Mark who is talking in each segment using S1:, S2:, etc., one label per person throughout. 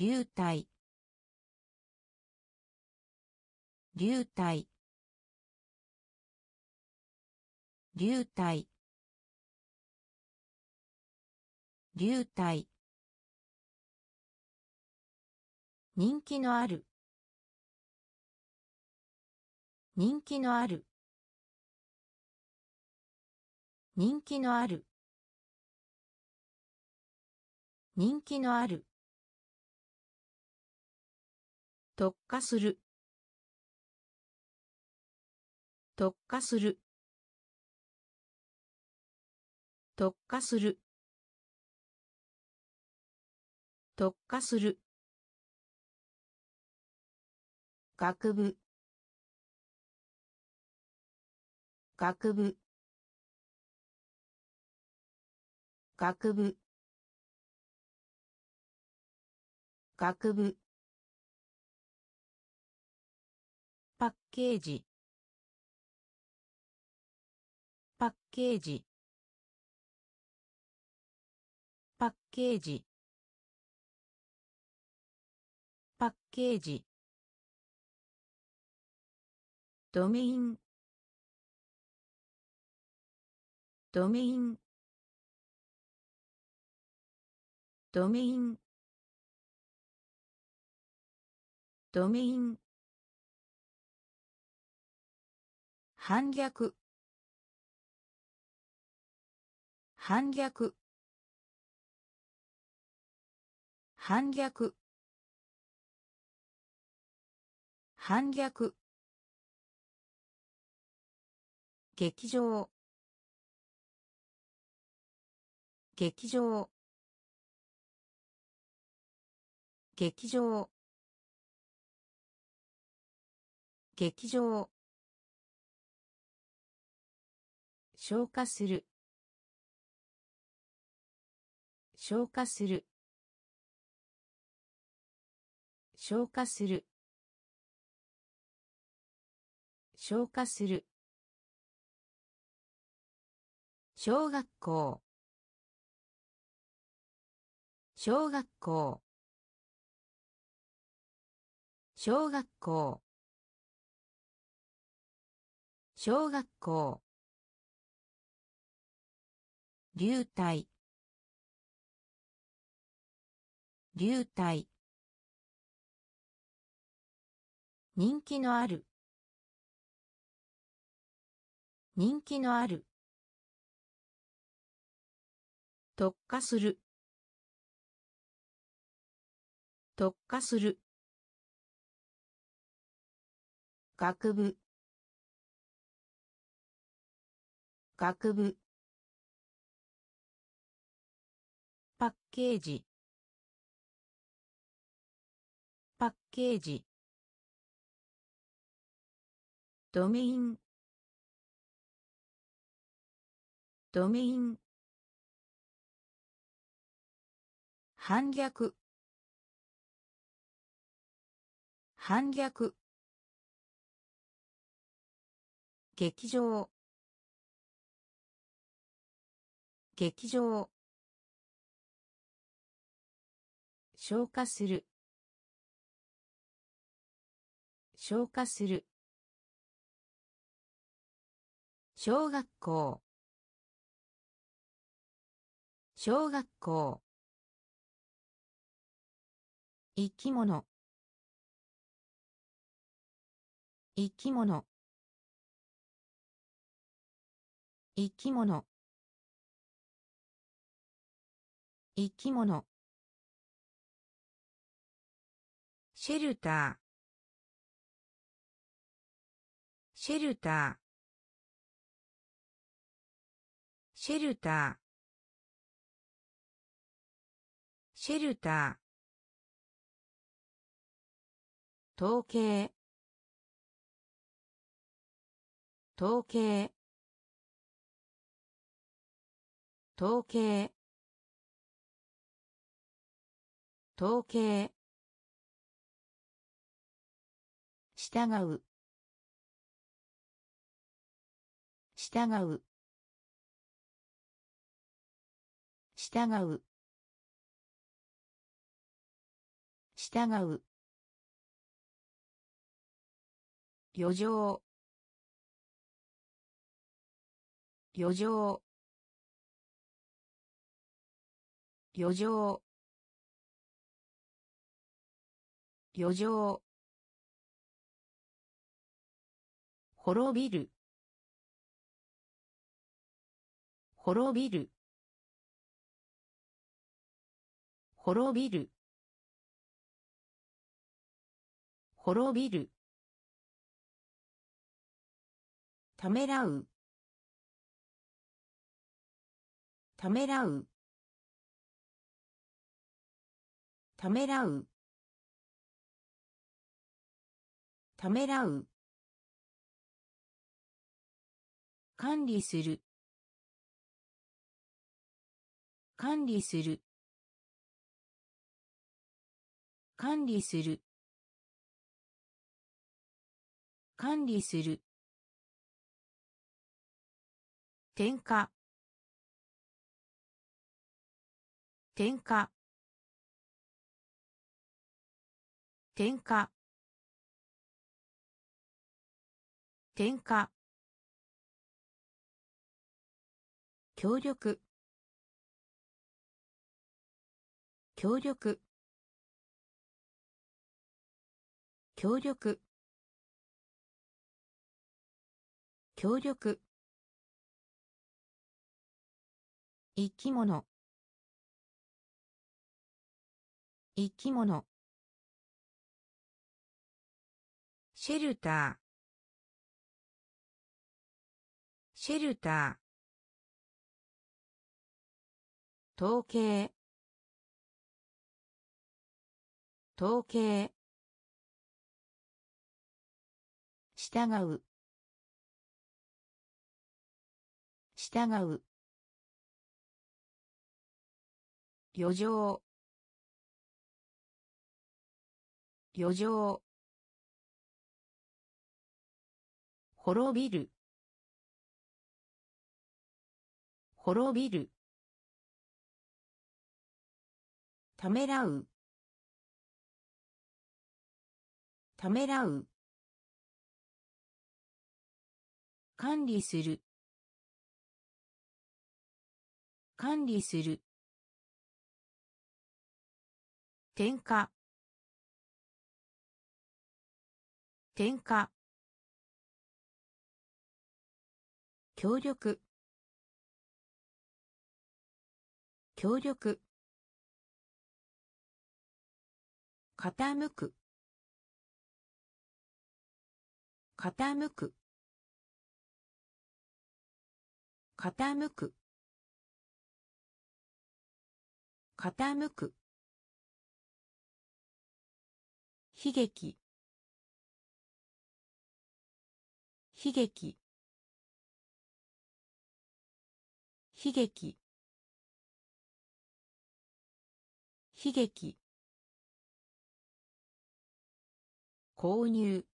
S1: 流体流体流体流体人気のある人気のある人気のある人気のある特化する特化する特化する特化する学部学部学部学部パッケージパッケージパッケージパッケージドメインドメインドメインドメイン反逆反逆反逆反逆劇場劇場劇場劇場消化する消化する消化する消化する小学校小学校小学校小学校流体流体人気のある人気のある特化する特化する学部学部パッケージパッケージドメインドメイン反逆反逆劇場劇場消化する消化する小学校小学校生き物生き物生き物生き物シェルターシェルターシェルターシェルター統計統計統計統計従う従う従う従う余剰余剰余剰余剰滅びる滅びる滅びる滅びるためらうためらうためらうためらう管理する管理する管理する管理する点火点火点火点火協力協力協力協力生き物生き物シェルターシェルター統計統計従う従う余剰余剰滅びる滅びるためらうためらう管理する管理する点火点火協力協力傾く傾く傾く傾く悲劇悲劇悲劇悲劇購入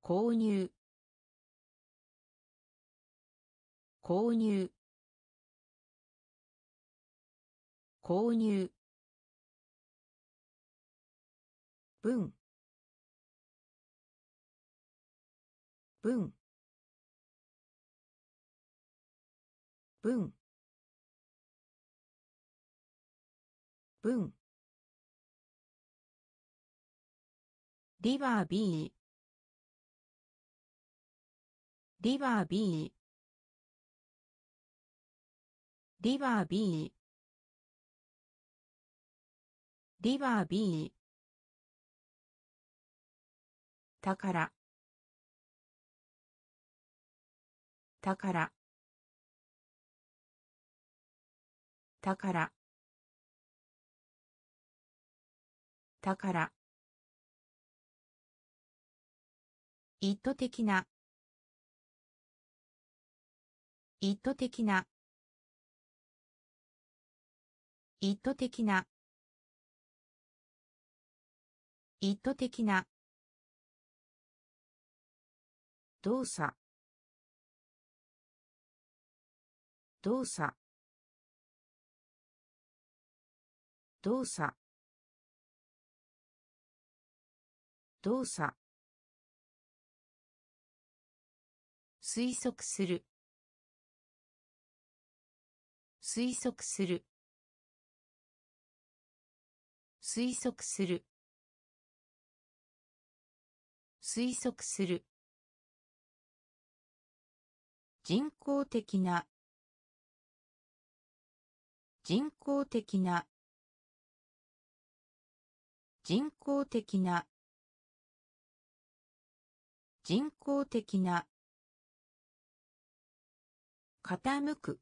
S1: 購入購入購入分分分分リバービーリバービーリバービーリバービー宝宝宝宝意図的な意図的な意図的な意図的な動作動作動作動作推測する推測する推測する推測する人工的な人工的な人工的な人工的な傾く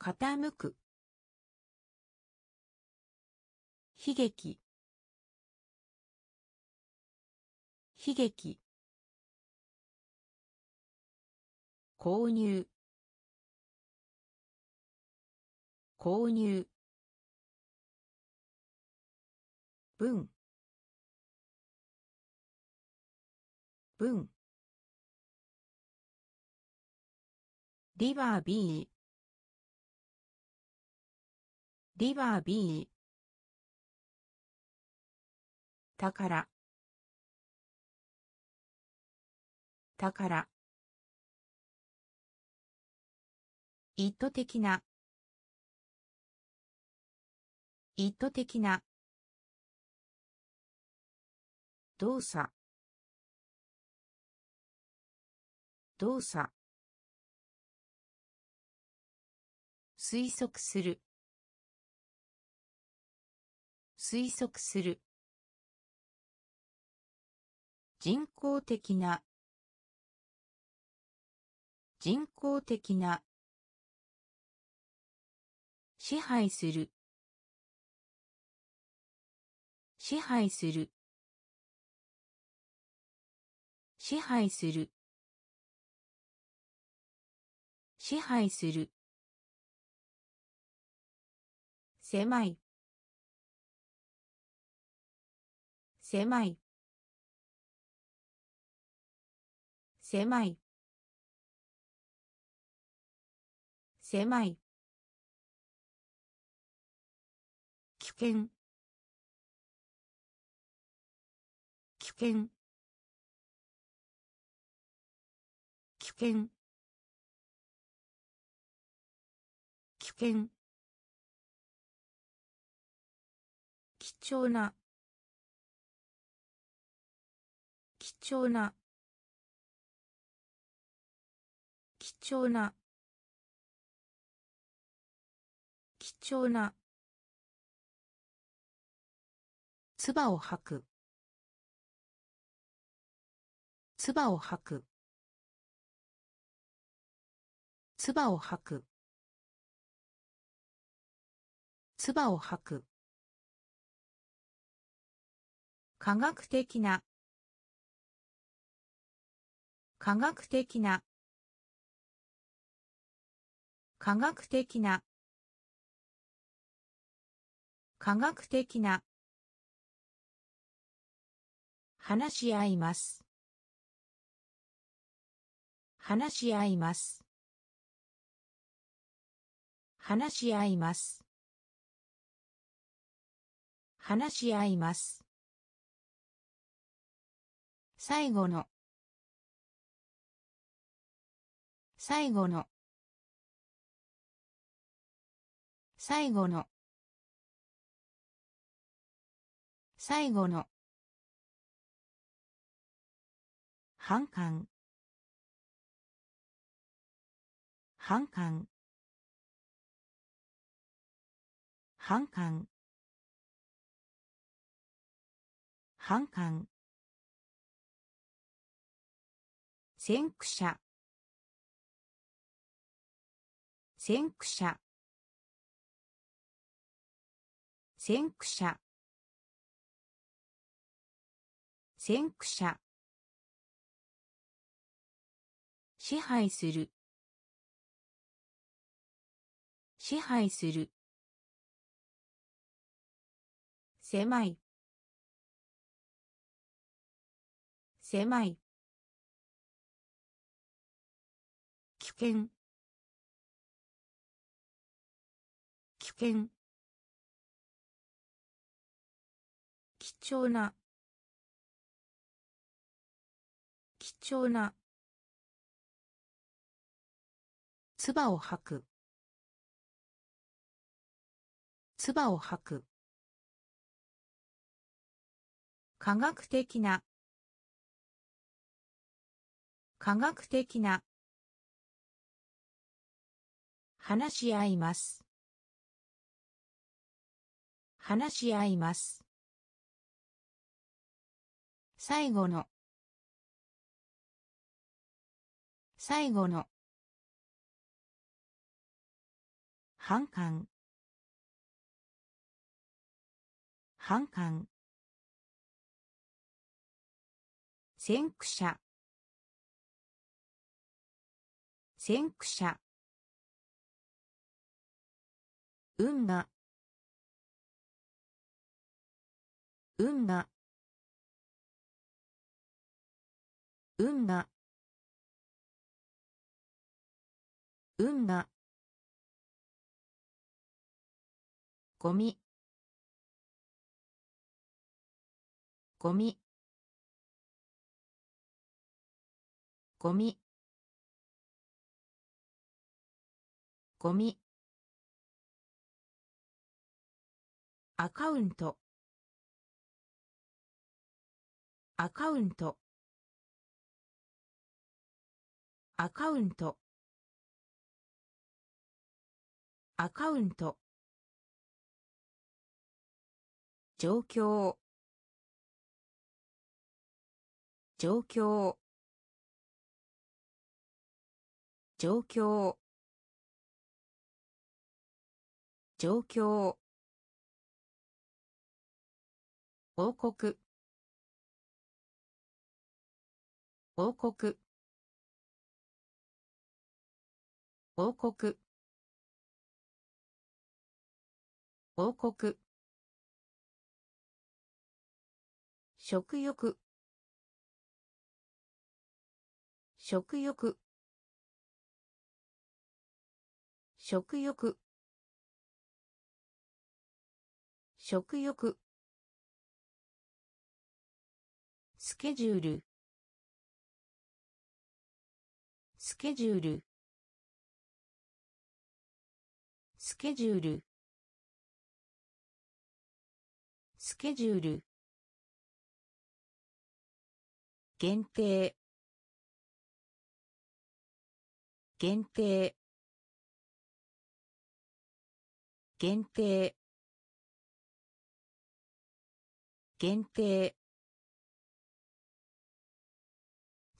S1: 傾く悲劇悲劇購入購入分分リバービーリバービー宝宝意図的な意図的な動作動作推測する推測する人工的な人工的な支配する支配する支配する支配する狭い狭い狭い狭い危険危険危険危険貴重な貴重な貴重な貴重な唾を吐く唾を吐く唾を吐く唾を吐く科学的な科学的な科学的な科学的な話し合います話し合います話し合います話し合います最後の最後の最後の最後の反感反感反感反感先駆者先駆者先駆者先駆者支配する支配する狭い狭い険危険貴重な貴重な唾を吐く唾を吐く科学的な科学的な話し合います話し合います最後の最後の反感反感先駆者先駆者運河運河運河運河ゴミゴミゴミゴミアカウントアカウントアカウントアカウント状況状況状況状況王国王国王国王国食欲食欲食欲食欲スケジュールスケジュールスケジュールスケジュール限定限定限定限定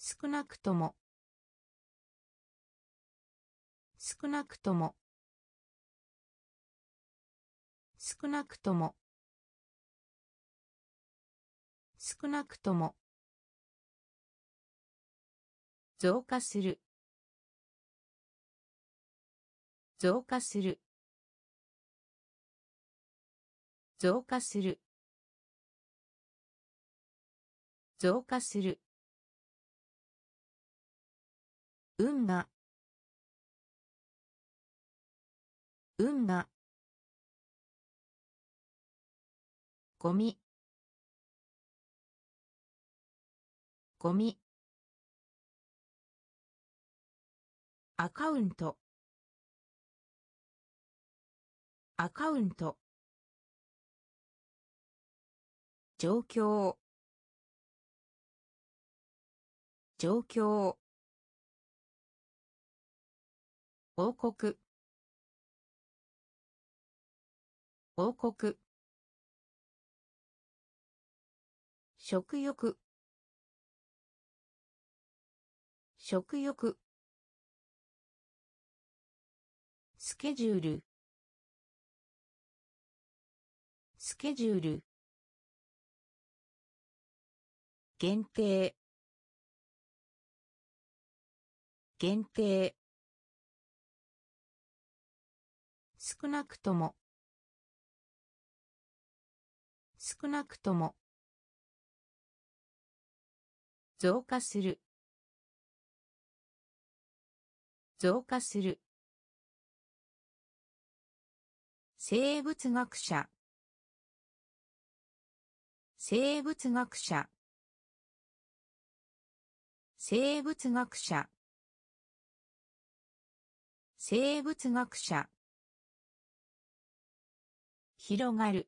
S1: 少なくとも少なくとも少なくとも少なくとも増加する増加する増加する増加する運河運河ゴミゴミアカウントアカウント状況状況王国王国食欲食欲スケジュールスケジュール限定限定少なくとも少なくとも増加する増加する生物学者生物学者生物学者生物学者広がる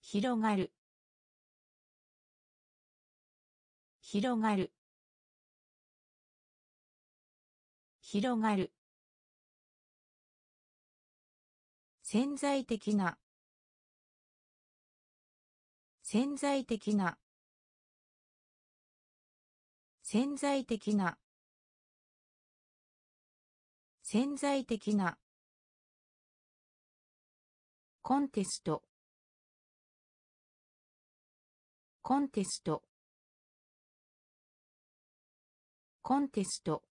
S1: 広がる広がる広がる潜在的な潜在的な潜在的な潜在的なコンテストコンテストコンテスト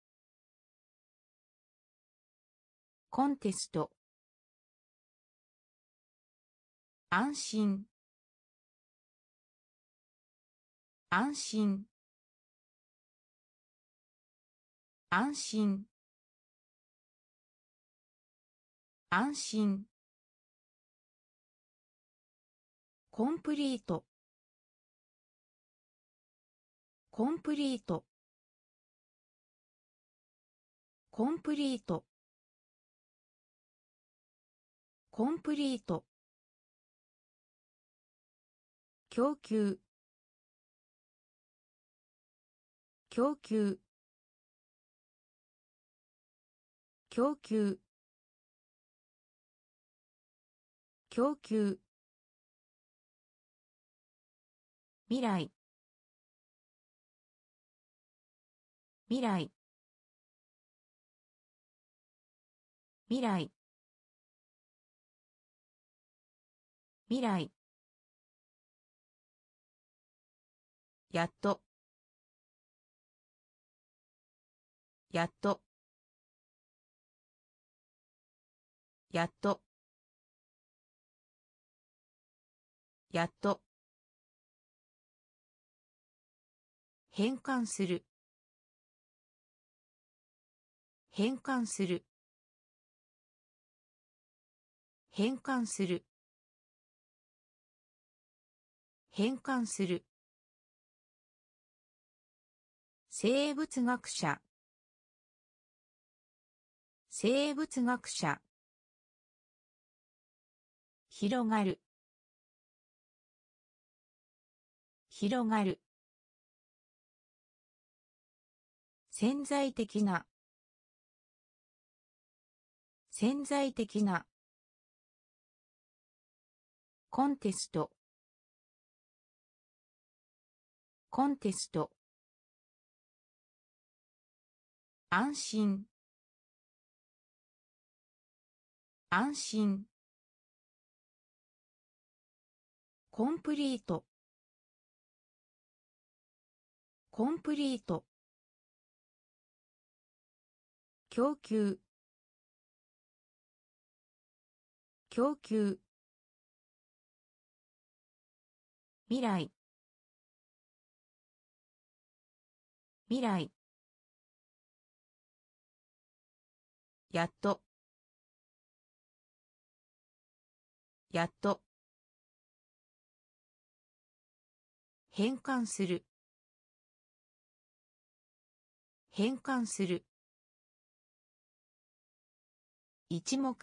S1: コンテスト安心安心安心安心コンプリートコンプリートコンプリートコンプリート供給供給供給供給未来未来未来未来やっとやっとやっとやっと変換する変換する変換する変換する生物学者生物学者広がる広がる潜在的な潜在的なコンテストコンテスト安心安心コンプリートコンプリート供給供給未来未来やっとやっと変換する変換する一目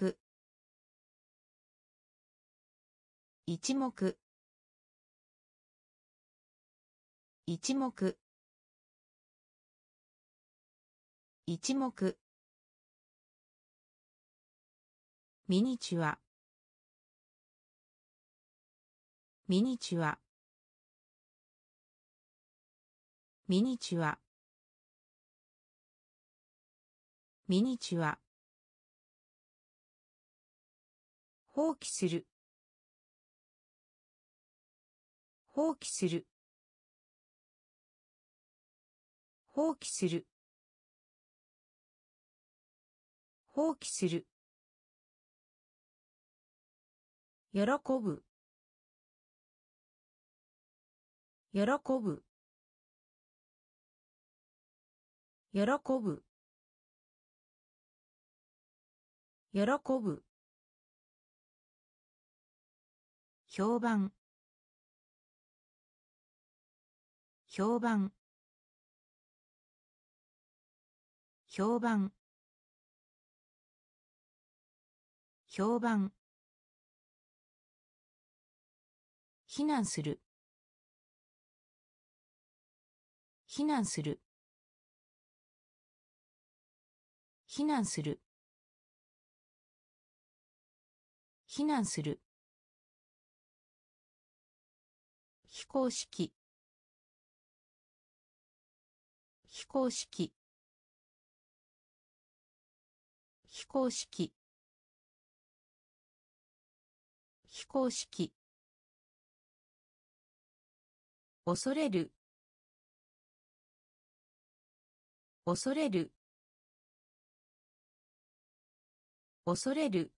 S1: 一目一目一目ミニチュアミニチュアミニチュアミニチュア放棄する放棄する放棄する放棄する喜ぶ喜ぶ喜ぶ喜ぶ評判評判評判評判避難する避難する避難する避難する非公式非公式非公式非公式恐れる恐れる恐れる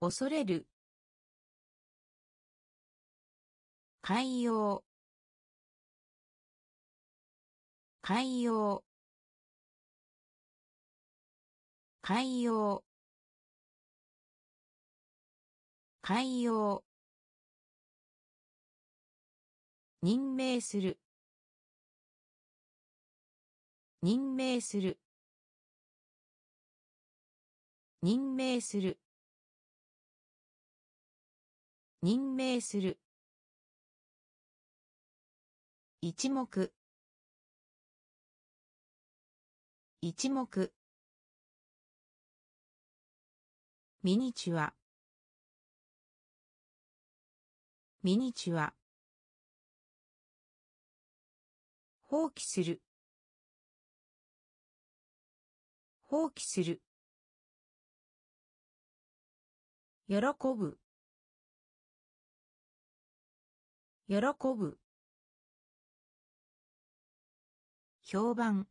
S1: 恐れる海洋海洋海洋海洋任命する任命する任命する任命する一目一目ミニチュアミニチュア放棄する放棄する喜ぶ喜ぶ評判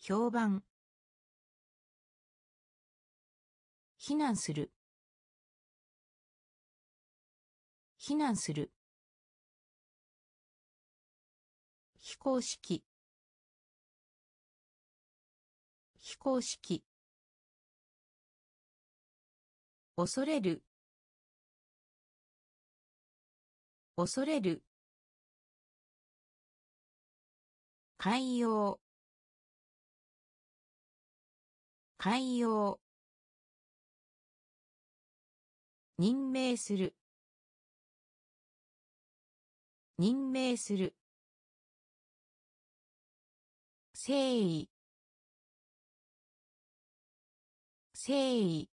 S1: 評判避難する避難する非公式非公式恐れる恐れる海洋海洋任命する任命する誠意誠意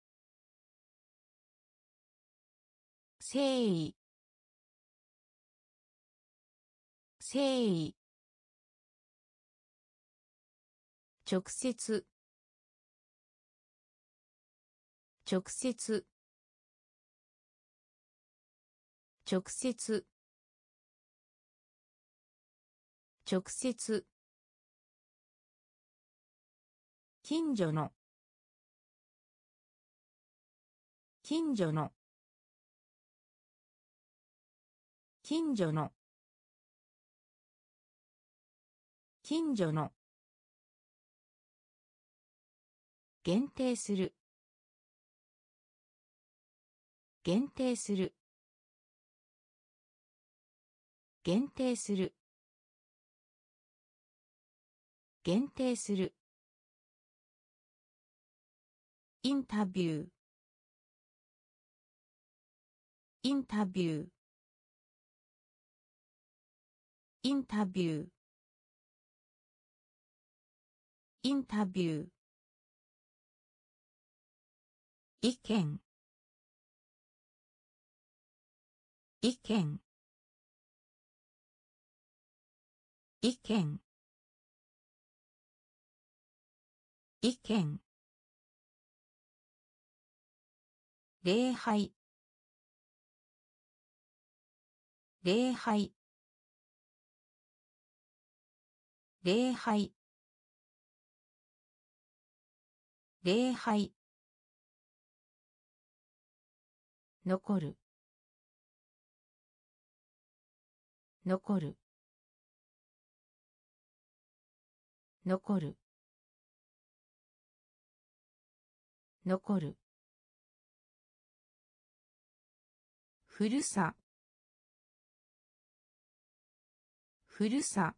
S1: 誠意誠意直接直接直接直接近所の近所の近所の近所の限定する限定する限定する限定するインタビューインタビューインタビューインタビュー意見意見意見意見礼拝礼拝礼拝礼拝残る残る残る残るふるさふるさ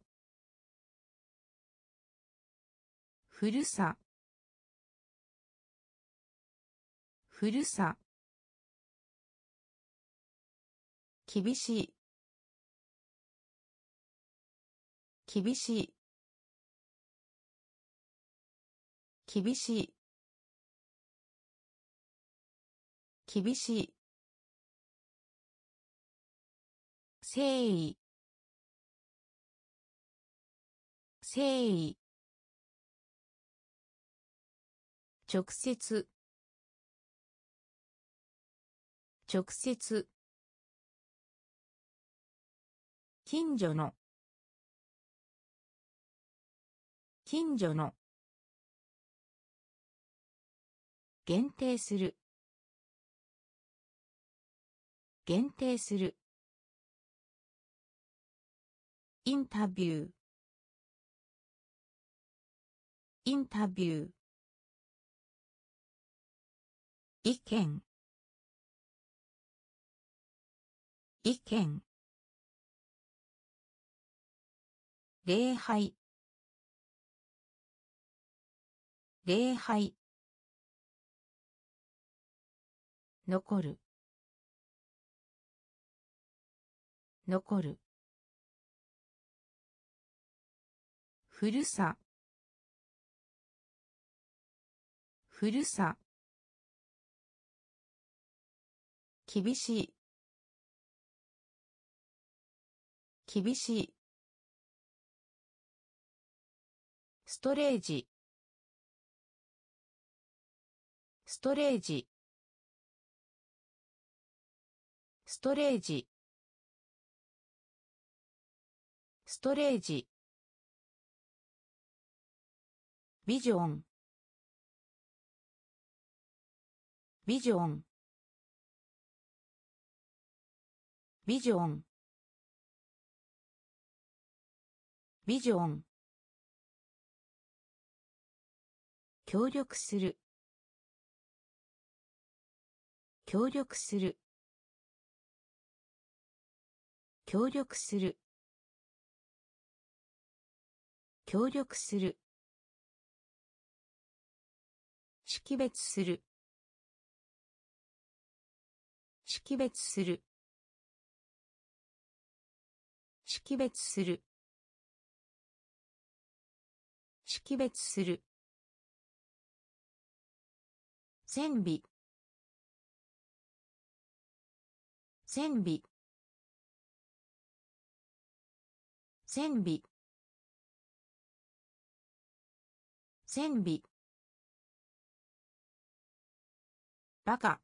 S1: ふるさふるさ厳しい厳しい厳しい厳しい誠意誠意直接直接近所の近所の限定する限定するインタビューインタビュー意見意見礼拝礼拝残る残るふるさふるさ厳しい厳しいストレージストレージストレージストレージビジョンビジョンビジョンビジョン協力する協力する協力する協力する識別する識別する識別する識別する線尾線尾線尾線尾バカ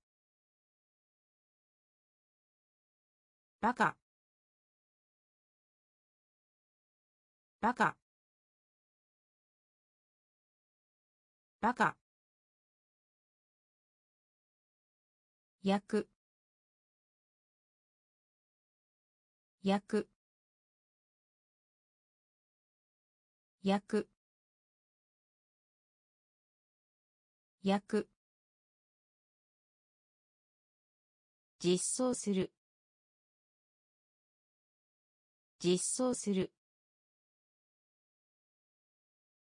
S1: バカバカバカ役役役実装する実装する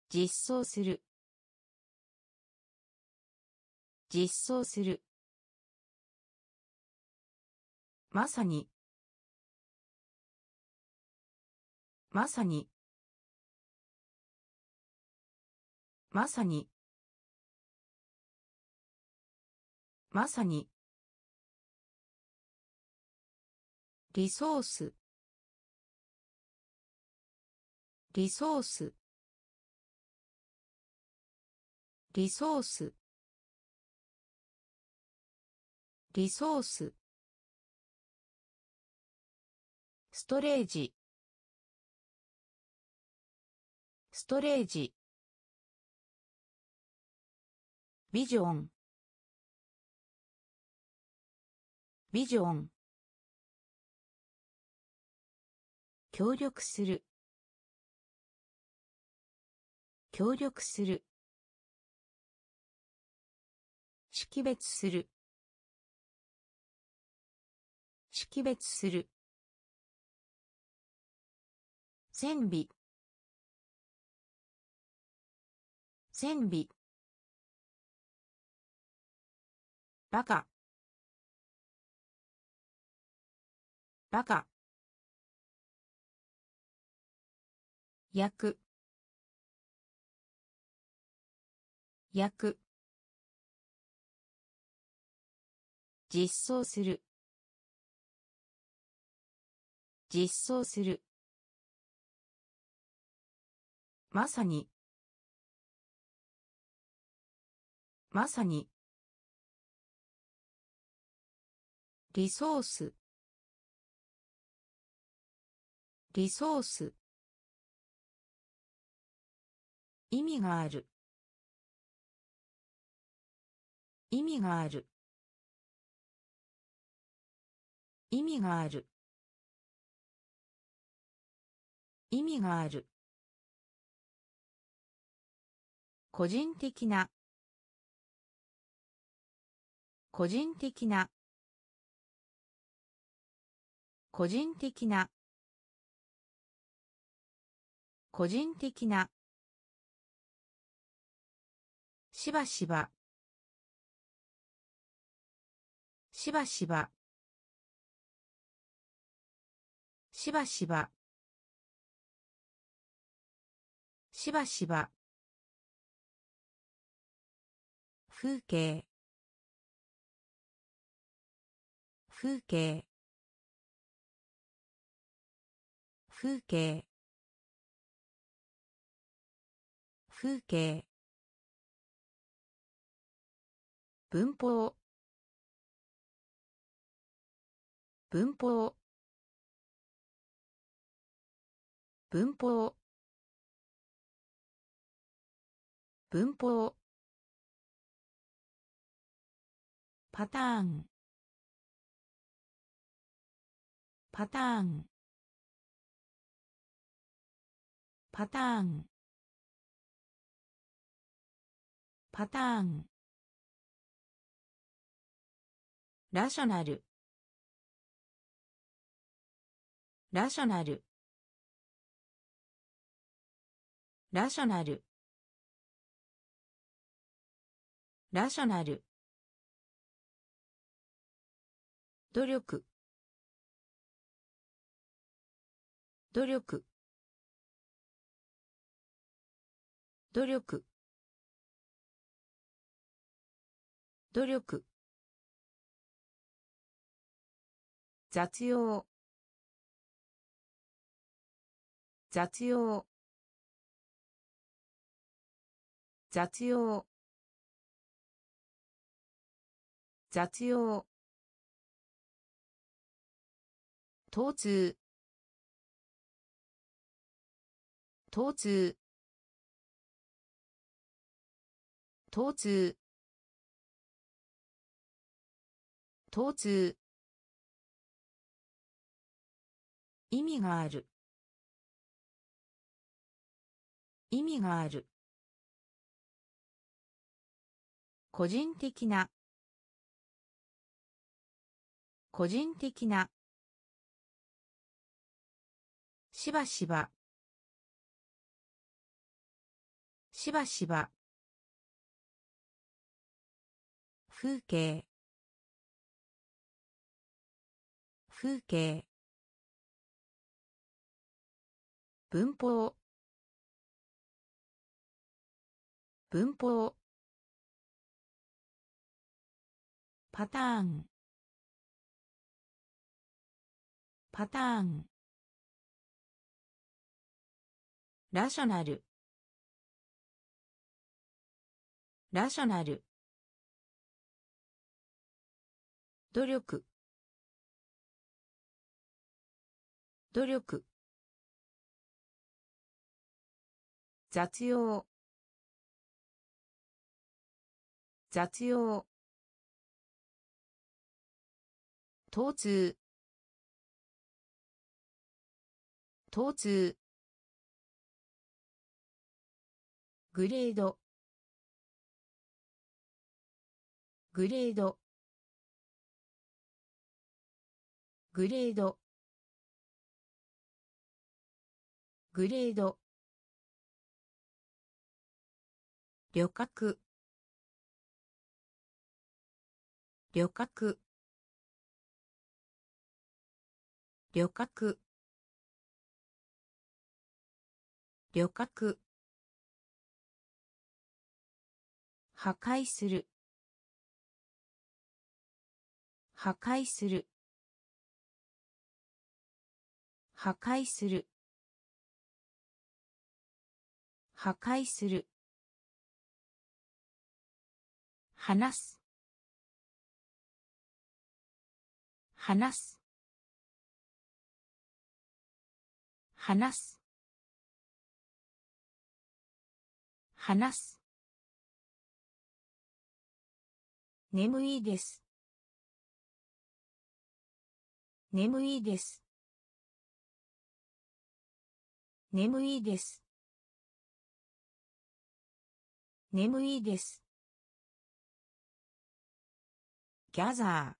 S1: 実装する実装するまさにまさにまさにまさにリソースリソースリソースリソースストレージストレージビジョンビジョン協力する協力する識別する識別する線尾線尾バカバカ焼くく実装する実装するまさにまさにリソースリソース意味がある意味がある意味がある意味がある個人的な個人的な個人的な個人的なしばしばしばしばしばしばしばしば風景風景風景風景文法文法文法文法パターンパターンパターンパターンラショナルラショナルラショナルラショナル努力努力努力努力雑用雑用雑用雑用疼痛疼痛疼痛疼痛意味がある意味がある個人的な個人的なしばしばしばしば風景風景文法文法パターンパターンラショナルラショナル努力努力雑用雑用疼痛疼痛グレードグレードグレードグレード旅客旅客旅客旅客破壊する破壊する破壊する破壊する話す話す話す話す眠いです眠いです眠いです眠いですギャザー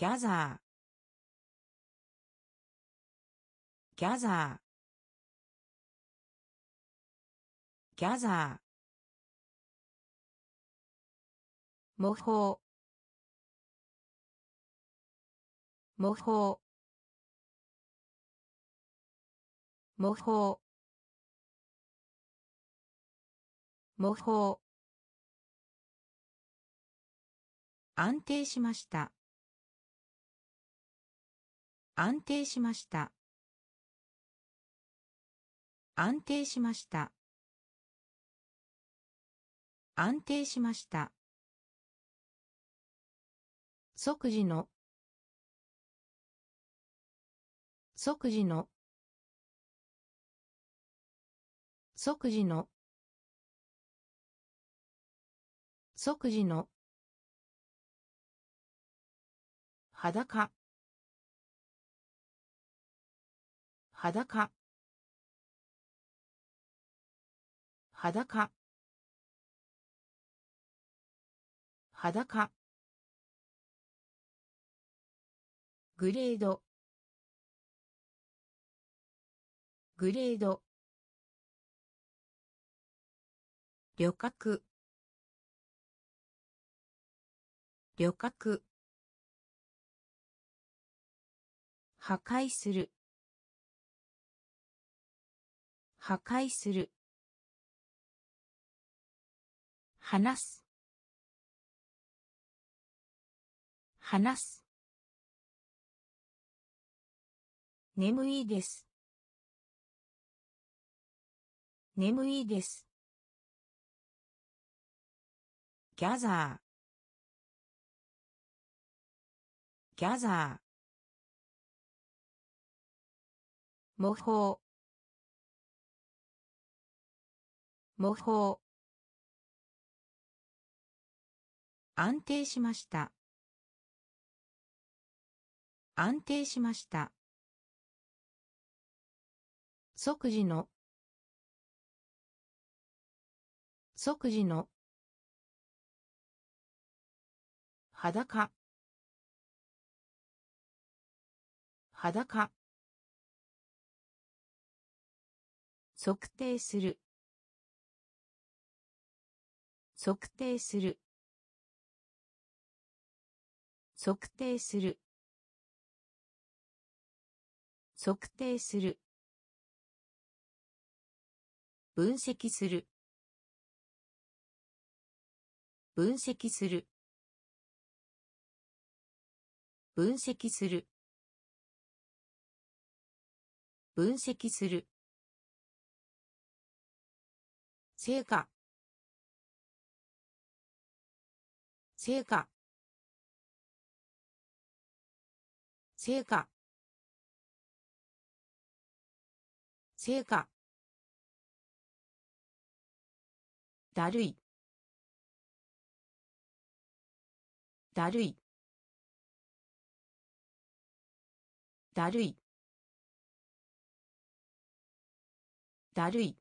S1: ギャザーギャザーギャザー模倣模倣模倣模倣安定しました安定しました安定しました安定しました即時の即時の即時の即時の裸裸裸裸グレードグレード旅客旅客破壊する破壊する話す話す眠いです眠いですギャザーギャザー模倣模倣安定しました安定しました即時の即時の裸裸測定する測定する測定する測定する分析する分析する分析する分析する成果成果成果成果だるいだるいだるいだるい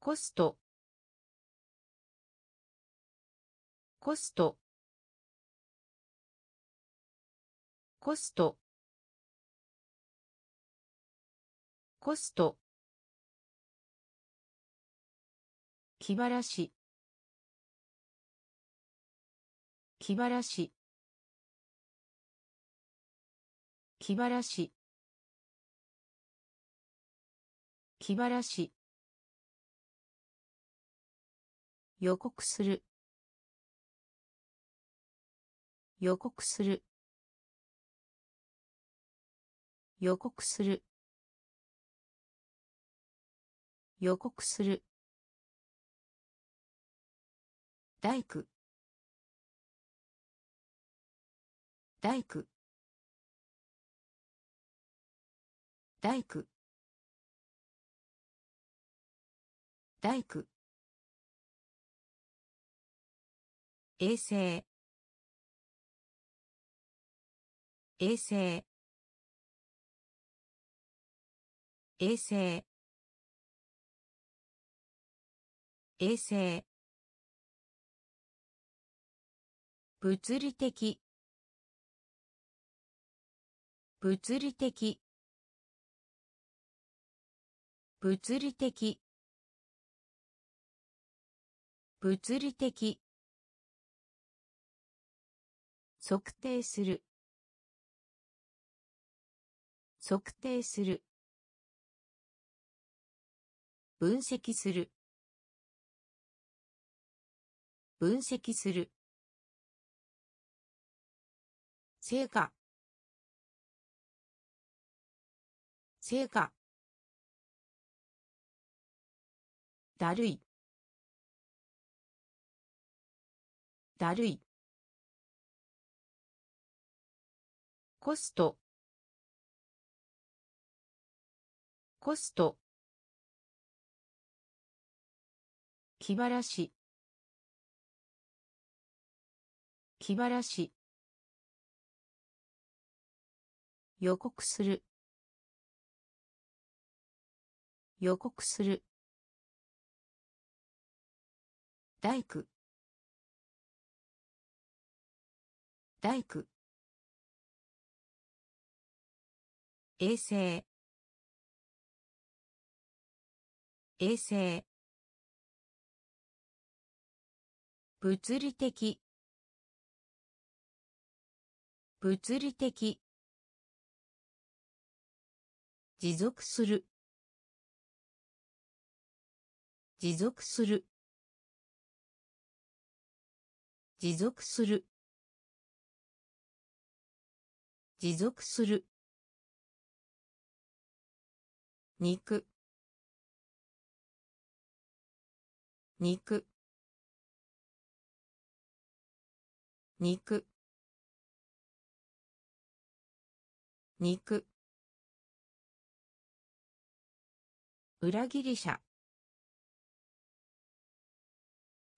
S1: コストコストコストコスト気晴らし気晴らし気晴らし気晴らし予告する予告する予告する予告する大工大工大工大工衛星衛星衛星衛星物理的物理的物理的物理的測定する測定する分析する分析する成果成果だるいだるいコストコスト気晴らし気晴らし予告する予告する大工大工衛星衛星物理的物理的持続する持続する持続する持続する肉肉肉肉裏切り者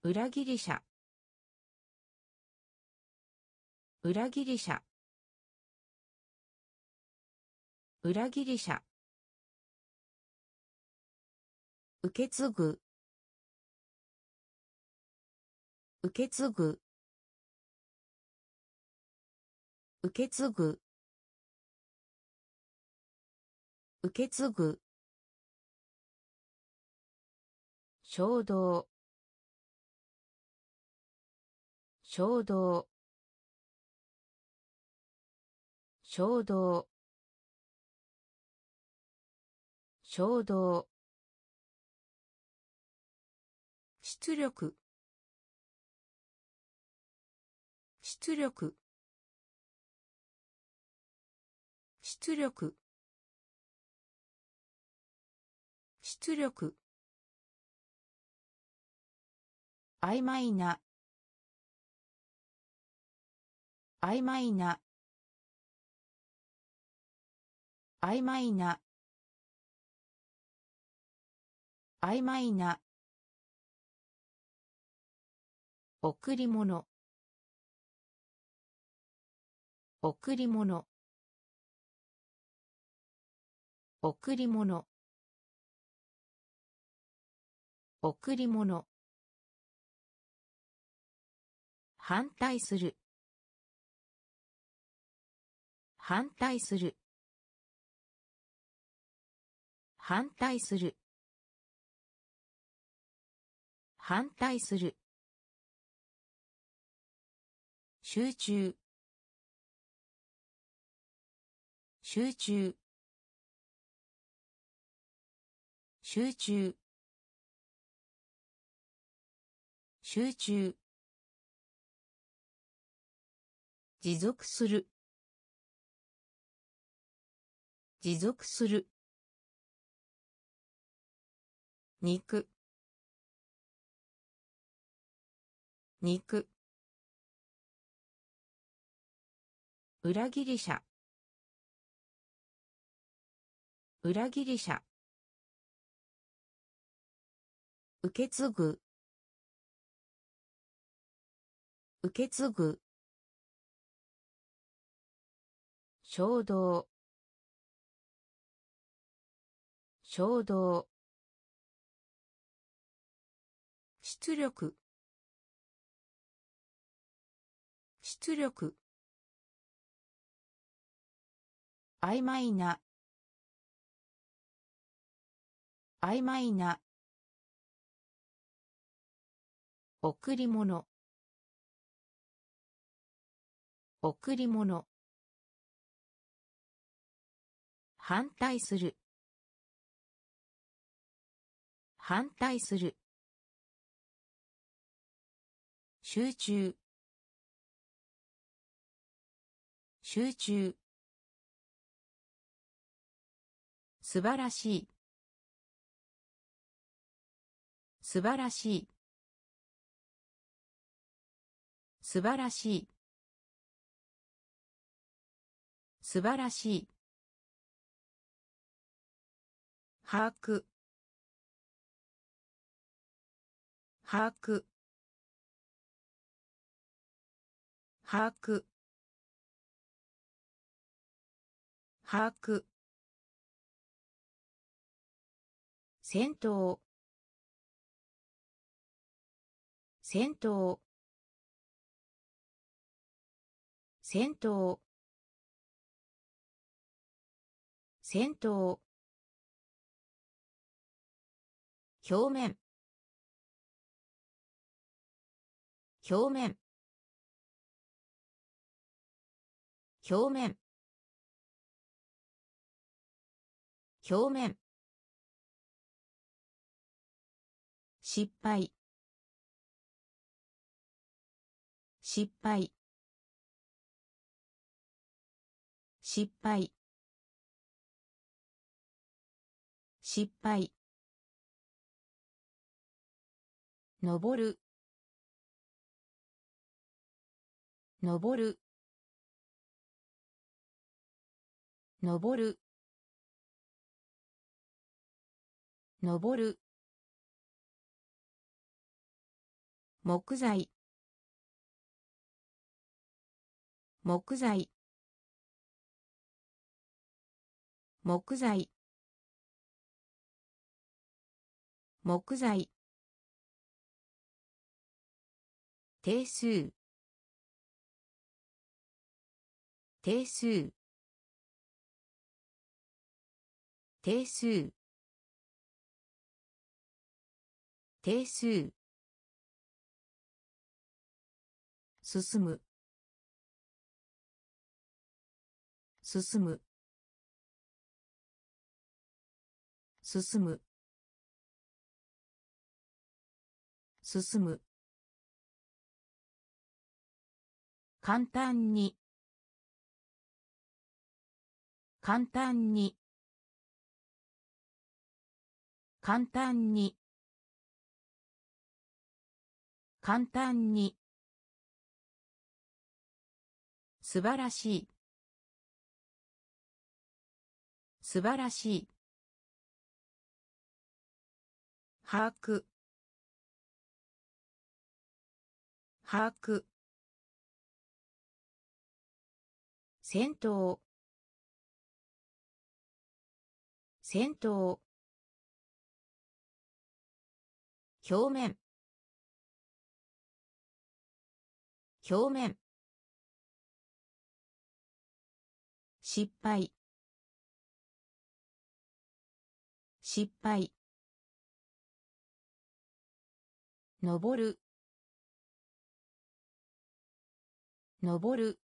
S1: 裏切り者裏切り者裏切り者受け継ぐ受け継ぐ受け継ぐ受け継ぐ衝動衝動衝動衝動出力出力出力出力曖昧な曖昧な曖昧な曖昧な贈り物贈り物贈り物贈り物反対する反対する反対する反対する集中集中集中集中持続する持続する肉肉裏切り者裏切り者受け継ぐ受け継ぐ衝動衝動出力出力曖昧な曖昧な贈り物贈り物反対する反対する集中集中素晴らしい素晴らしい素晴らしい素晴らしい把握把握把握把握戦闘戦闘戦闘戦闘表面表面表面表面失敗失敗失敗失敗登る登る登る登る木材木材木材木材定数定数定数定数進む進む進む進む簡単に簡単に簡単に簡単に素晴らしい素晴らしい把握把握戦闘戦闘表面表面失敗失敗登る登る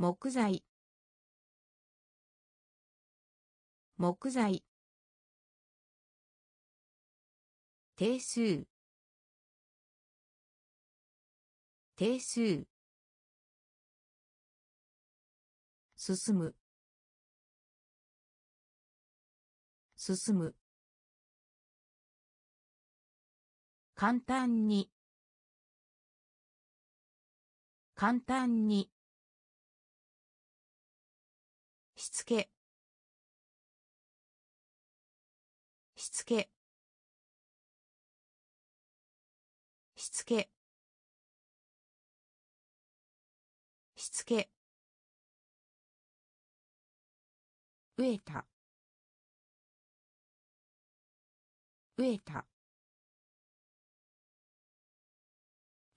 S1: 木材木材定数定数進む進む簡単に簡単にしつけしつけしつけしつけ植えた植えた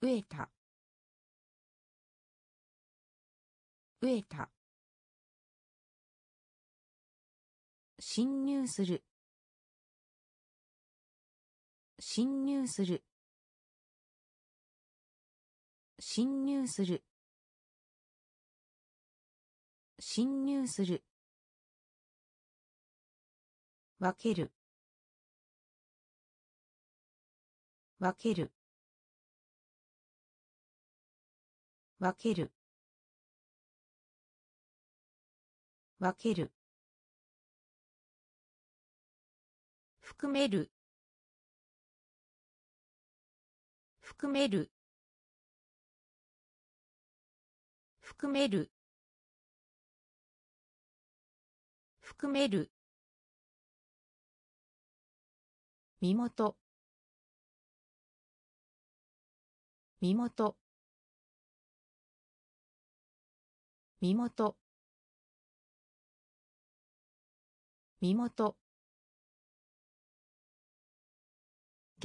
S1: 植えた植えた侵入する侵入する侵入する侵入する分ける分ける分ける分ける含める含める含める含める身元身元身元身元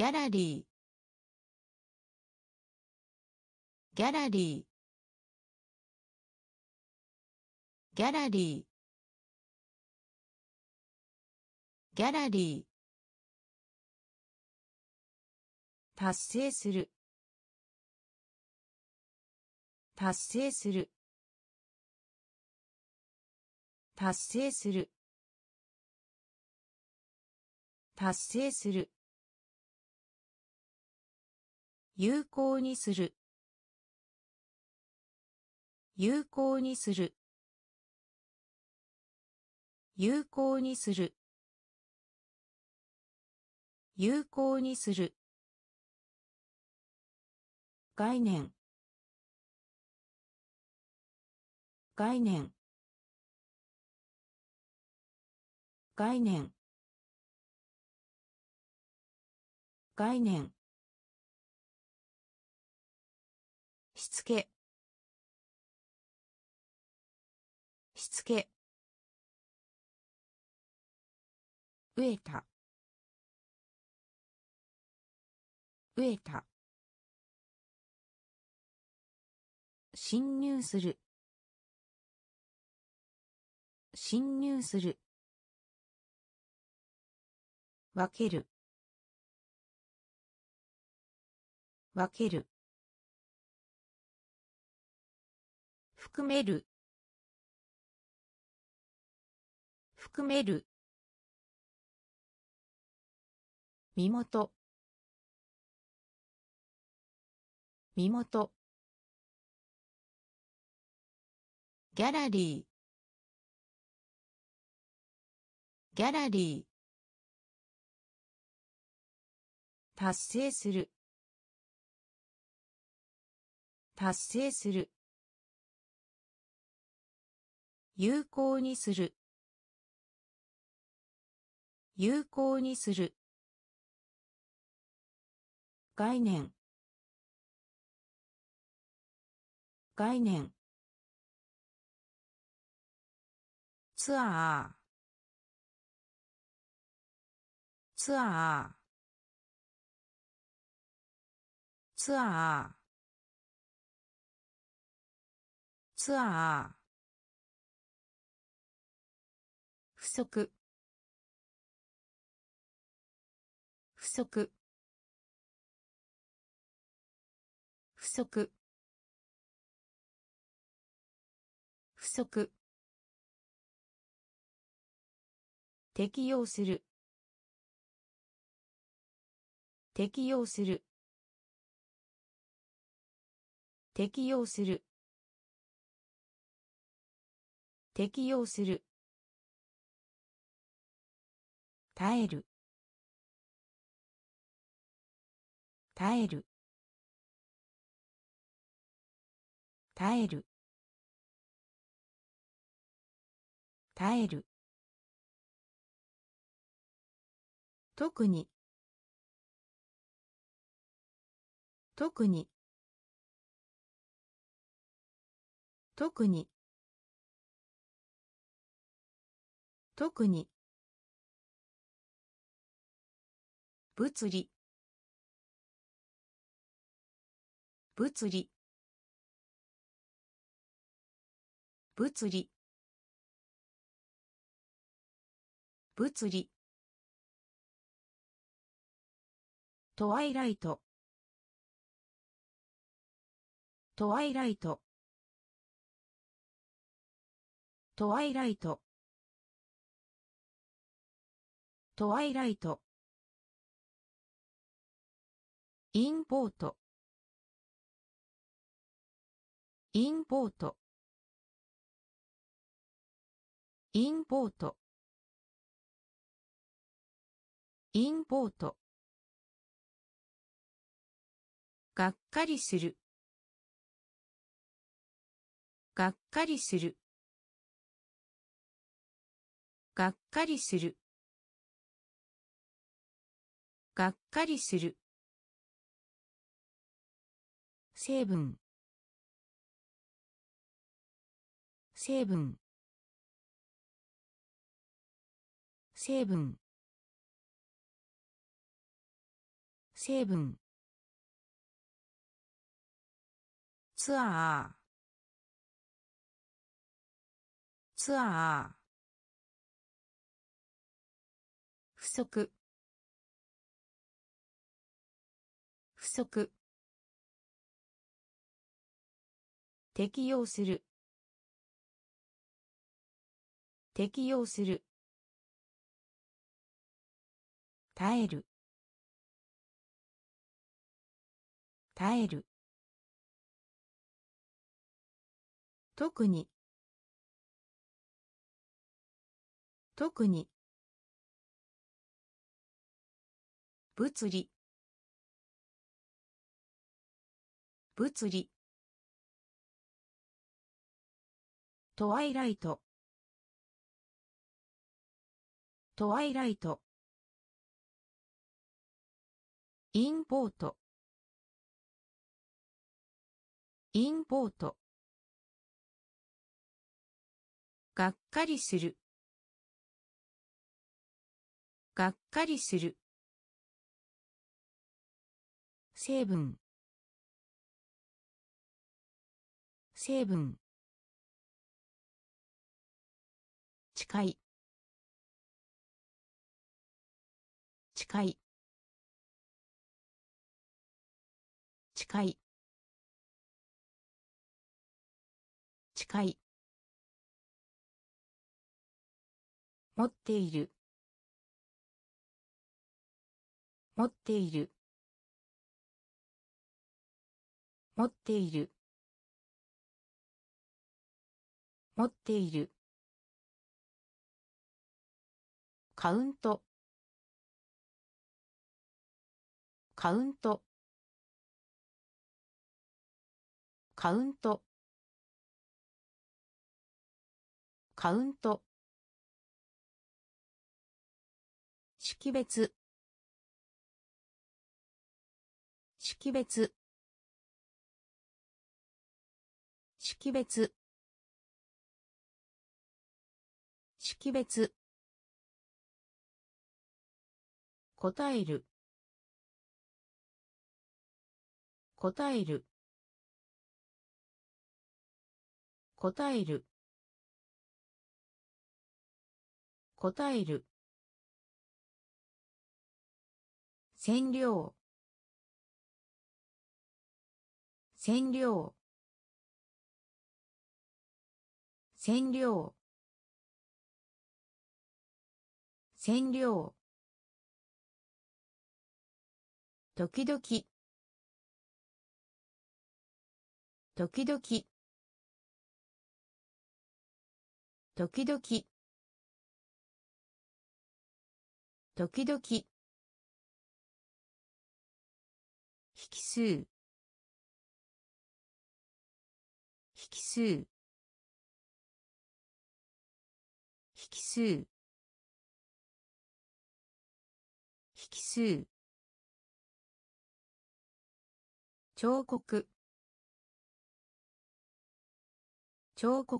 S1: ギャラリーギャラリーギャラリーギャラリー達成する達成する達成する達成する有効にする有効にする有効にする有効にする概念概念概念概念しつけしつけ植えた植えた侵入する侵入する分ける分ける含める含める身元身元ギャラリーギャラリー達成する達成する有効にする有効にする概念概念ツアーツアーツアーツアー不足不足不足不足適用する適用する適用する適用する耐える耐える耐える耐える特に特に特に特に物理物理物理物理トワイライトトワイライトトワイライトトワイライトインポートインポートインポートインポートがっかりするがっかりするがっかりするがっかりする成分成分成分成分ツアーツアー不足不足適用する適用する耐える耐える特に特に物理物理トワイライトトワイライトインポートインポートがっかりするがっかりする成分成分近い近い近い近い持っている持っている持っている持っているカウントカウントカウントカウント識別識別識別識別答える答える答える答える占領占領占領占領時々時々時々時々引数引数引数彫刻彫刻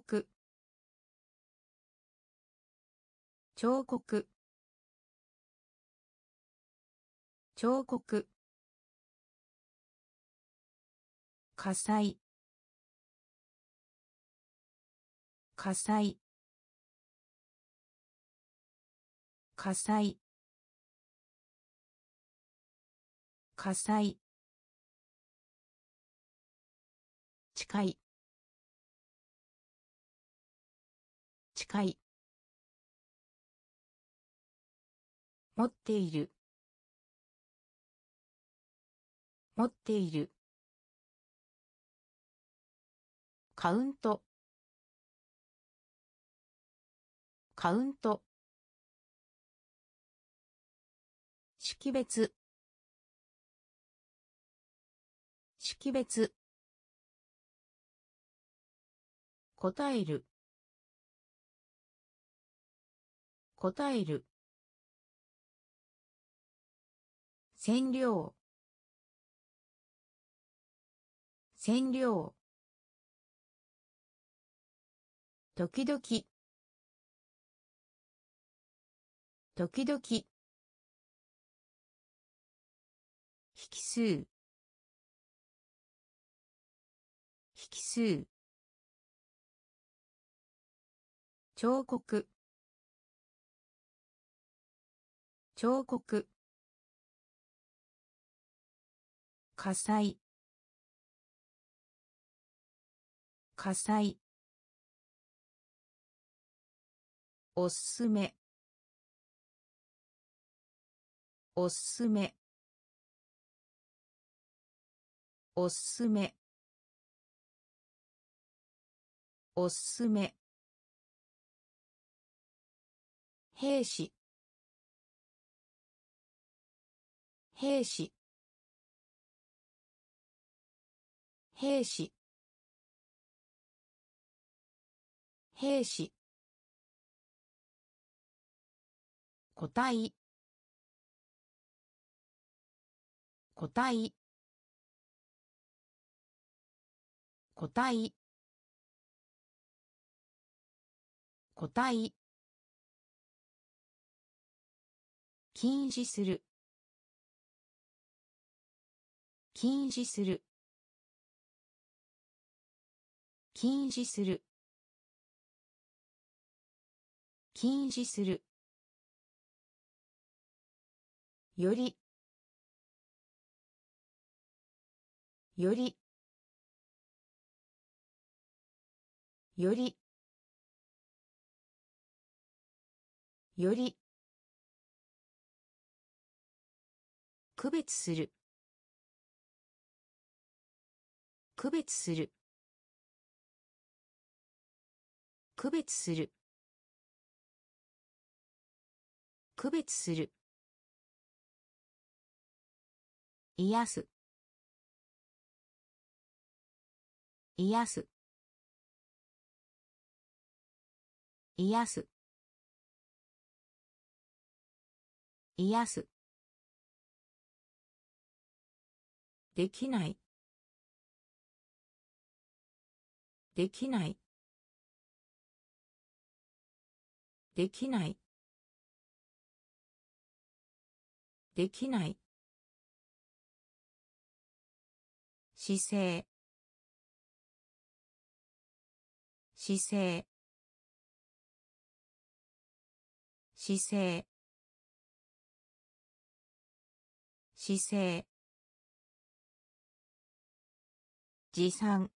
S1: 彫刻彫刻火災火災火災火災近い近い持っている持っているカウントカウント識別識別答える答える占領占領時々時々引数引数彫刻彫刻火災火災おすすめおすすめおすすめおすすめ兵士兵士兵士兵士個体個体個体個体禁止する禁止する禁止する禁止するよりよりよりより区別する区別する区別する区別する癒す癒す癒す癒すできないできないできないできない姿勢姿勢姿勢姿勢持参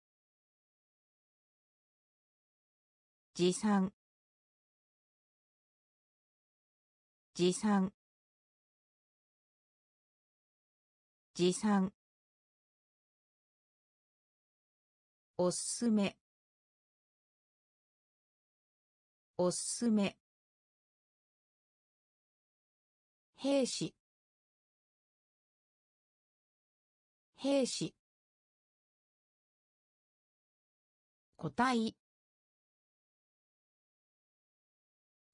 S1: 持参持参持参おすすめおすすめ兵士兵士個体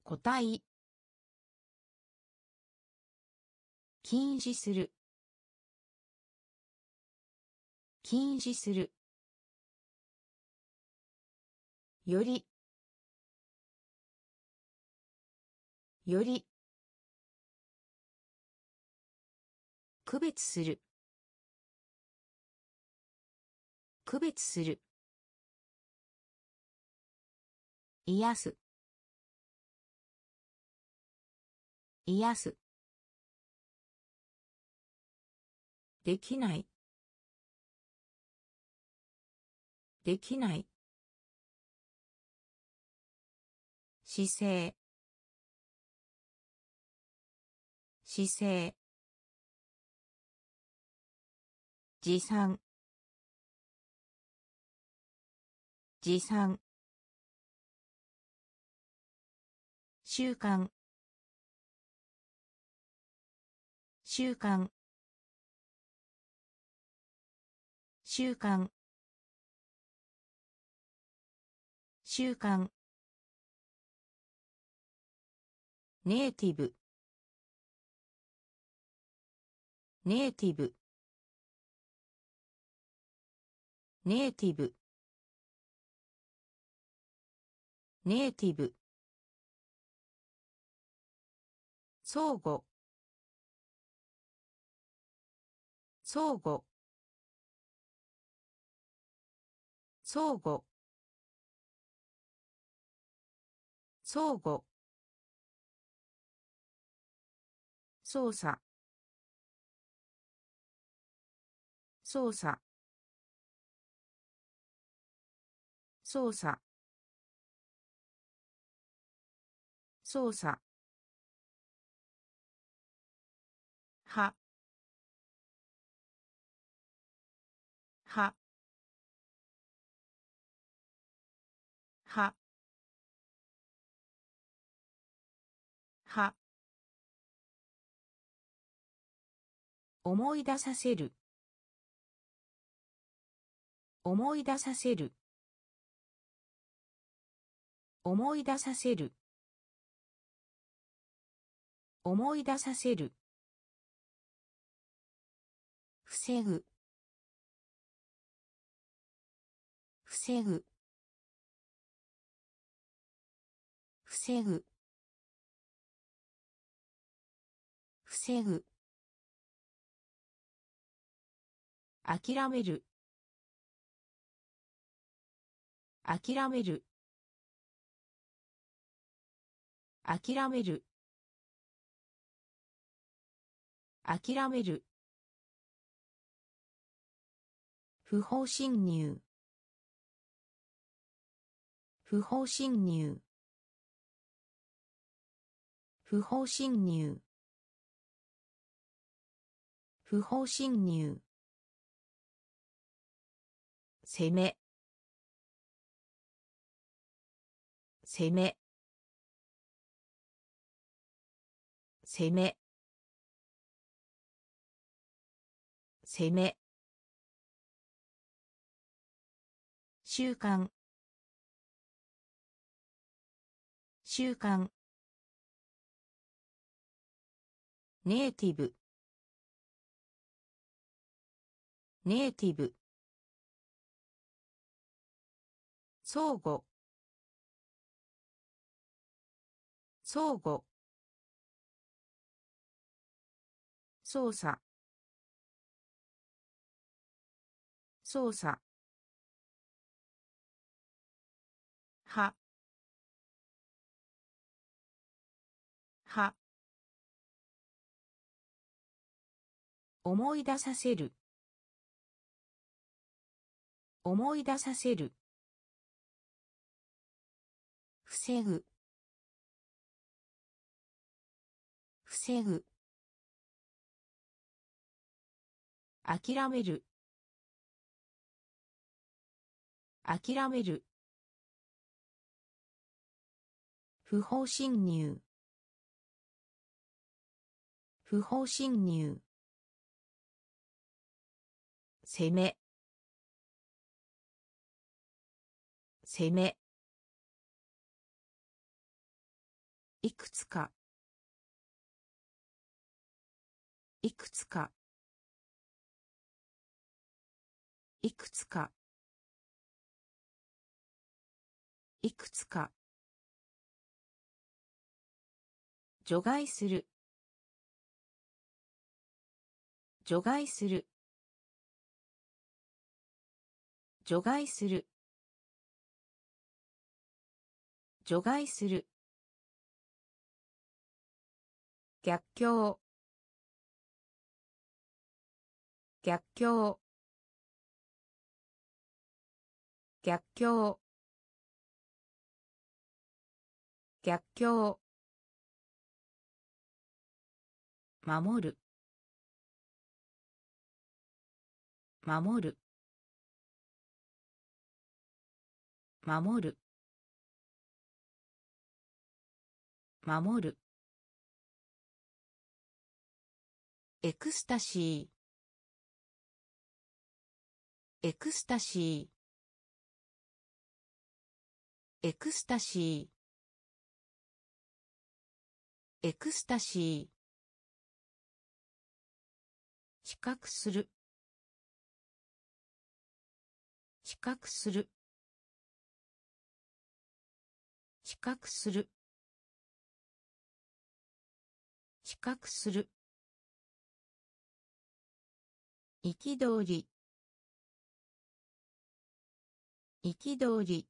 S1: 個体禁止する禁止するよりより区別する区別する癒す癒すできないできない姿勢姿勢持参持参習慣習慣習慣習慣ネイティブネイティブネイティブネイティブ相互相互相互相互操作操作操作操作思い出させる思い出させる思い出させる思い出させる防ぐ防ぐ防ぐ防ぐ諦める諦める諦める諦める不法侵入不法侵入不法侵入不法侵入攻め攻め攻め攻め習慣習慣ネイティブネイティブ相互相互操作操作思い出させる思い出させる防ぐ防ぐ諦める諦める不法侵入不法侵入攻め攻めいくつかいくつかいくつかいくつか除外する除外する除外する除外する逆境逆境逆境逆境守る守る守る守るエクスタシーエクスタシーエクスタシーエクスタシー比較する比較する比較する比較する憤り憤り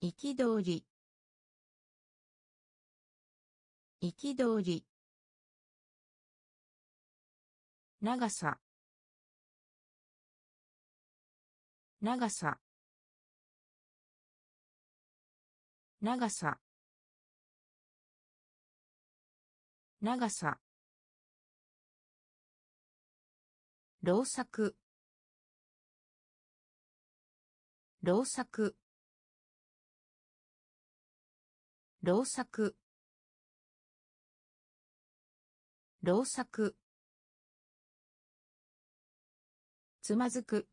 S1: 憤り憤り長さ長さ長さ長さろうさくろうさくろうさくろうさくつまずく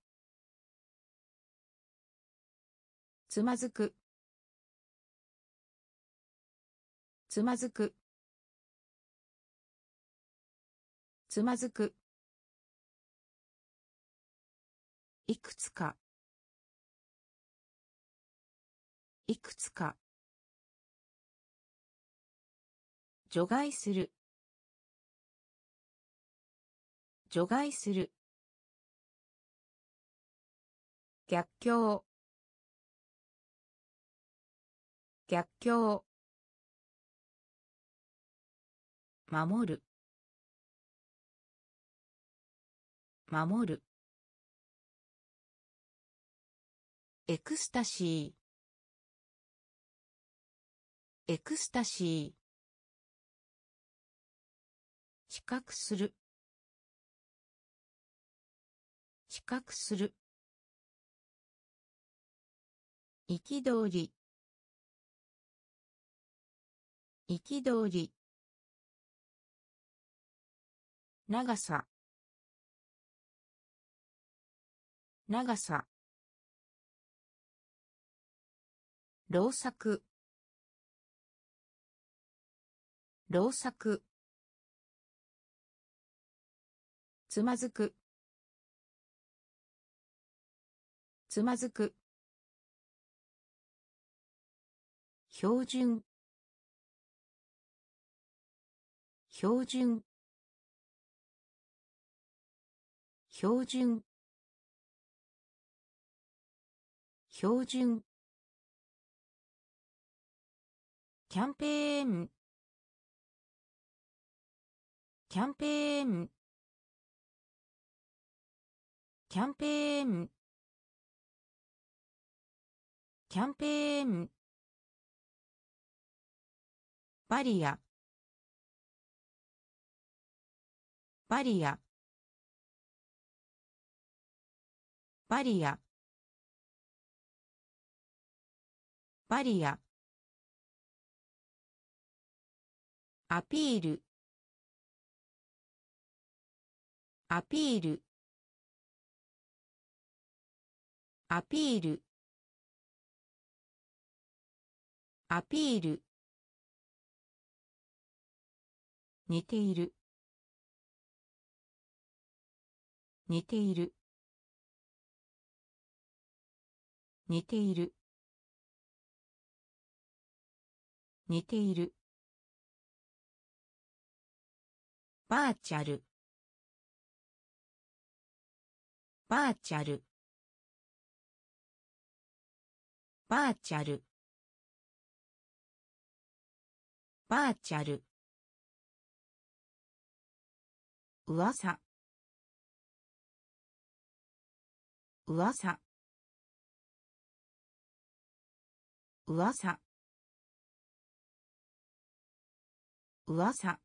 S1: つまずくつまずくつまずくいくつかいくつか除外する除外する逆境逆境守る守るエクスタシーエクスタシー比較する比較する憤り憤り長さ長さろうさくつまずくつまずく標準標準標準標準キャンペーンキャンペーンキャンペーンキャンペーンバリアバリアバリアバリアアピールアピールアピールアピール似ている似ている似ている似ているバーチャルバーチャルバーチャルバーチャル噂噂噂噂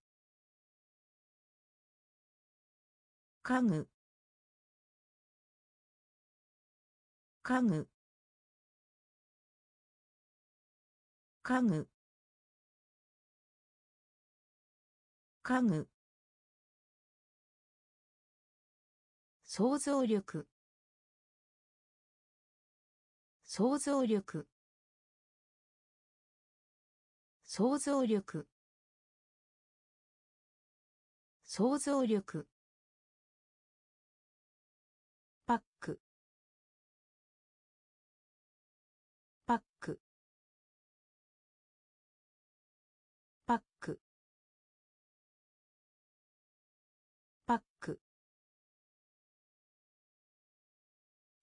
S1: 家具家具家具家具想像力想像力想像力想像力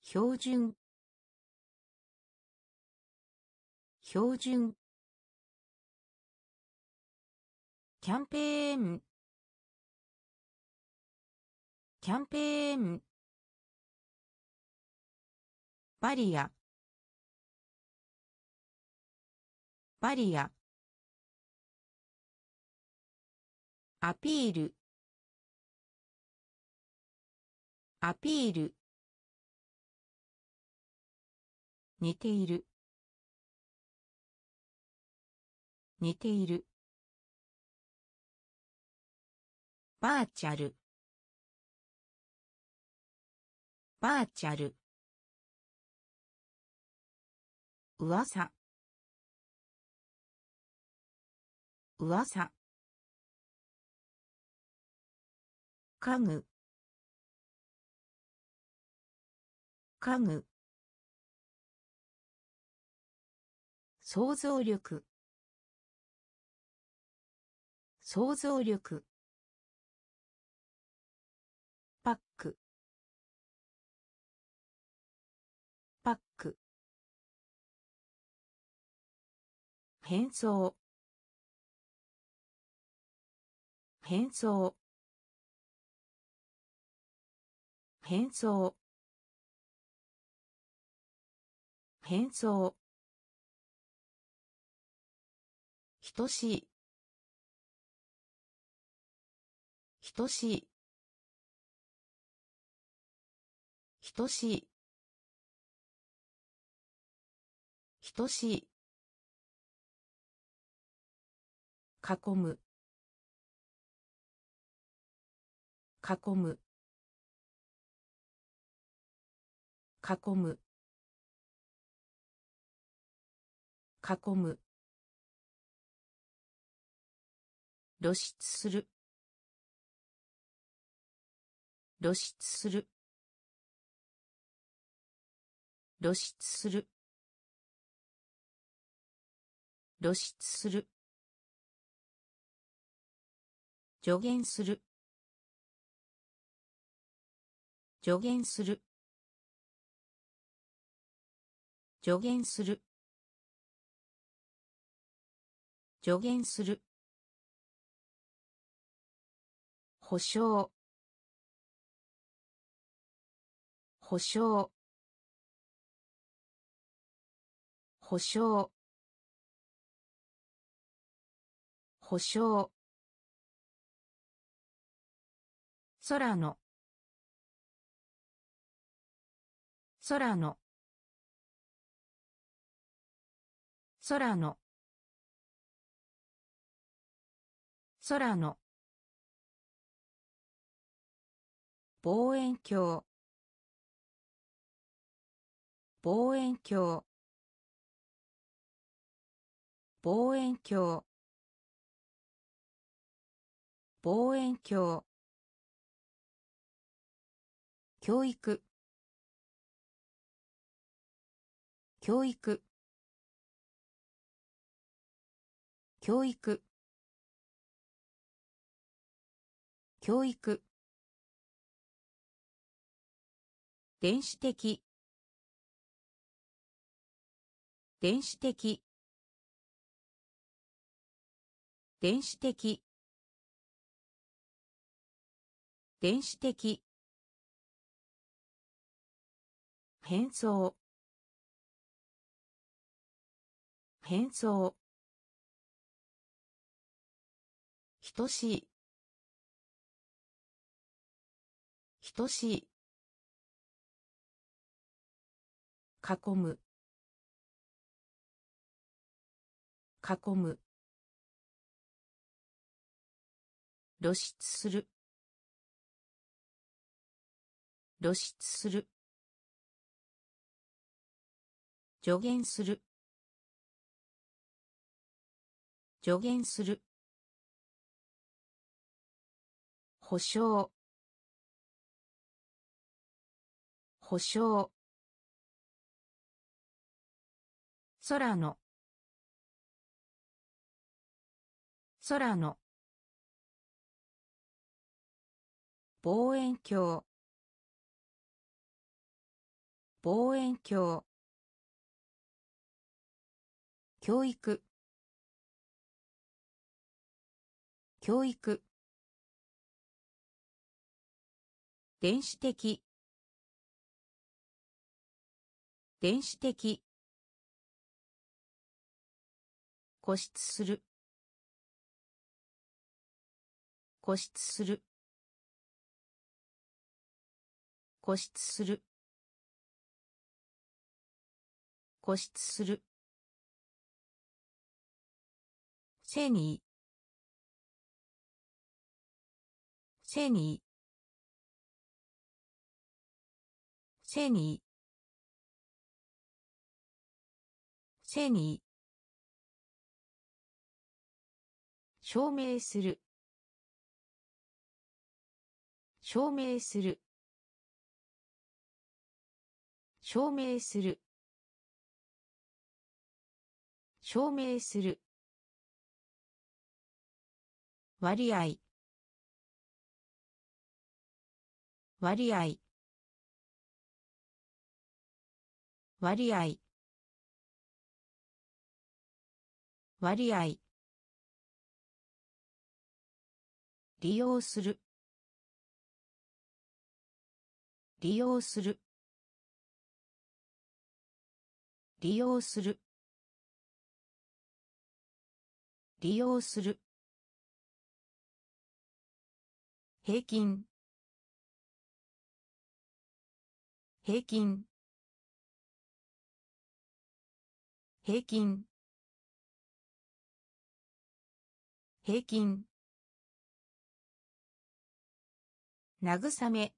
S1: 標準標準キャンペーンキャンペーンバリアバリアアピールアピール似ている似ているバーチャルバーチャル噂噂家具家具想像力想像力パックパック変装変装変装変装等しい等しい等しい等しい囲む囲む囲む囲む露出する露出する露出する露出する助言する助言する助言する助言する保証保証保証保証空の空の空の空の望遠鏡望遠鏡望遠鏡望遠鏡教育教育教育教育電子的電子的電子的電子的変装変装等しい等しい囲む囲む露出する露出する助言する助言する保証保証空の空の望遠鏡望遠鏡教育教育電子的電子的固執する固執する固執する固執するセニーセニーセニーセニー証明する証明する証明する証明する割合割合割合割合利用する利用する利用する利用する平均平均平均平均慰め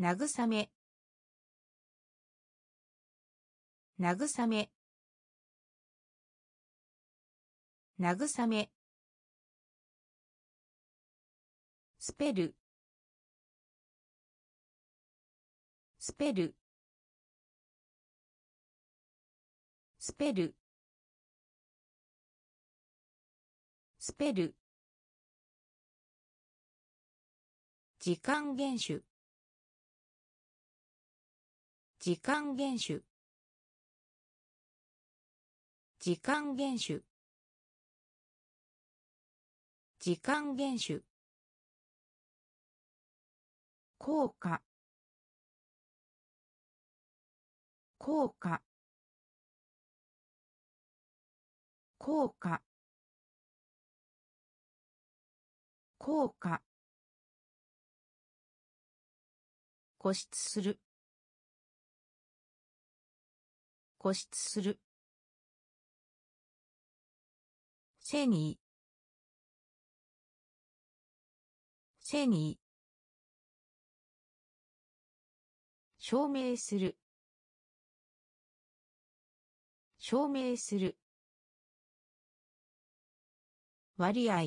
S1: 慰め慰め慰めスペルスペルスペルスペル時間厳守時間厳守時間厳守時間厳守効果効果効果効果固執する固執するセニーセニー証明する証明する割合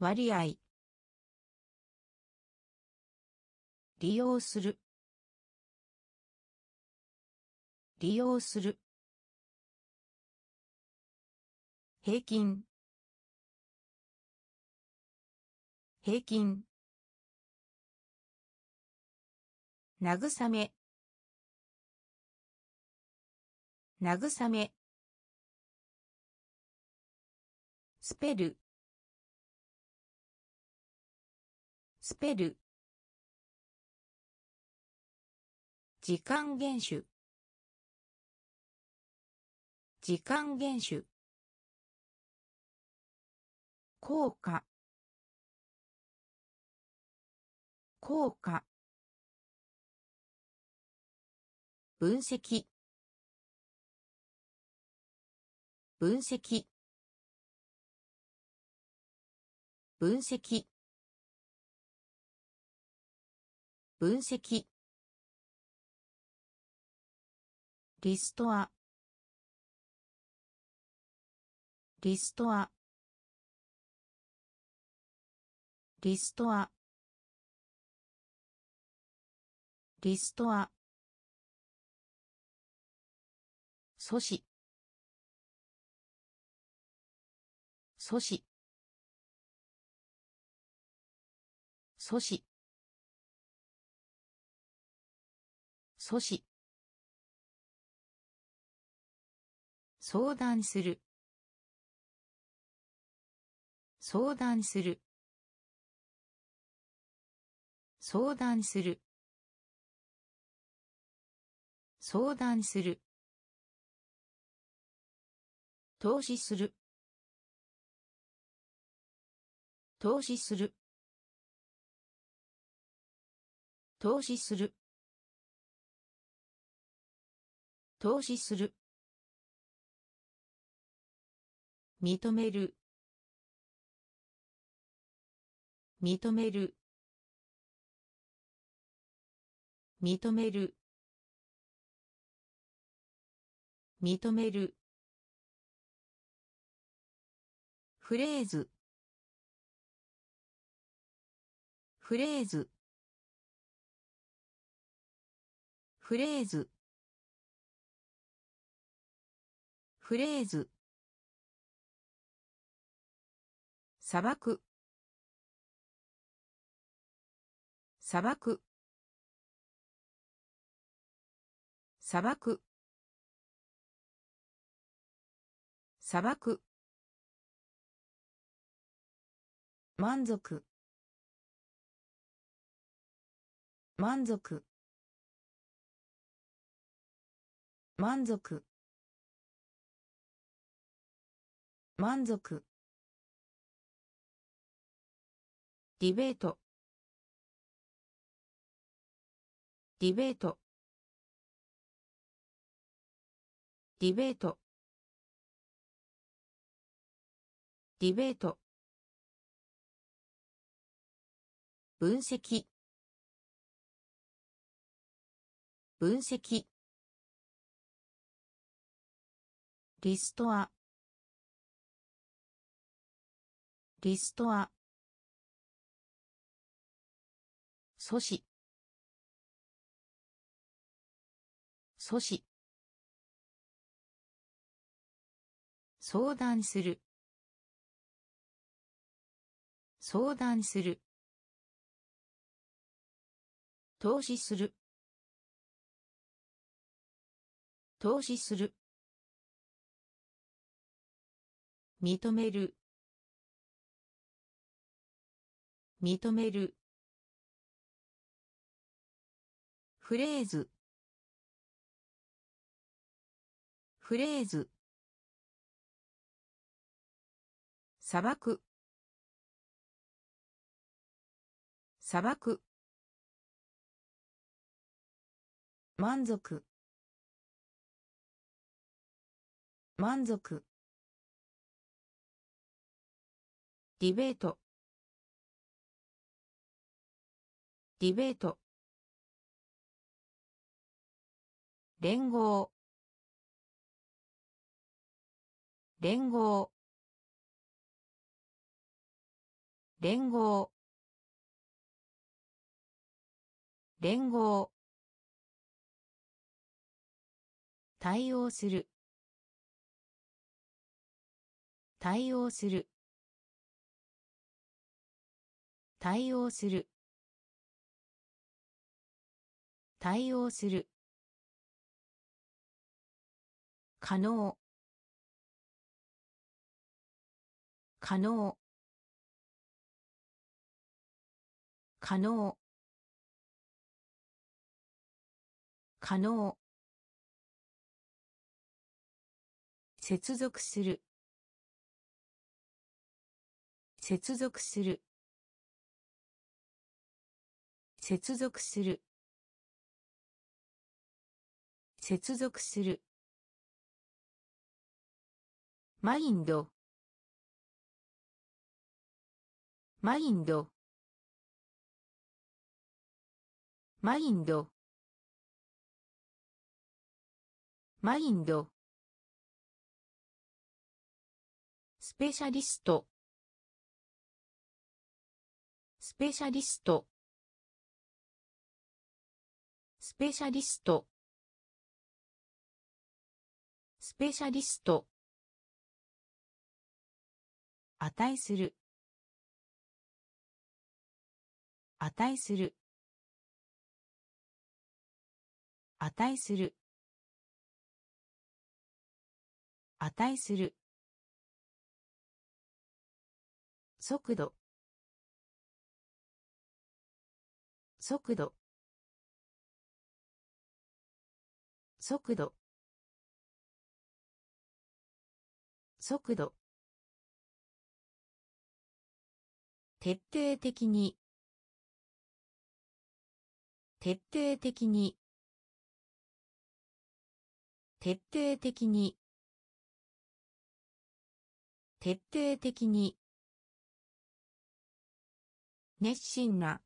S1: 割合利用する利用する平均平均慰め慰めスペルスペル時間厳守時間厳守効果効果分析分析分析分析リストアリストアリストアリストア阻止阻止阻止阻止相談する相談する相談する相談する投資する投資する投資する投資する認める認める認める認めるフレーズフレーズフレーズフレーズ砂漠砂漠砂漠砂漠満足満足満足満足ディベートディベートディベートディベート分析分析リストアリストア阻止阻止相談する相談する投資する投資する認める認めるフレーズフレーズ砂漠砂漠満足満足ディベートディベート連合連合連合連合対応する対応する対応する対応する可能可能可能可能接続する接続する接続する接続するマインドマインドマインドマインドスペシャリストスペシャリストスペシャリストスペシャリスト値する値する値する値する速度速度速度速度徹底的に徹底的に徹底的に徹底的に熱心な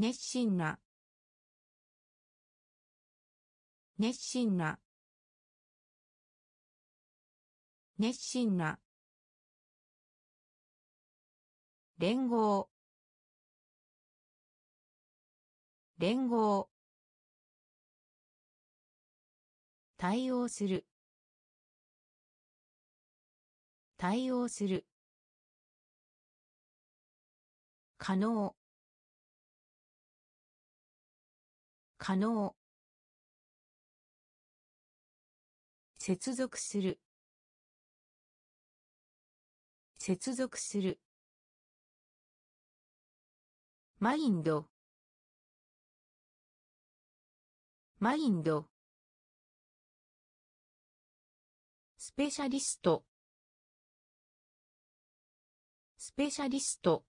S1: 熱心な熱心な熱心な連合連合対応する対応する可能可能接続する接続するマインドマインドスペシャリストスペシャリスト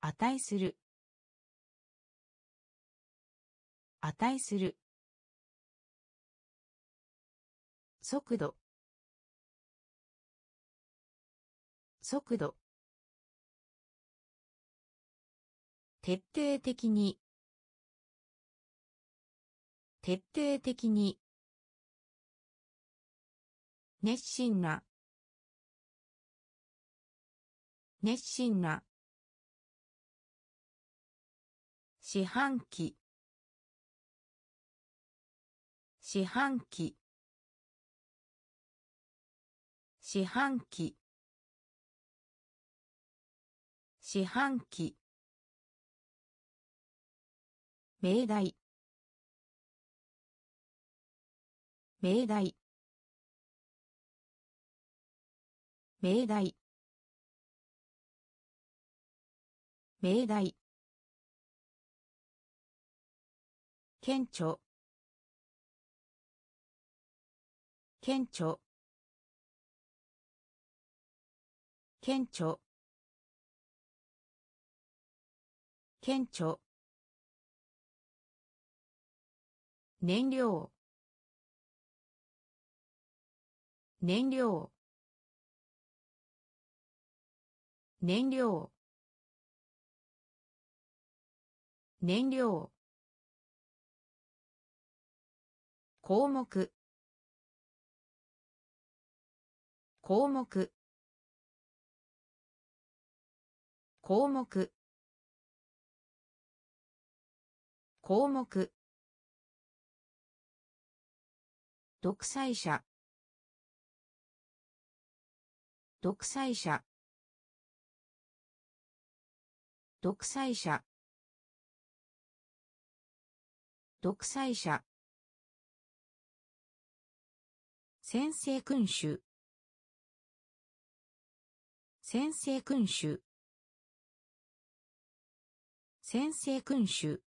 S1: 値する値する速度速度徹底的に徹底的に熱心な熱心な四半期四半期四半期四半期命題命題命題命題顕著顕著顕著顕著燃料燃料燃料燃料項目項目項目項目独裁者独裁者独裁者独裁者先制君主先制君主先制君主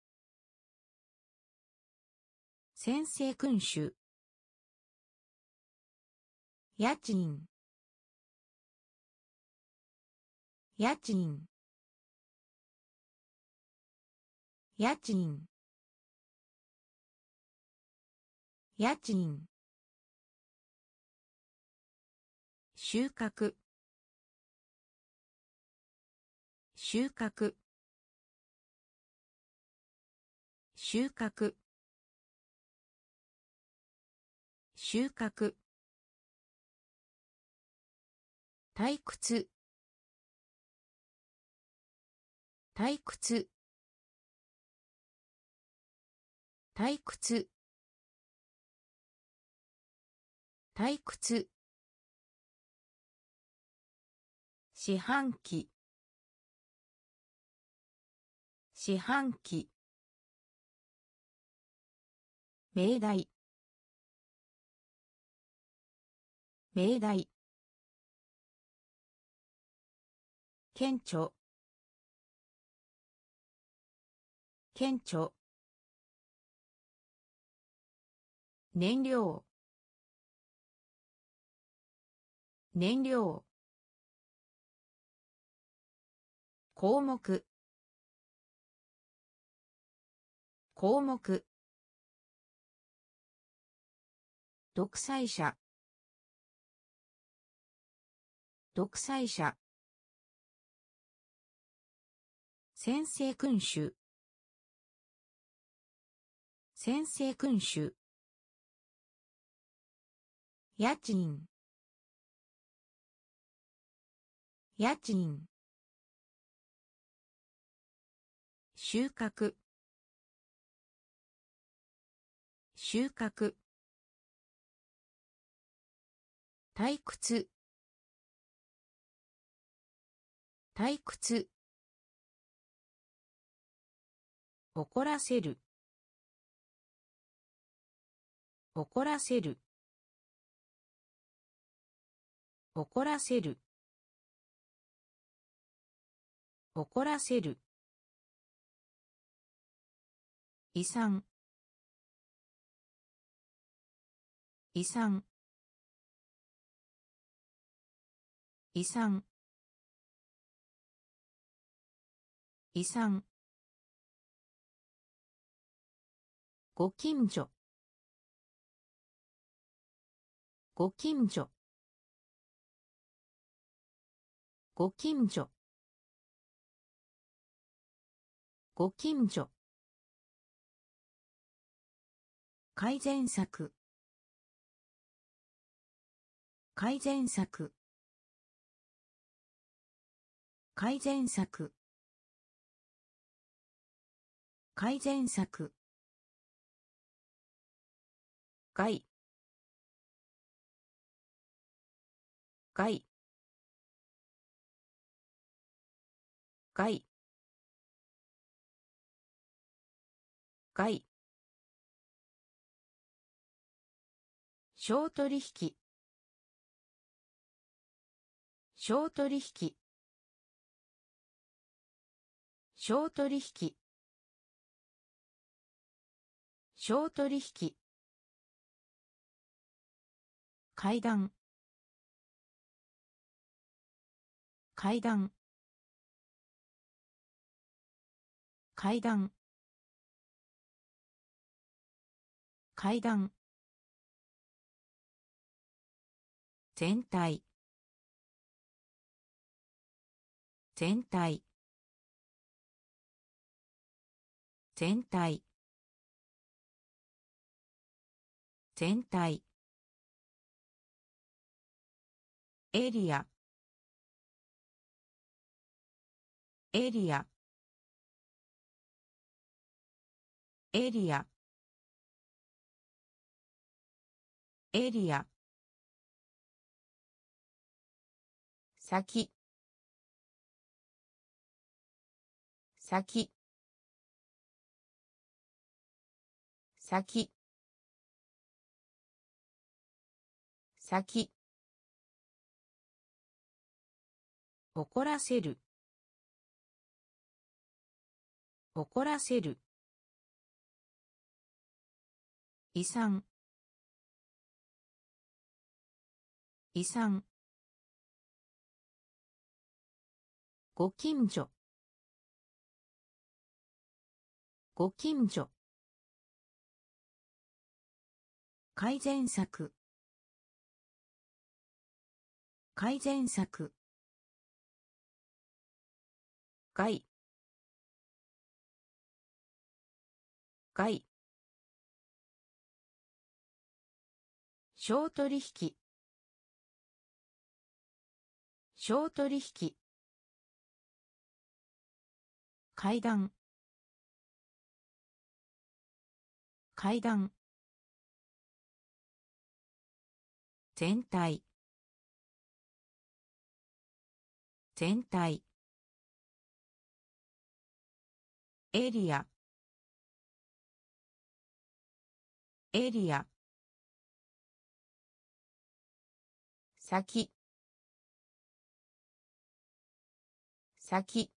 S1: 先制君主家賃家賃家賃家賃収穫収穫収穫収穫退屈退屈退屈退屈四半期四半期命題命題顕著顕著燃料燃料項目項目独裁者独裁者先制君主先制君主家賃家賃収穫収穫退屈退屈怒らせる怒らせる怒らせる怒らせる遺産遺産遺産遺産ご近所ご近所ご近所ご近所改善策改善策改善策改善策害害害害小取引小取引小取引小取引階段階段階段階段全体全体全体全体エリアエリアエリアエリア先先先先怒らせる怒らせる遺産遺産ご近所ご近所改善策改善策害害小取引小取引階段階段全体全体エリアエリア先先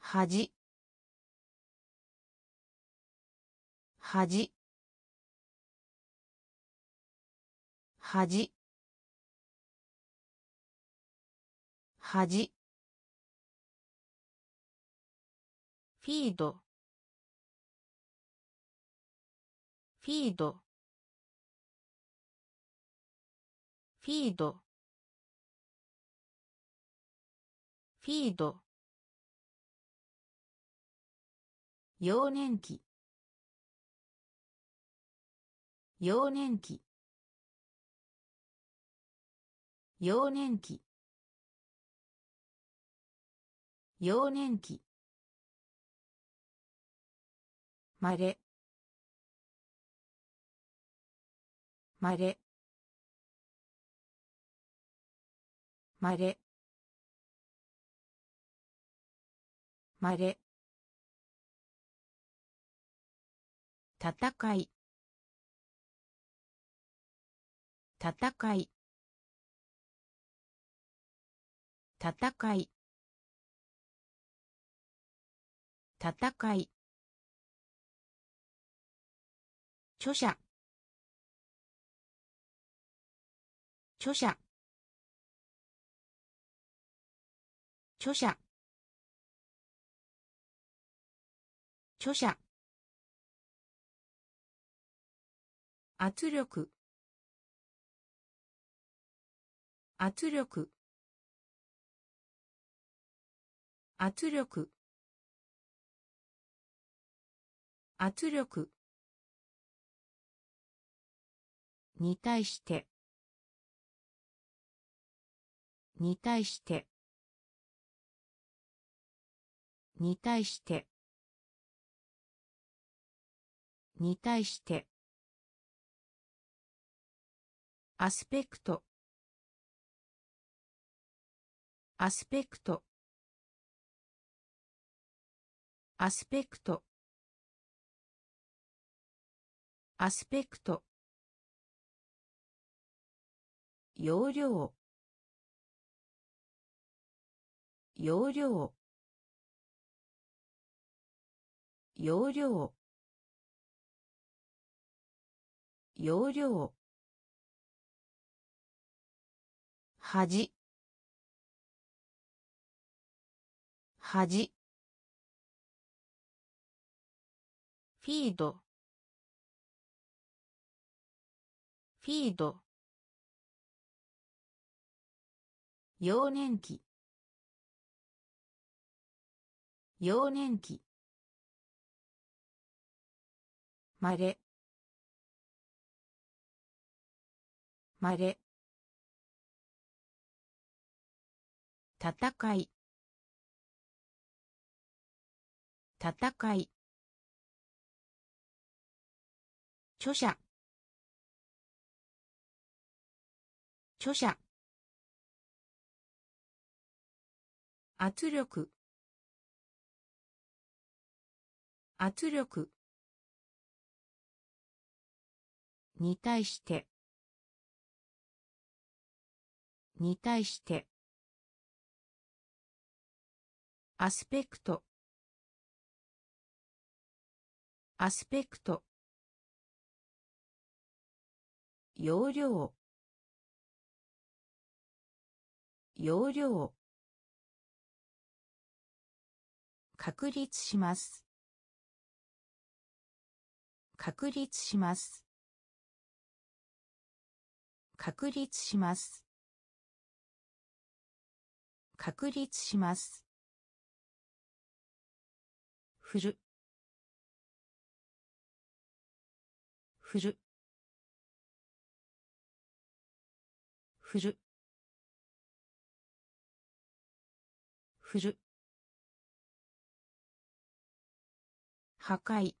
S1: 恥恥恥恥フィードフィードフィードフィード幼年期幼年期幼年期幼年期まれまれまれまれ戦い戦い戦い戦い著者著者著者著者圧力圧力圧力圧力に対してに対してに対してに対してアスペクトアスペクトアスペクトアスペクト容量容量容量容量恥恥フィードフィード幼年期幼年期まれまれ戦い戦い著者著者圧力圧力に対してに対してアスペクトアスペクト容量容量確立します確立します確立します確立しますふるふるふるふる破壊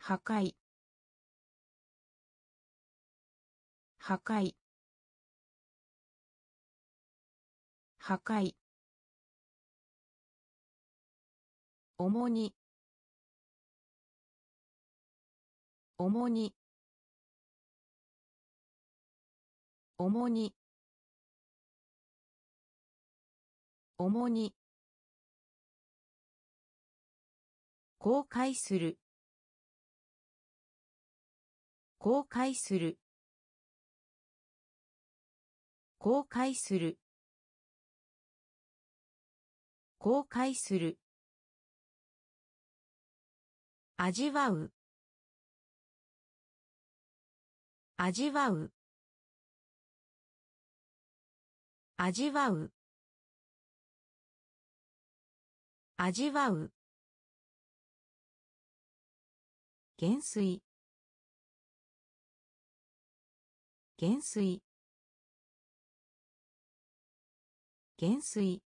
S1: 破壊破壊破壊重に重に重に重に公開する公開する公開する公開する味わう味わう味わう味わう減衰減衰減衰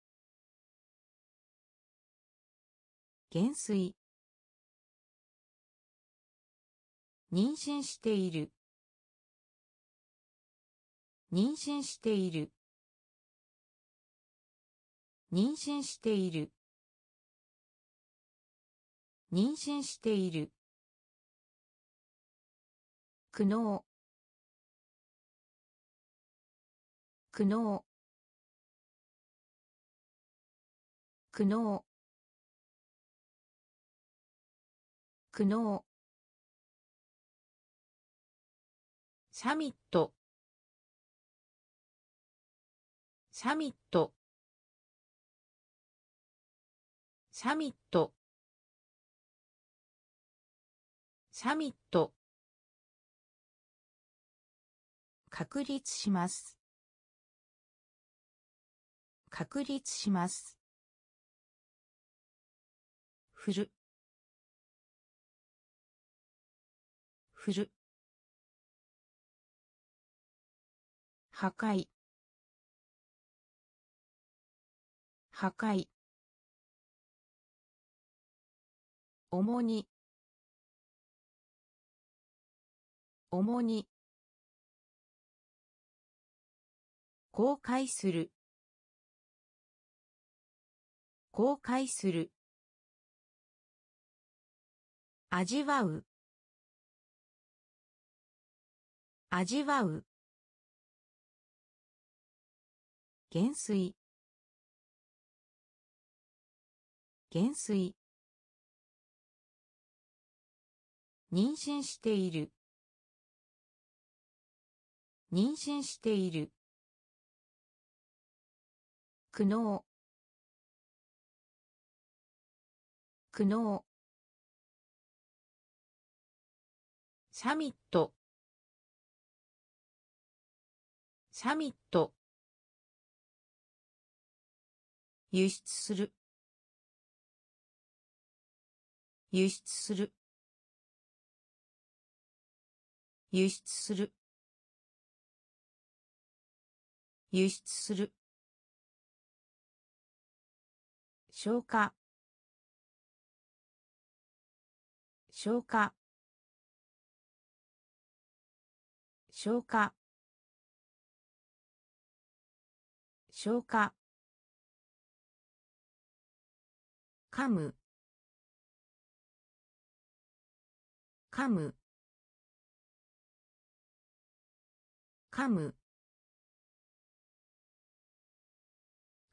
S1: 減衰妊娠している妊娠している妊娠している妊娠している苦悩苦悩苦悩苦悩サミットサミットサミットサミット確立します確立しますふるふる破壊破壊重に重に公開する公開する味わう味わう減衰減衰妊娠している妊娠している苦悩苦悩サミットサミット輸出する輸出する輸出する輸出する消化消化消化消化噛む噛む噛む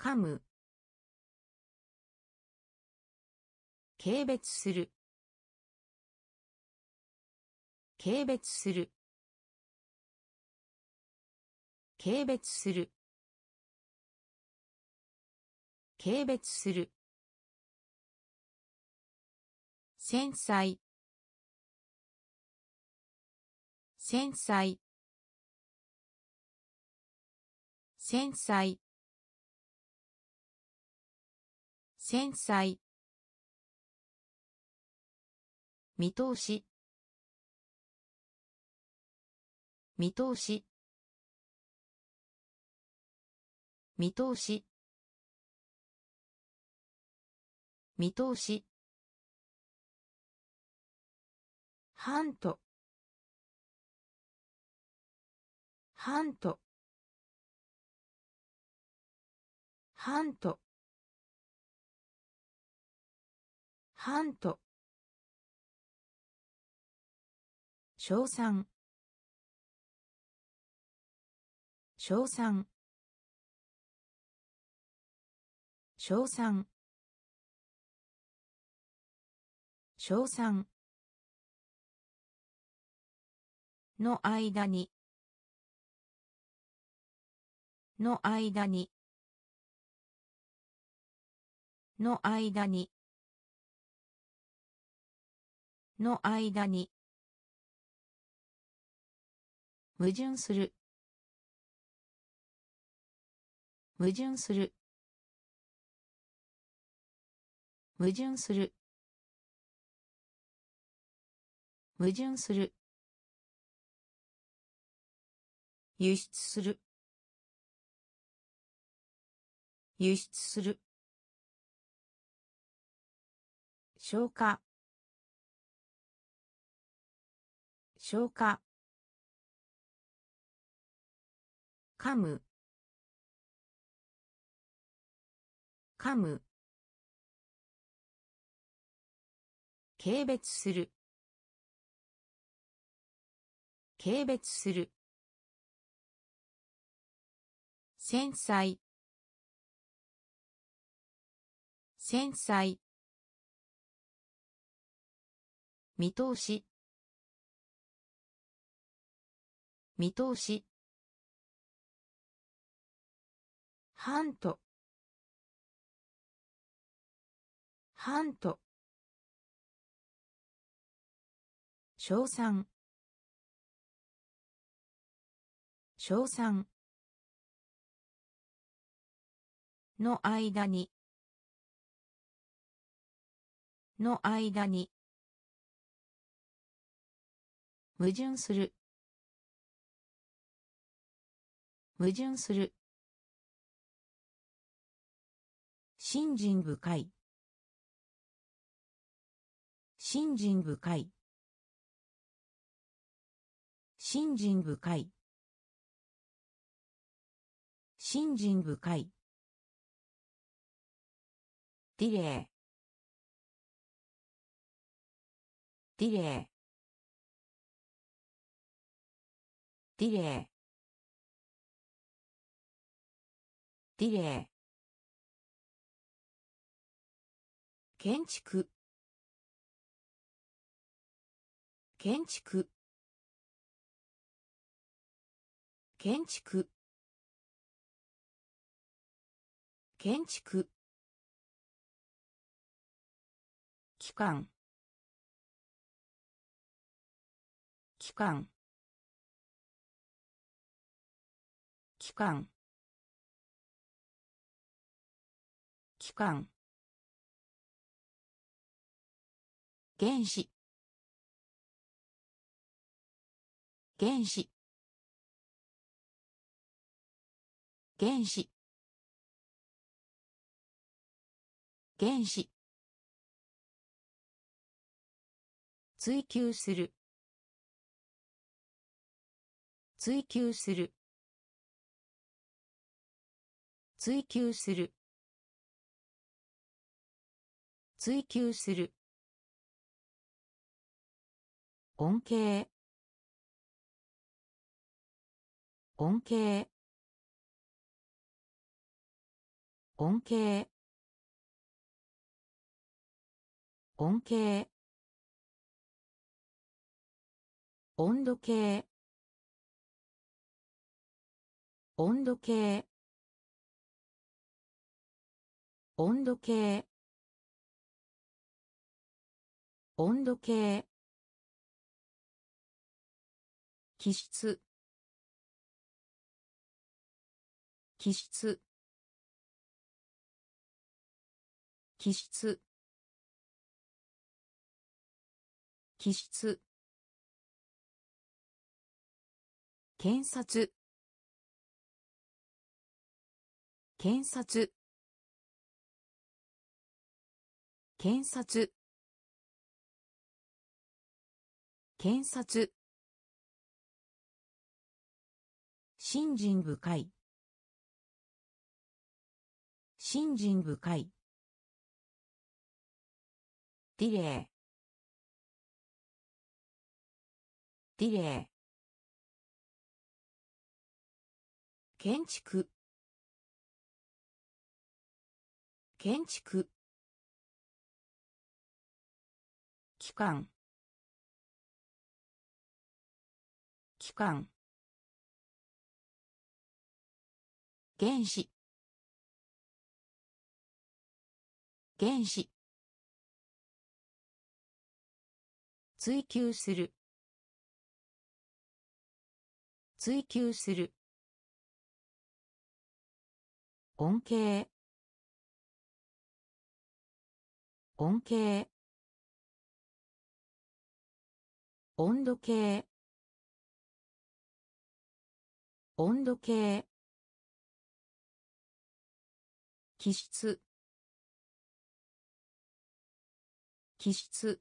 S1: 噛む軽蔑する軽蔑する軽蔑する軽蔑する繊細繊細繊細繊細見通し見通し見通し見通しハントハントハントハント称賛称賛称賛称賛の間にの間にの間にの間に矛盾する矛盾する矛盾する矛盾する輸出する輸出する消化消化噛む噛む軽蔑する軽蔑する繊細繊細見通し見通しハントハント称賛称賛の間にの間に矛盾する矛盾する信心深い信心深い信心深い信心深いディレイディレイディレイディレイ建築建築建築建築機関機関機関期間原子原子原子原子追求する追求する追求する追求する恩恵恩恵恩恵恩恵温度計温度計温度計温度計気質気質気質気質検察検察検察検察信心深い信心深いディレイディレイ建築建築期間期間原子原子追求する追求する恩恵恩恵温度計温度計気質気質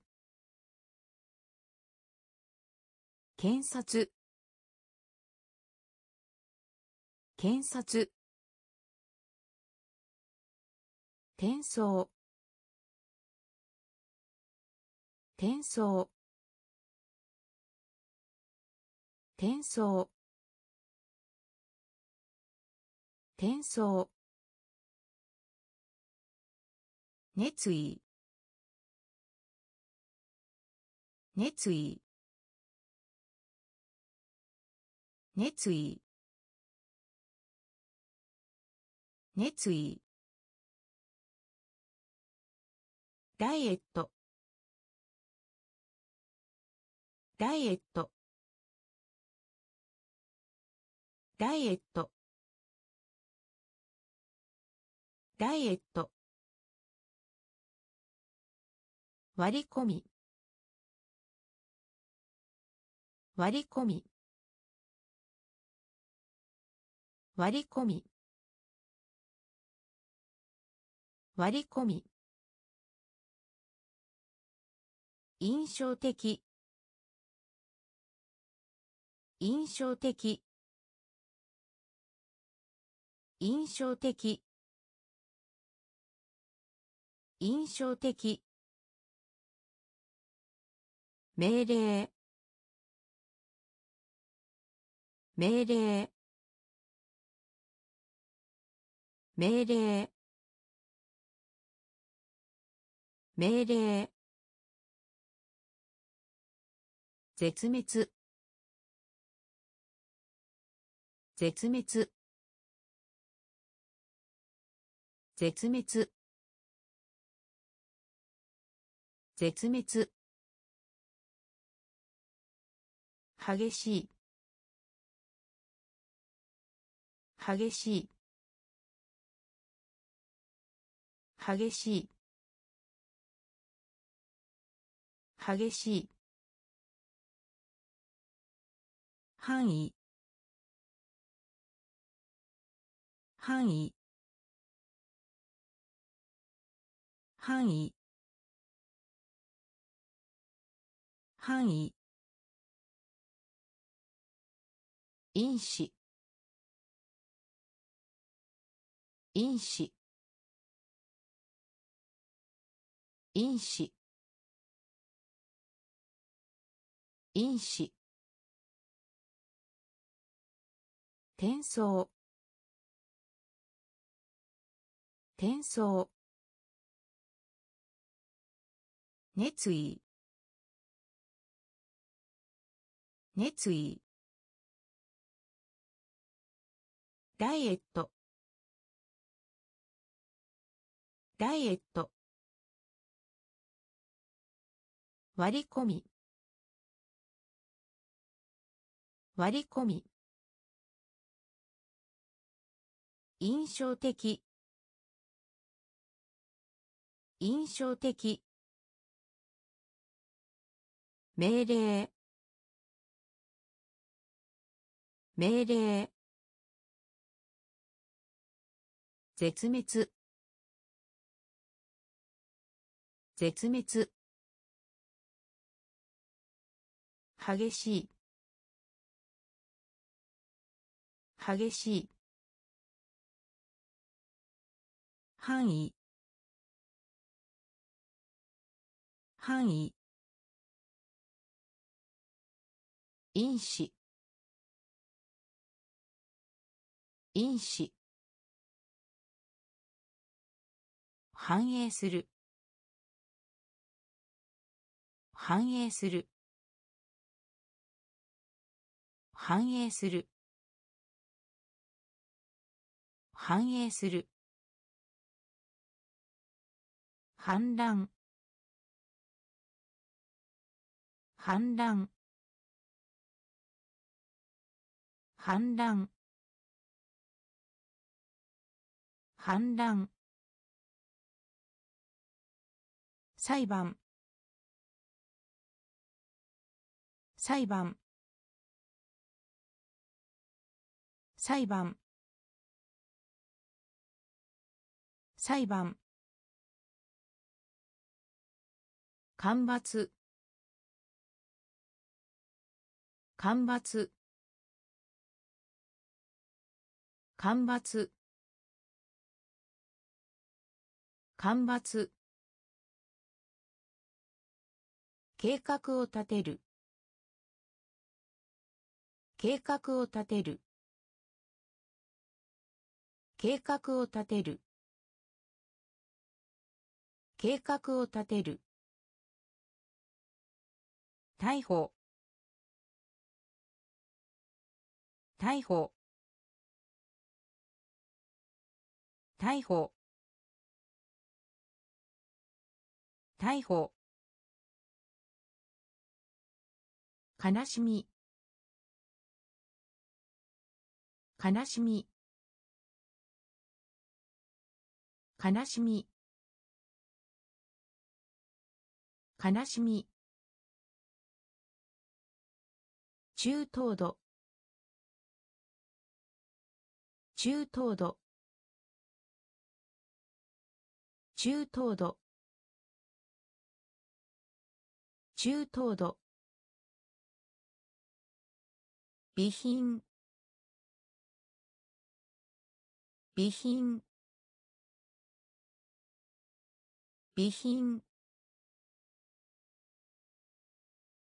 S1: 検察検察転送転送転送転送熱意熱意熱意熱意ダイエットダイエットダイエットダイエット割り込み割り込み割り込み割り込み印象的印象的印象的印象的命令命令命令命令絶滅絶滅絶滅絶滅激しい激しい激しい激しい範囲範囲範囲範囲因子因子因子因子転送転送熱意熱意ダイエットダイエット割り込み割り込み印象的印象的命令命令絶滅絶滅激しい激しい範囲範囲因子因子反映する反映する反映する反映する反乱反乱反乱反乱裁判裁判裁判裁判干ばつ干ばつ干ばつ干ばつ計画を立てる計画を立てる計画を立てる計画を立てる逮捕逮捕逮捕逮捕悲しみ悲しみ悲しみ悲しみ中等度中等度中等度中等度備品備品備品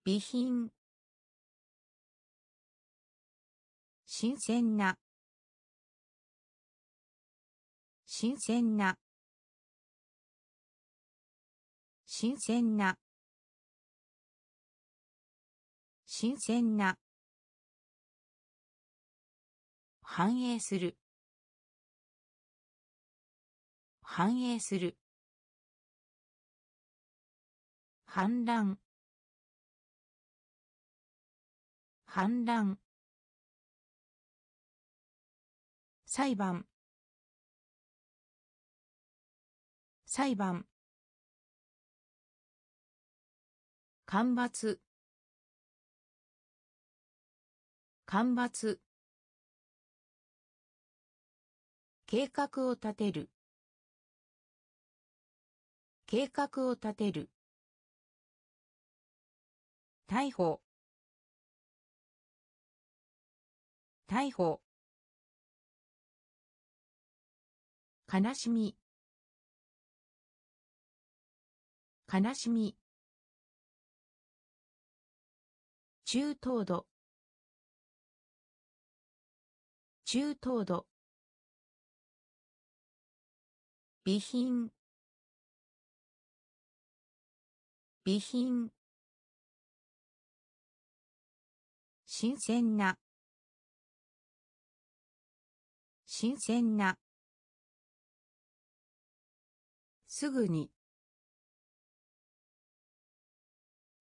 S1: 備品新鮮な新鮮な新鮮な新鮮な反映する反映する反乱反乱裁判裁判干ばつ干ばつ計画を立てる計画を立てる逮捕逮捕悲しみ悲しみ中等度中等度備品備品新鮮な新鮮なすぐに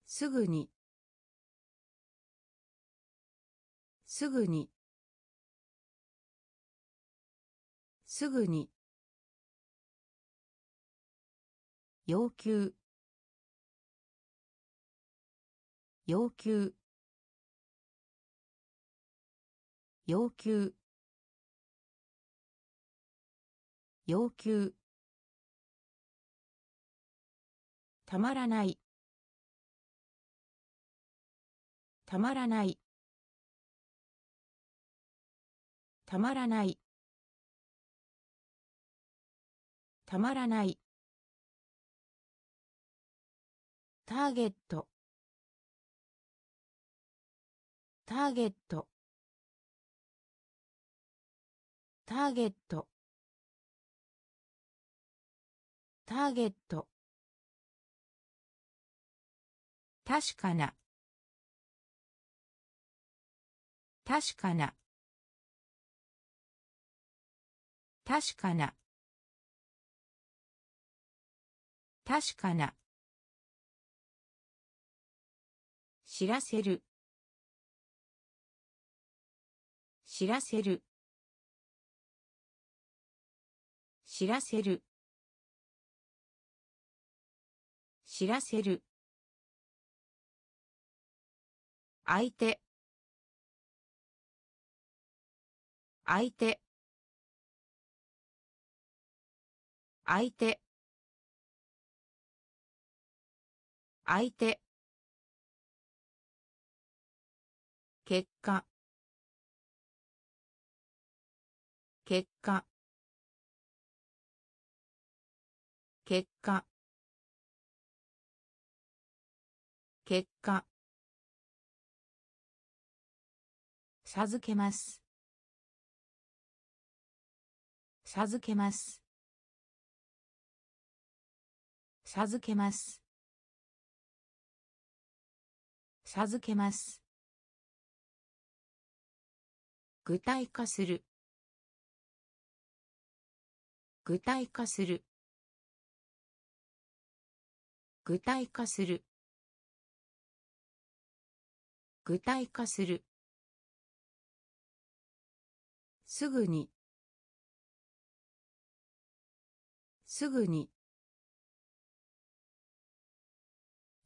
S1: すぐにすぐにすぐに要求要求要求要求たまらないたまらないたまらないたまらないターゲットターゲットターゲットターゲット確かな確かな確かな確かな知らせる知らせる知らせる知らせる相手相手相手相手結果結果結果結果授けます授けます授けます授けます具体化する具体化する具体化する具体化するすぐにすぐに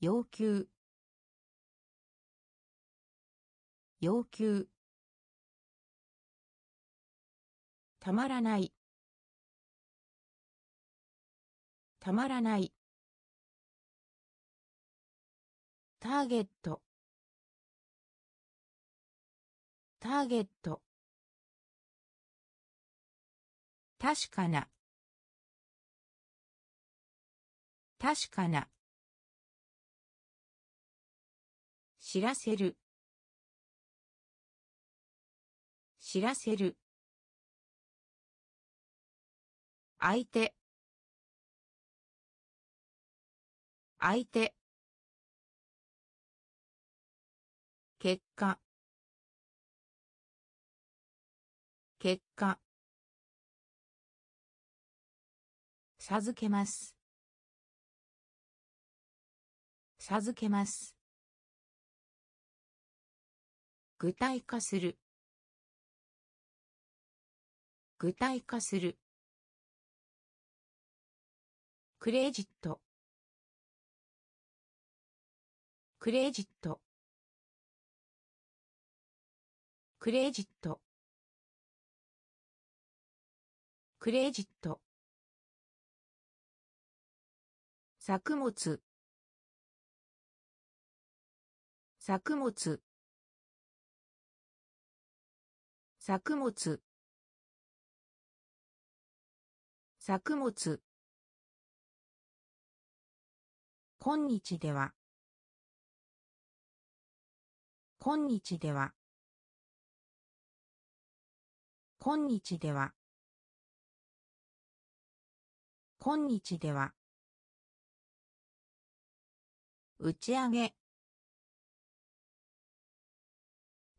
S1: 要求要求たまらないたまらないターゲットターゲット確かな確かな知らせる知らせる相手相手結果結果授けます授けます具体化する具体化するクレジットクレジットクレジットクレジット作物作物作物作物今日では今日では今日では今日では打ち上げ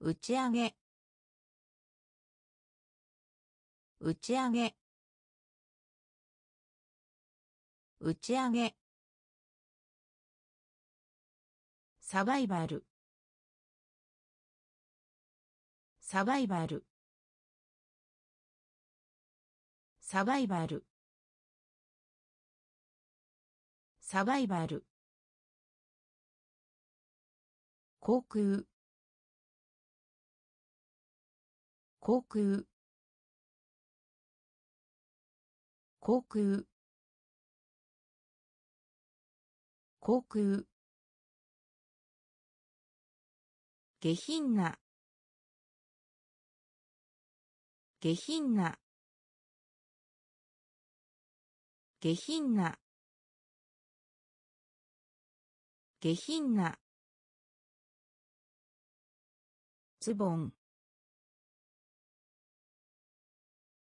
S1: 打ち上げ打ち上げ打ち上げサバイバルサバイバルサバイバルサバイバル航空航空航空航空下品な下品な下品な下品なズボン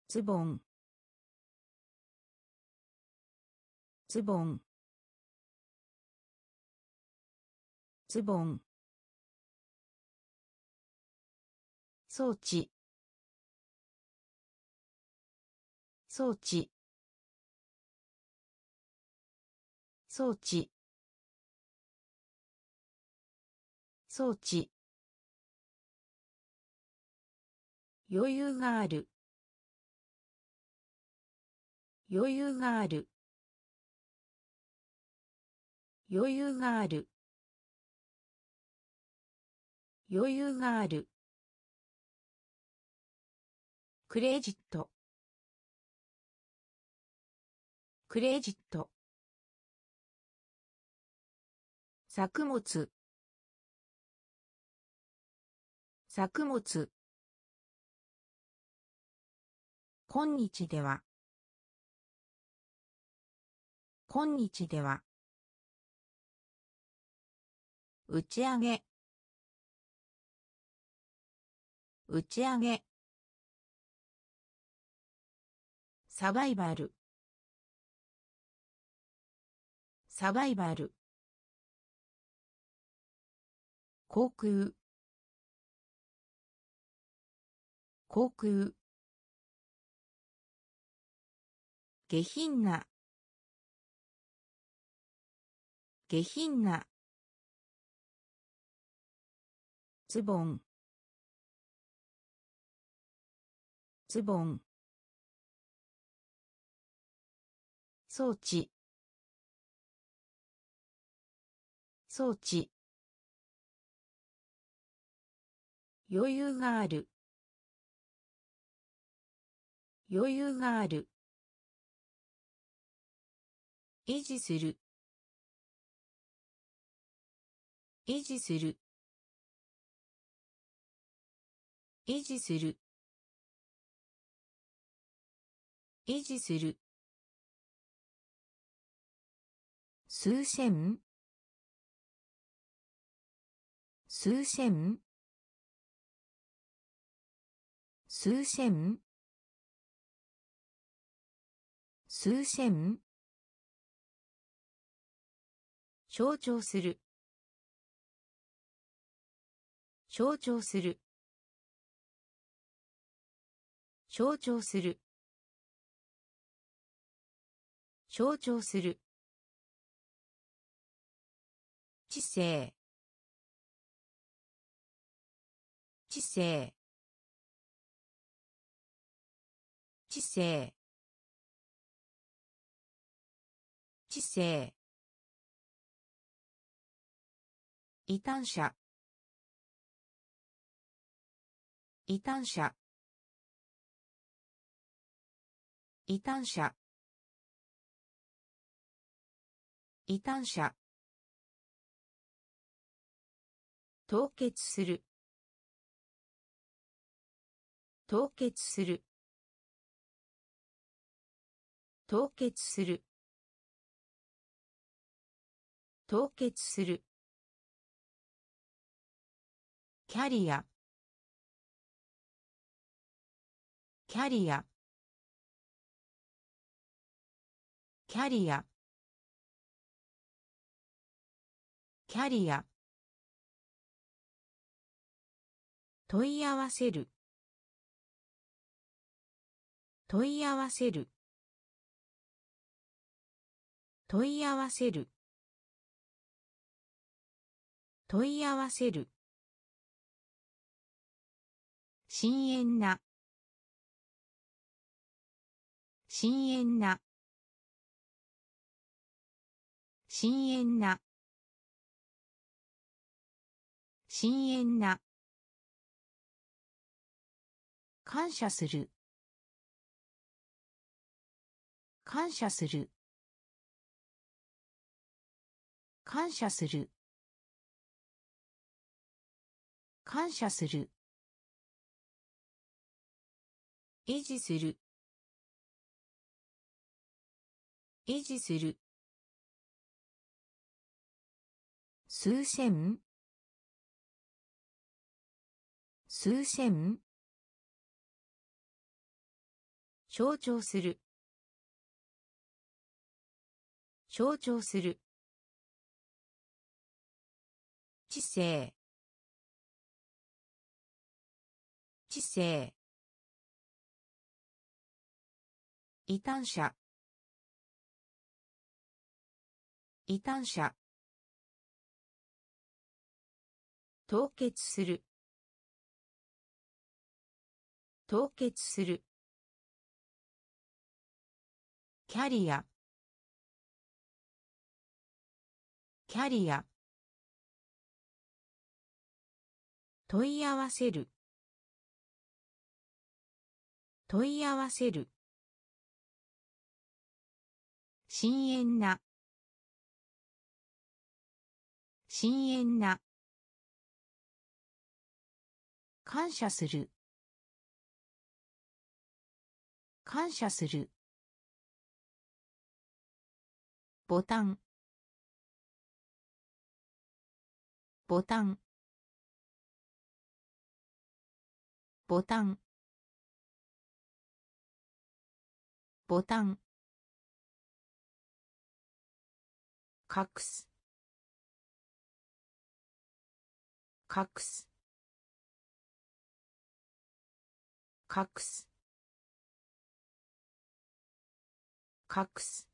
S1: ズボンズボンズボン装置装置装置装置余裕がある余裕がある余裕がある余裕があるクレジットクレジット作物作物今日では今日では打ち上げ打ち上げサバイバルサバイバル航空航空下品な下品なズボンズボン装置装置余裕がある余裕がある維持する維持する維持する維持する数千数千数千数千象徴する象徴する象徴する象徴する知性知性知性知性異端者異端者異端者異端者凍結する凍結する凍結する凍結するキャリアキャリアキャリアキャリア問い合わせる問い合わせる問い合わせる問い合わせる深淵な深淵な深淵な深淵な感謝する感謝する感謝する感謝する維持する維持する数千数千象徴する象徴する知性知性異端者異端者凍結する凍結するキャリアキャリア問い合わせる問い合わせる深淵な深淵な感謝する感謝するボタンボタンボタンボタン隠す隠す隠す隠す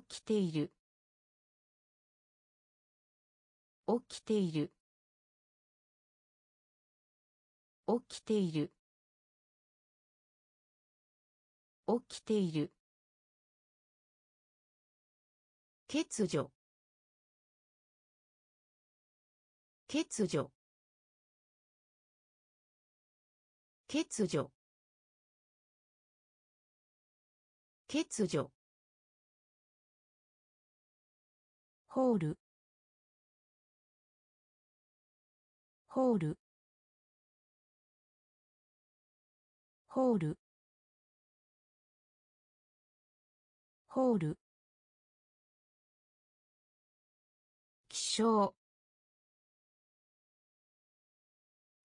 S1: 起きている起きている起きている起きている欠如欠如欠如欠如ホールホールホールホール気象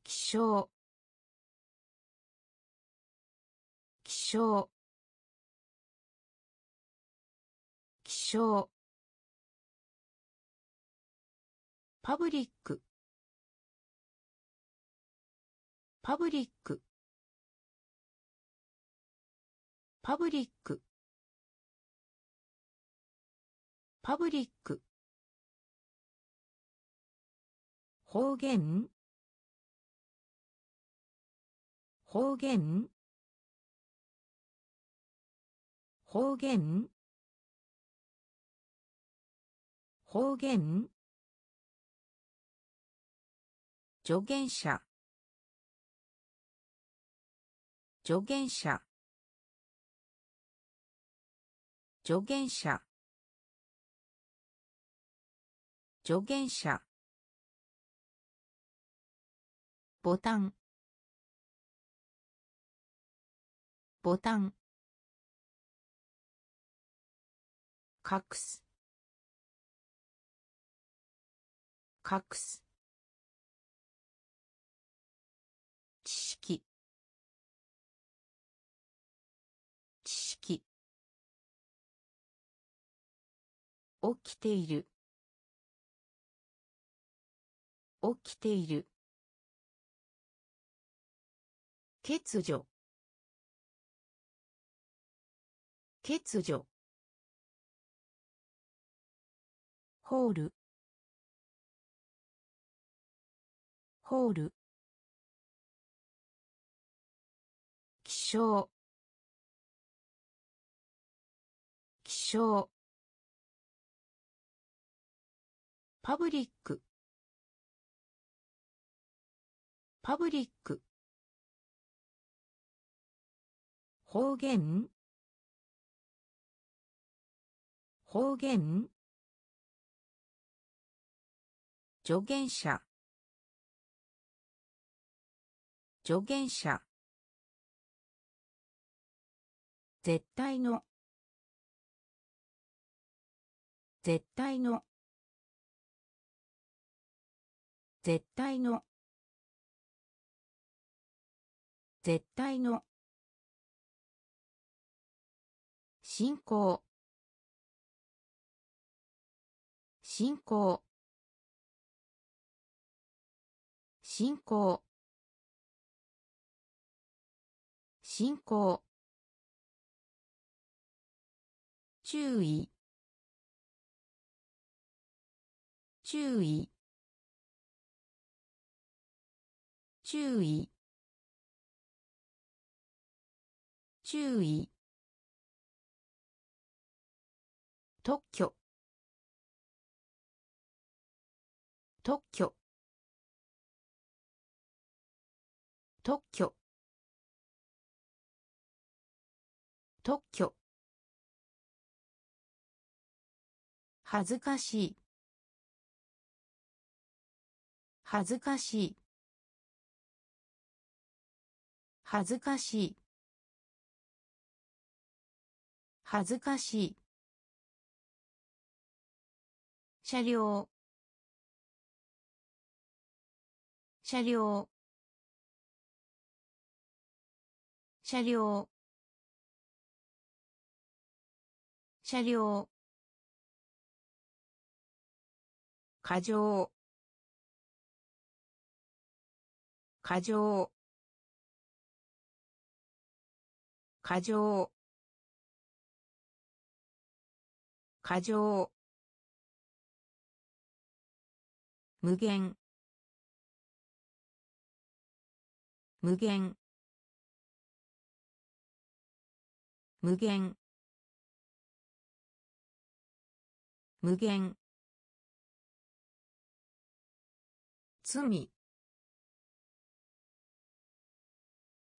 S1: 気象気象気象パブリックパブリックパブリックパブリック方言方言方言方言助言者助言者助言者助言者ボタンボタン隠す隠す起きている起きている欠如欠如ホールホール気象気象パブリックパブリック方言方言助言者助言者絶対の絶対の絶対の絶対の信仰信仰信仰信仰注意注意注意注意特許特許特許特許恥ずかしい恥ずかしい恥ずかしい恥ずかしい車両車両車両車両過剰過剰過剰過剰無限無限無限無限罪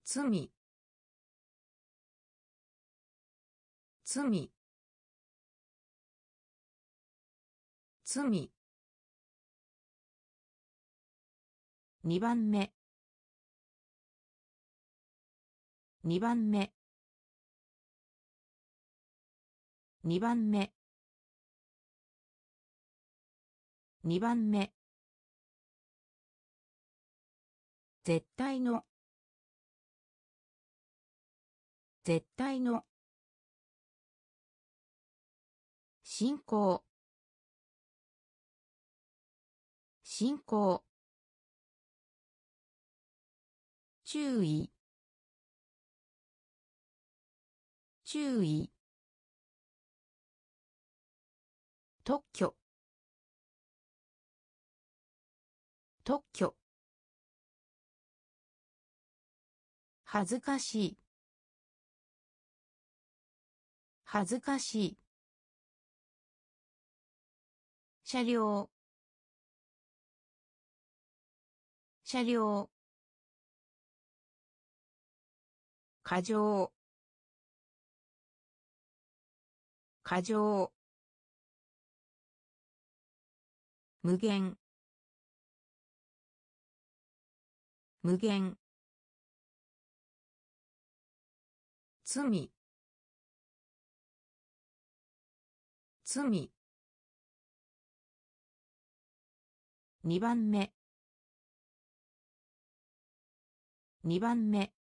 S1: 罪罪罪2番目二番目二番目二番目絶対の絶対の進行進行注意注意特許特許恥ずかしい恥ずかしい車両車両過剰過剰無限無限罪罪2番目2番目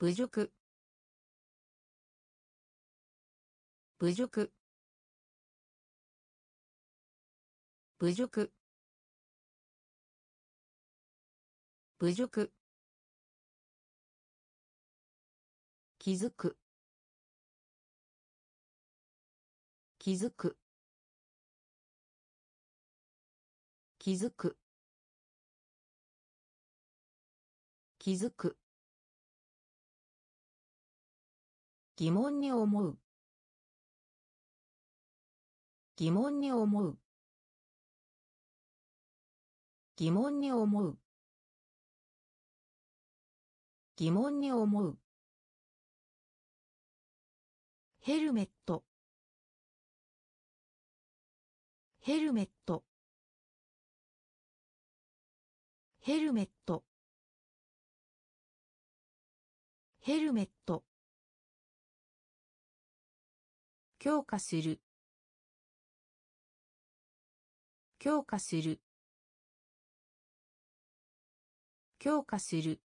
S1: 侮辱侮辱侮辱侮辱気づく気づく気づく気づく疑問に思う疑問に思う疑問に思う疑問に思うヘルメットヘルメットヘルメットヘルメット強化する強化する強化する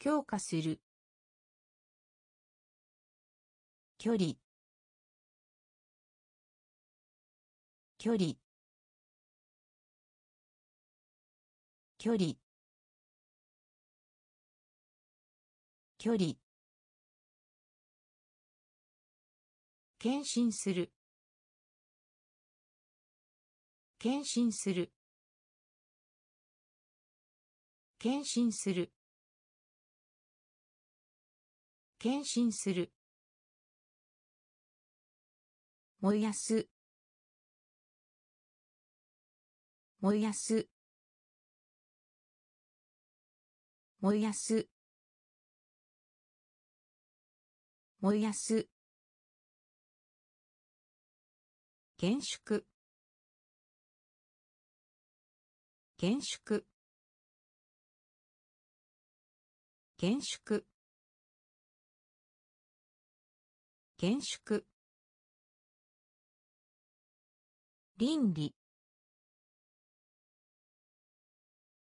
S1: 強化する距離距離距離距離検診する検診する検診する検診する燃やす燃やす燃やす燃やす厳粛厳粛厳粛厳粛倫理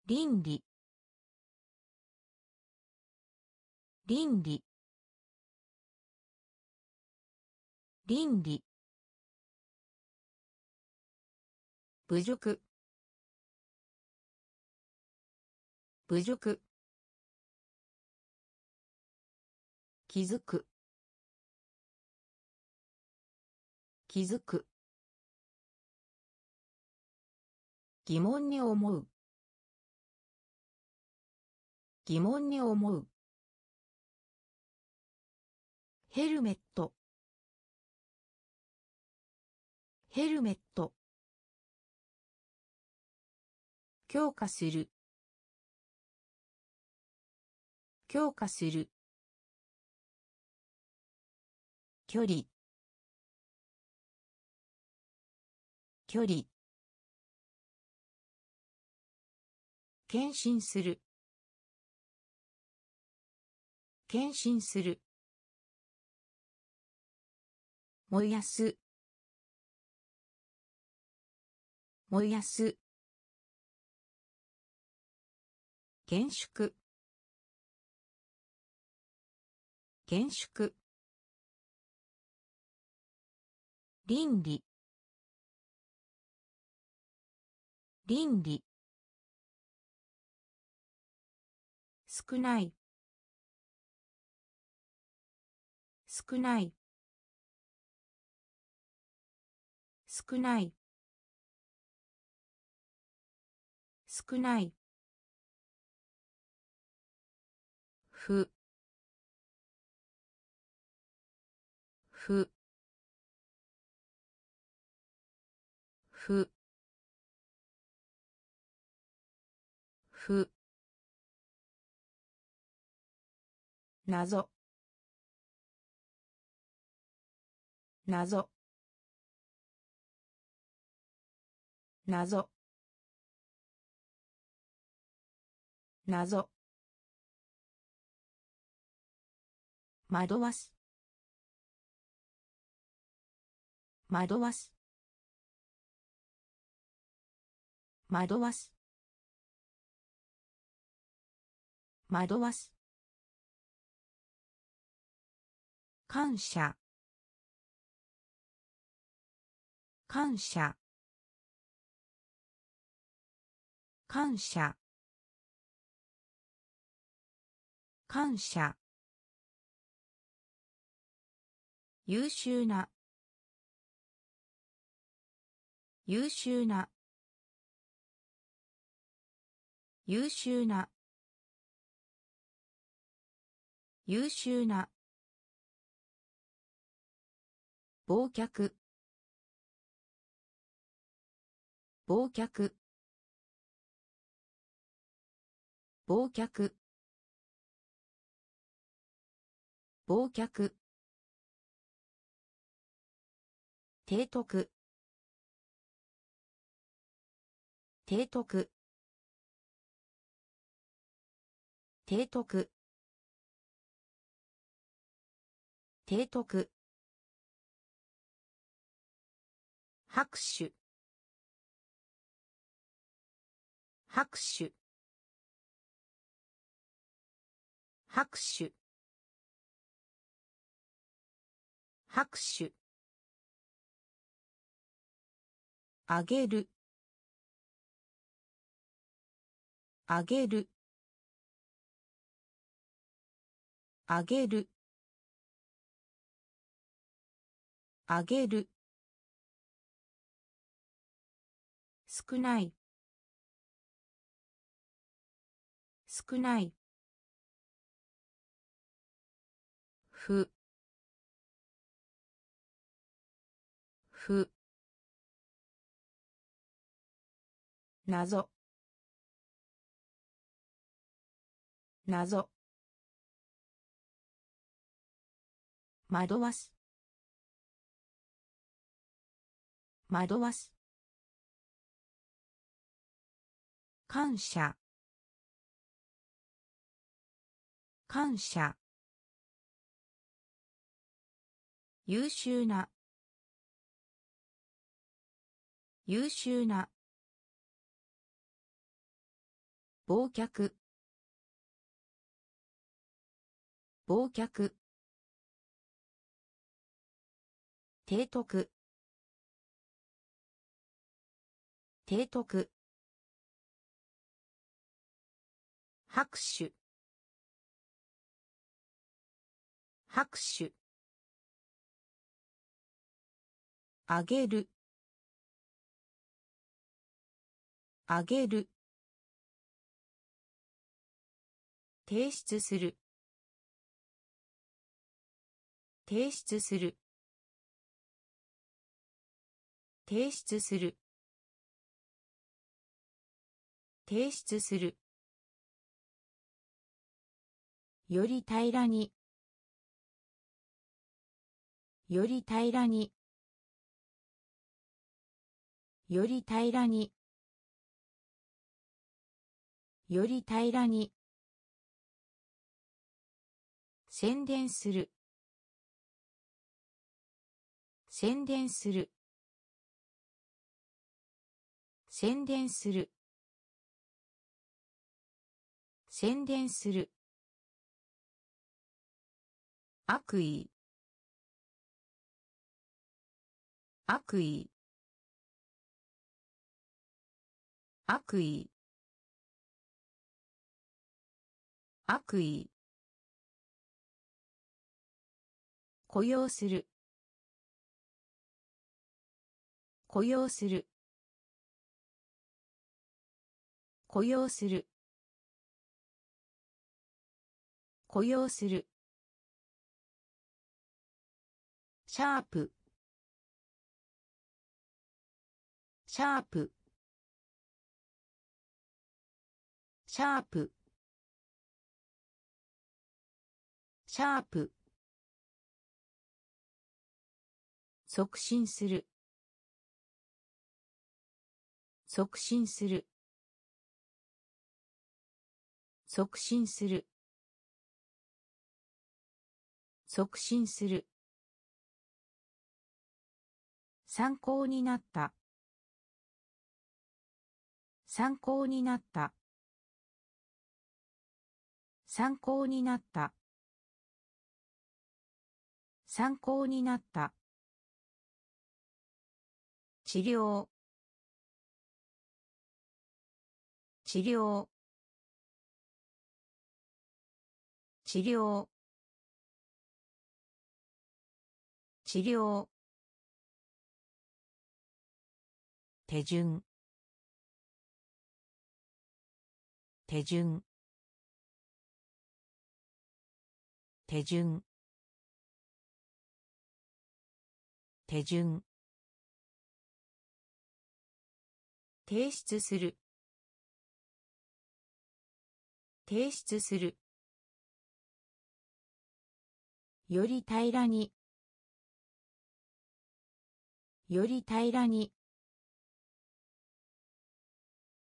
S1: 倫理倫理倫理侮辱侮辱気づく気づく疑問に思う疑問に思うヘルメットヘルメット強化する強化する距離距離検診する検診する燃やす燃やす厳粛厳粛倫理倫理少ない少ない少ない少ないふふふふなぞ謎謎惑わす惑わす惑わす惑わす感謝感謝感謝感謝優秀な優秀な優秀な優秀な忘却忘却忘却忘却提督提督提督提督拍手拍手拍手拍手あげるあげるあげるあげる少ない少ないふふなぞなぞ惑わす惑わす感謝感謝優秀な優秀な忘却忘却提督提督拍手拍手あげるあげる提出する提出する提出する提出するより平らにより平らにより平らにより平らに宣伝する宣伝する宣伝する宣伝する悪意悪意悪意悪意雇用する雇用する雇用する雇用するシャープシャープシャープシャープ促進する促進する促進する促進する参考になった参考になった参考になった参考になった治療治療治療治療手順手順手順手順提出する提出するより平らにより平らに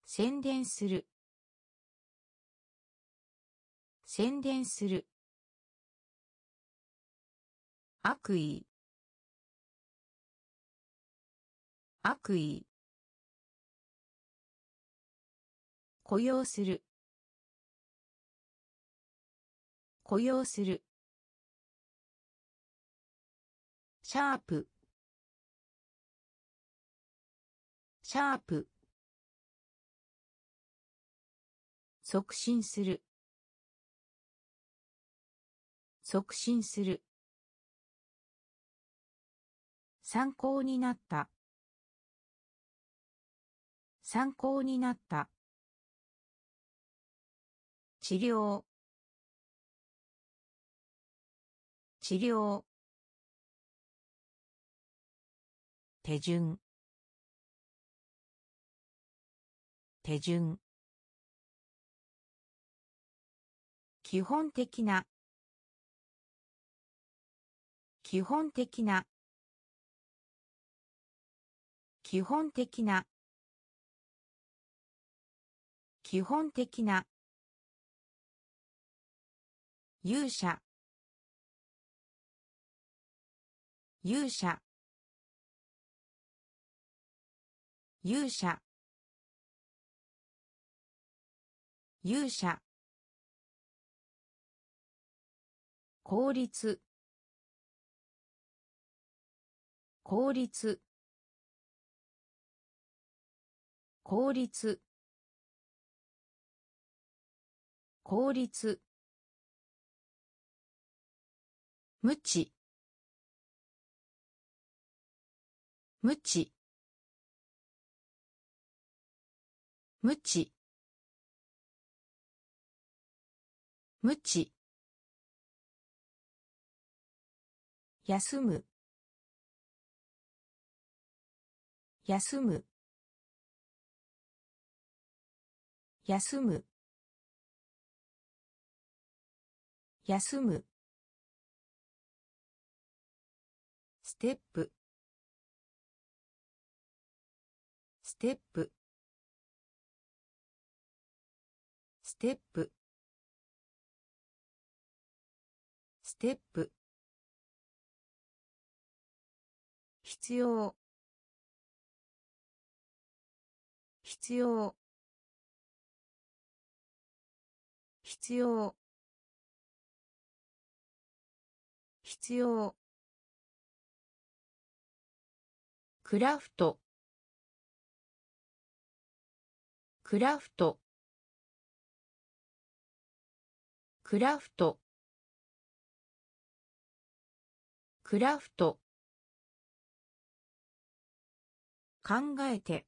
S1: 宣伝する宣伝する悪意悪意雇用する雇用するシャープシャープ促進する促進する参考になった参考になった治療治療手順手順基本的な基本的な基本的な基本的な勇者勇者勇者勇者効率効率効率効率無知無知無知無知休む休む休む休むステップステップステップステップ必要必要必要必要クラフトクラフトクラフトクラフト考えて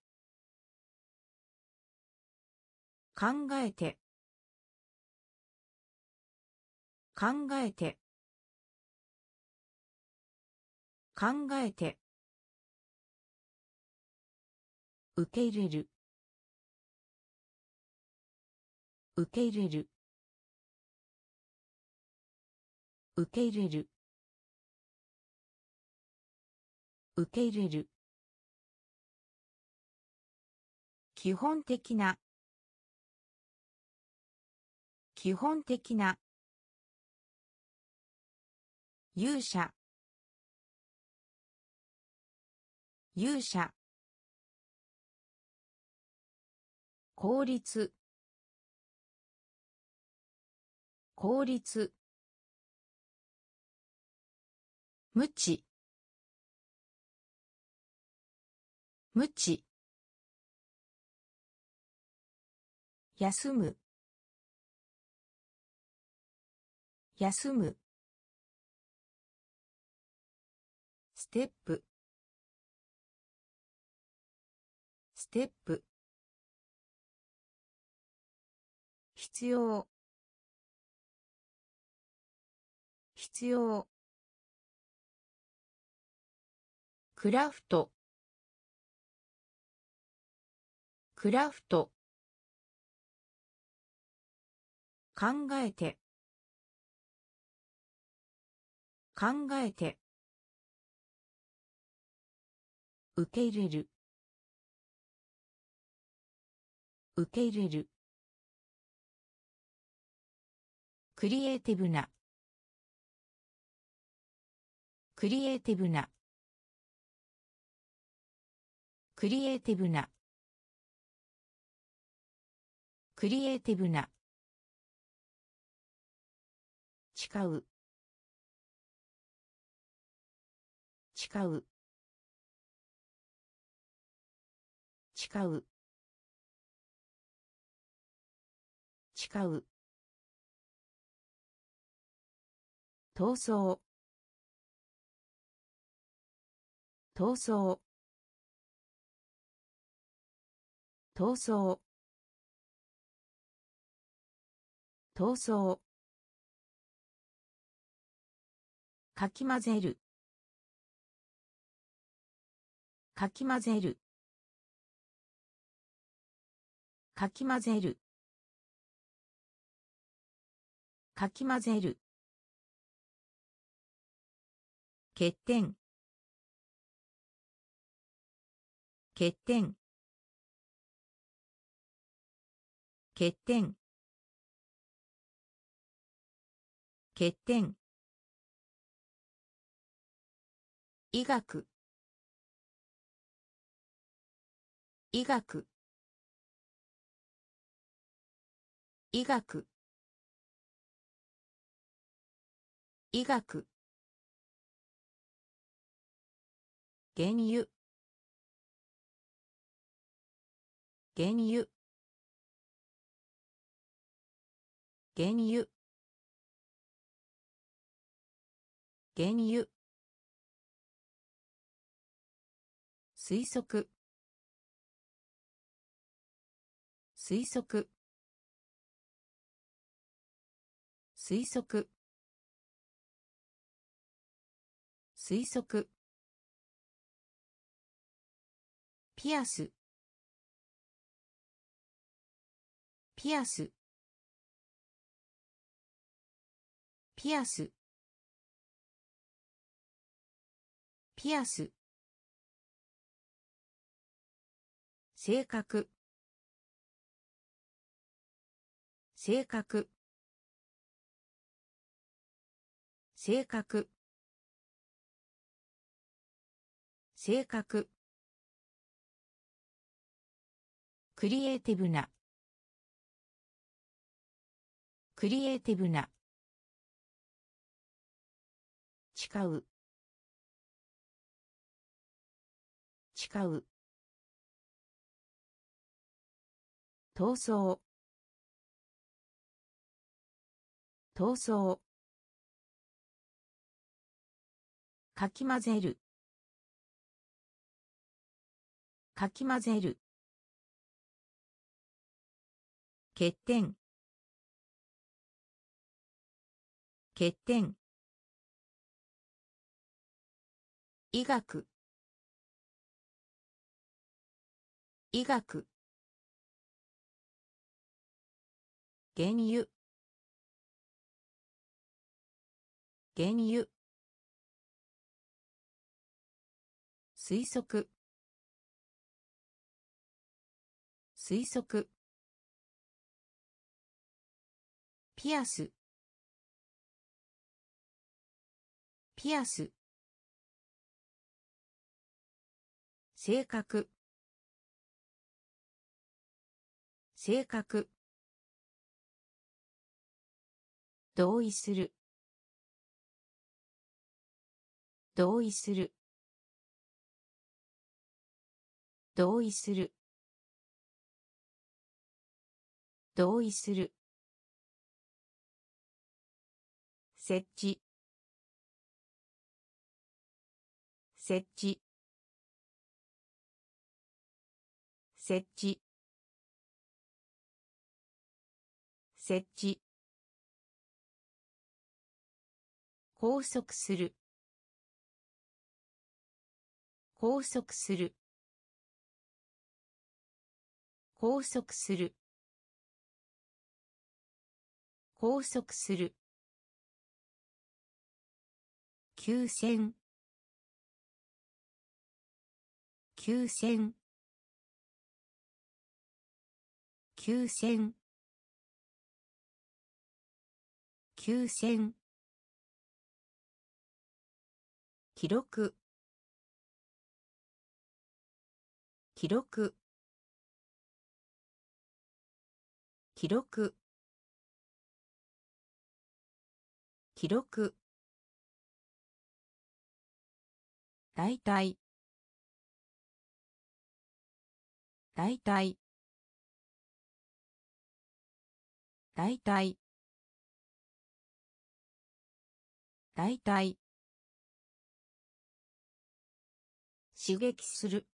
S1: 考えて考えて考えて受け入れる受け入れる受け入れる受け入れる基本的な基本的な勇者勇者効率効率無知無知休む休むステップステップ必要必要クラフトクラフト考えて考えて受け入れる受け入れるクリエイティブなクリエイティブなクリエイティブなクリエイティブな誓う誓う誓う誓う逃走逃走闘争闘争かき混ぜるかき混ぜるかき混ぜるかき混ぜる欠点欠点欠点欠点医学医学医学医学原油原油原油原油推測推測推測推測ピアスピアスピアスピアス性格性格性格性格クリエイティブなクリエイティブな誓う誓う闘争闘争かき混ぜるかき混ぜる欠点欠点医学医学原油原油推測推測ピアスピアス性格性格同意する同意する同意する同意する設置設置設置設置拘束する拘束する拘束する拘束する急戦急戦急戦急戦記録記録記録記録大体大体大体大体刺激する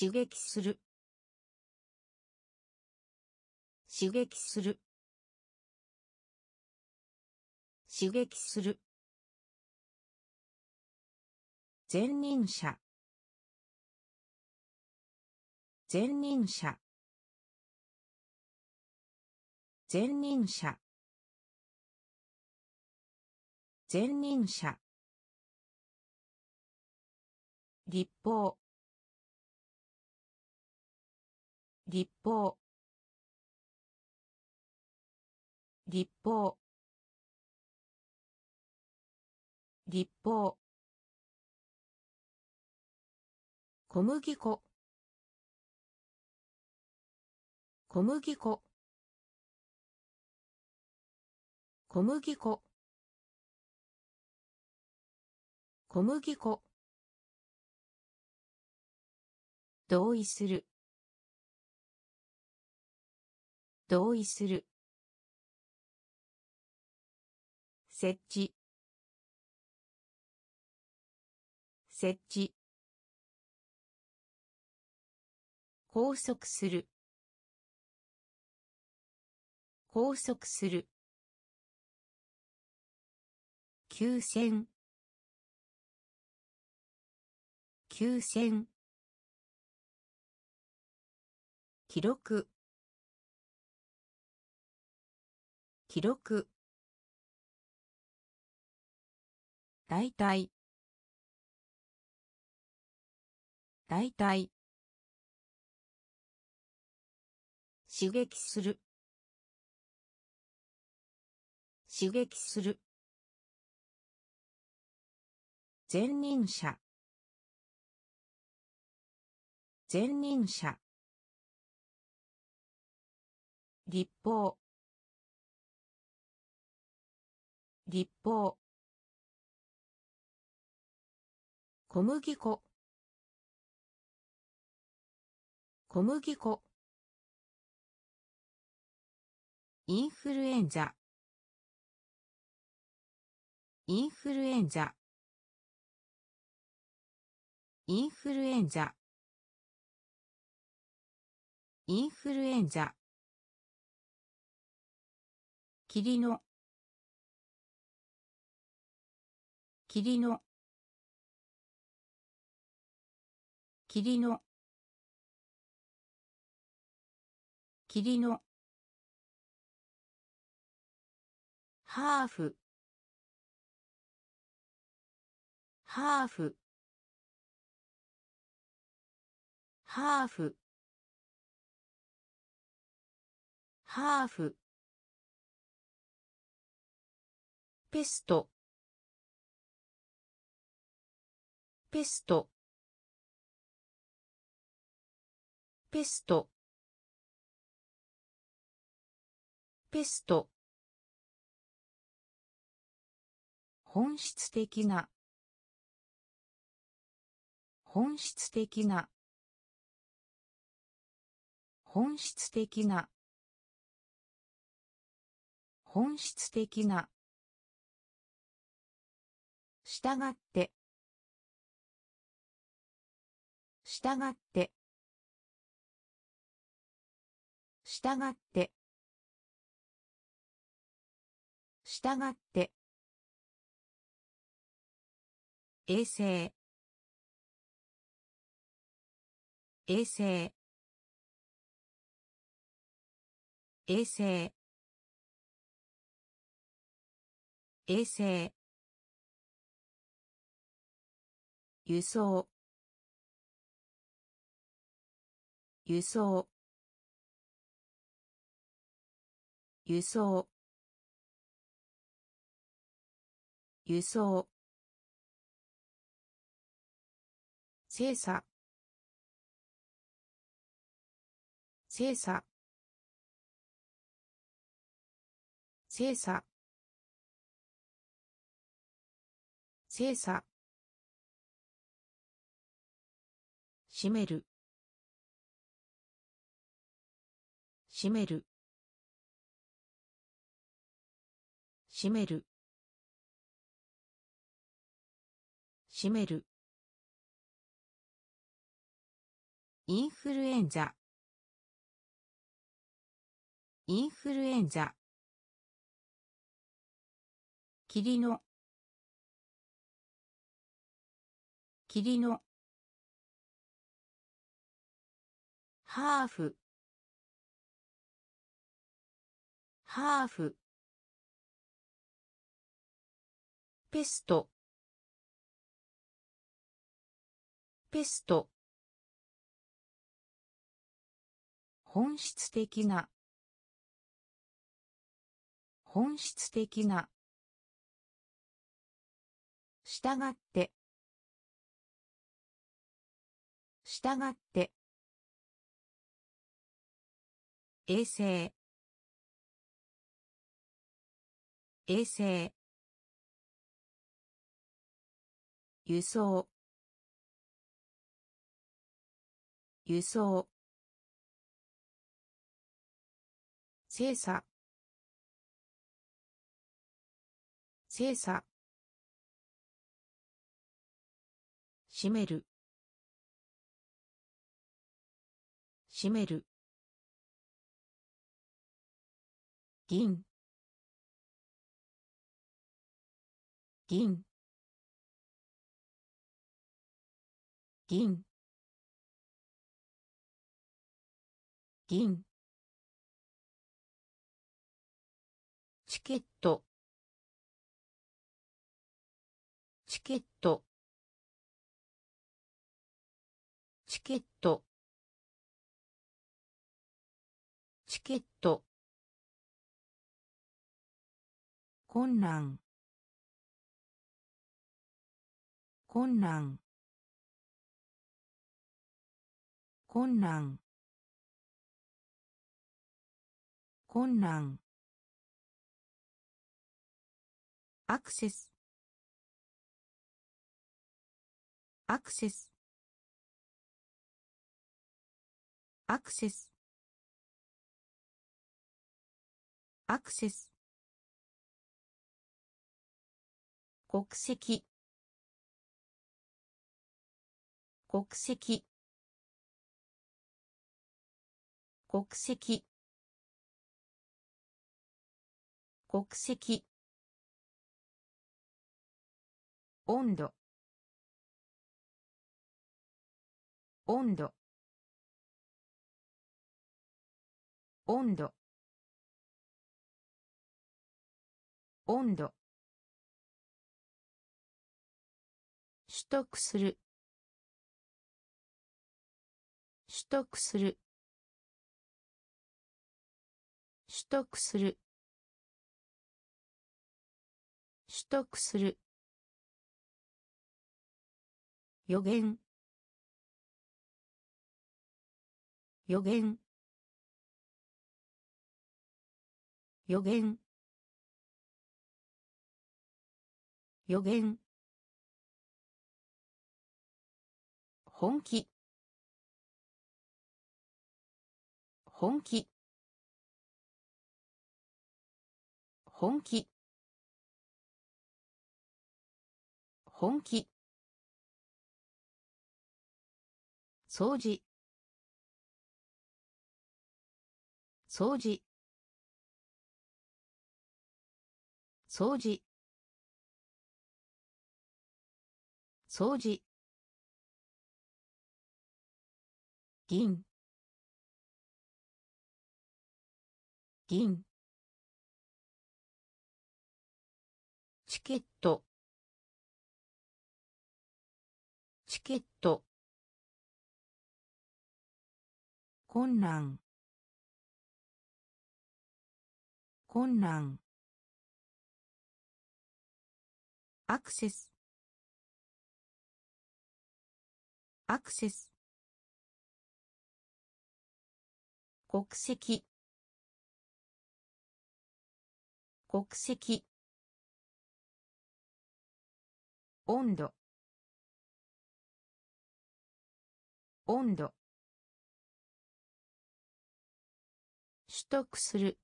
S1: 刺激する刺激する刺激する前任者前任者前任者前任者立法立法立法立法小麦粉小麦粉小麦粉小麦粉同意する同意する設置設置拘束する拘束する急戦急戦記録記録大体大体刺激する刺激する前任者前任者立法立法小麦粉小麦粉インフルエンザインフルエンザインフルエンザインフルエンザ霧の霧の霧の霧のハーフハーフハーフハーフペストペストペストペスト本質的な本質的な本質的な本質的な従って従って従って、従って、衛星、衛星、衛星、衛星、輸送輸送輸送輸送精査精査精査精査閉める閉める閉める閉めるインフルエンザインフルエンザ霧の霧のハーフハーフペストペスト本質的な本質的な従って従って衛星衛星輸送輸送精査精査閉める閉める銀銀銀銀チケットチケットチケットチケット困難困難困難困難アクセスアクセスアクセスアクセス国籍国籍国籍国籍温度温度温度温度取得する取得する取得する取得する予言予言予言予言本気本気本気本気掃除掃除掃除掃除銀銀困難困難アクセスアクセス国籍国籍温度温度取得する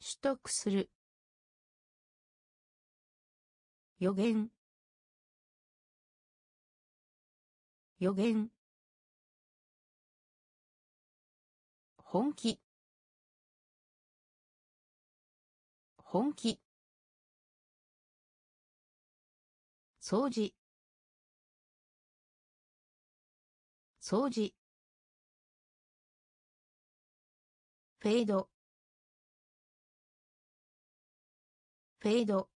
S1: 取得する予言予言本気本気掃除掃除フェードフェード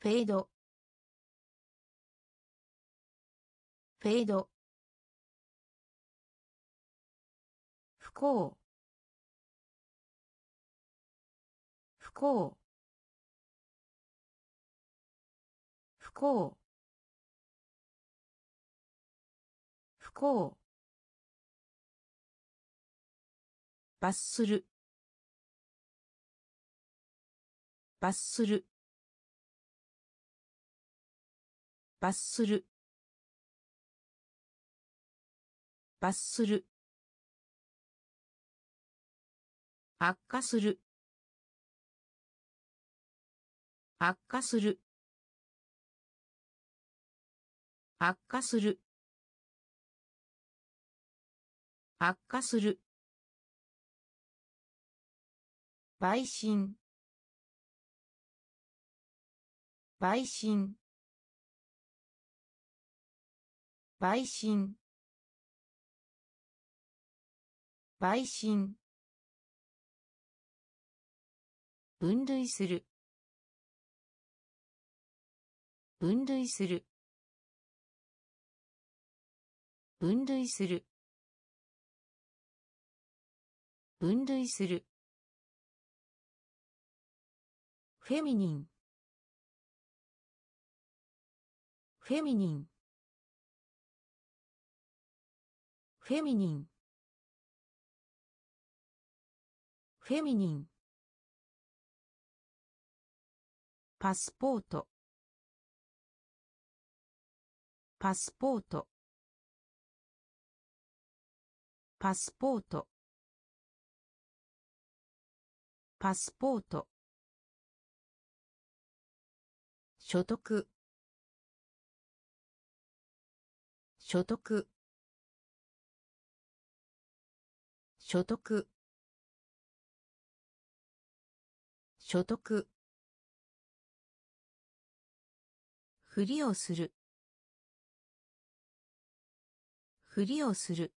S1: フェードフェード不幸不幸不幸不幸罰する罰する罰する罰する悪化する悪化する悪化する悪化する陪審陪審陪審陪審分類する分類する分類する分類するフェミニンフェミニンフェミニンフェミニンパスポートパスポートパスポートパスポート所得所得所得所得ふりをするふりをする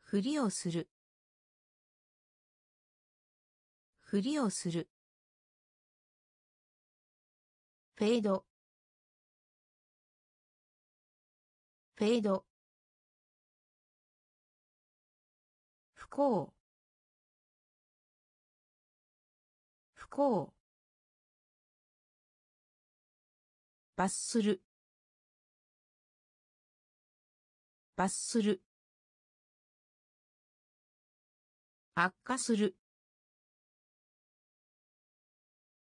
S1: ふりをするふりをするフェードフェード不幸不幸罰する罰する悪化する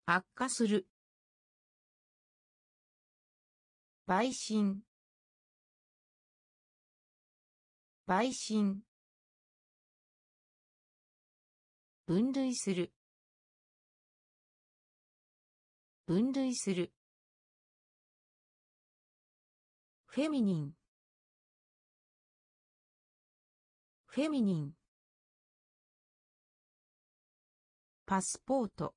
S1: 悪化する陪審陪審分類する分類するフェミニンフェミニンパスポート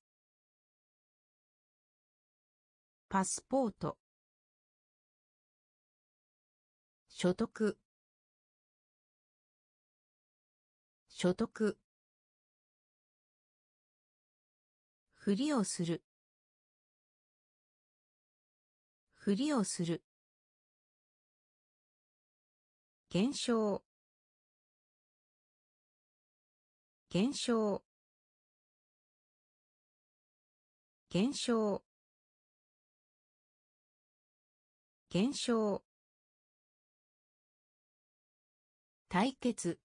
S1: パスポート所得所得ふりをするふりをする減少減少減少減少対決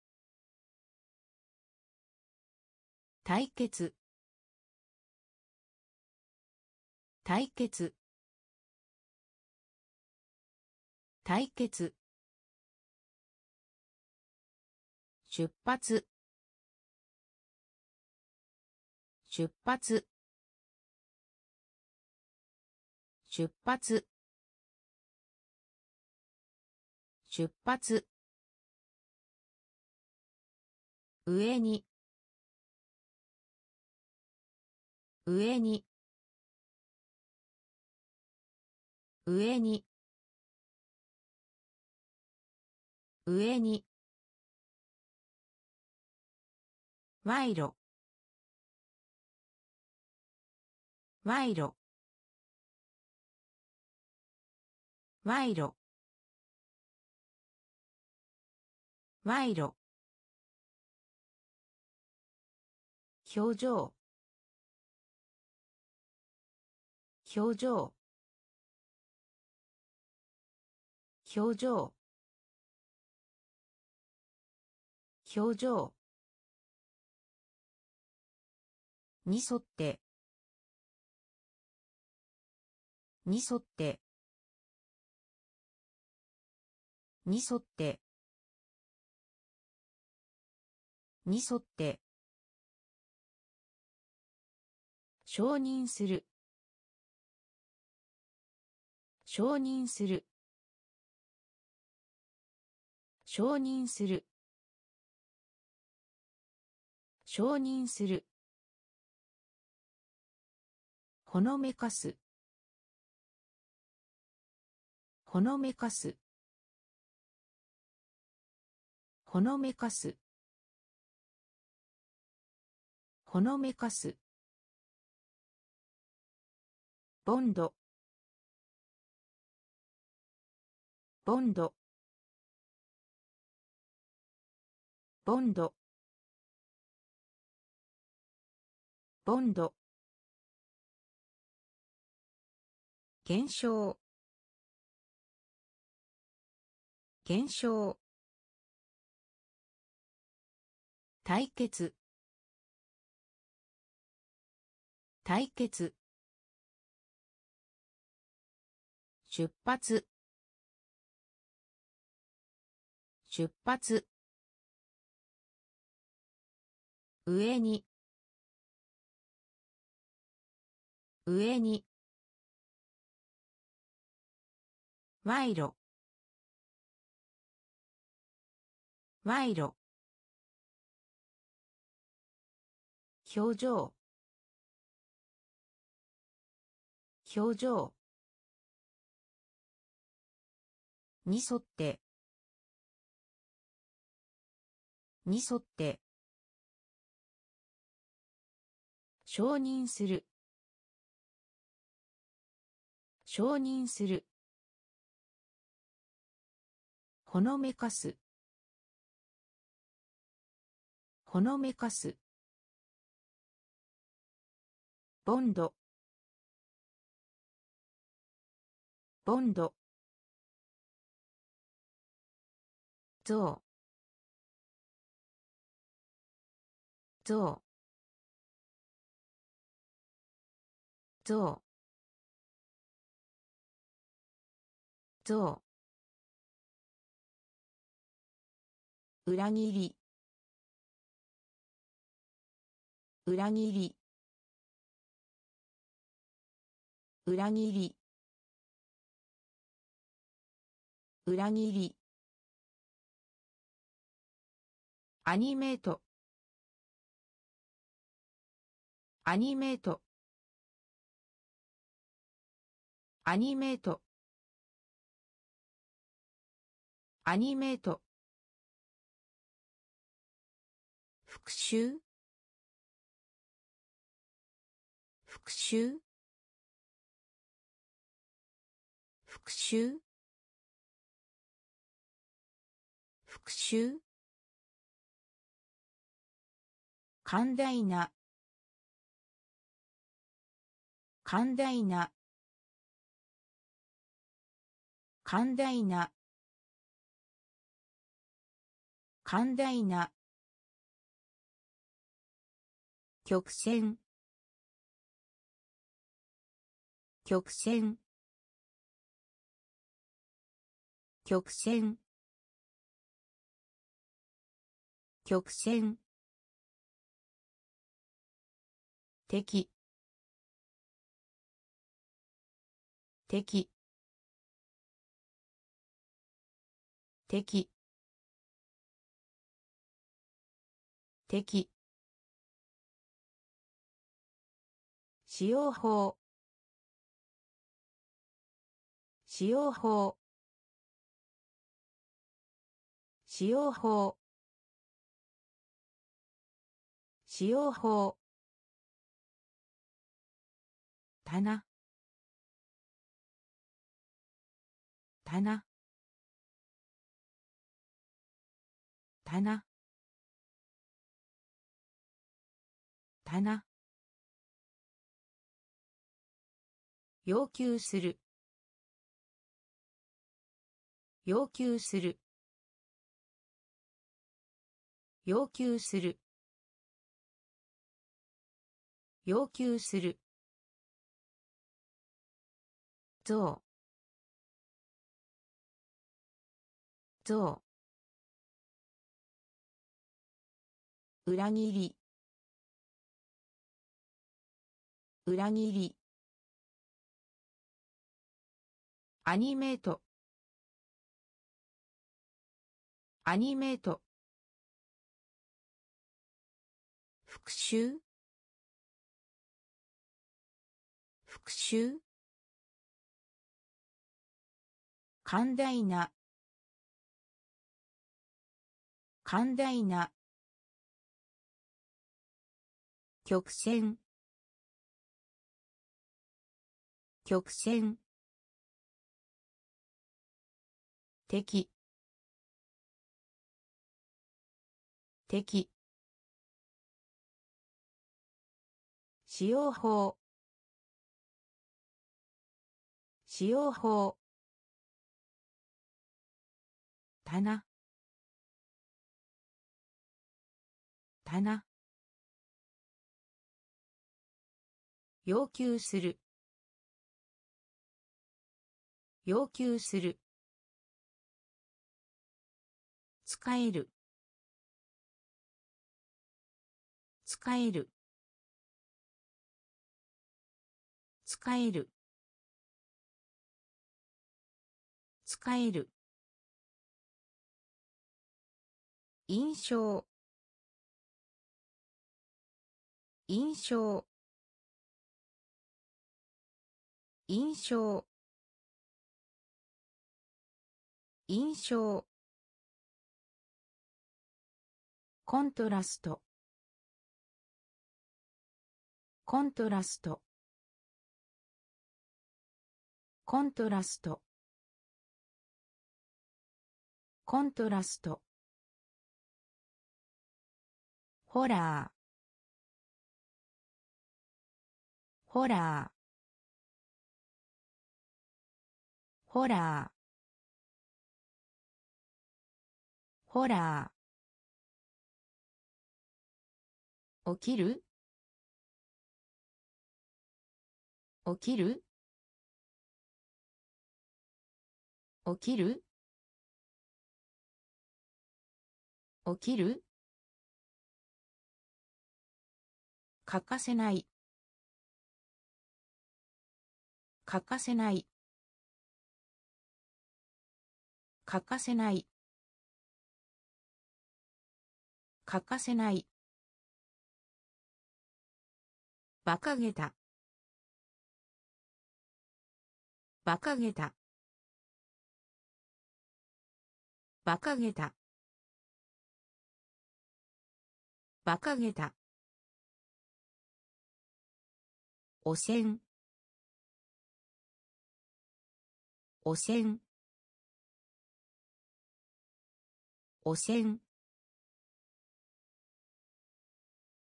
S1: 対決対決対決出発出発出発出発上に上に上に上に賄賂賄賂賄賂賄賂表情表情表情表情に沿ってに沿ってに沿ってに沿って承認する承認する承認する承認するほのめかすほのめかすほのめかすほのめかすボンドボンドボンドボンド減少減少対決対決出発出発上に上に賄賂賄賂表情表情に沿ってに沿って承認する承認するほのめかすほのめかすボンドボンドう像う像う裏切り裏切り裏切り裏切りアニメートアニメートアニメートアニメート復讐復讐復讐復讐寛大な寛大な寛大な寛大な曲線曲線曲線曲線敵敵敵敵使用法使用法使用法使用法棚棚棚棚要求する要求する要求する要求する像像裏切り裏切りアニメートアニメート復讐復讐寛大な寛大な曲線曲線敵敵使用法使用法棚棚要求する要求する使える使える使える使える印象印象印象印象コントラストコントラストコントラストコントラストホラーホラーホラーホラー起きる起きる起きる起きる欠かせない欠かせない欠かせない欠かせない馬鹿げた馬鹿げた馬鹿げた馬鹿げた汚染汚染汚染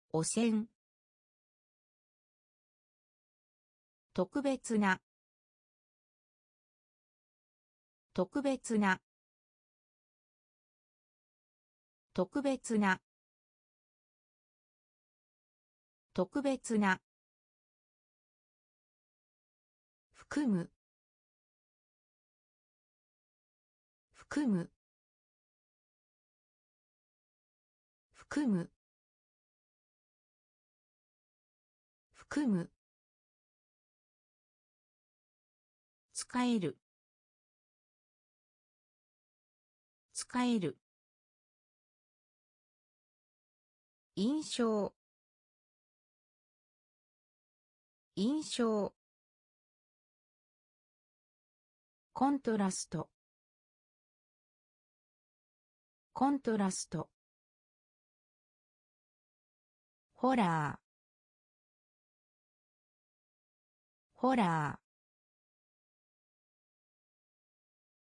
S1: 汚染特別な特別な特別な特別な含む含む含む含む使える使える印象印象コントラストコントラストホラーホラ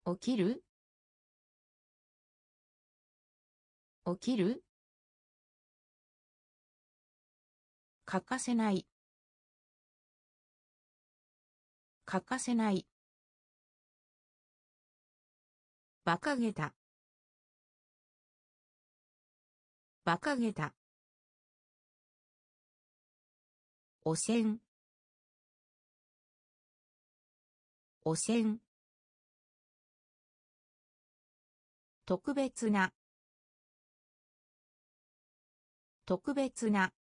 S1: ー起きる起きる欠かせない欠かせないバカげた馬鹿げた汚染汚染特別な特別な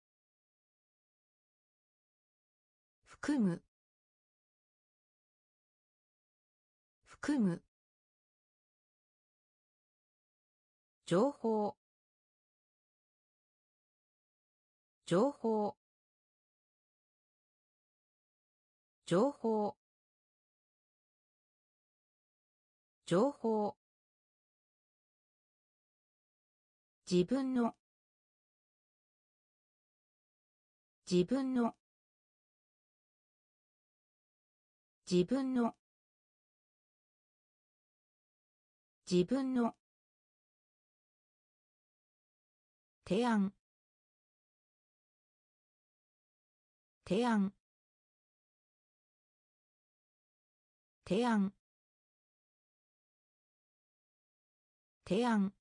S1: 含む含む情報情報情報情報自分の自分の自分の自分の提案提案提案提案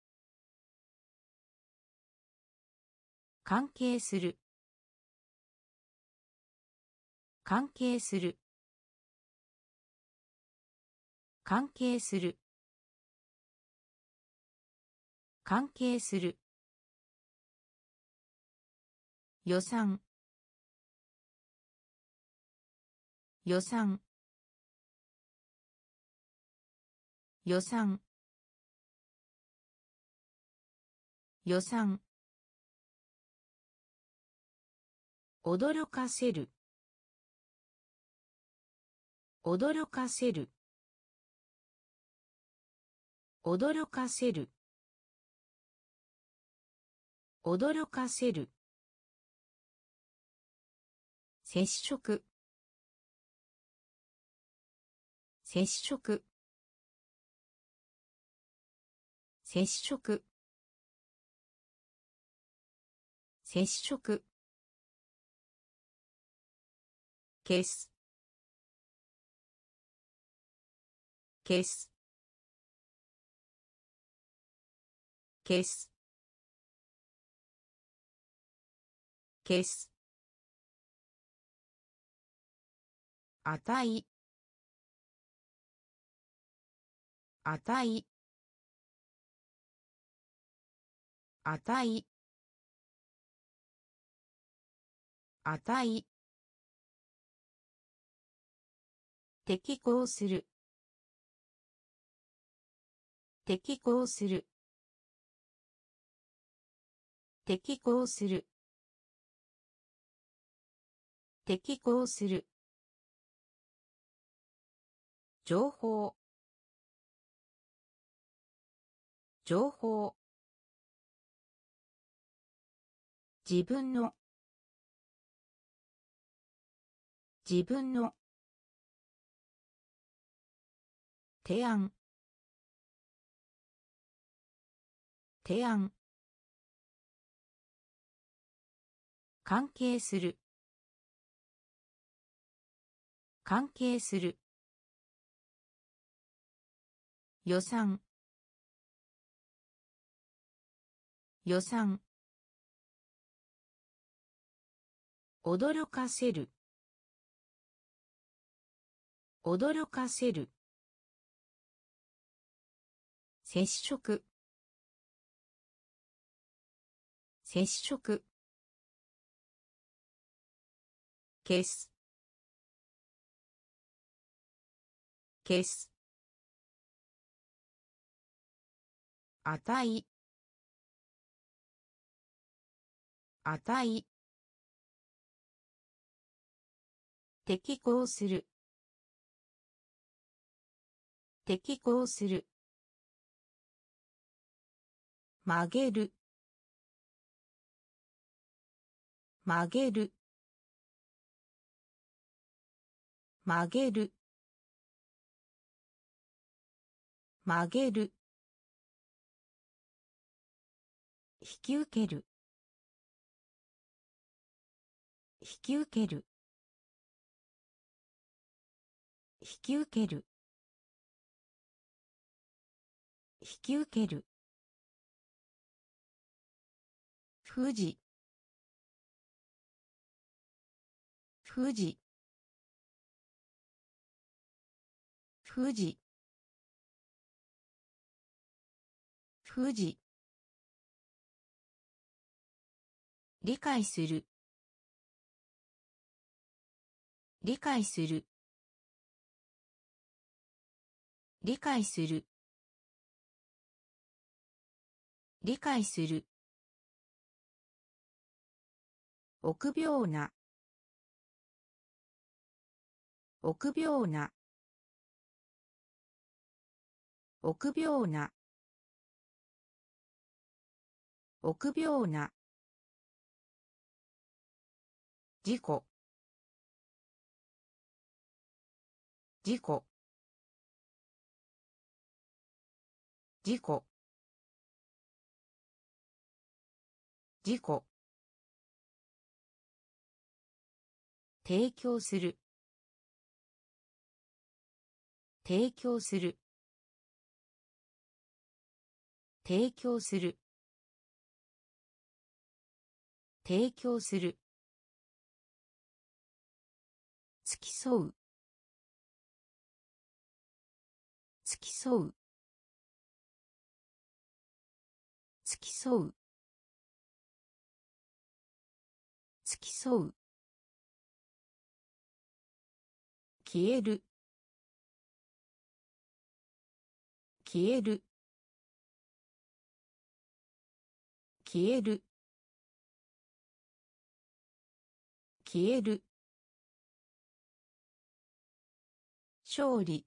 S1: 関係する関係する関係する関係する予算予算予算予算驚かせる驚かせる驚かせる驚かせる接触接触接触接触消す消す消す消すあああたたいいたいてき適合する適合する適合する適合する情報情報自分の自分の提案提案関係する関係する予算予算驚かせる驚かせる接触接触消す消す値値適合する適合する曲げる曲げる曲げる曲げる引き受ける引き受ける引き受ける引き受ける富士富士富士富士理解する理解する理解する理解する臆病な臆病な臆病な臆病な事故事故事故事故提供する提供する提供する提供する付き添う付き添う付き添う付き添う消える消える消える消える勝利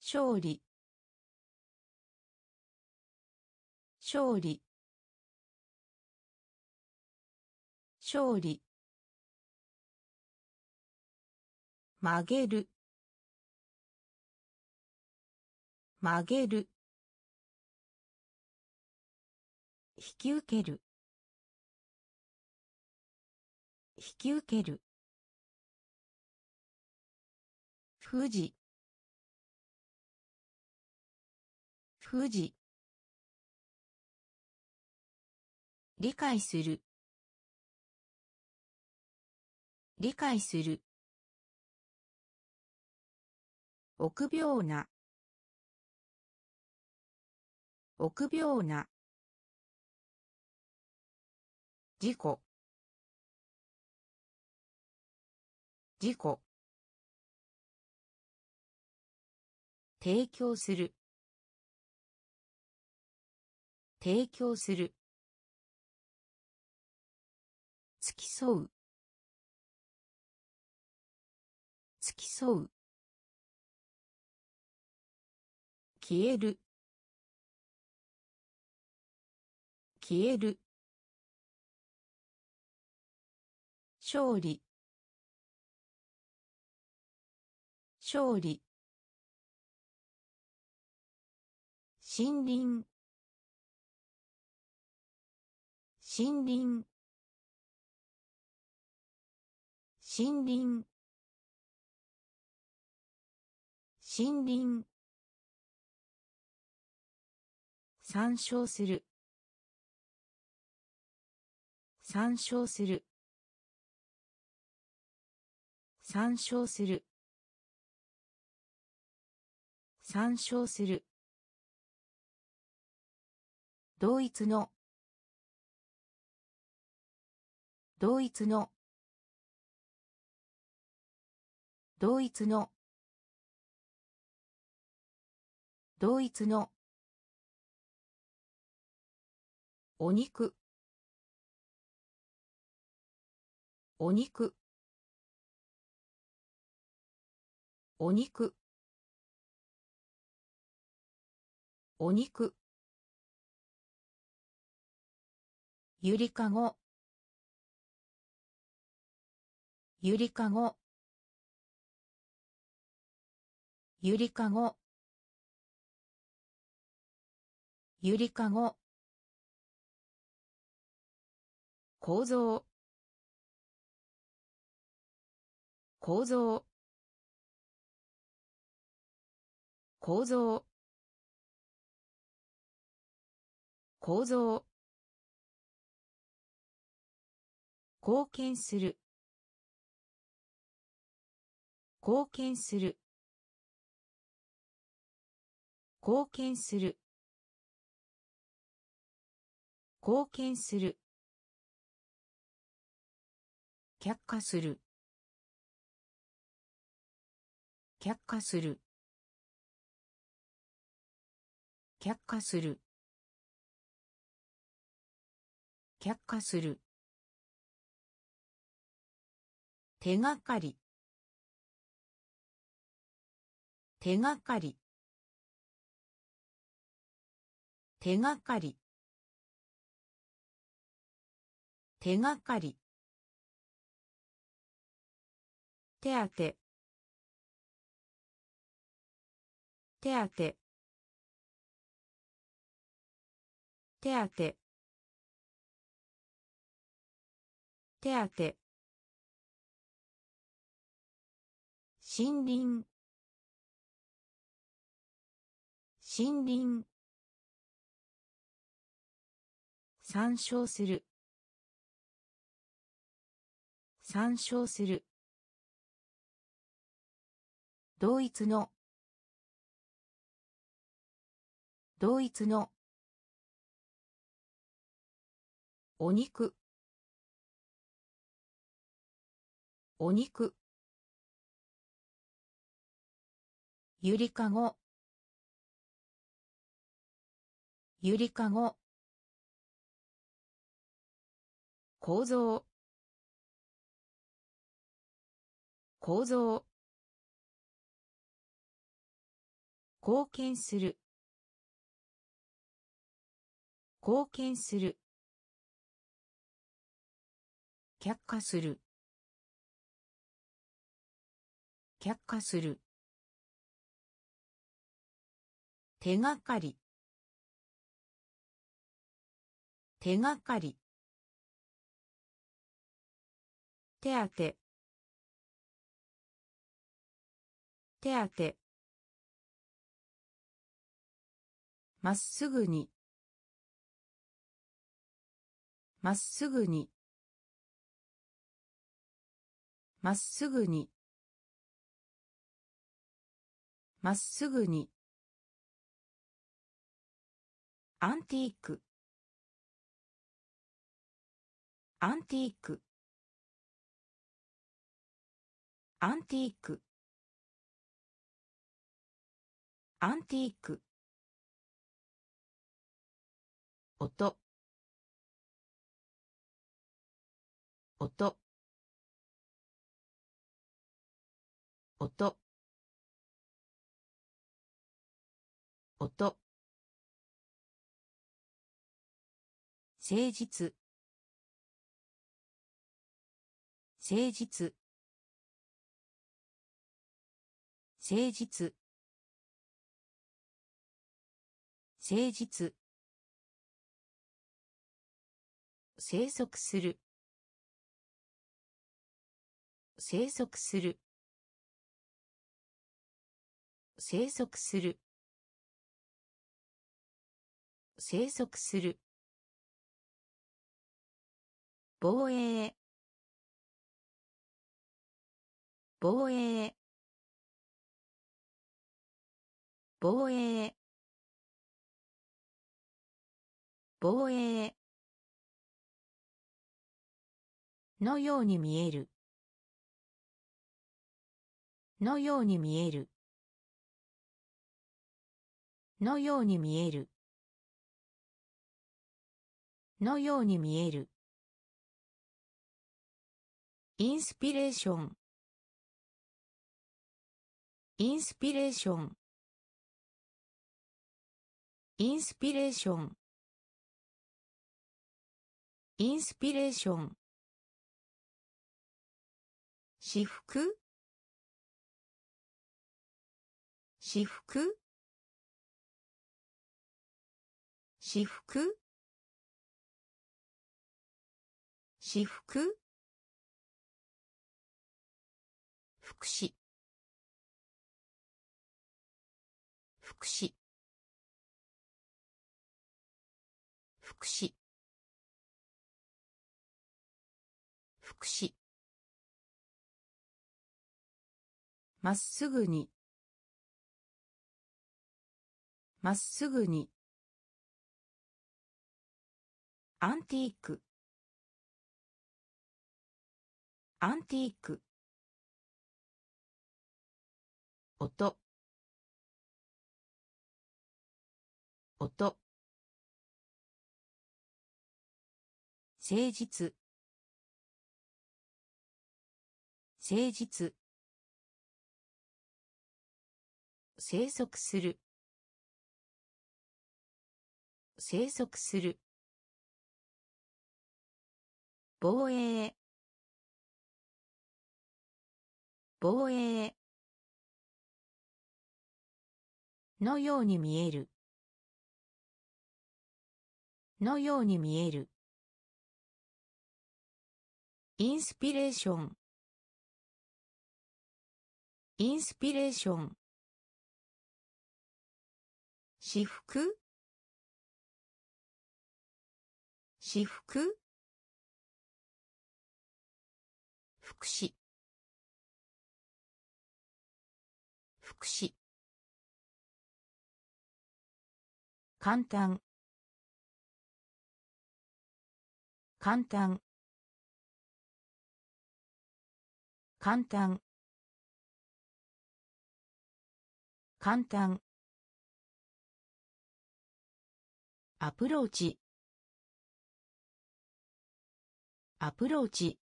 S1: 勝利勝利勝利曲げる曲げる引き受ける引き受ける富士富士理解する理解する臆病な臆病な事故事故提供する提供する付き添う付き添う消える消える勝利勝利森林森林森林森林参照する参照する参照する参照する同一の同一の同一の同一のお肉お肉お肉お肉ゆりかごゆりかごゆりかごゆりかご構造構造構造構造貢献する貢献する貢献する貢献する却下する却下する却下する却下する手がかり手がかり手がかり手がかり手当て手当て手当て手当て森林森林参照する参照する同一の同一のお肉お肉ゆりかごゆりかご構造構造貢献する貢献する却下する却下する手がかり手がかり手当て手当てまっすぐにまっすぐにまっすぐにまっすぐにアンティークアンティークアンティークアンティーク音音音音誠実誠実誠実誠実生息する生息する生息する生息する防衛防衛防衛防衛のように見えるのように見えるのように見えるのように見えるインスピレーションインスピレーションインスピレーションインスピレーション私服私服私服私服福祉福祉福祉福祉まっすぐにまっすぐにアンティークアンティーク音音誠実誠実生息する生息する防衛防衛のように見えるのように見えるインスピレーションインスピレーション私服私服福祉福祉簡単簡単簡単簡単アプローチアプローチ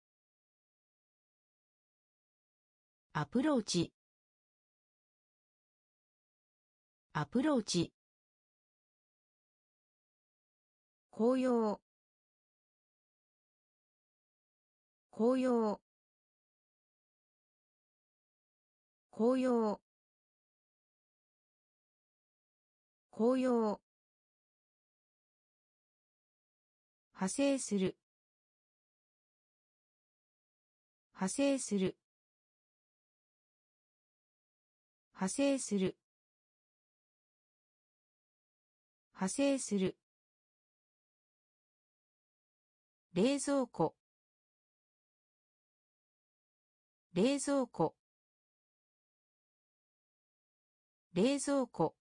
S1: アプローチアプローチ紅葉紅葉紅葉紅葉派生する派生する派生する派生する冷蔵庫冷蔵庫冷蔵庫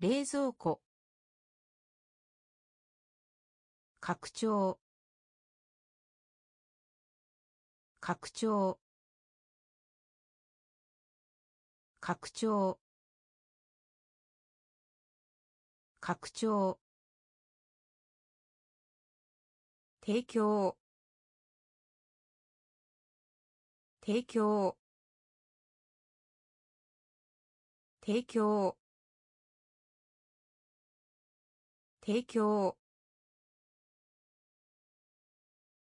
S1: 冷蔵庫拡張拡張拡張拡張提供提供提供提供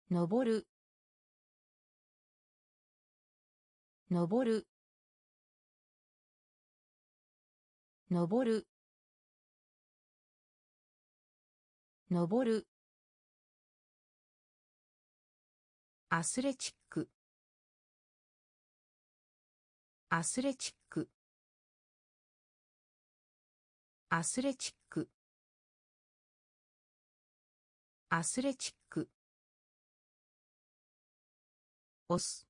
S1: 登る登る登る登るアスレチックアスレチックアスレチックアスレチックオス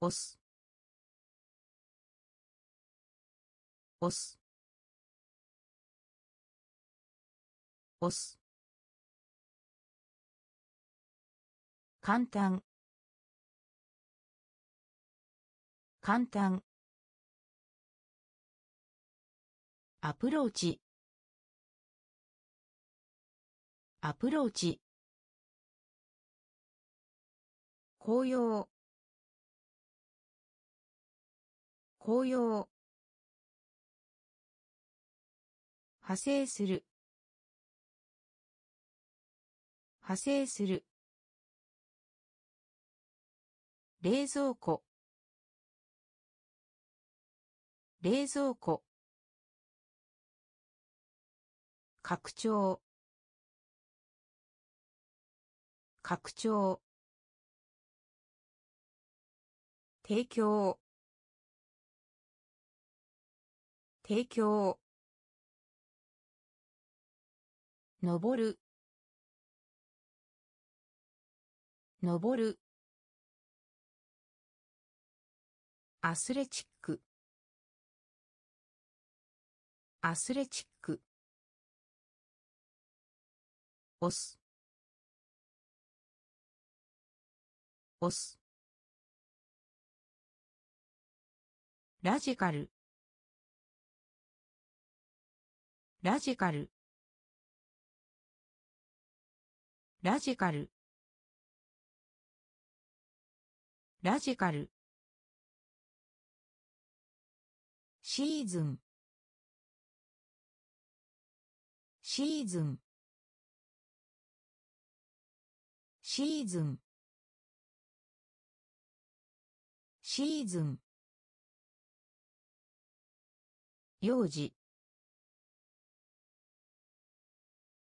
S1: オスオス押す簡単簡単アプローチアプローチ紅葉紅葉派生する派生する冷蔵庫冷蔵庫拡張拡張提供提供登る登るアスレチックアスレチックオスオスラジカルラジカルラジカルラジカルシーズンシーズンシーズンシーズン幼児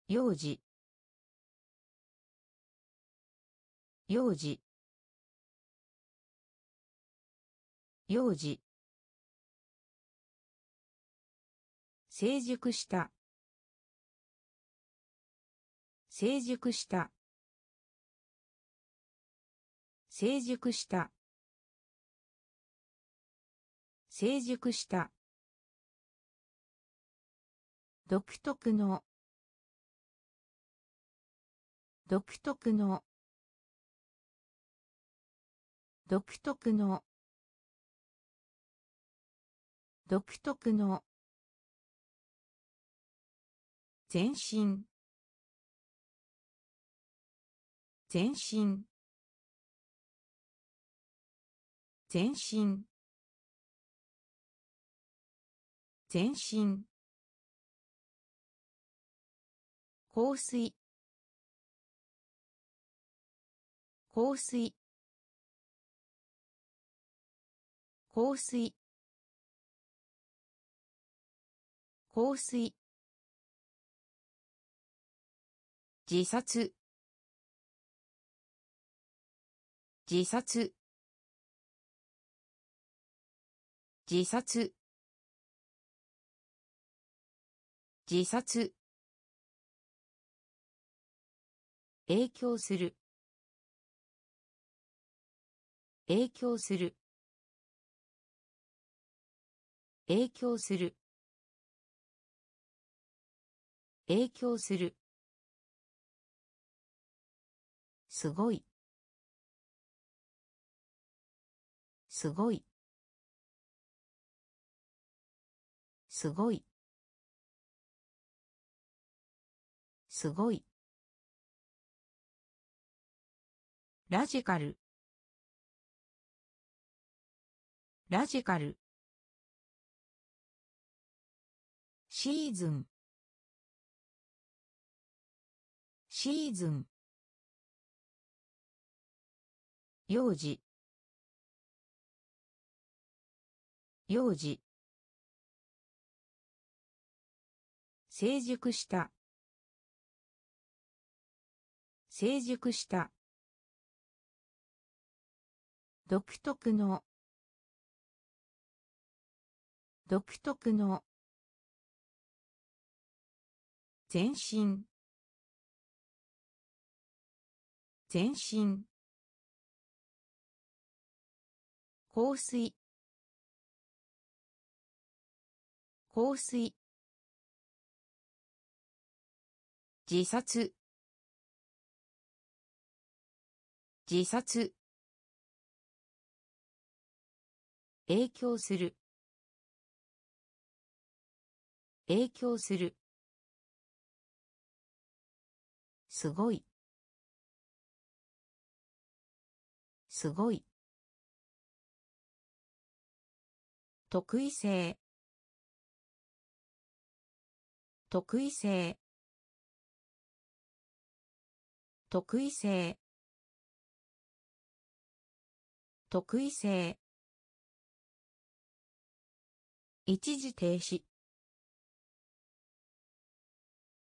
S1: 幼児幼児幼児成熟した。成熟した。成熟した。成熟した。独特の独特の独特の独特の全身全身全身全身香水香水香水香水自殺自殺自殺自殺影響する影響する影響する影響するすごいすごいすごいすごいラジカルラジカルシーズンシーズン幼児幼児成熟した成熟した独特の独特の全身全身香水香水自殺自殺影響する影響するすごいすごい得意性特異性特異性特異性一時停止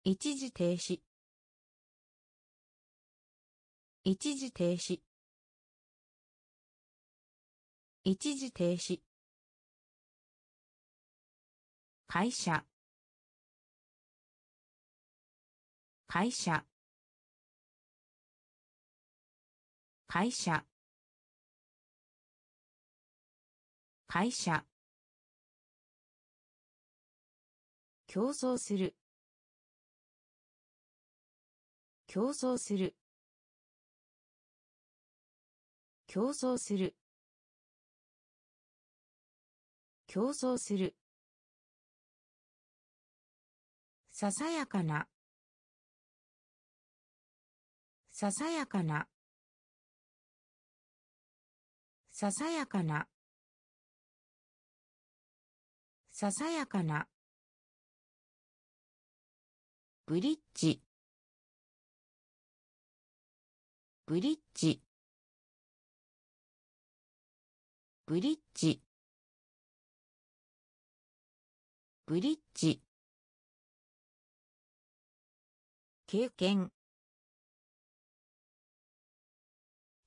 S1: 一時停止一時停止一時停止会社会社会社会社競争する競争する競争する競争するささやかなささやかなささやかなささやかなブリッジブリッジブリッジブリッジ経験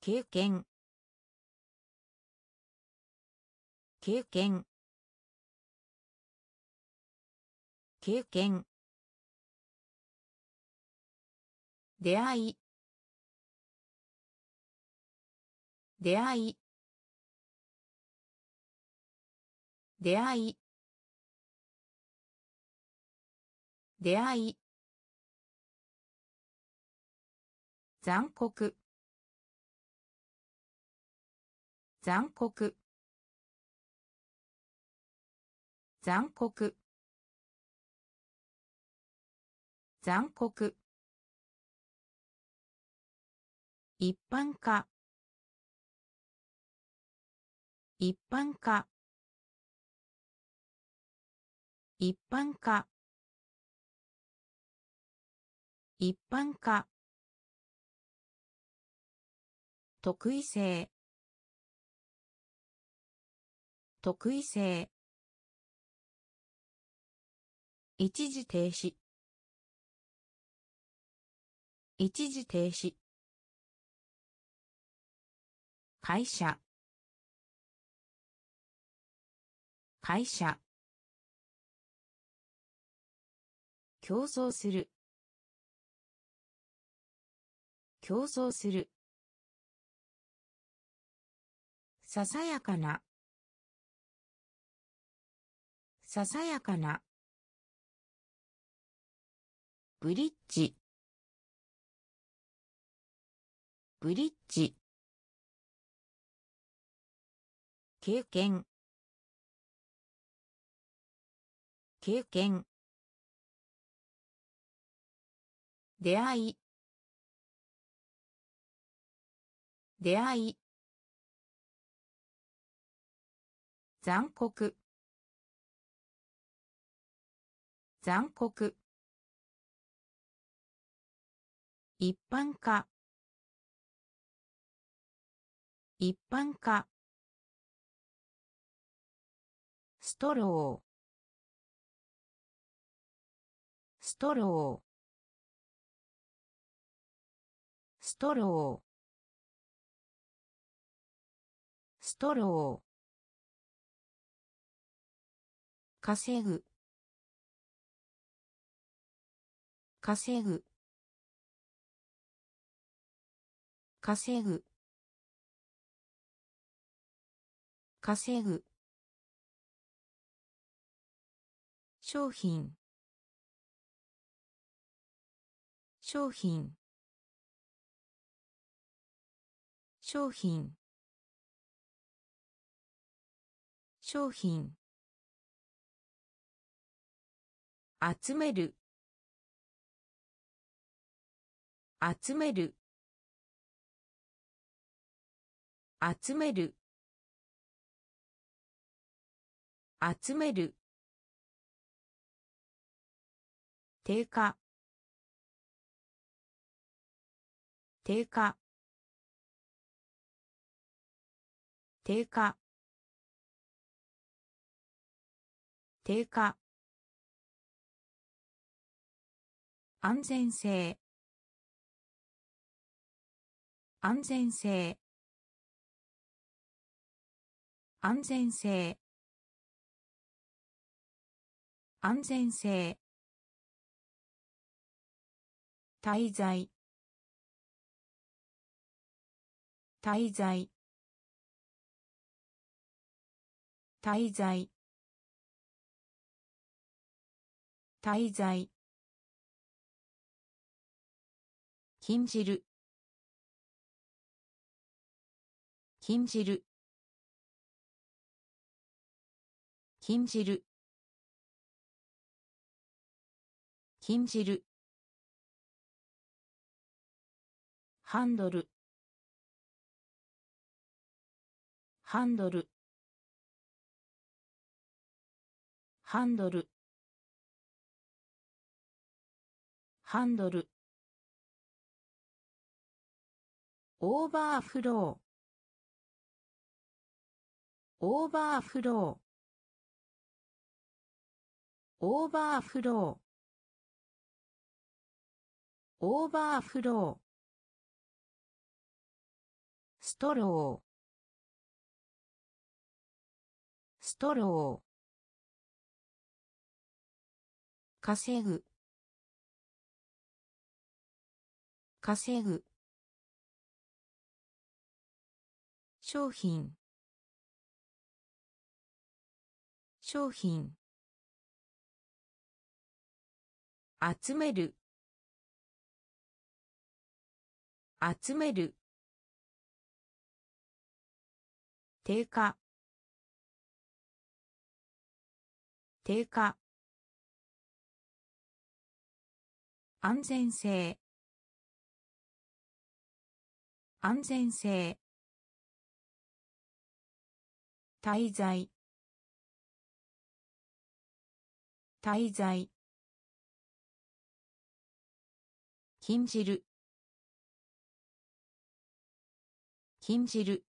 S1: 経験経験経験出会い出会い出会い出会い残酷残酷残酷残酷一般化一般化一般化一般化特異性特異性一時停止一時停止会社会社競争する競争するささやかなささやかなブリッジブリッジ経験経験出会い出会い残酷残酷一般化一般化ストローストローストローストロー稼ぐ稼ぐ稼ぐ稼ぐ商品商品商品商品集める集める集める集める低下低下低下低下安全性安全性安全性安全性滞在滞在滞在滞在禁じる禁じる禁じる禁じるハンドルハンドルハンドルハンドルオーバーフローオーバーフローオーバーフローオーバーフローストローストロー稼ぐ稼ぐ商品商品集める集める定価低下安全性安全性滞在滞在禁じる禁じる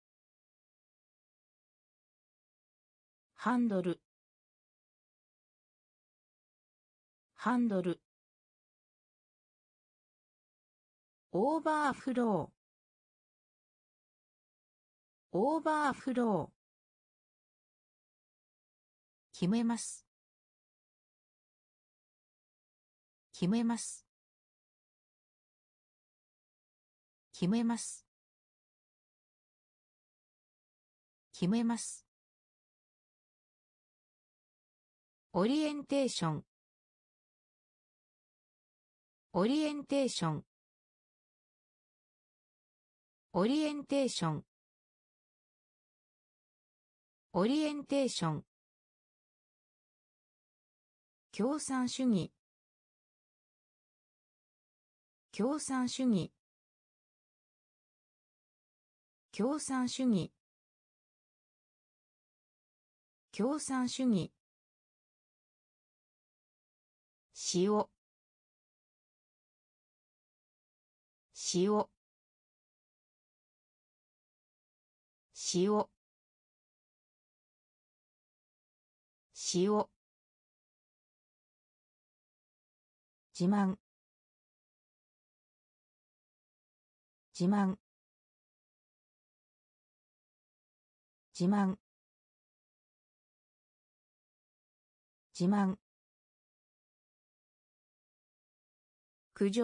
S1: ハンドルハンドルオーバーフローオーバーフロー決めます。決めます。決めます。決めます。オリエンテーションオリエンテーションオリエンテーションオリエンテーション共産主義共産主義共産主義共産主義塩塩塩塩自慢自慢自慢自慢苦情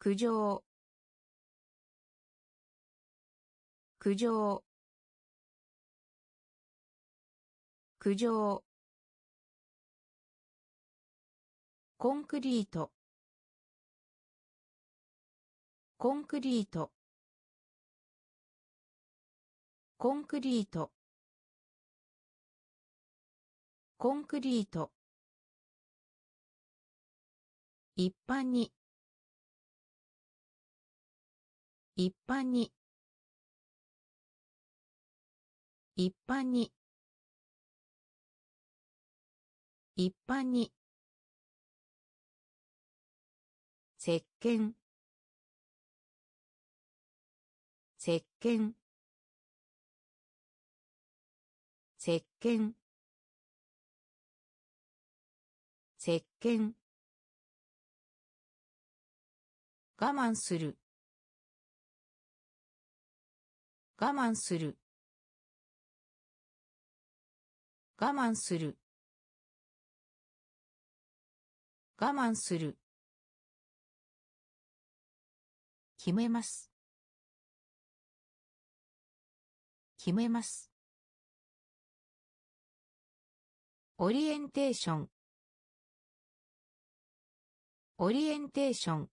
S1: 苦情苦情苦情コンクリートコンクリートコンクリートコンクリート一般に一般に一般に一般に石鹸石鹸石鹸石鹸我慢する我慢する我慢する我慢する決めます。決めます。オリエンテーションオリエンテーション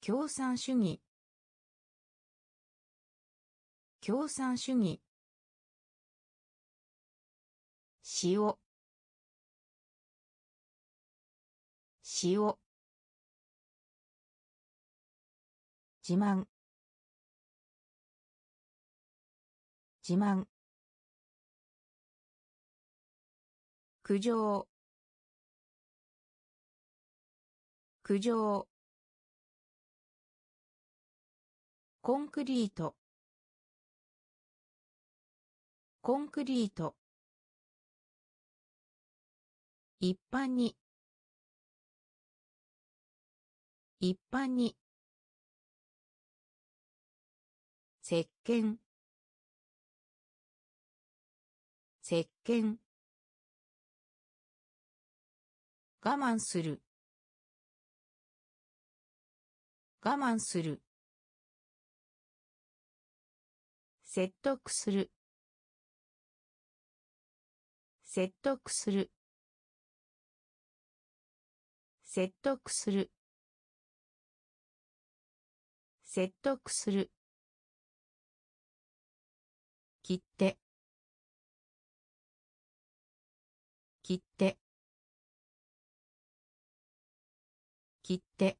S1: 共産主義共産主義塩塩自慢自慢苦情苦情コンクリートコンクリート一般に一般に石鹸石鹸我慢する我慢する説得する説得する説得する説得する切って切って切手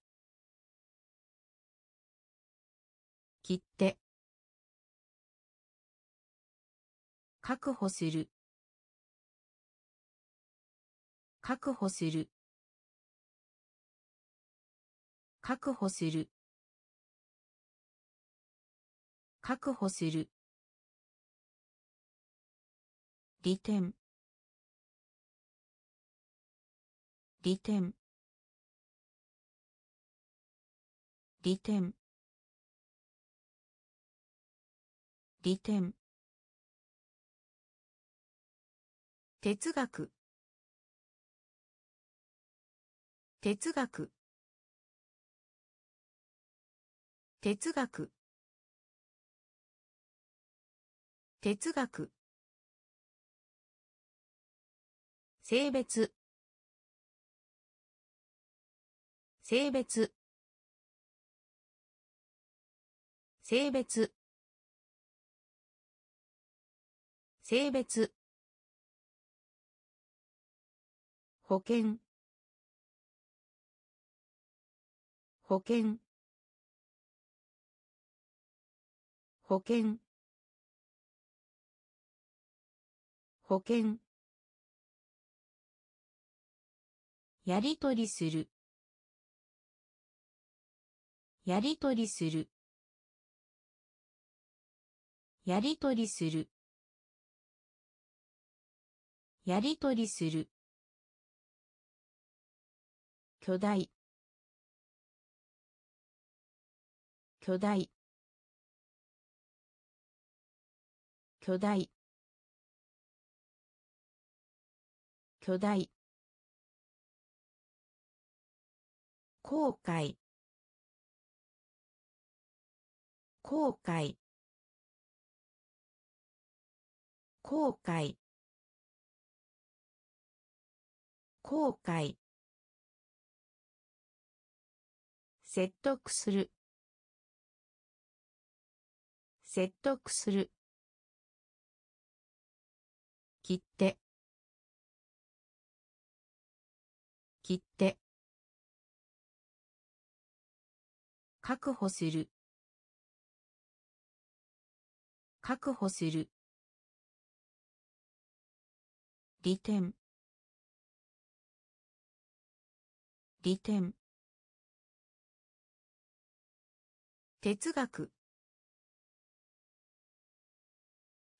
S1: 切手確保する確保する確保する確保する利点利点利点利点哲学哲学哲学哲学性別性別性別性別保険保険保険保険やりとりするやりとりするやりとりするやりとりする巨大巨大巨大巨大後悔後悔後悔後悔説得する説得する切って切って確保する確保する利点利点哲学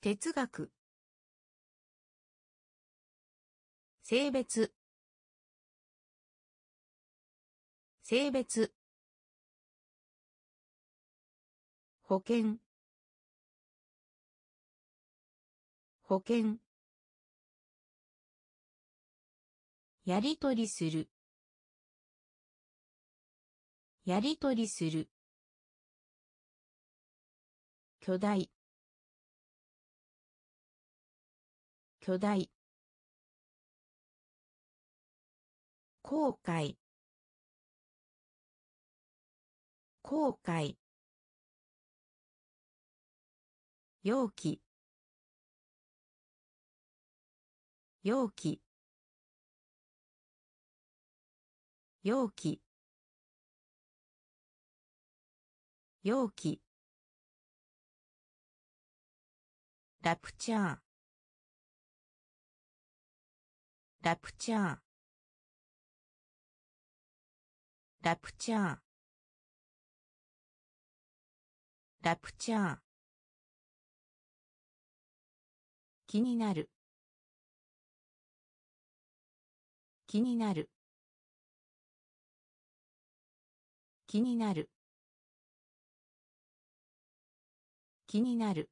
S1: 哲学性別性別保険保険やりとりするやりとりする巨大巨大後悔後悔容器容器容器容器ラプチャーラプチャーラプチャーラプチャー気になる気になる気になる気になる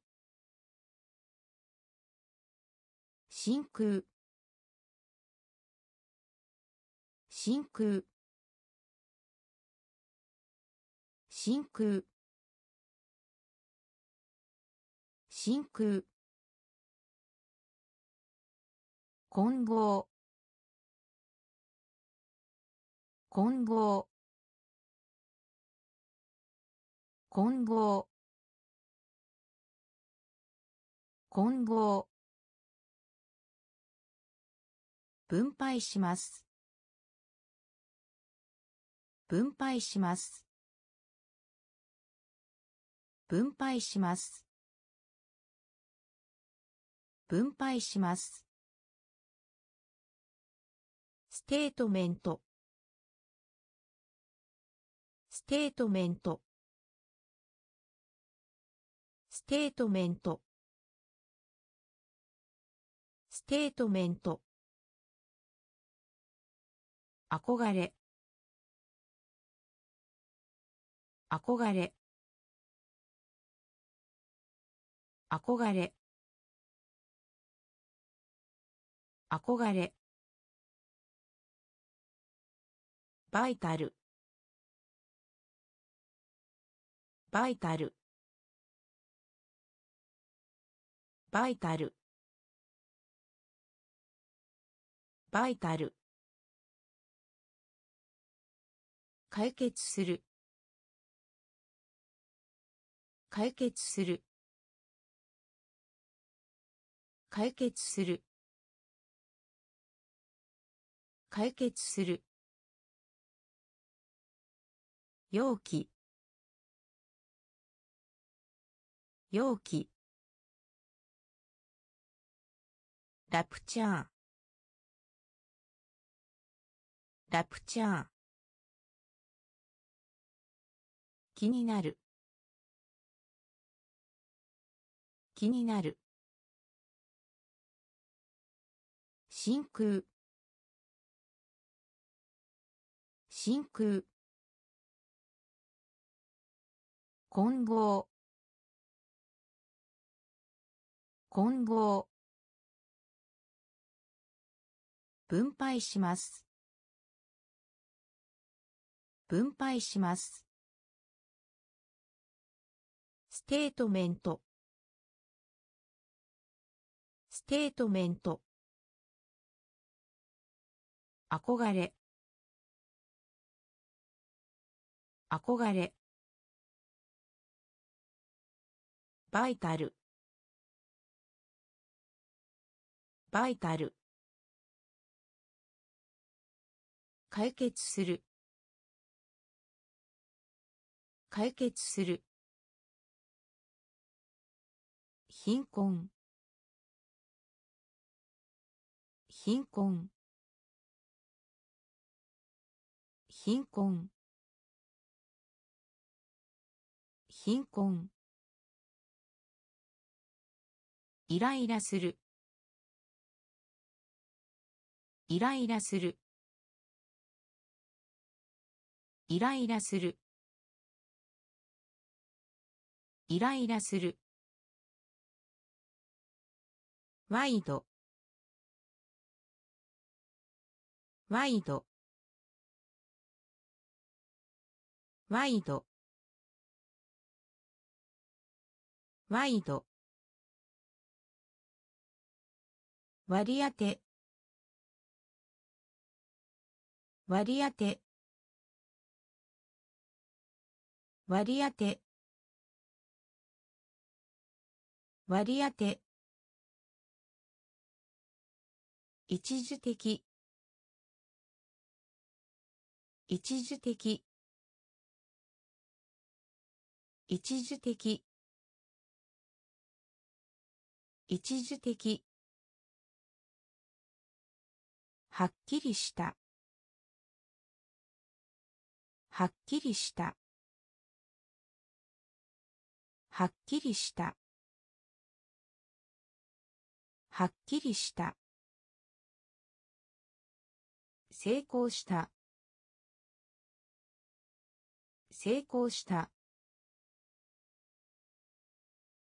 S1: 真空真空真空真空混合混合混合混合分配します分配します分配します分配しますステートメントステートメントステートメントステートメント憧れ憧れ憧れ憧れバイタルバイタルバイタルバイタル解決する解決する解決する解決する容器容器ラプチャーラプチャー気になる気になる真空真空混合混合分配します分配しますステートメントステートメント憧れ憧れバイタルバイタル解決する解決する貧困貧困貧困貧困イライラするイライラするイライラするイライラするワイドワイドワイドワイド割り当て割り当て割り当て割り当て一時的一時的一時的一時的はっきりしたはっきりしたはっきりしたはっきりした成功した成功した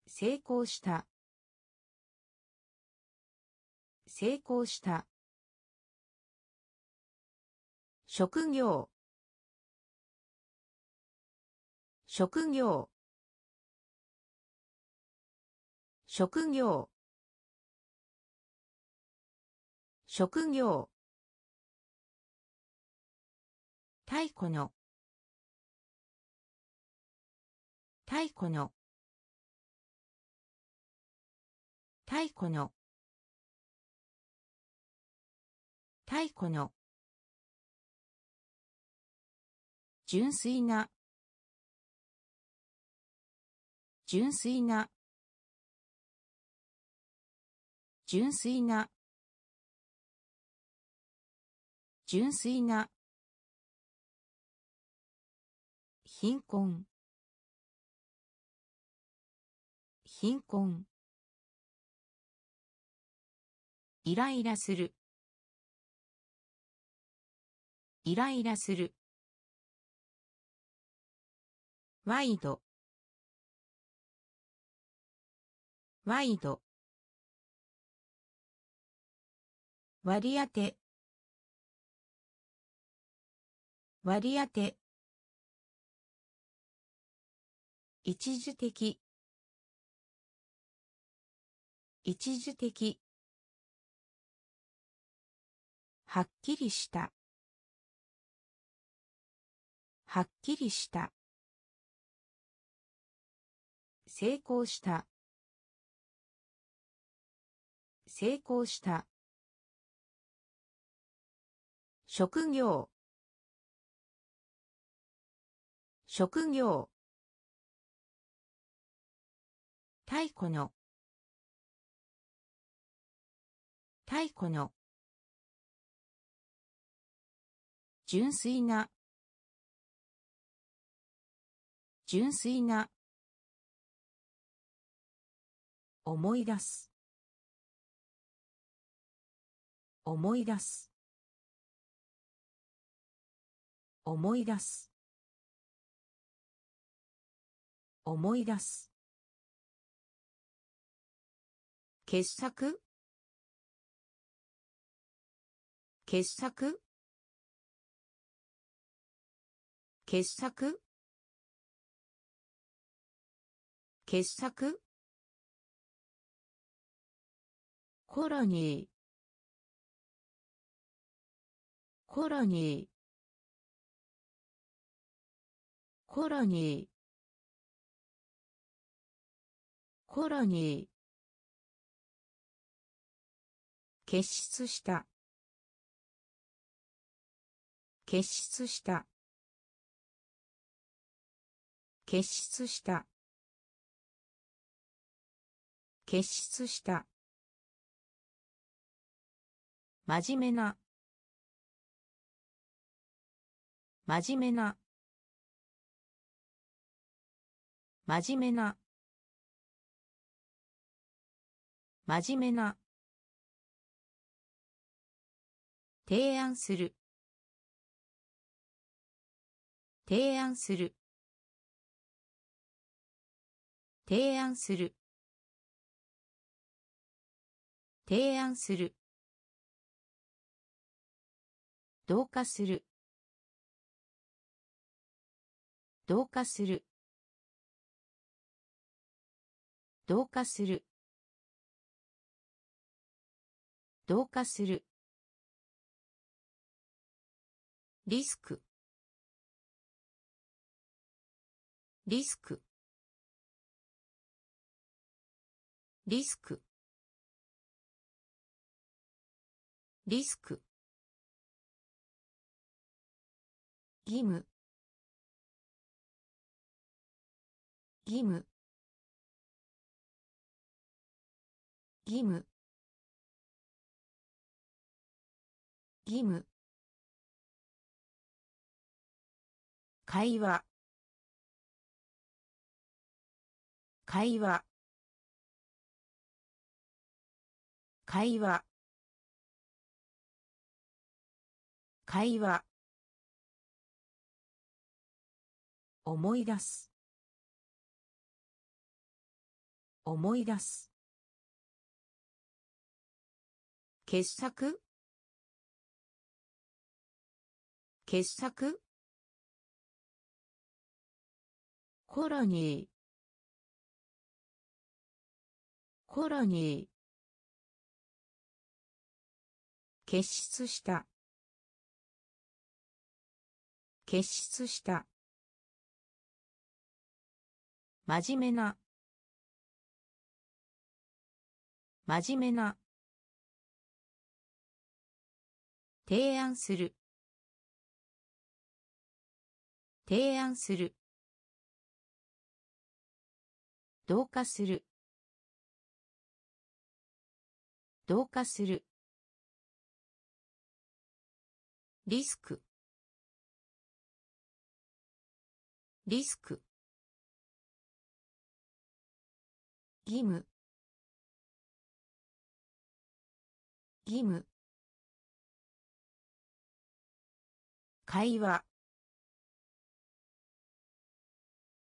S1: 成功した成功した職業職業職業職業太古の太古の太古の太古の純粋な純粋な純粋な純粋な貧困貧困イライラするイライラするワイドワイド割り当て割り当て一時的一時的はっきりしたはっきりした成功した成功した職業職業太古の太古の純粋な純粋な思い出す思い出す思い出す思い出す傑作傑作傑作傑作コロニーコロニーコロニーコロニー結出した結出した結出した結出した真面目な真面目な真面目な真面目な提案する提案する提案する提案する同化する同化する同化する同化するリスクリスクリスクリスク義務義務義務義務会話会話会話会話思い出す思い出す傑作傑作コロニーコロニー結出した結出した真面目な真面目な提案する提案する同化する同化するリスクリスク義務会話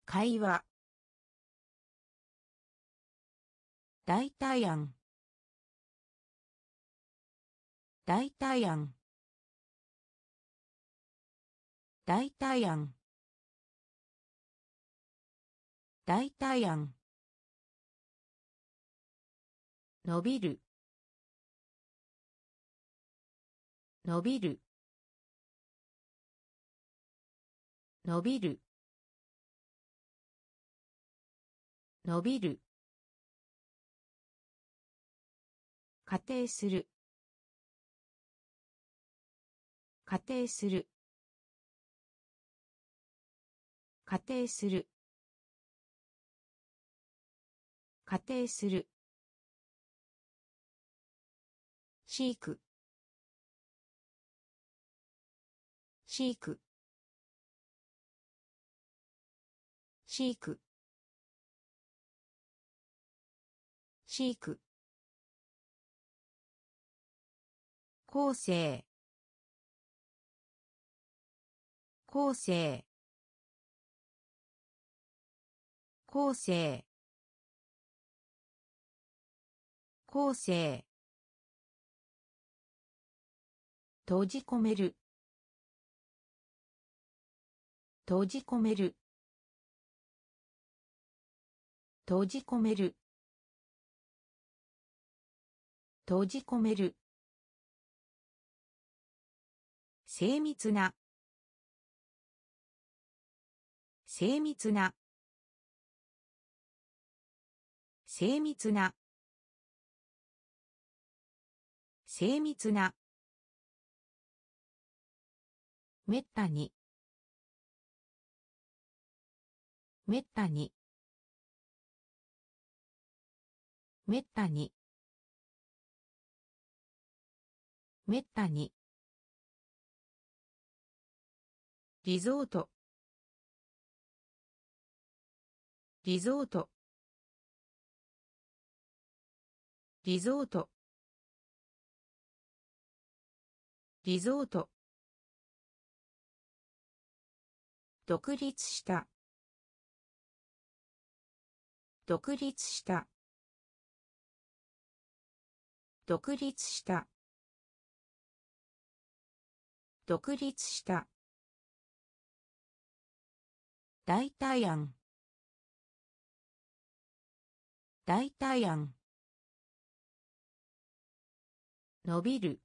S1: 会話代替案代替案代替案代替案伸びる伸びる伸びる伸びる仮定する仮定する仮定する仮定する飼育シークシーク構成構成構成構成閉じ込める閉じ込める閉じ込める閉じ込める精密な精密な精密な精密なめったにめったにめったにめったにリゾートリゾートリゾートリゾート独立した独立した独立した独立した代替案代替案伸びる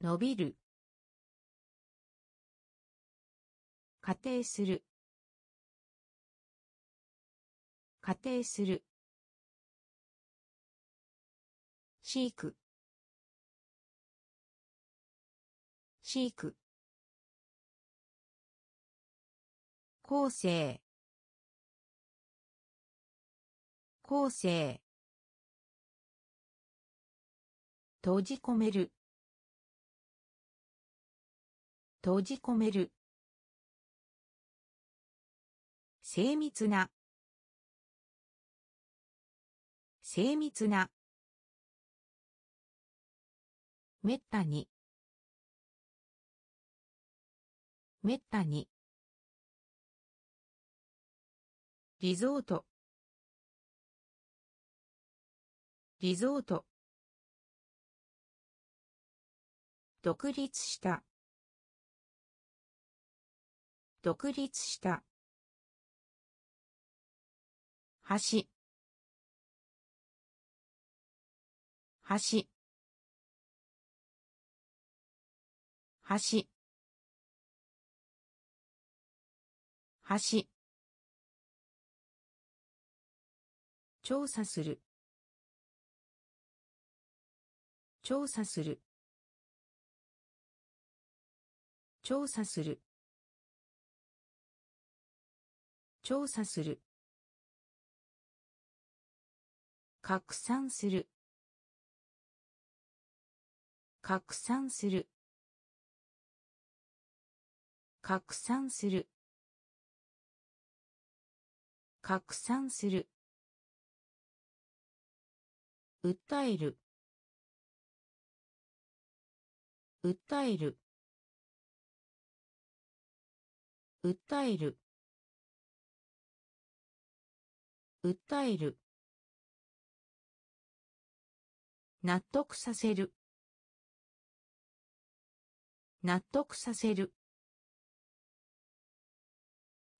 S1: 伸びる仮定する仮定する飼育飼育構成構成閉じ込める閉じ込める精密な精密なめったにめったにリゾートリゾート独立した独立した橋橋橋橋調査する調査する調査する調査する拡散する拡散する拡散する拡散する訴える訴える訴える訴える納得させる納得させる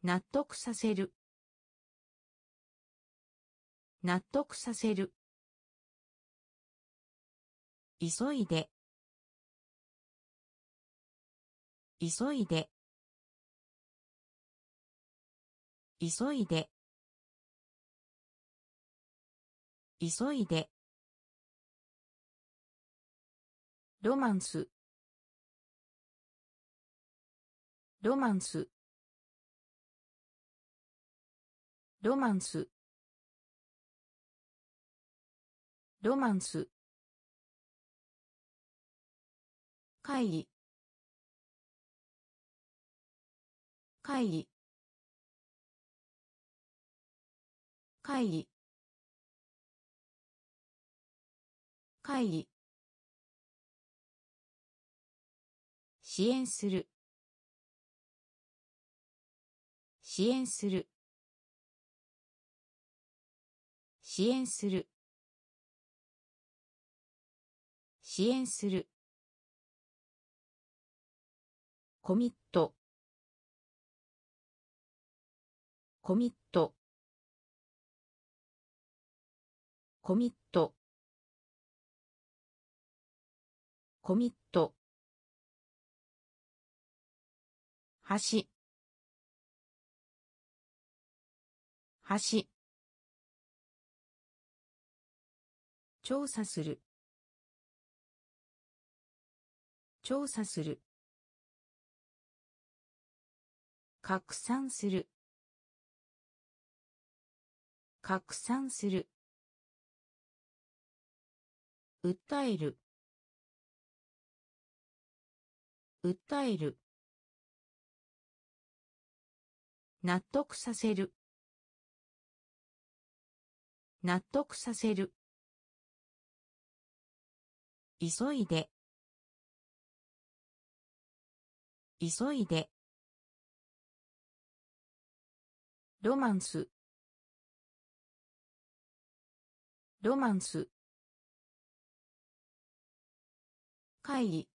S1: 納得させる納得させる急いで急いで急いで急いでロマンスロマンスロマンスロマンス会議会議会議会議支援する支援する支援する支援するコミットコミットコミットコミット橋橋調査する調査する拡散する拡散する訴える訴える納得させる納得させる急いで急いでロマンスロマンス会議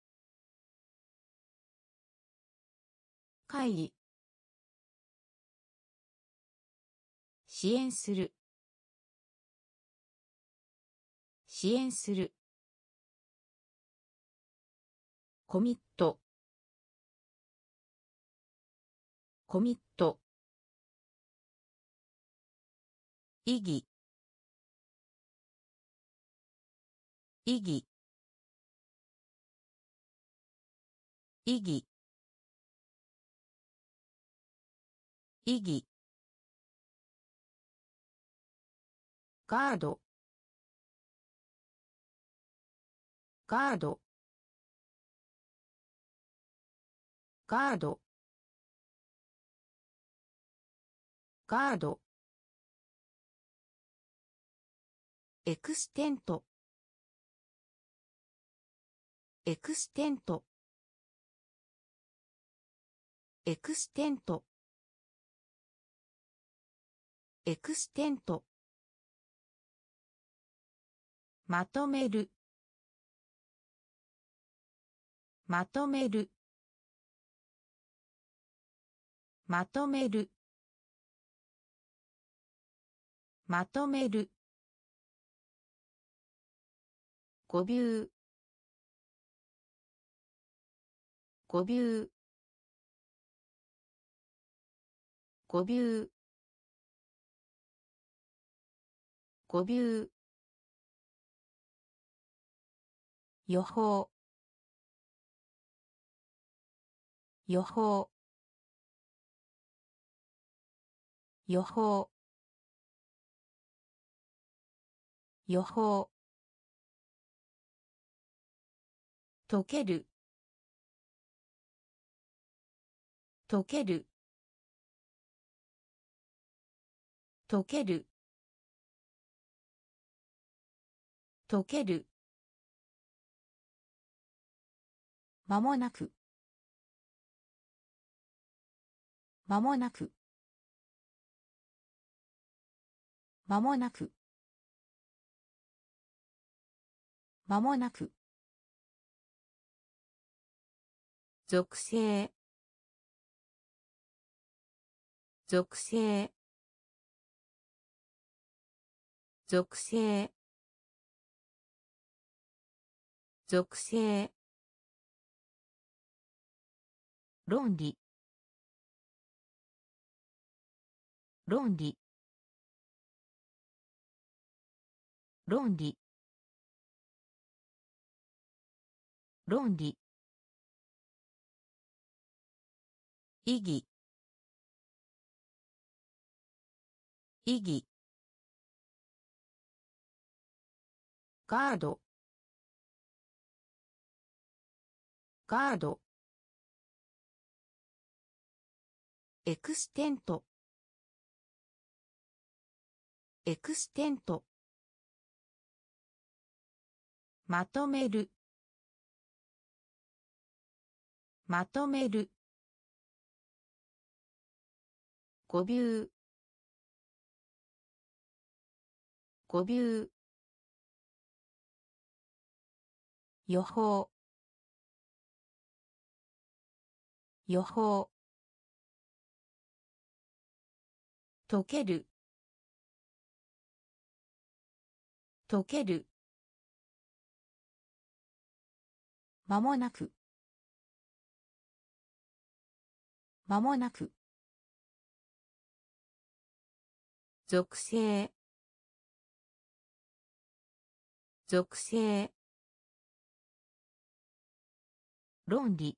S1: 会議支援する支援するコミットコミット意義意義意義意義ガードガードガードガードエクステントエクステントエクステントエクステントまとめるまとめるまとめるまとめる五秒五う五秒五う予報予報予報予報溶ける溶ける溶ける溶けるまもなくまもなくまもなくまもなく属性属性属性属性論理論理論理論理意義意義ガードガードエクステントエクステントまとめるまとめるびゅう五びゅう予報予報溶ける溶けるまもなくまもなく属性属性論理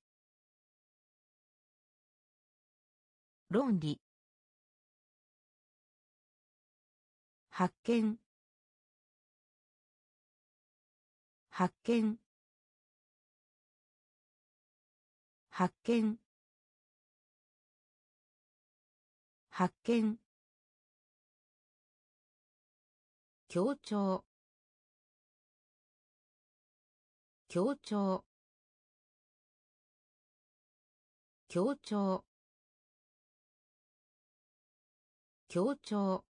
S1: 論理発見発見発見発見協調協調協調協調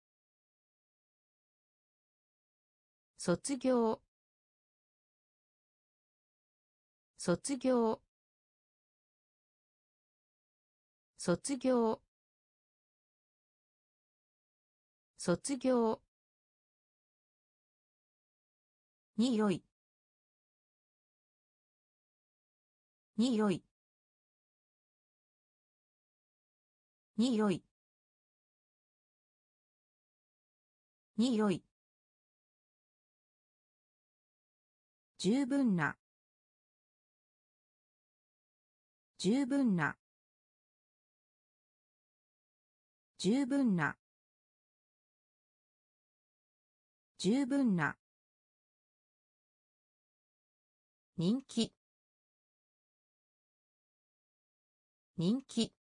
S1: 卒業卒業卒業卒業によいによいによいによい十分な十分な十分な十分な人気人気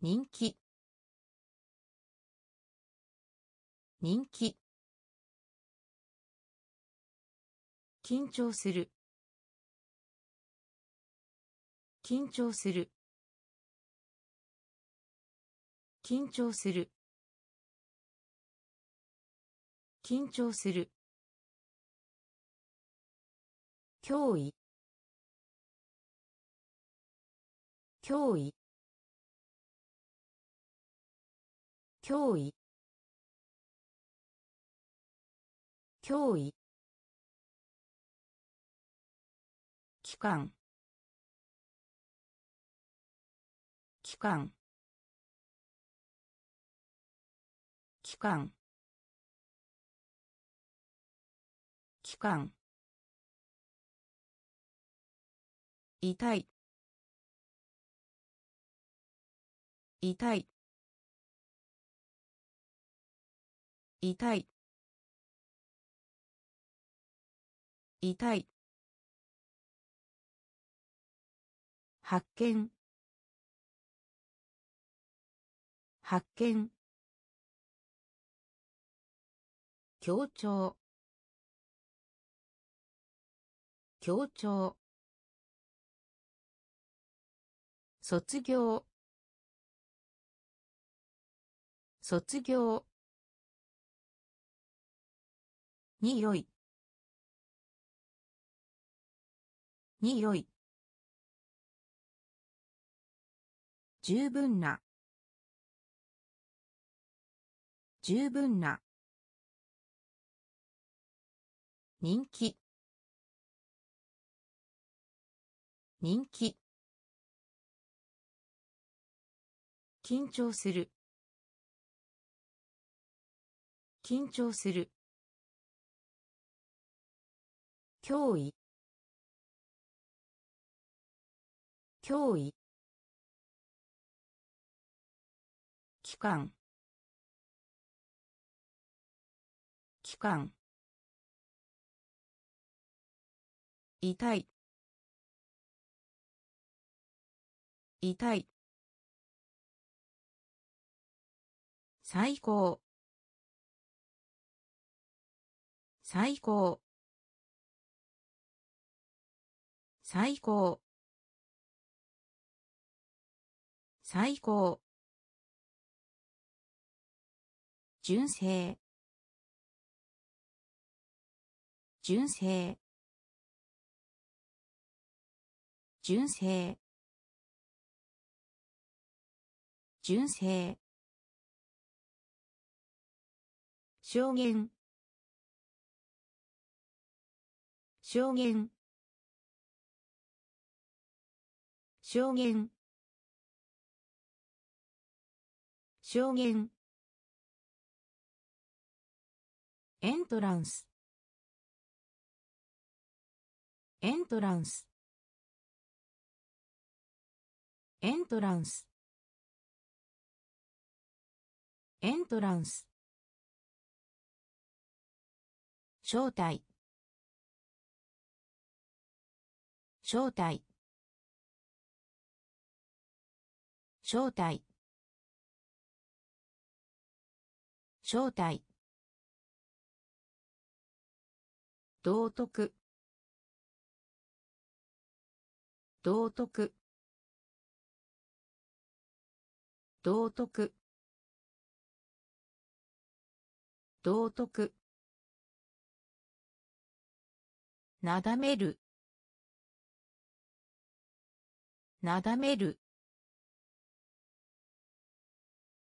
S1: 人気人気緊張する緊張する緊張する緊張する脅威脅威脅威脅威期間期間期間期間痛い痛い痛い痛い発見発見協調協調卒業卒業によいによい十分な十分な人気人気緊張する緊張する脅威脅威期間期間痛い痛い最高最高最高最高純正純正純正純正証言証言証言証言エントランスエントランスエントランスエントランス招待招待招待招待道徳道徳道徳道徳なだめるなだめる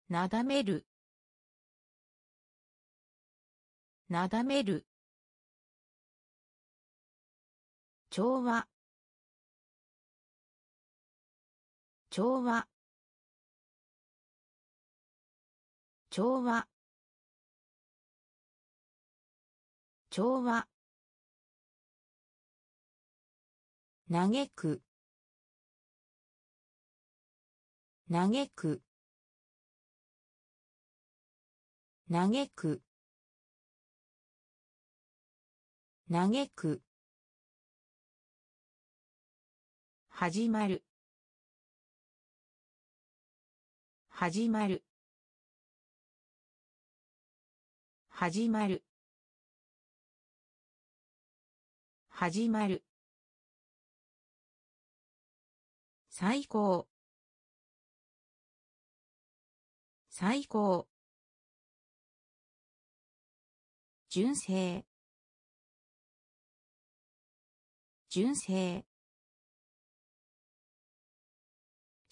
S1: なだめるなだめる調和調和調和調和嘆く嘆く嘆く嘆く始まる始まる始まる始まる最高最高純正純正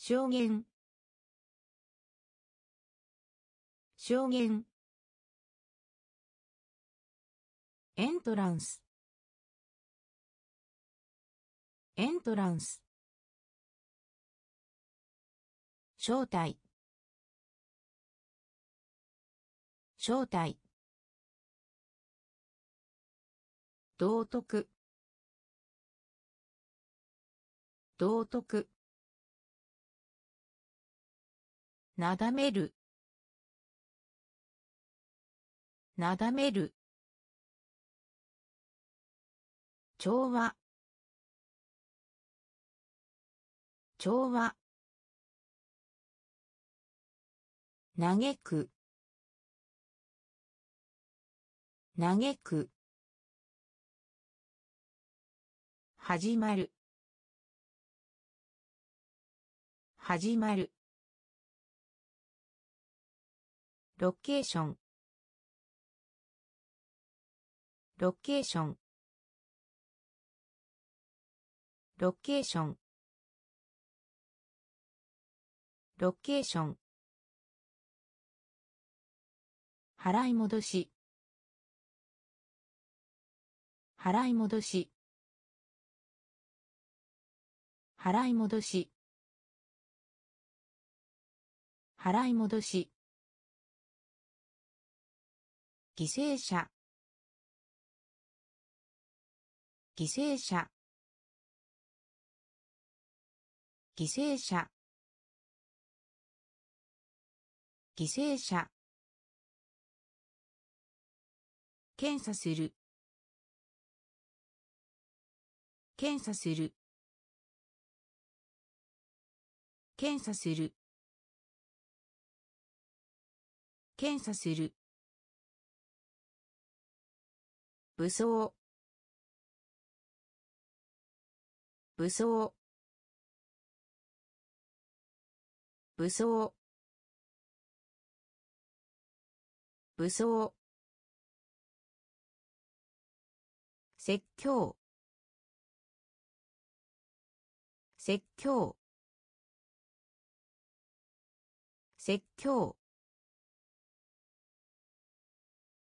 S1: 証言証言エントランスエントランス招待招待道徳道徳なだめるなだめる調和調和嘆く嘆く始まる始まるロケーションロケーションロケーションロケーション払い戻し払い戻し払い戻し払い戻し犠牲者犠牲者犠牲者犠牲者検査する検査する検査する検査する武装武装武装武装説教説教説教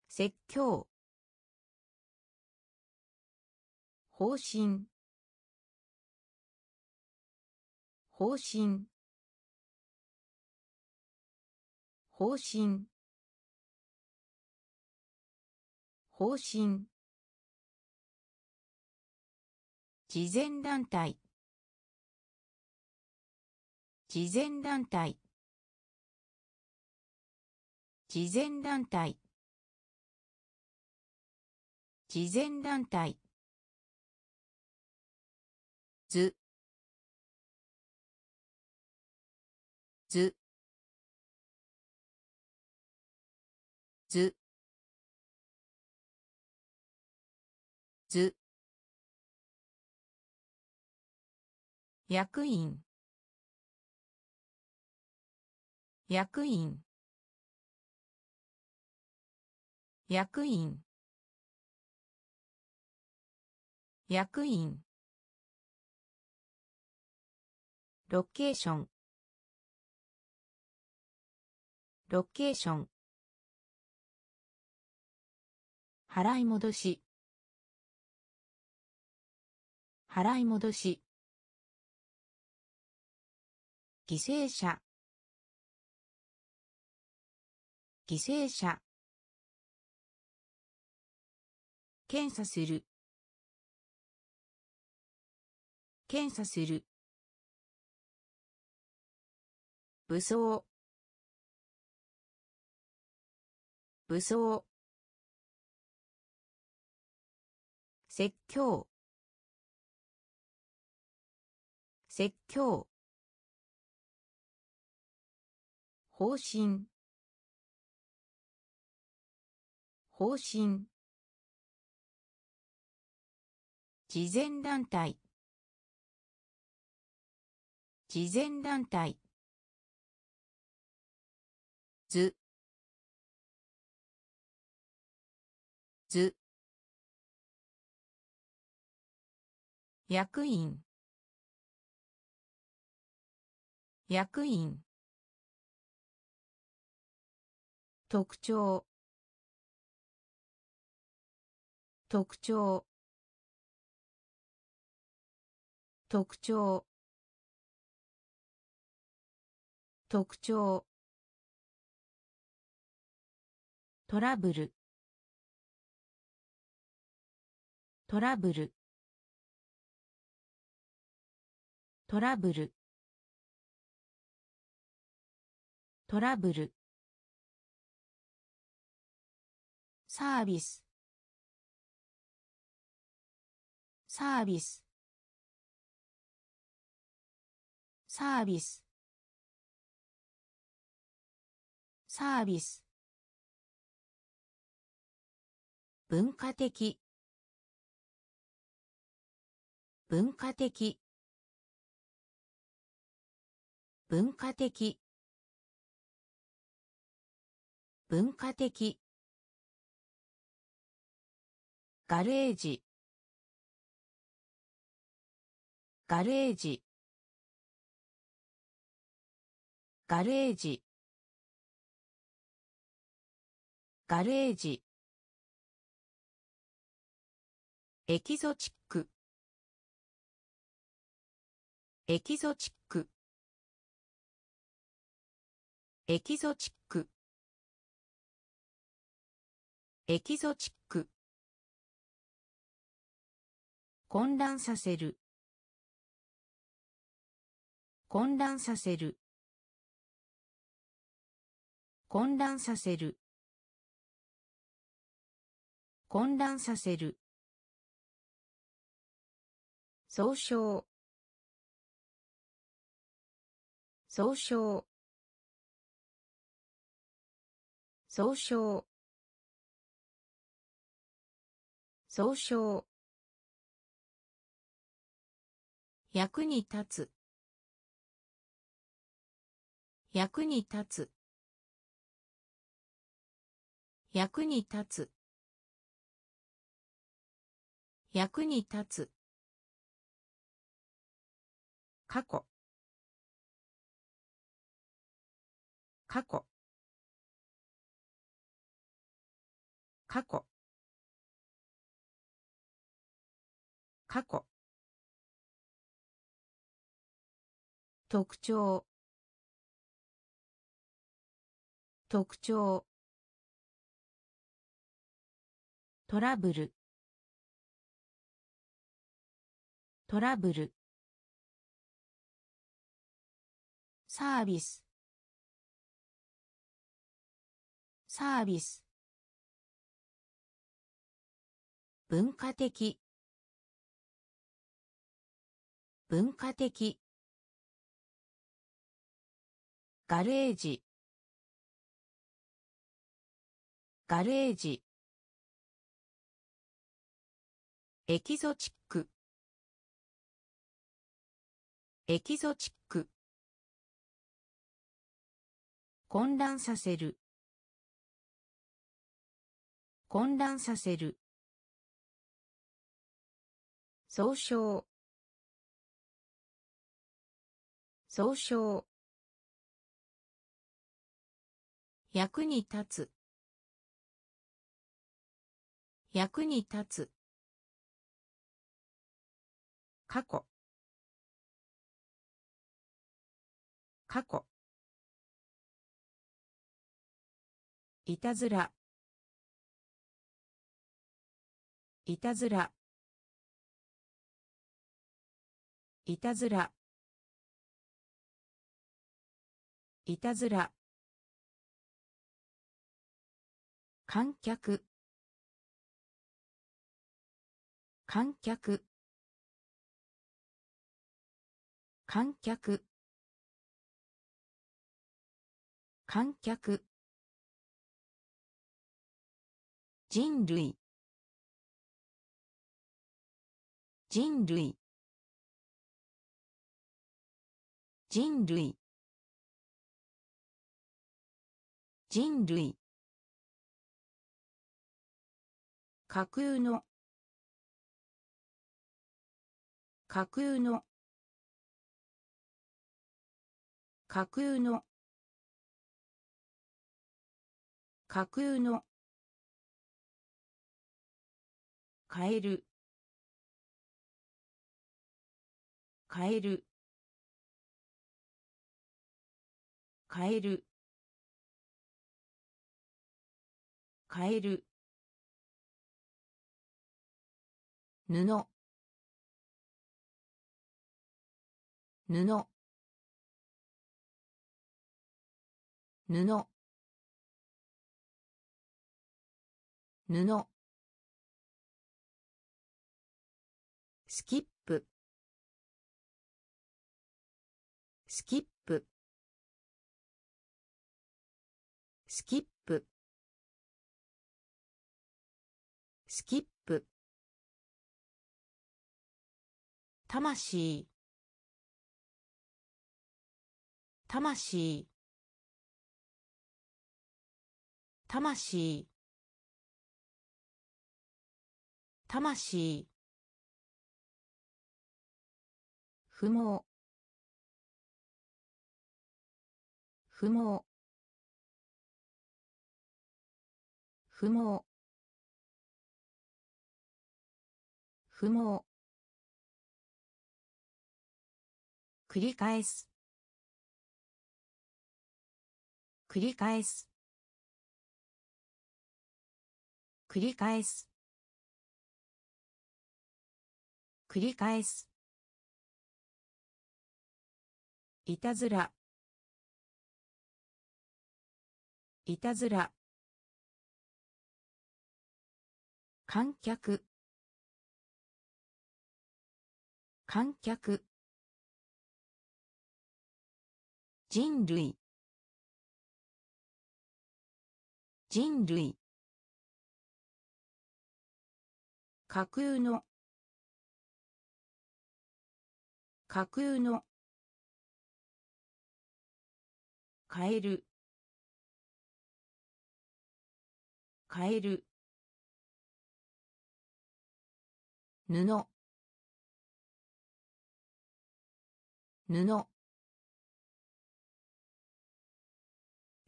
S1: 説教方針方針方針方針慈善団体慈善団体慈善団体慈善団体ずずずず役員役員役員役員ロケーションロケーション払い戻し払い戻し犠牲者犠牲者検査する検査する武装武装説教説教方針方針慈善団体慈善団体ずず役員役員特徴特徴特徴特徴トラブルトラブルトラブルトラブルサービスサービスサービスサービス文化的文化的文化的文化的ガレージガレージガレージガレージエキゾチックエキゾチックエキゾチックエキゾチック混乱させる混乱させる混乱させる混乱させる総称総称総称総称役に立つ役に立つ役に立つ役に立つ過去過去過去過去特徴特徴トラブルトラブルサービスサービス文化的文化的ガレージガレージエキゾチックエキゾチック混乱させる混乱させる総称総称役に立つ役に立つ過去過去いたずらいたずらいたずらいたずら観客観客観客観客人類人類人類人類架空の架空の架空の架空の変える変える変える変える布布布布魂魂魂魂不毛不毛不毛不毛繰り返す繰り返す繰り返す繰り返すいたずらいたずら観客観客人類人類架空の架空の変える変える布布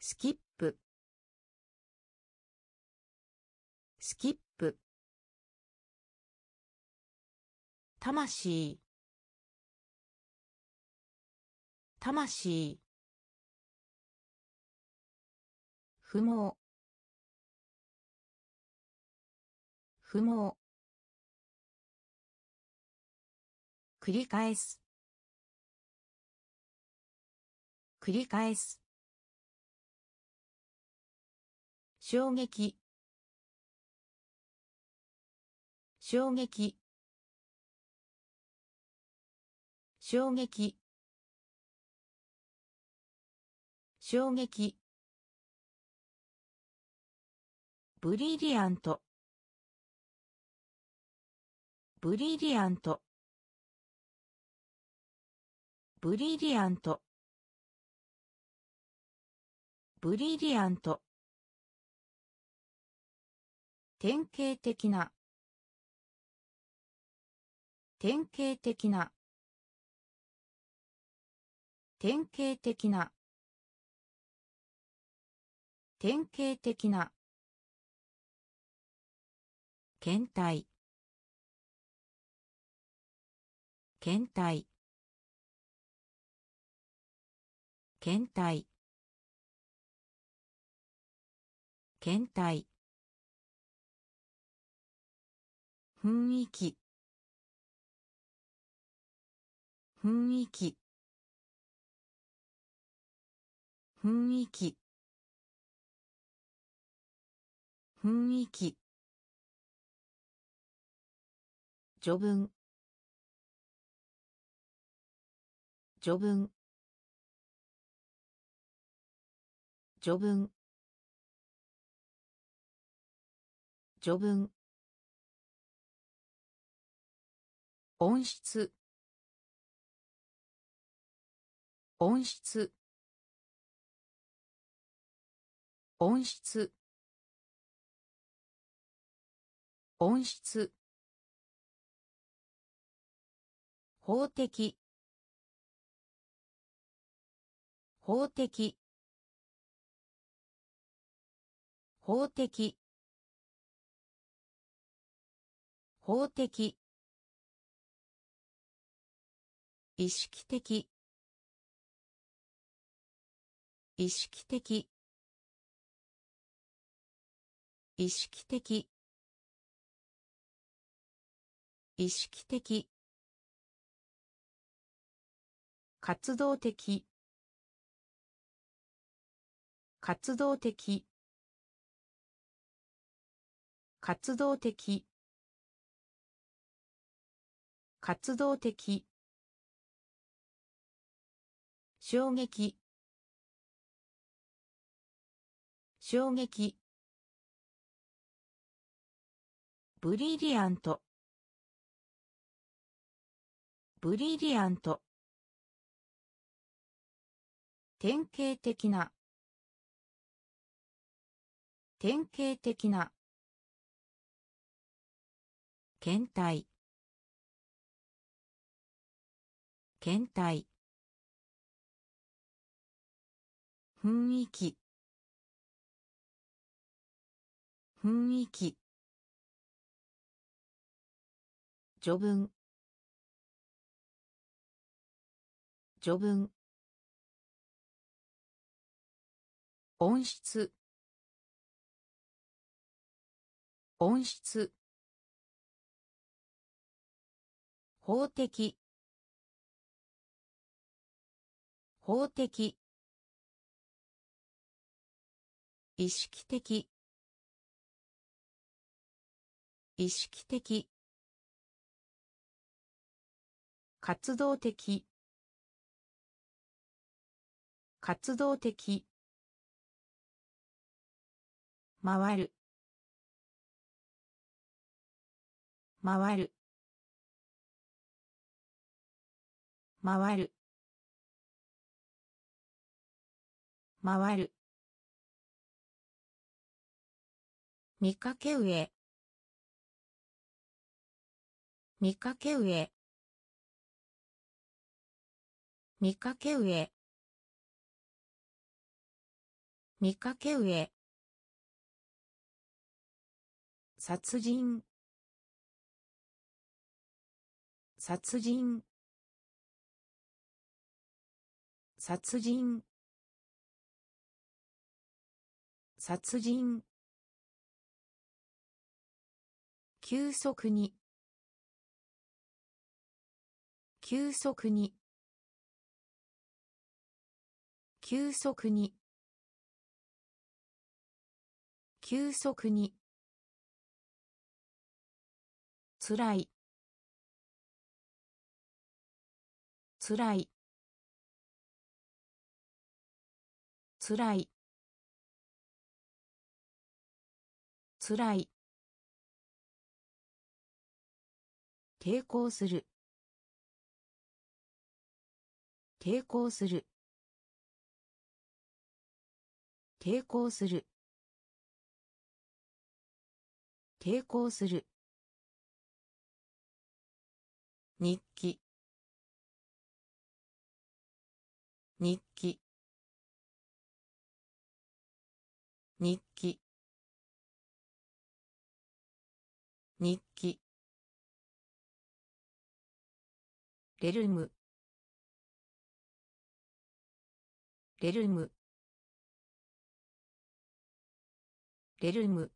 S1: スキップスキップ魂魂不毛不毛繰り返す繰り返す衝撃衝撃衝撃衝撃ブリリアントブリリアントブリリアントブリリアント典型的な典型的な典型的な典型的な検体検体検体検体雰囲気雰囲気雰囲気雰囲気序文序文序文序文音質音質音質音質法的法的法的法的意識的意識的意識的意識的活動的活動的活動的活動的衝撃衝撃ブリリアントブリリアント典型的な典型的な検体検体雰囲気雰囲気序文序文音質音質法的法的意識的意識的活動的活動的回る回る回る回る見かけ上見かけ上見かけ上見かけ上殺人殺人殺人殺人急速に急速に急速に急速につらいつらいつらいつらい抵抗する抵抗する抵抗する抵抗する日記レルムレルムレルム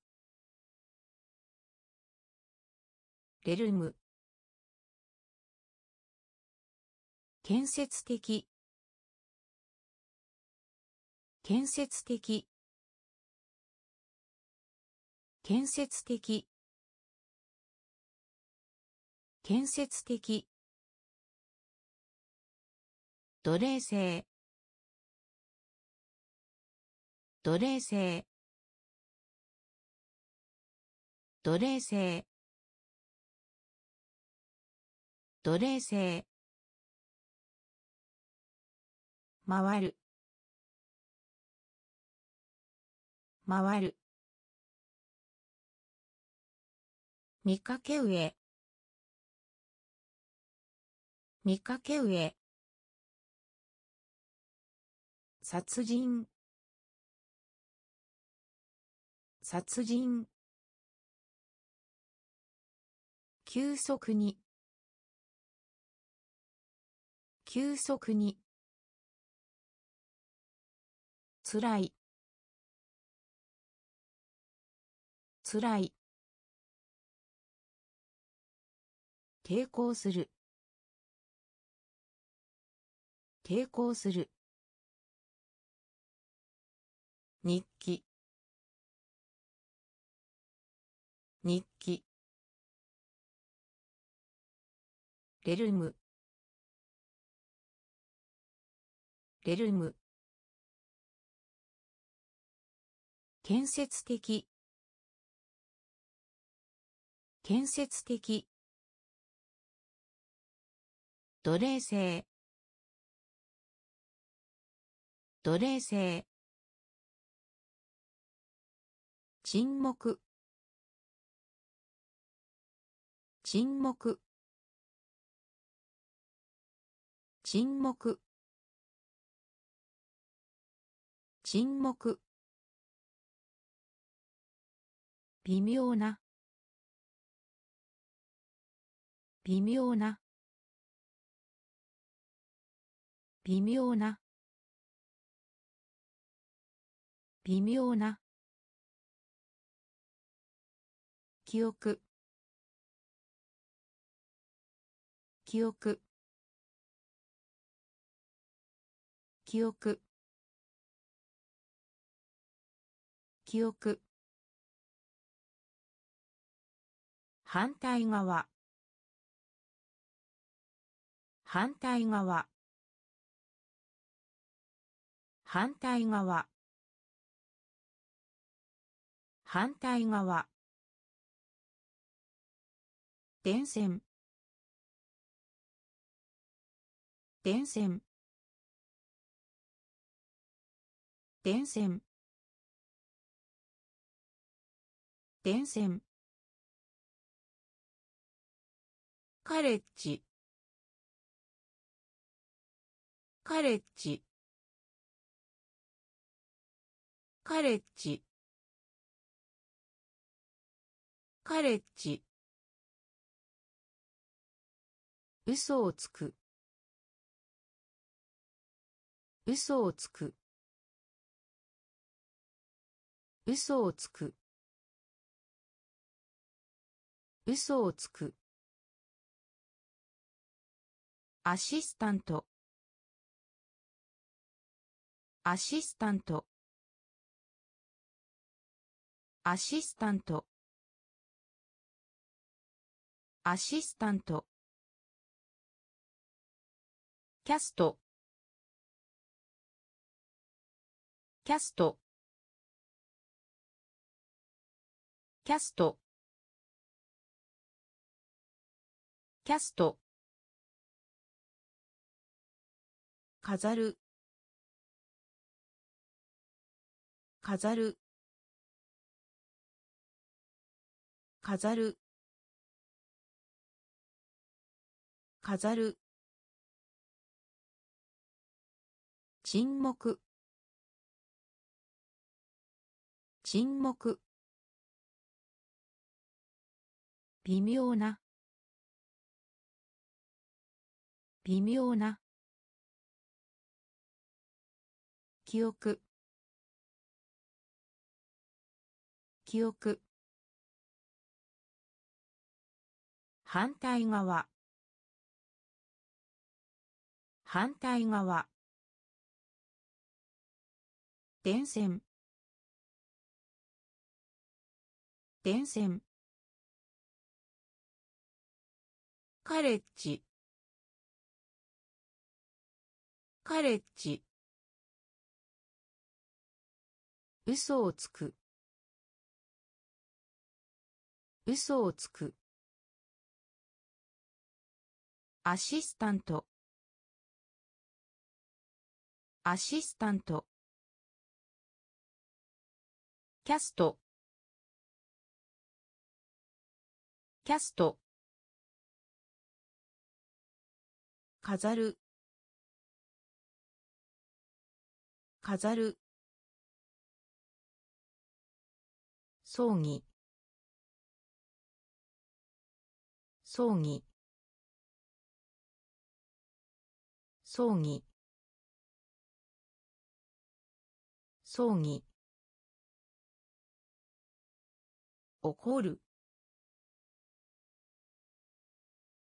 S1: レルム建設的建設的建設的建設的奴隷制奴隷制奴隷制奴隷制回る回る見かけ上見かけ上殺人殺人急速に急速につらいつらい抵抗する抵抗する日記日記レルムレルム建設的建設的奴隷制奴隷制沈黙沈黙沈黙沈黙微妙な微妙な微妙な微妙な記憶記憶記憶記憶反対側反対側反対側反対側電線電線電線電線カレッジカレッジカレッジカレッジ嘘をつく嘘をつく嘘をつく嘘をつくアシスタントアシスタントアシスタントアシスタントキャストキャストキャストキャスト飾る飾る飾る飾る沈黙沈黙微妙な微妙な記憶記憶反対側反対側電線電線カレッジカレッジ嘘をつく嘘をつくアシスタントアシスタントキャストキャスト飾る飾る葬儀葬儀葬儀葬儀怒る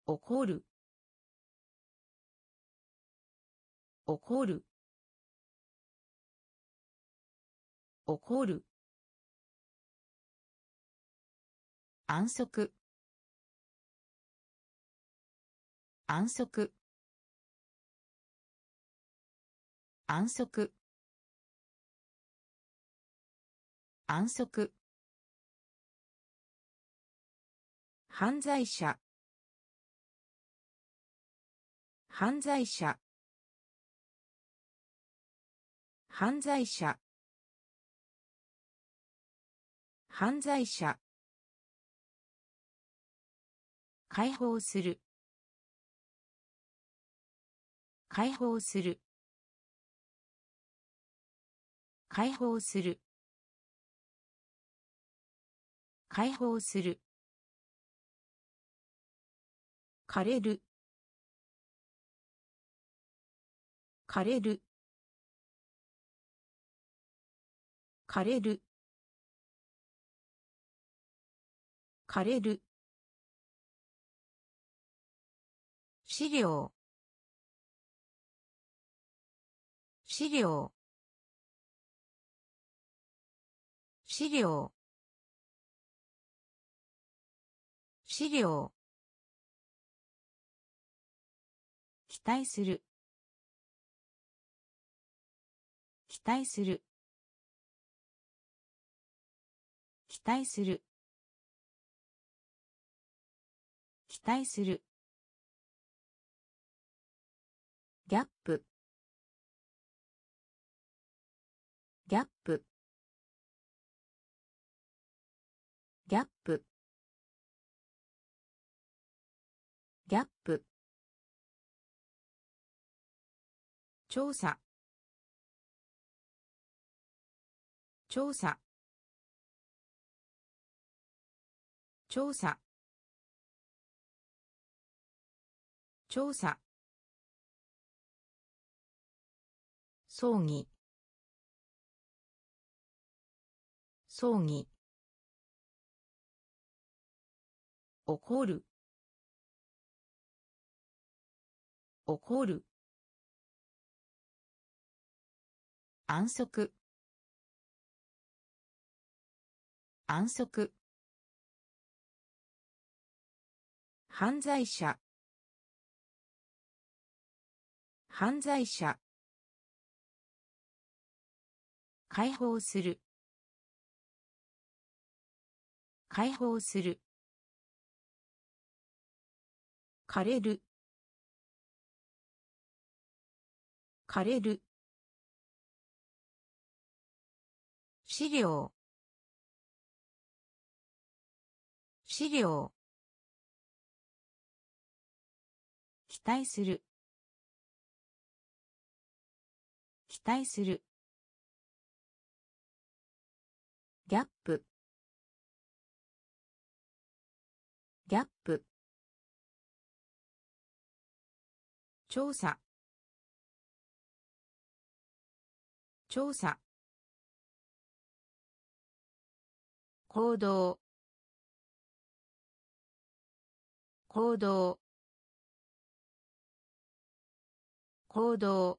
S1: 怒る怒る怒る安息安息安息安息犯罪者犯罪者犯罪者犯罪者解放する解放する解放する解放する枯れる枯れる枯れる枯れる資料資料資料資料待する期待する期待する期待するギャップギャップギャップギャップ調査調査調査調査葬儀葬儀怒る怒る安息安息犯罪者犯罪者解放する解放する枯れる枯れる資料資料期待する期待するギャップギャップ調査調査行動行動行動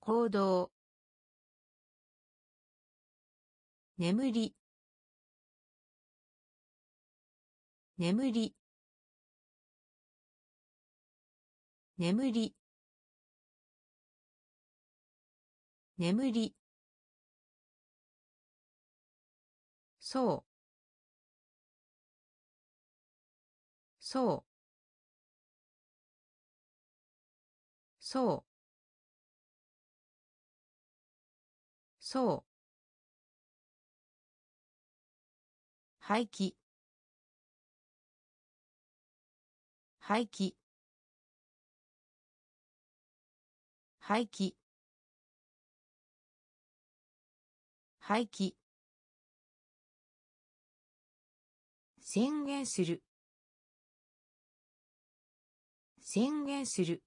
S1: 行動眠り眠り眠り眠りそうそうそうそう廃棄廃棄廃棄廃棄宣言する宣言する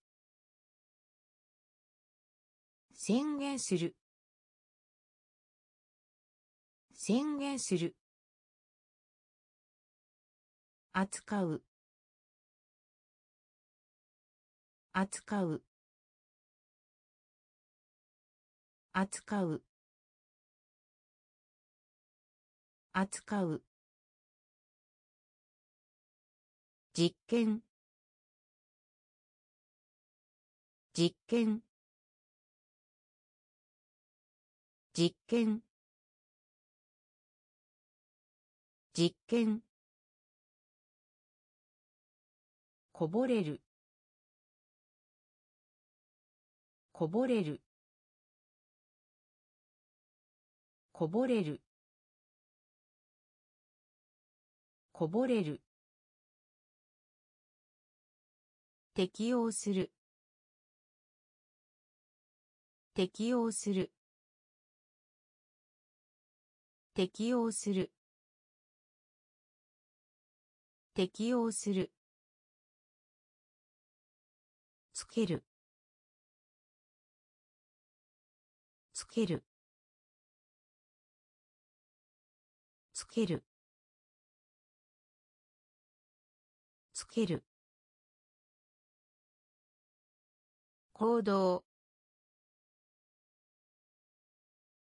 S1: 宣言する宣言する扱う扱う扱う扱う実験実験実験実験こぼれるこぼれるこぼれるこぼれる適用する適用する適用する適用するつけるつけるつけるつける行動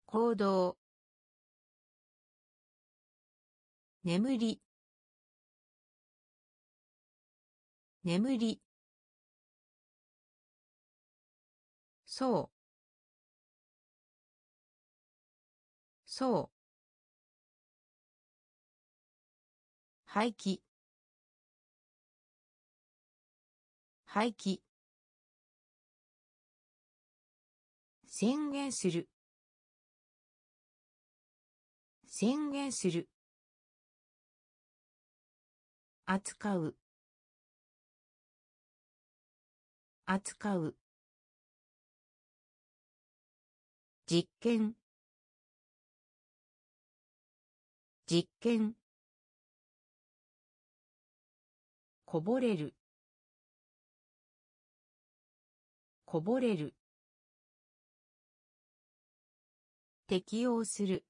S1: 行動眠り眠りそうそう廃棄廃棄宣言する宣言する扱う扱う実験実験こぼれるこぼれる適用する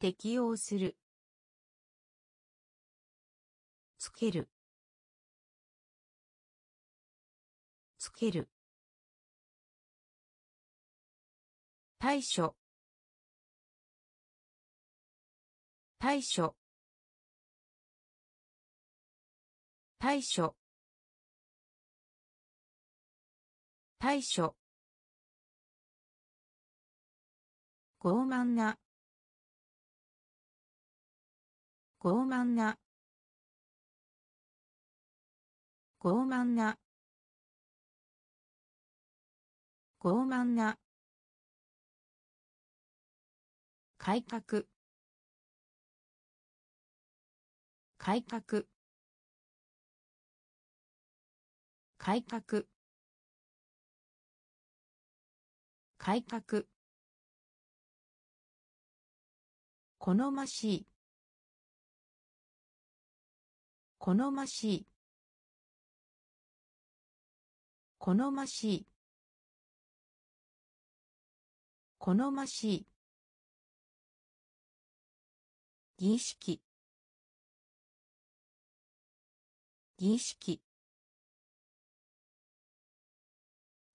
S1: 適用するつけるつける対処対処対処対処傲慢な傲慢な傲慢な傲慢な改革改革改革改革好ましい好ましい好ましい好ましい儀式儀式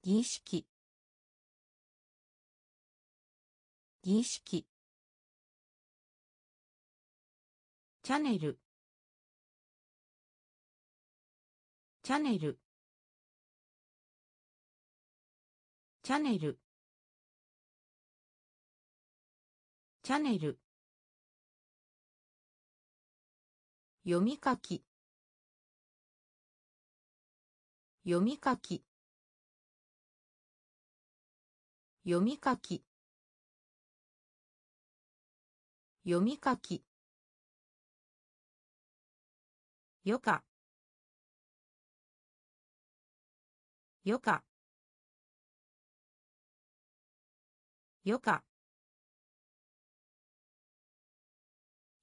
S1: 儀式儀式チャネルチャネルチャネルチャネル読み書き読み書き読み書き読み書きよかよかよか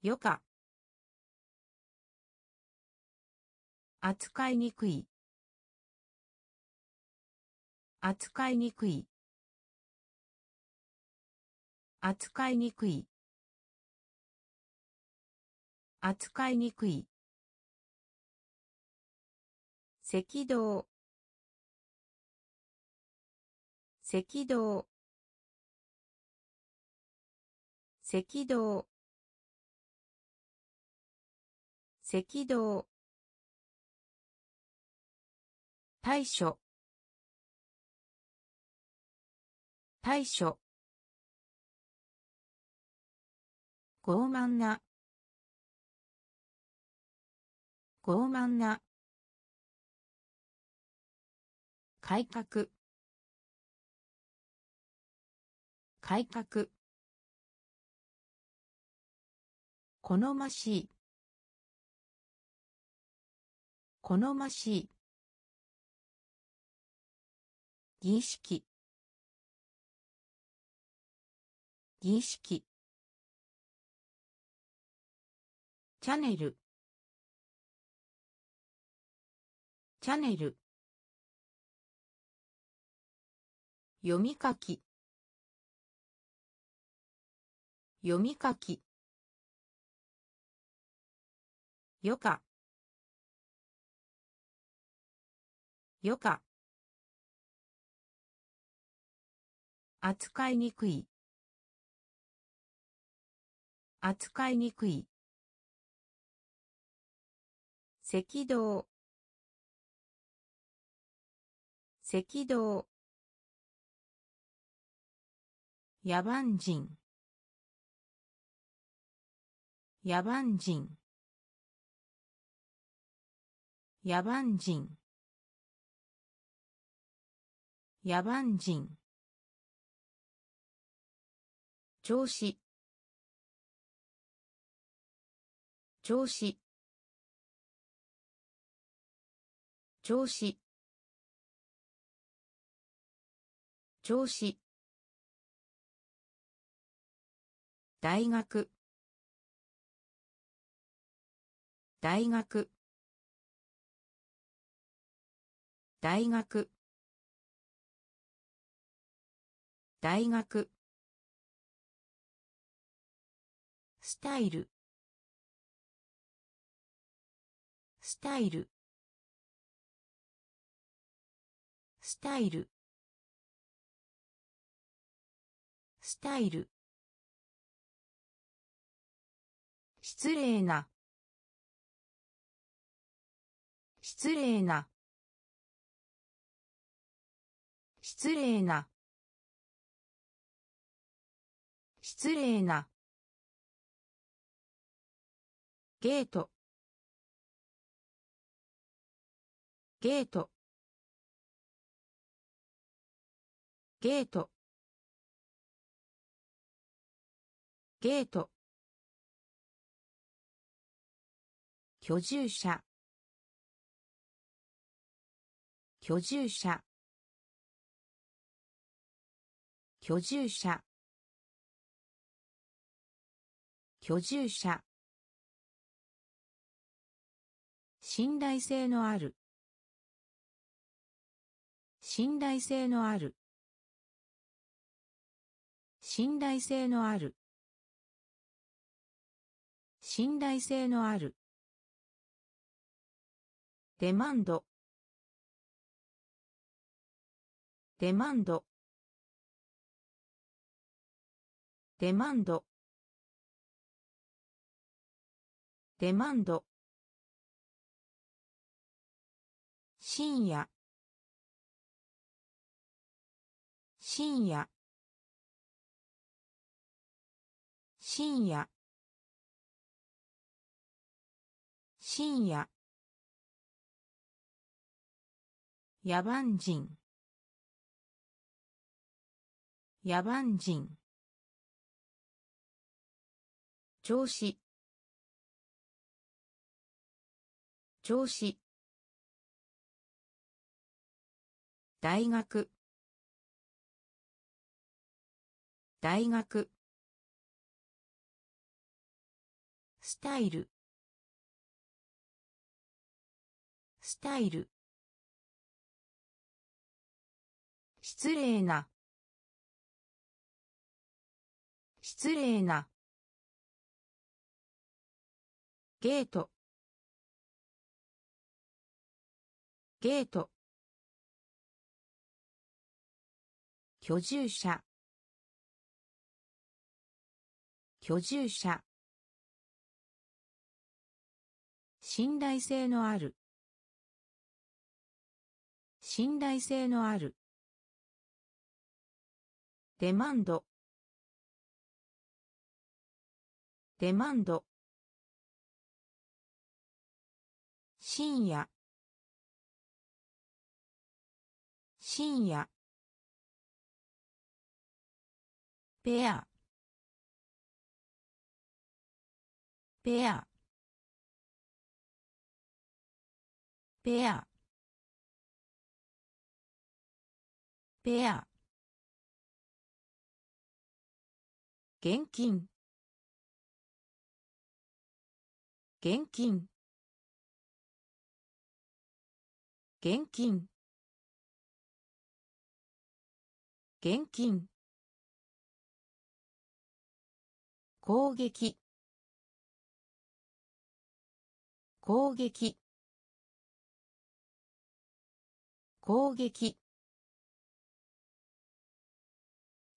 S1: よか扱いにくい扱いにくい扱いにくい扱いにくい赤道赤道赤道赤道対処対処傲慢な傲慢な改革改革好ましい好ましい儀式儀式チャンネルチャンネル読み書き読み書きよかよか扱いにくい扱いにくい赤道赤道野蛮人野蛮人野蛮人野蛮人調子調子調子調子大学大学大学大学スタイルスタイルスタイルスタイル失礼な失礼な失礼な失礼なゲートゲートゲートゲート居住者居住者居住者居住者信頼性のある信頼性のある信頼性のある信頼性のあるデマンドデマンドデマンドデマンド深夜深夜深夜深夜野蛮人野蛮人調子調子大学大学スタイルスタイル失礼な失礼なゲートゲート居住者居住者信頼性のある信頼性のあるデマンドデマンド深夜深夜ペアペアペアペア現金現金現金現金攻撃攻撃攻撃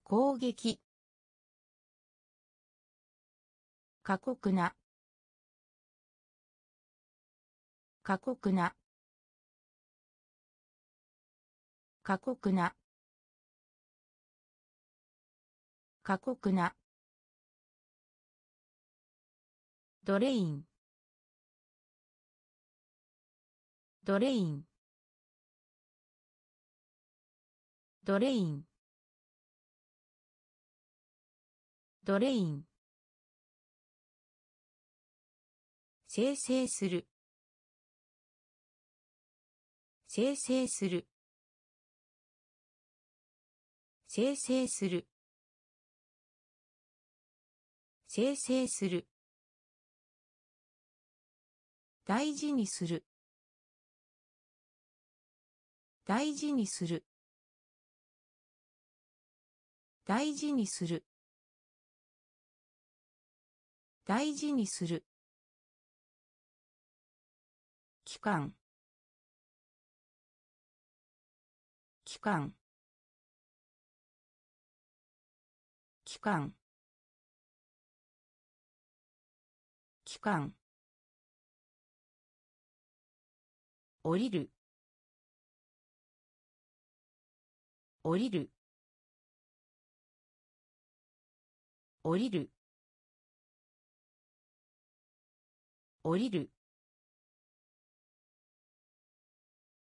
S1: 攻撃過酷な過酷な過酷な過酷なドレインドレインドレインドレイン生成する生成する生成する生成する大事にする大事にする大事にする大事にする期間期間期間期間降りる降りる降りる降りる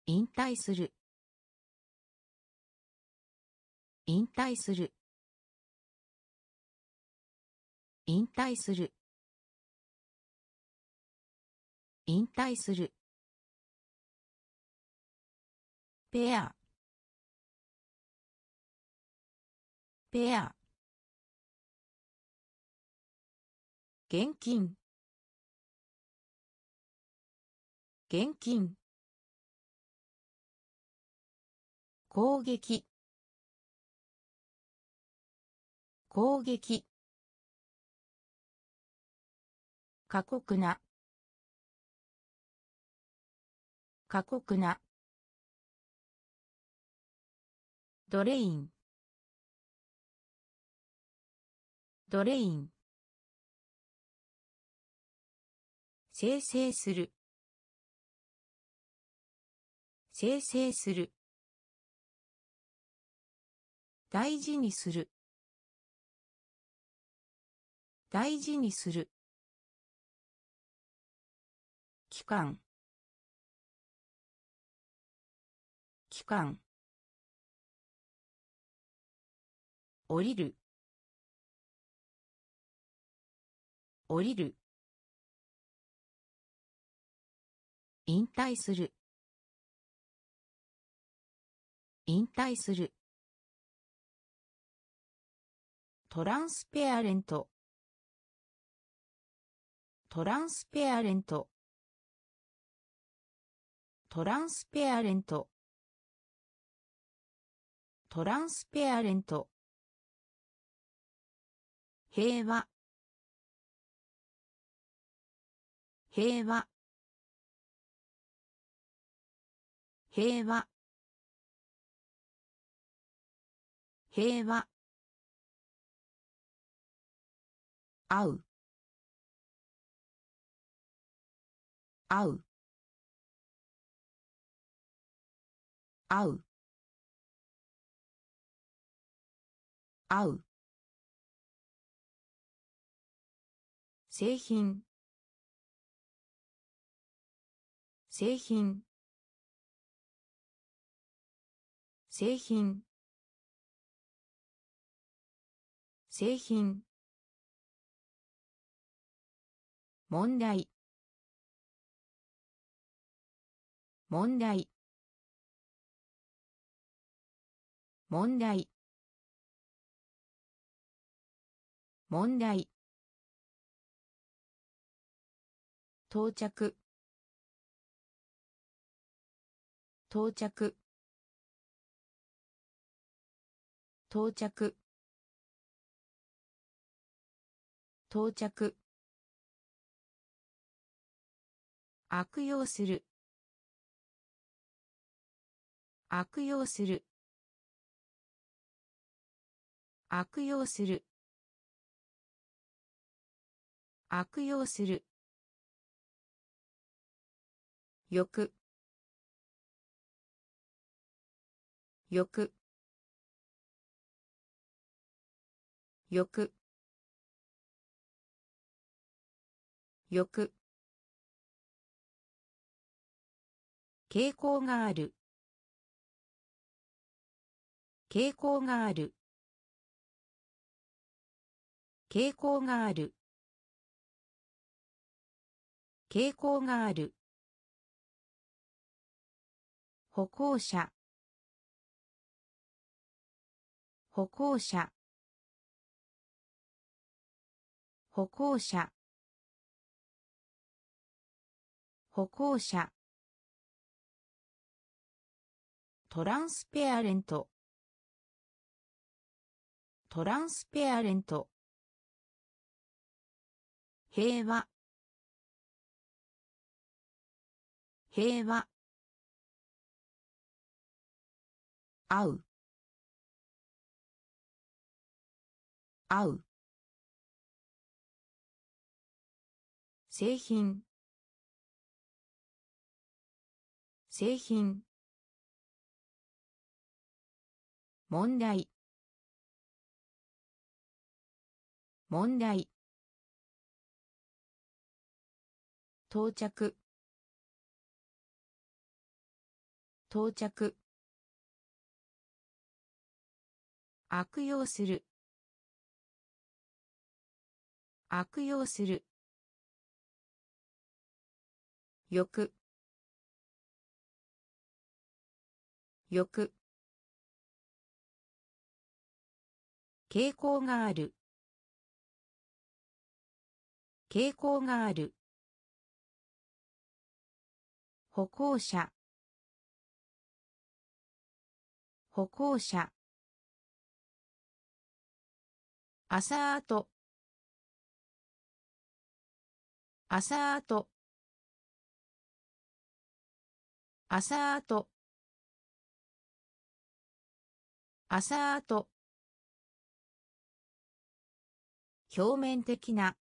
S1: 引退する引退する引退する引退するペアペア現金現金攻撃攻撃過酷な過酷なドレインドレイン生成する生成する大事にする大事にする期間期間降りる降りる引退する引退するトランスペアレントトランスペアレントトランスペアレントトランスペアレント平和平和平和平和合う合う合う会う製品製品製品製品問題問題問題問題到着到着到着到着悪用する悪用する悪用する悪用する欲欲欲欲傾向がある傾向がある傾向がある傾向がある歩行者歩行者歩行者歩行者トランスペアレントトランスペアレント平和平和合う合う製品製品問題問題到着到着悪用する悪用する欲欲傾向がある傾向がある歩行者歩行者朝と朝と朝と朝と表面的な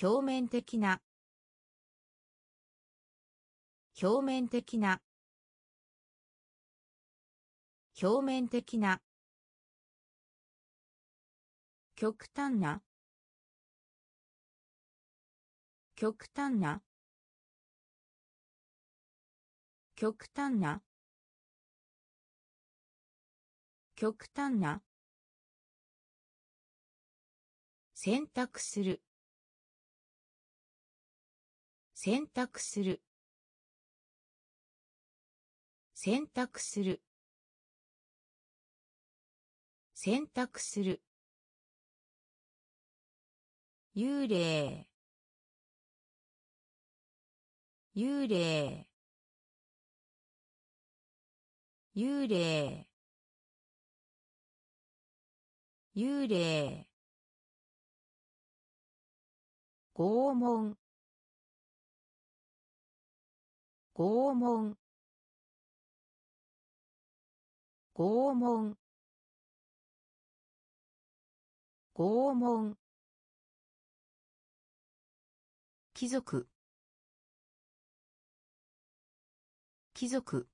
S1: 表面的な表面的な表面的な極端な極端な極端な極端な選択する選択する選択する選択する幽霊幽霊幽霊幽霊拷問拷問拷問拷問貴族貴族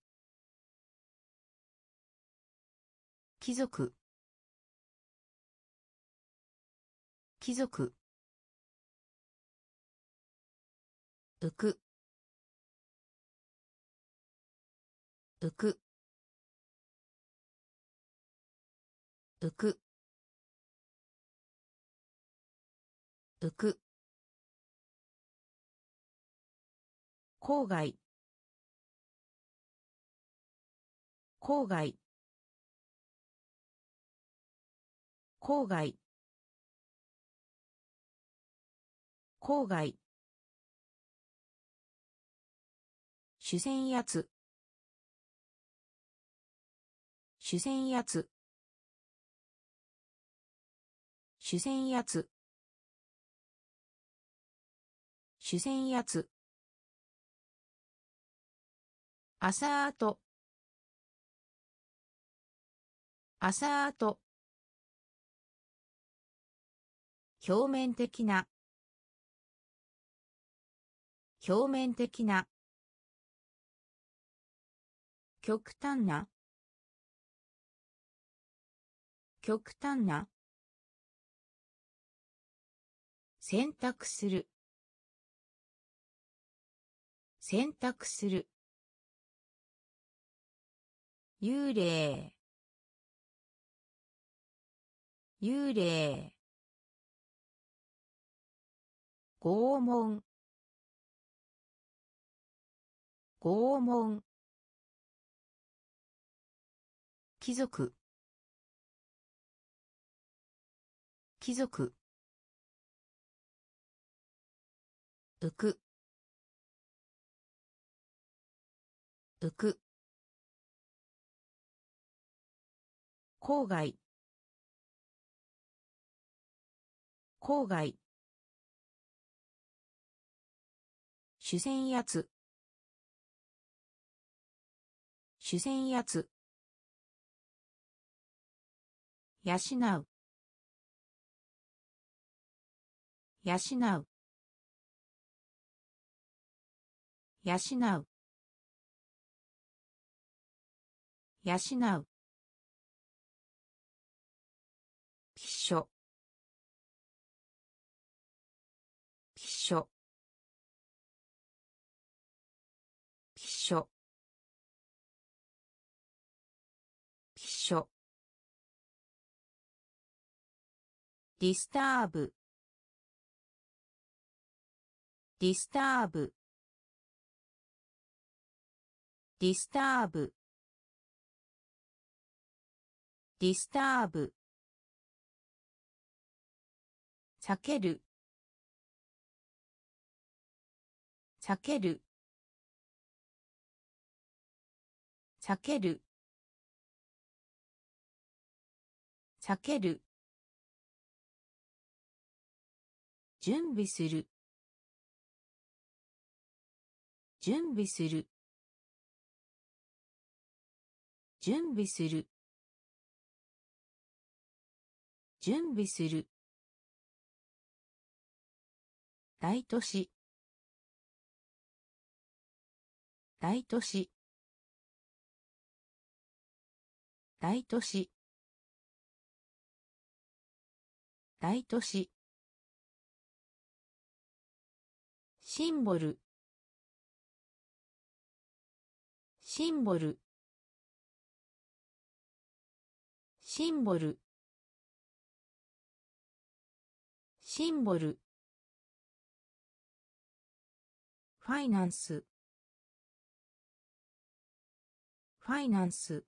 S1: 貴族貴族浮く浮く浮く浮く郊外郊外郊外郊外主戦やつ主戦やつ主戦やつ主戦やつアサートアサート表面的な表面的な極端な極端な選択する選択する幽霊幽霊拷問拷問貴族貴族浮く浮く郊外郊外主戦やつ主戦やつ養う養う養う養うピッショピッショピッショディスターブディスターブディスターブディスターブ避ける避ける避ける避ける準備する準備する準備する準備する大都市大都市大都市大都市シンボルシンボルシンボルシンボルファイナンスファイナンス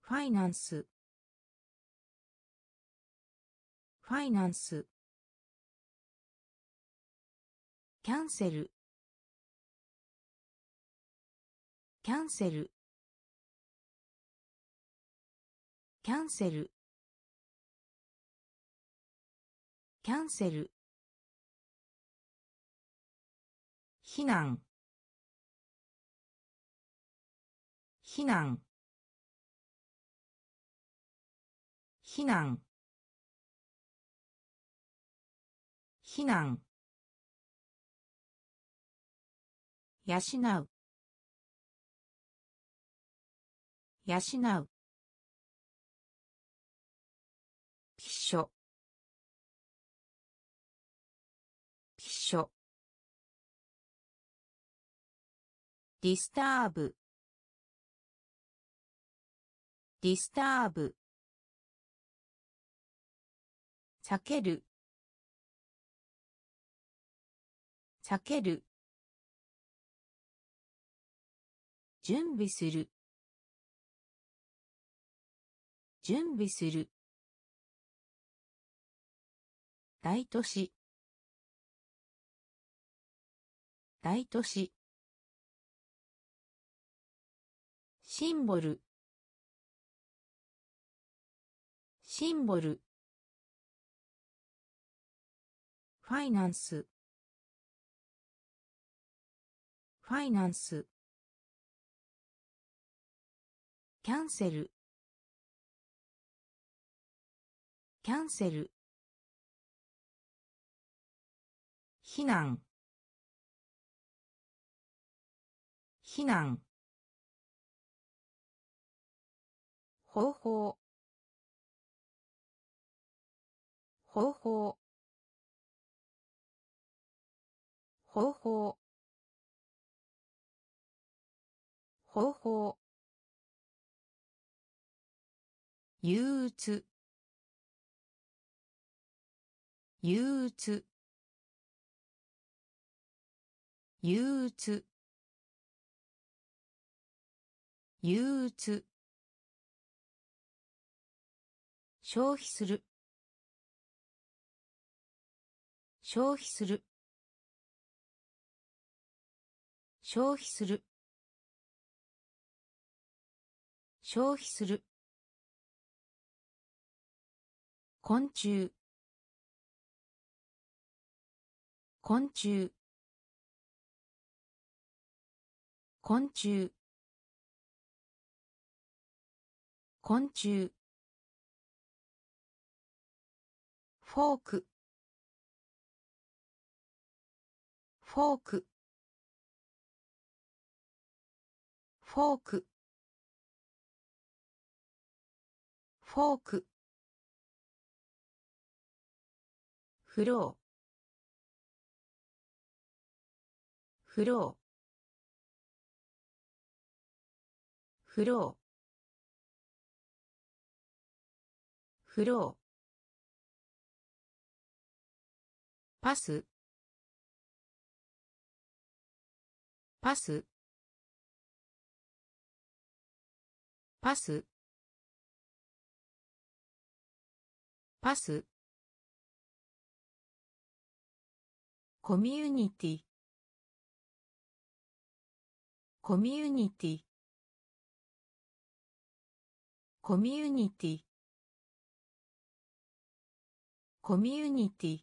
S1: ファイナンスファイナンスキャンセルキャンセルキャンセルキャンセル避難避難避難避難養う養うピッショピッショディスターブディスターブ避ける避ける準備する準備する大都市大都市シンボルシンボルファイナンスファイナンスキャンセルキャンセル避難避難方法方法方法方法憂鬱憂鬱憂鬱憂鬱消費する消費する消費する消費する昆虫昆虫昆虫昆虫フォークフォークフォークフォークフローフローフローフローパスパスパスパスコミュニティコミュニティコミュニティコミュニティ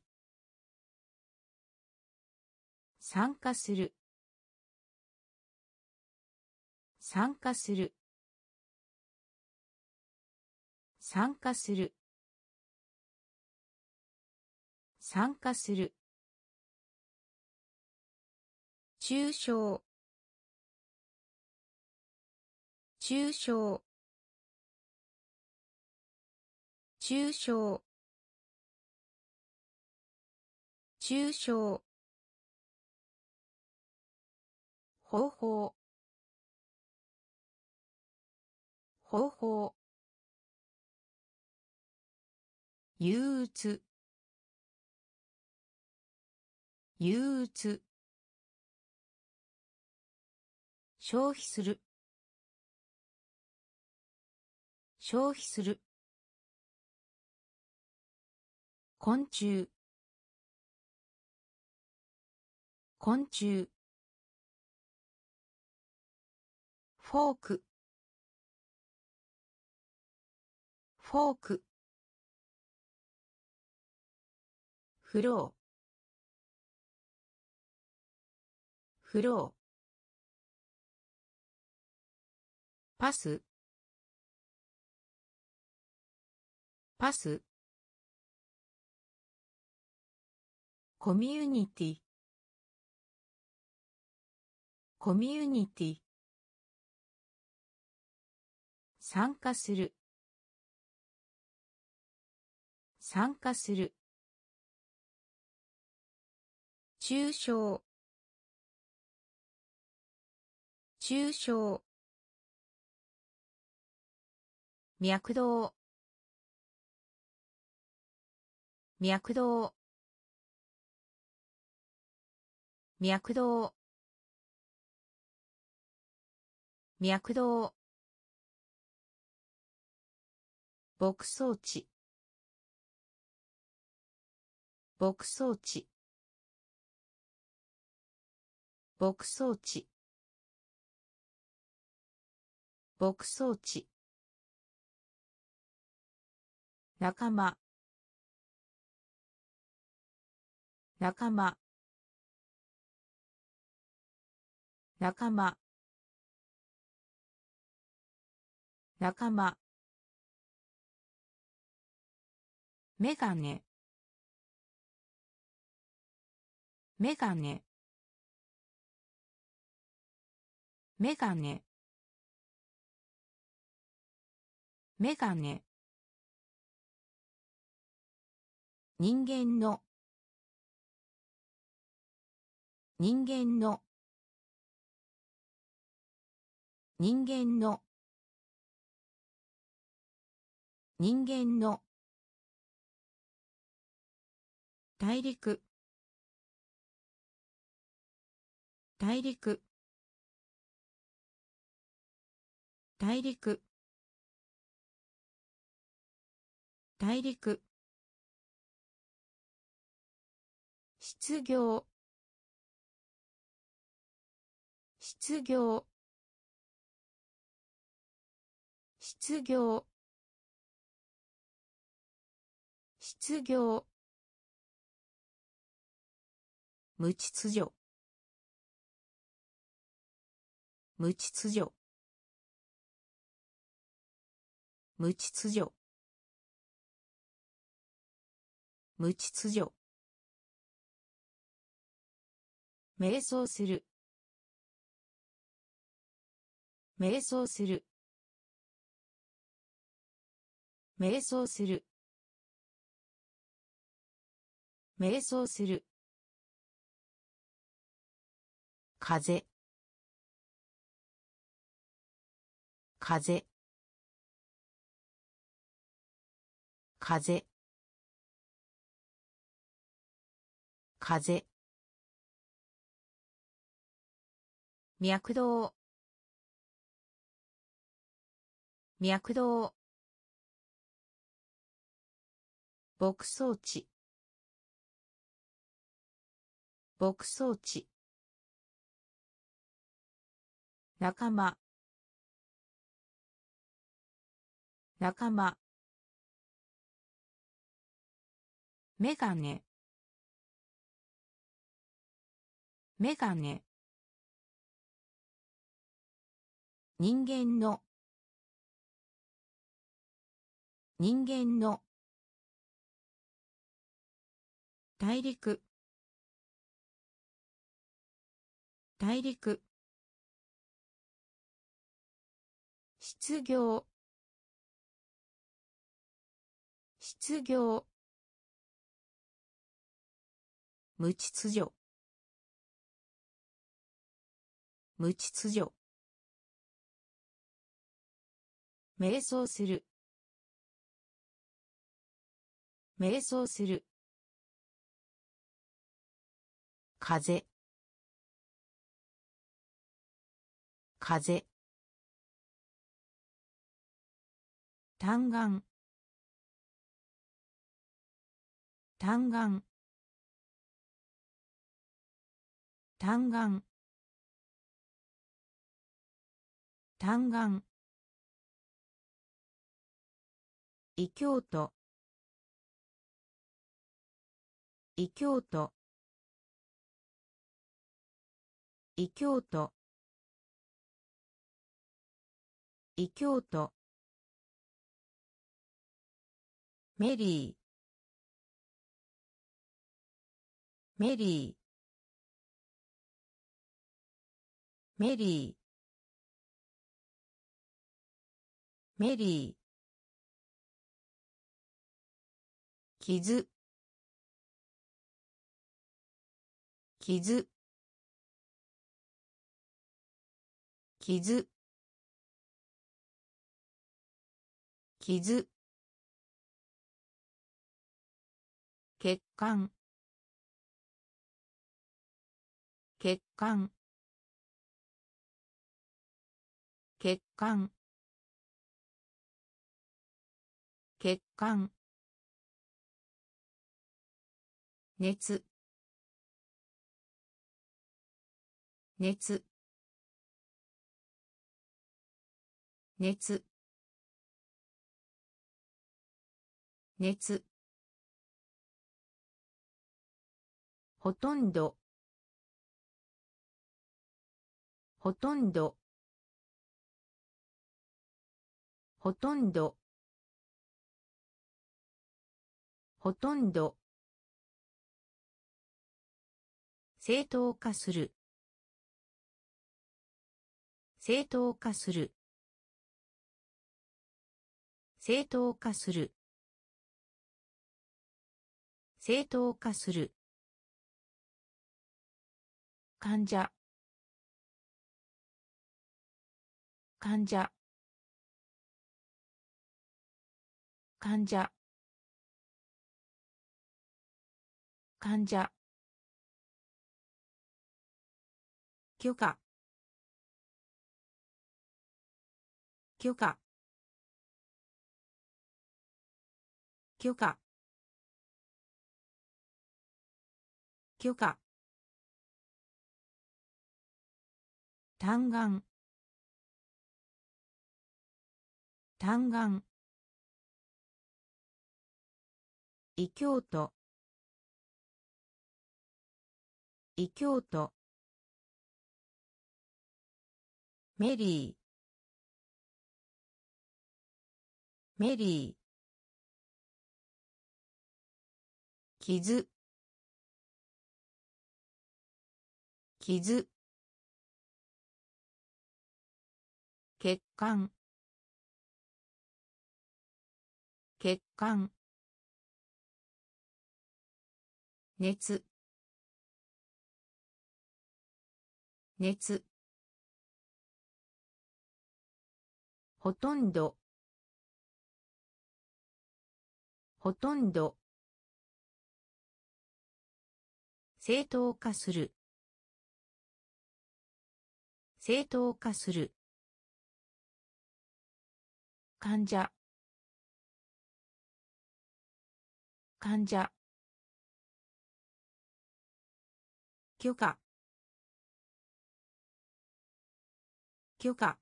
S1: 参加する参加する参加する参加する抽象抽象抽象抽象方法方法憂鬱憂鬱消費する消費する昆虫昆虫フォークフォークフローフローパスパスコミュニティコミュニティ参加する参加する抽象抽象脈動脈動脈動脈動牧草地牧草地牧草地牧草地仲間仲間仲間仲間メガネメガネメガネメガネ人間の人間の人間の人間の大陸大陸大陸大陸失業失業失業失業無秩序無秩序無秩序無秩序瞑想する瞑想する瞑想する瞑想する風風風風脈動脈動牧草地牧草地仲間仲間メガネメガネ人間の人間の大陸大陸失業失業無秩序無秩序瞑想する瞑想する風風単眼単眼単眼単眼異教徒異教徒異教徒異教徒メリーメリーメリーメリー傷傷傷傷血管血管血管血管熱熱熱熱ほとんどほとんどほとんどほとんど正当化する正当化する正当化する正当化する患者患者患者患者許可許可許可許可嘆願嘆願異教徒異教徒メリーメリー傷傷血管血管熱熱ほとんどほとんど正当化する正当化する患者患者許可許可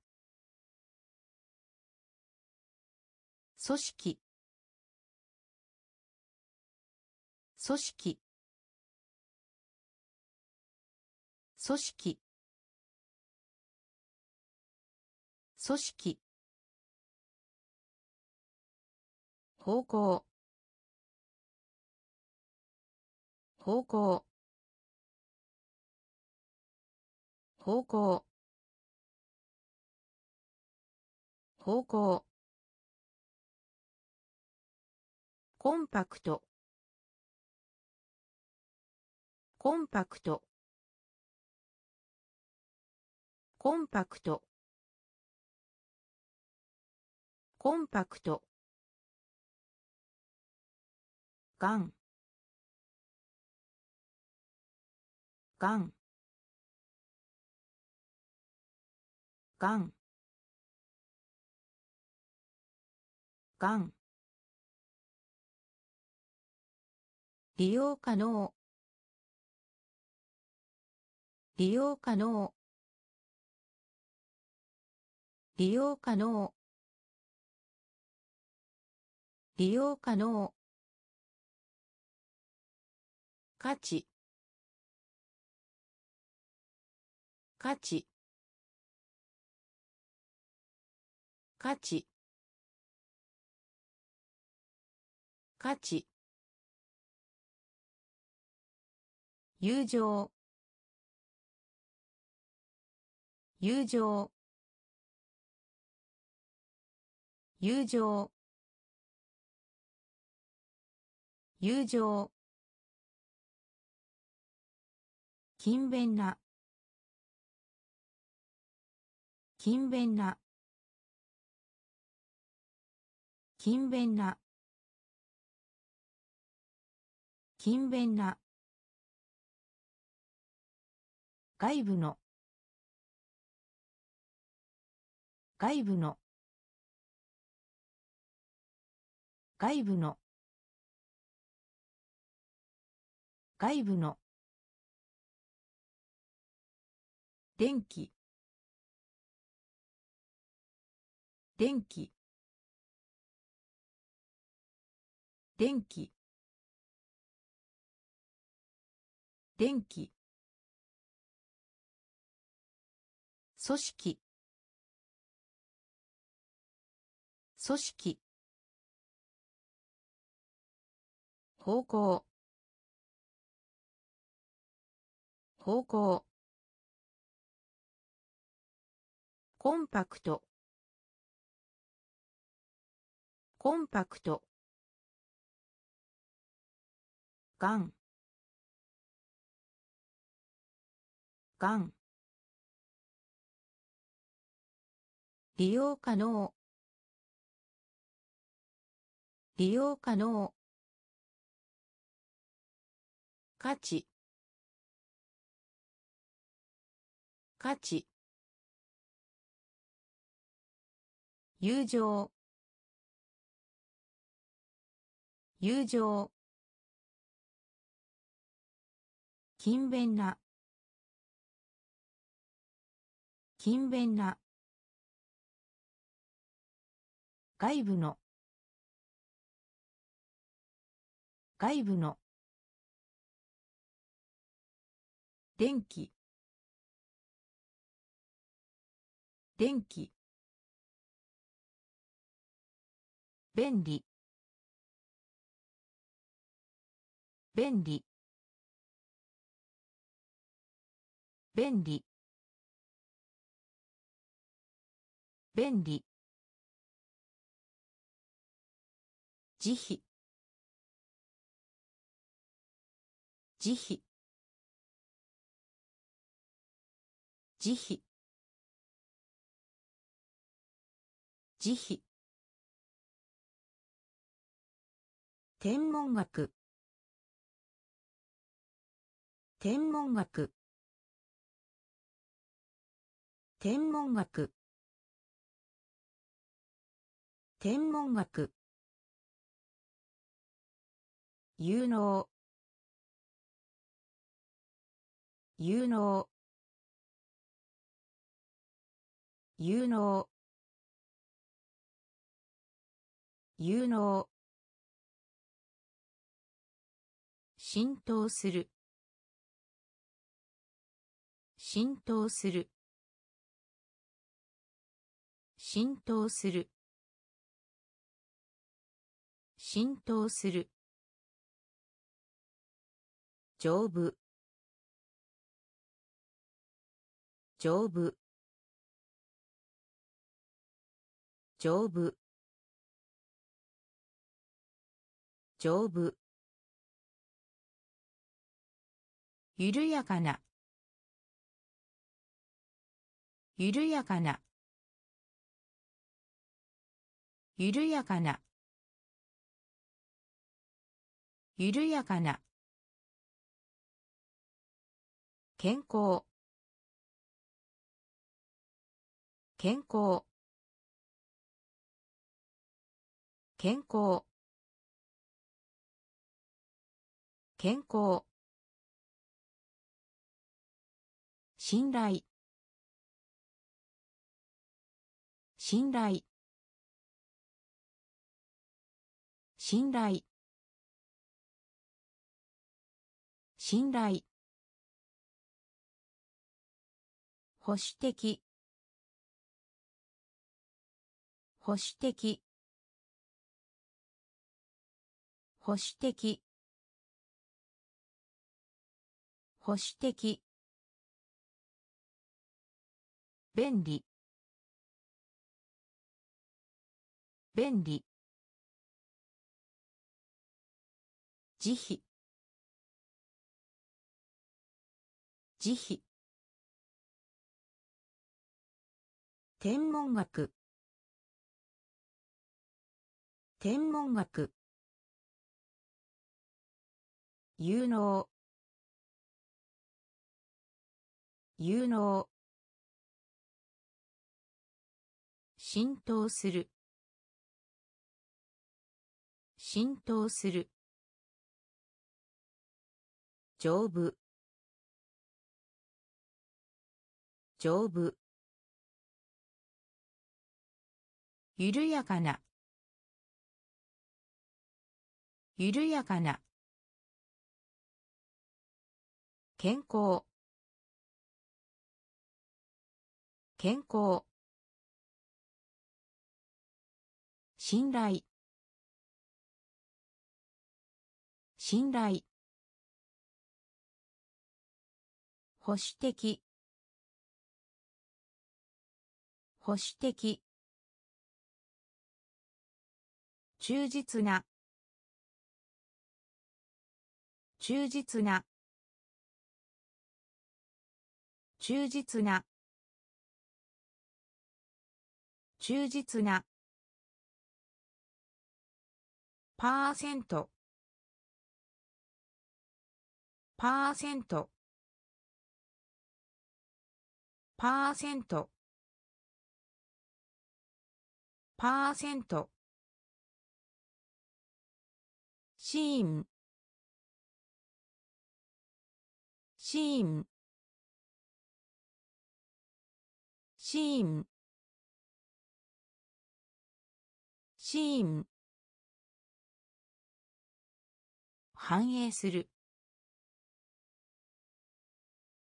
S1: 組織組織組織組織方向方向方向方向コンパクトコンパクトコンパクトコンパクトガンガンガンガン利用可能利用可能利用可能利用可能価値価値価値価値友情友情友情友情勤勉な勤勉な勤勉な勤勉な外部の外部の外部の外部の電気電気電気電気組織組織方向方向コンパクトコンパクトがんがん利用可能利用可能価値価値友情友情勤勉な勤勉な外部の外部の電気電気便利便利便利便利慈悲慈悲慈悲慈悲天文学天文学天文学天文学有能有能有能有能浸透する浸透する浸透する浸透する丈夫丈夫丈夫丈夫緩やかな緩やかな緩やかな緩やかな健康健康健康健康信頼信頼信頼信頼保守的保守的保守的保守的便利便利慈悲慈悲天文学天文学有能有能浸透する浸透する丈夫丈夫るやかなるやかな健康健康信頼信頼保守的保守的忠実な忠実な忠実な忠実なパーセントパーセントパーセントパーセントシーンシーンシーンシーン反映する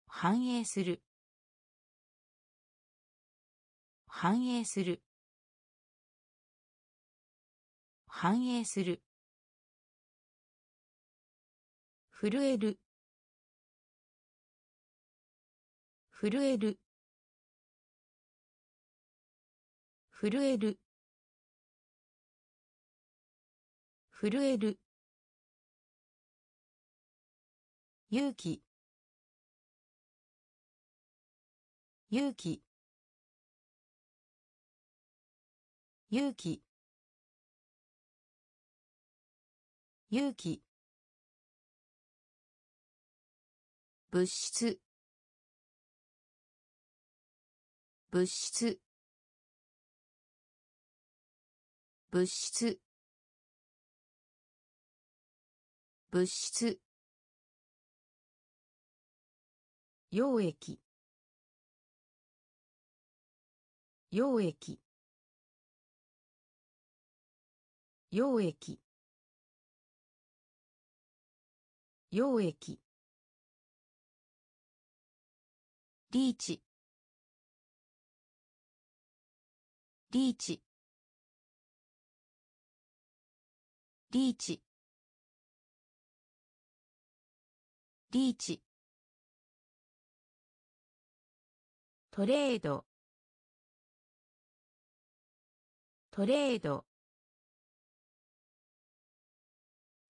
S1: 反映する反映する反映する震える震える震える震える勇気勇気勇気勇気物質物質物質物質溶液溶液溶液溶液リーチリーチリーチリーチトレードトレード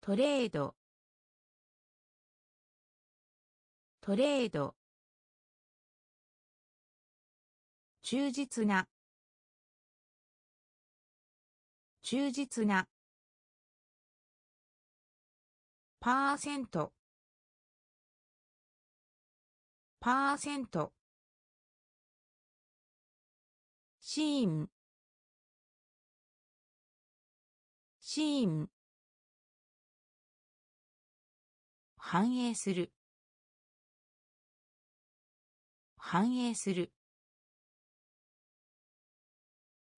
S1: トレードトレード忠実な忠実なパーセントパーセントシーンシーン反映する反映する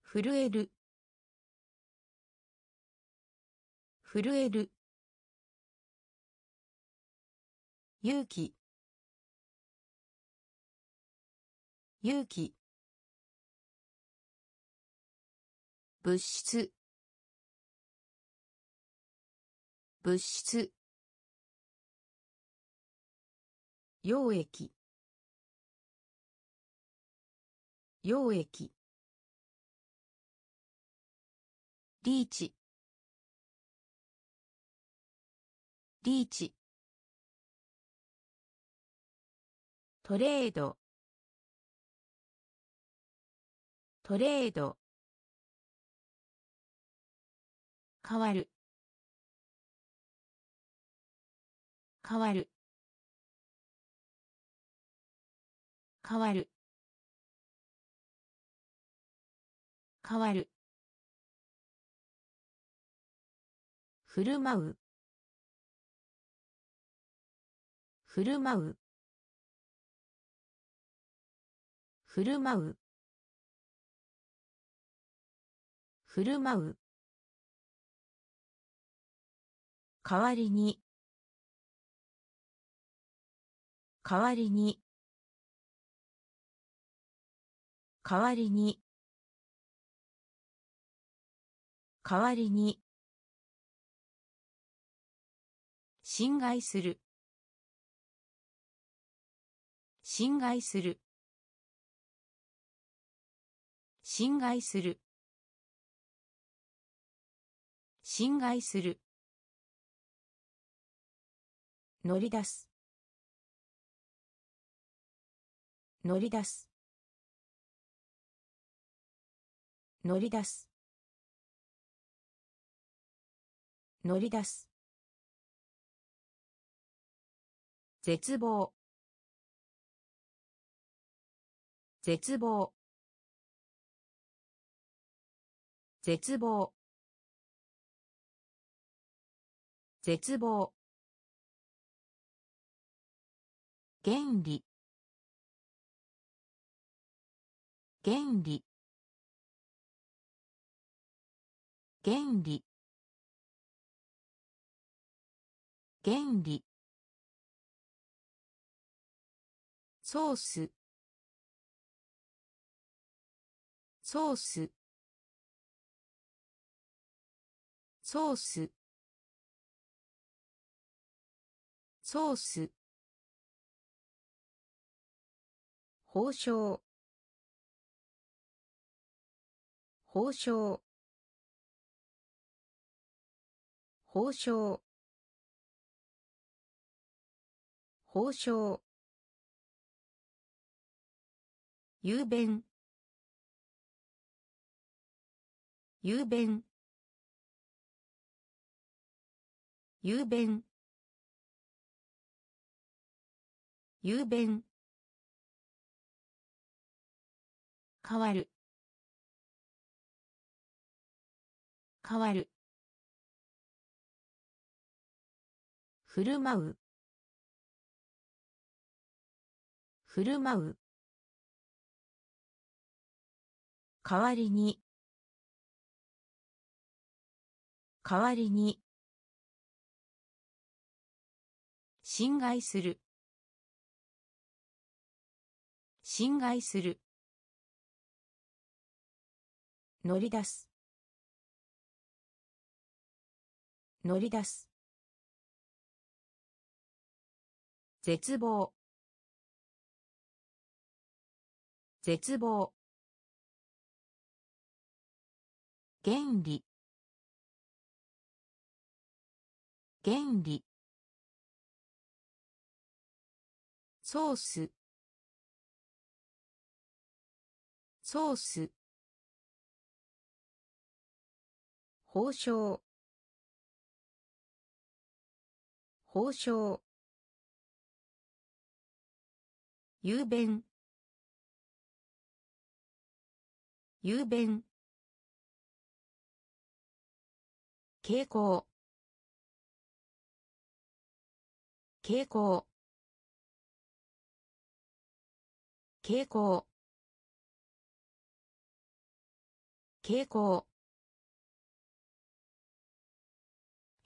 S1: 震える震える勇気勇気物質物質溶液溶液リーチリーチトレードトレード変わる変わる変わる変わる振る舞う振る舞う振る舞う振る舞う代わりに代わりに代わりに代わりに侵害する侵害する侵害する侵害する乗り出す乗り出す乗り出す乗り出す絶望絶望絶望絶望原理原理原理原理ソースソースソースソース報奨報奨報奨報奨ゆ弁雄弁雄弁雄弁変わる変わる振る舞う振る舞う代わりに代わりに侵害する侵害する乗り出す乗り出す絶望絶望原理原理ソースソース報奨報奨雄弁雄弁傾向傾向傾向傾向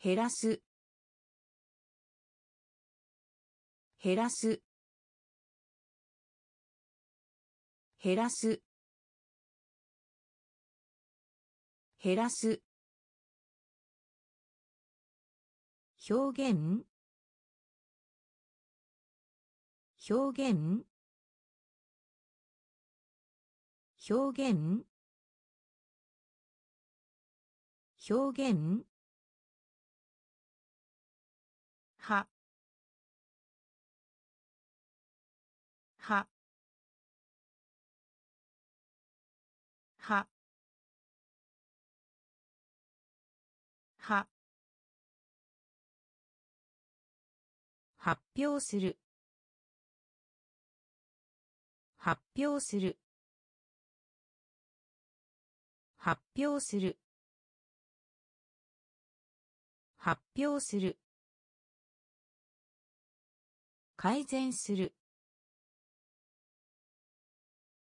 S1: 減らす減らす減らす減らす表現表現表現表現はははは発表する発表する発表する発表する改善する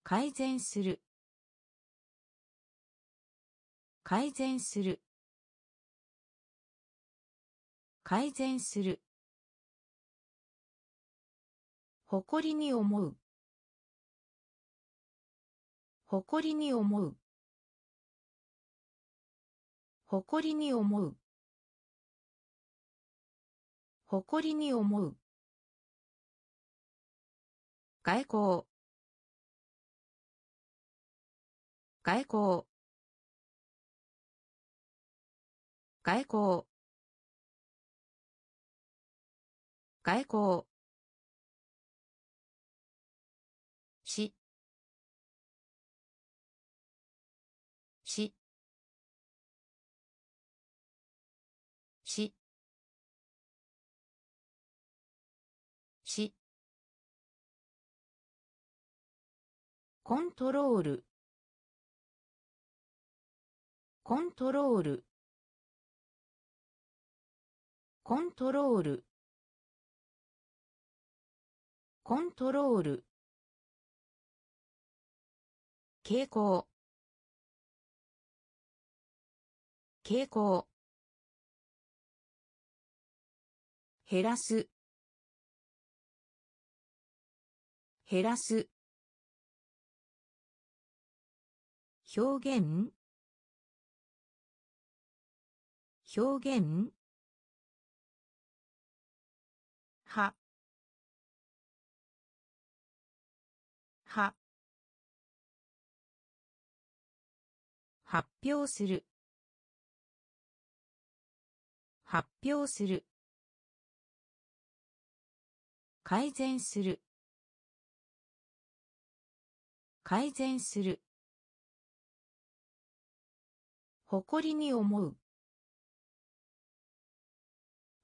S1: 改善する改善する改善する誇りに思う誇りに思う誇りに思う誇りに思う外交外交外交外交コントロールコントロールコントロールコントロール傾向傾向減らす減らす表現表現はは発表する発表する改善する改善する誇りに思う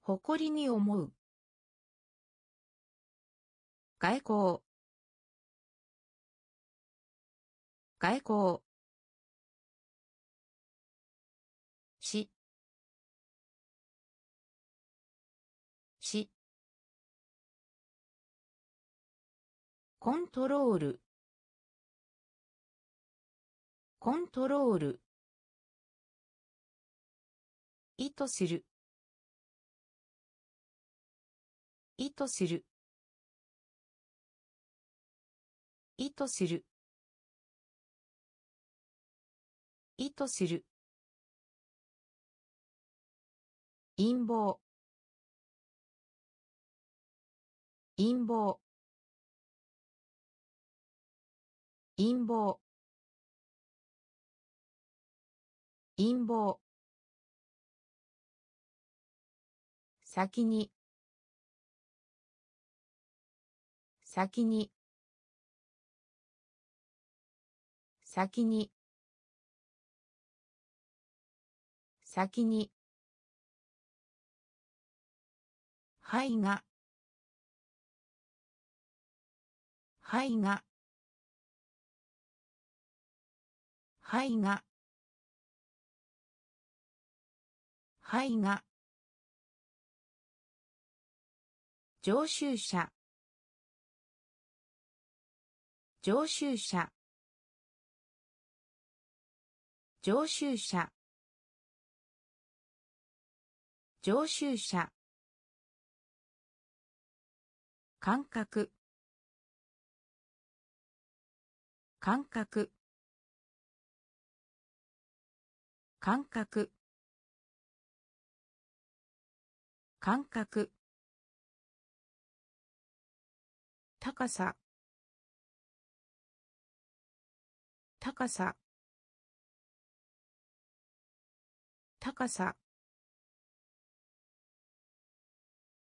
S1: 誇りに思う外交外交ししコントロールコントロール意図する意図する意図する意図する陰謀陰謀陰謀陰謀先に先に先に先に肺が肺が肺が肺が常習者常習者常習者常習者感覚感覚感覚感覚高さ高さ高さ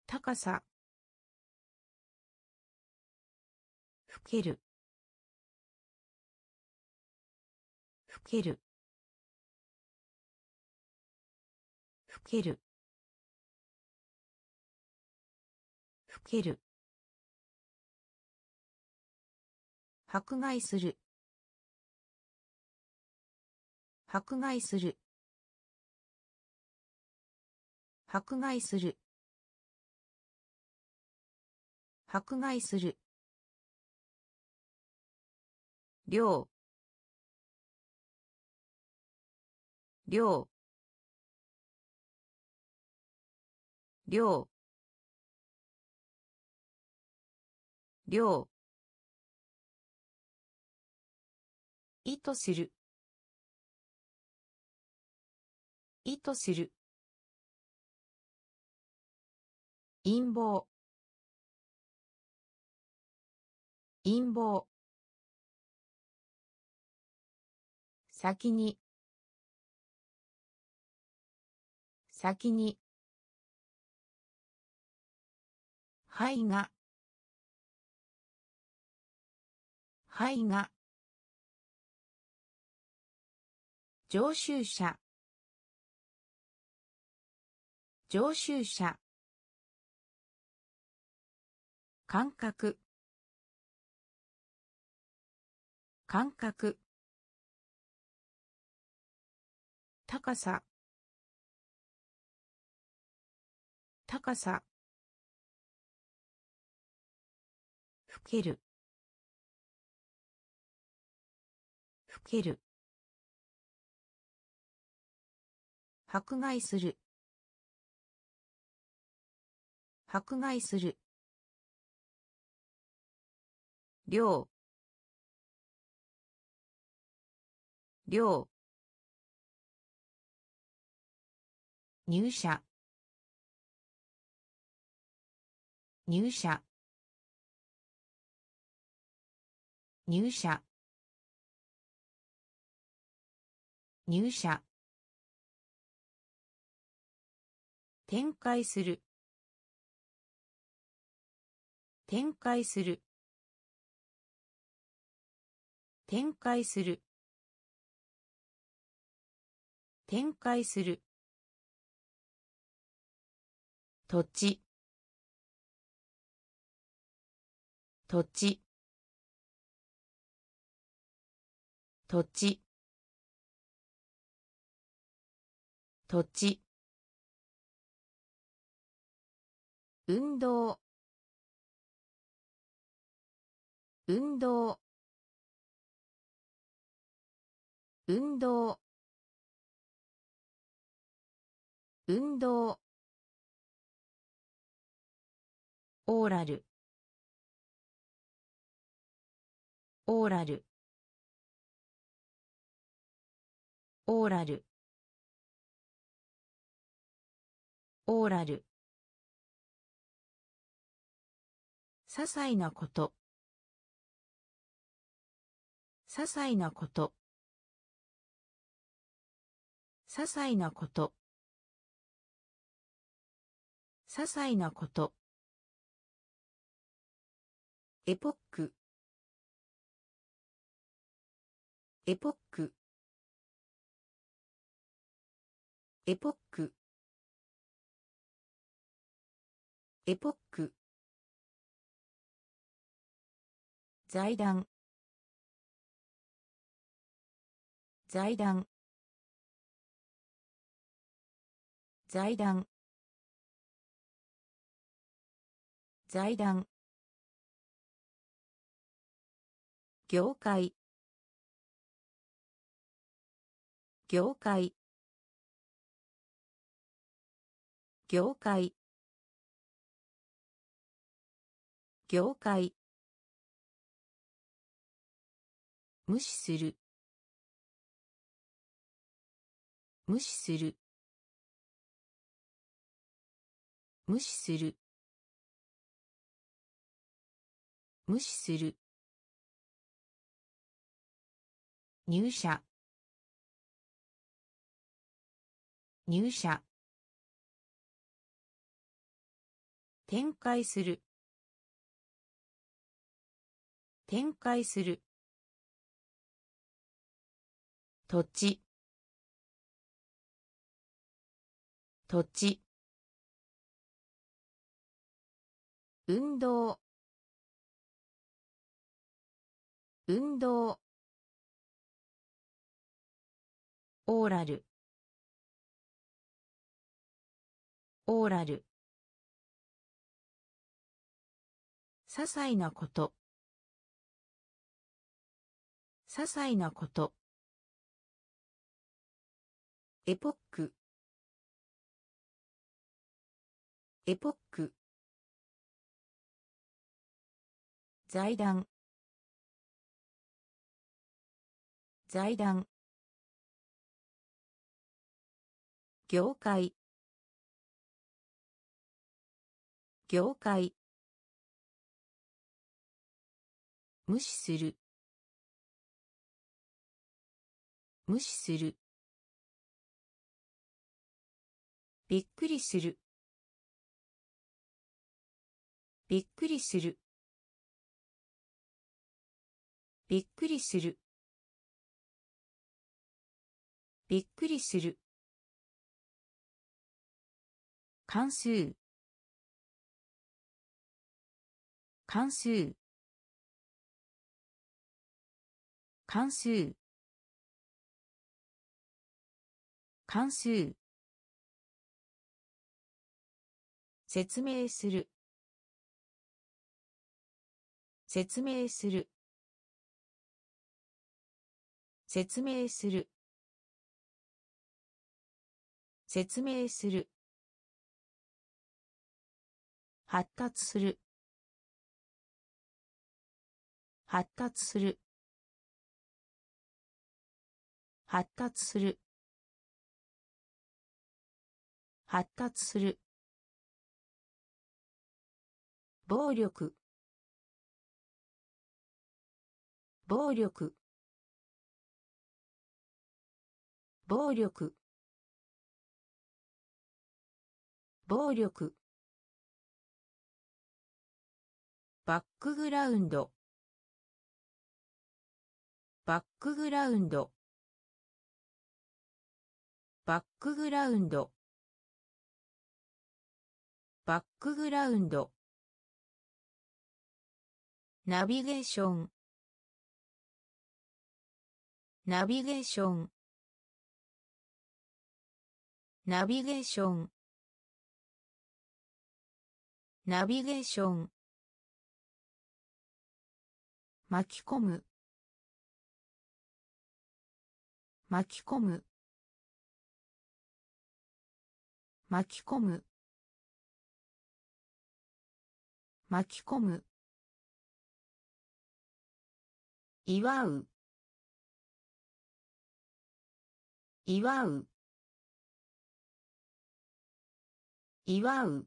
S1: 高さふけるふけるふけるふける迫害する迫害する迫害する迫害する量量量量意図する意図する陰謀陰謀先に先に肺が肺が常習者常習者感覚感覚高さ高さふけるふける迫害する迫害する量量入社入社入社入社展開する展開する展開する展開する土地土地土地土地運動運動運動運動オーラルオーラルオーラルオーラル些細なこと些細なこと些細なこと些細なことエポックエポックエポックエポック財団財団財団財団業界業界業界業界無視する無視する無視する無視する入社入社展開する展開する土地土地運動運動オーラルオーラル些細なこと些細なことエポックエポック財団財団業界業界無視する無視するびっくりするびっくりするびっくりするびっくりする関数関数関数関数説明する説明する説明する説明する発達する発達する発達する発達する暴力暴力暴力暴力バックグラウンドバックグラウンドバックグラウンドバックグラウンドナビゲーションナビゲーションナビゲーションナビゲーション巻き込む巻き込む巻き込む巻き込む祝う祝う祝う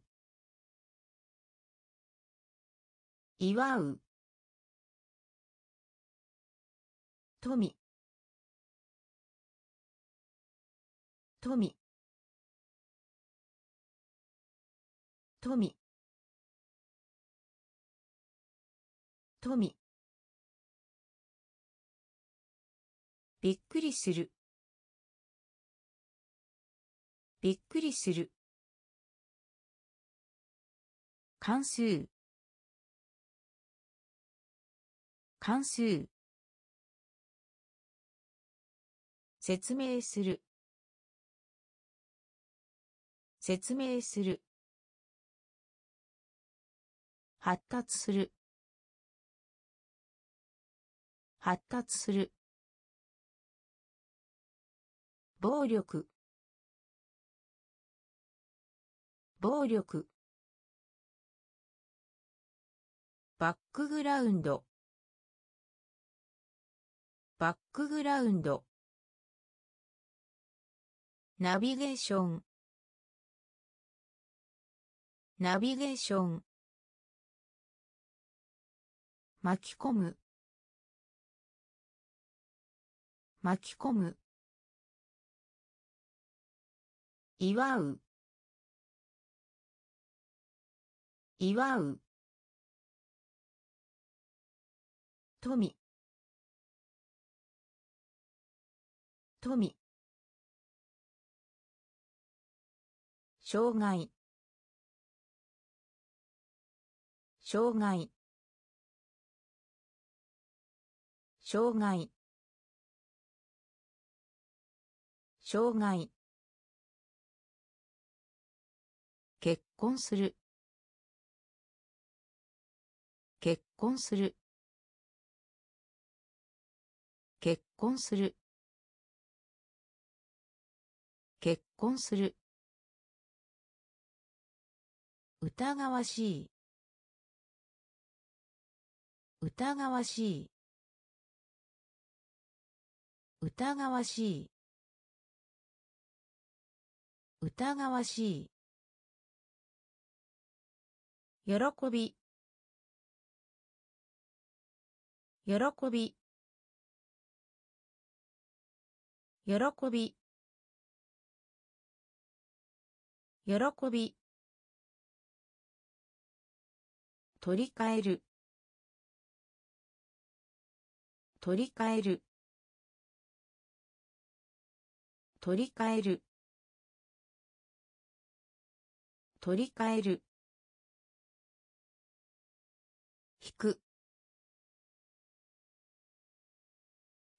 S1: 祝う富富富富びっくりするびっくりする関数関数説明する説明する発達する発達する暴力暴力バックグラウンドバックグラウンドナビゲーションナビゲーション巻き込む巻き込む祝う祝う富富障害障害障害障害婚する結婚する結婚する結婚する疑わしい疑わしい疑わしい疑わしい喜び喜び喜び喜び取り替える取り替える取り替える取り替える引く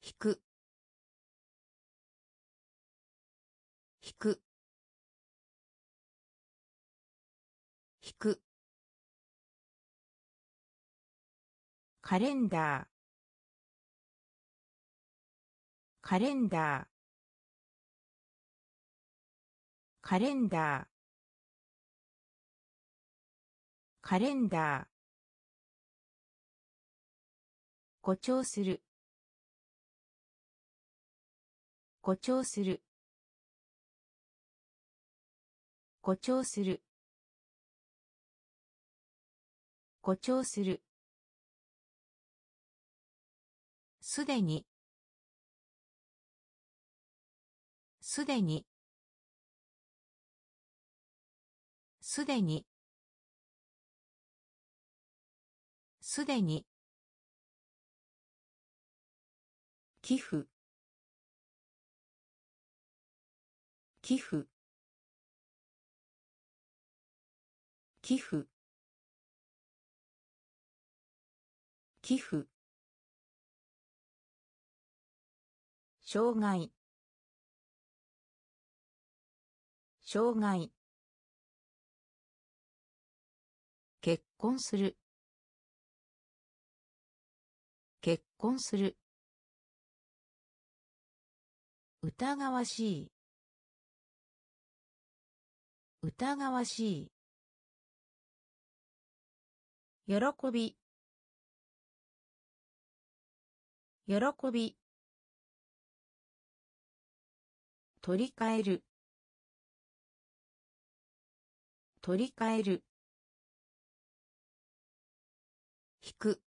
S1: 引く引く引くカレンダーカレンダーカレンダーカレンダー誇張する誇張する誇張する誇張するすでにすでにすでにすでに寄付寄付寄付寄付障害障害結婚する結婚する疑わしい疑わしい喜び喜び取り替える取り替える引く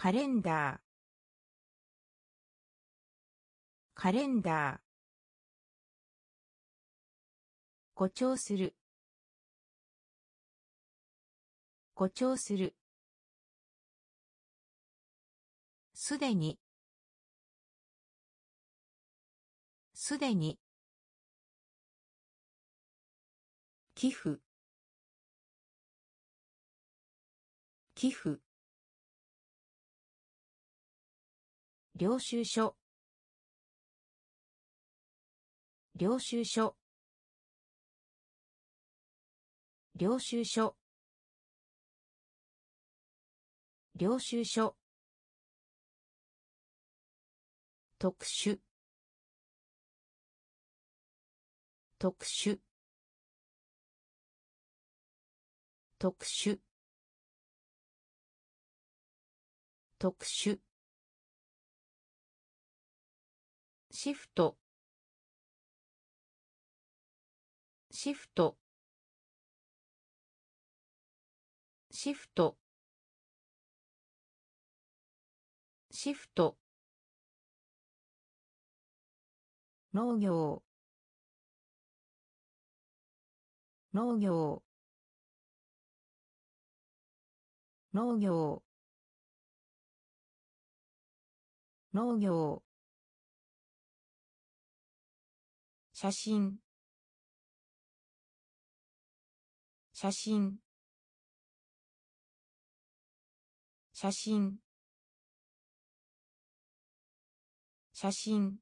S1: カレンダーカレンダー誇張する誇張するすでにすでに寄付寄付領収書領収書領収書領収書特殊特殊特殊特殊シフトシフトシフトシフト農業農業農業農業写真写真写真写真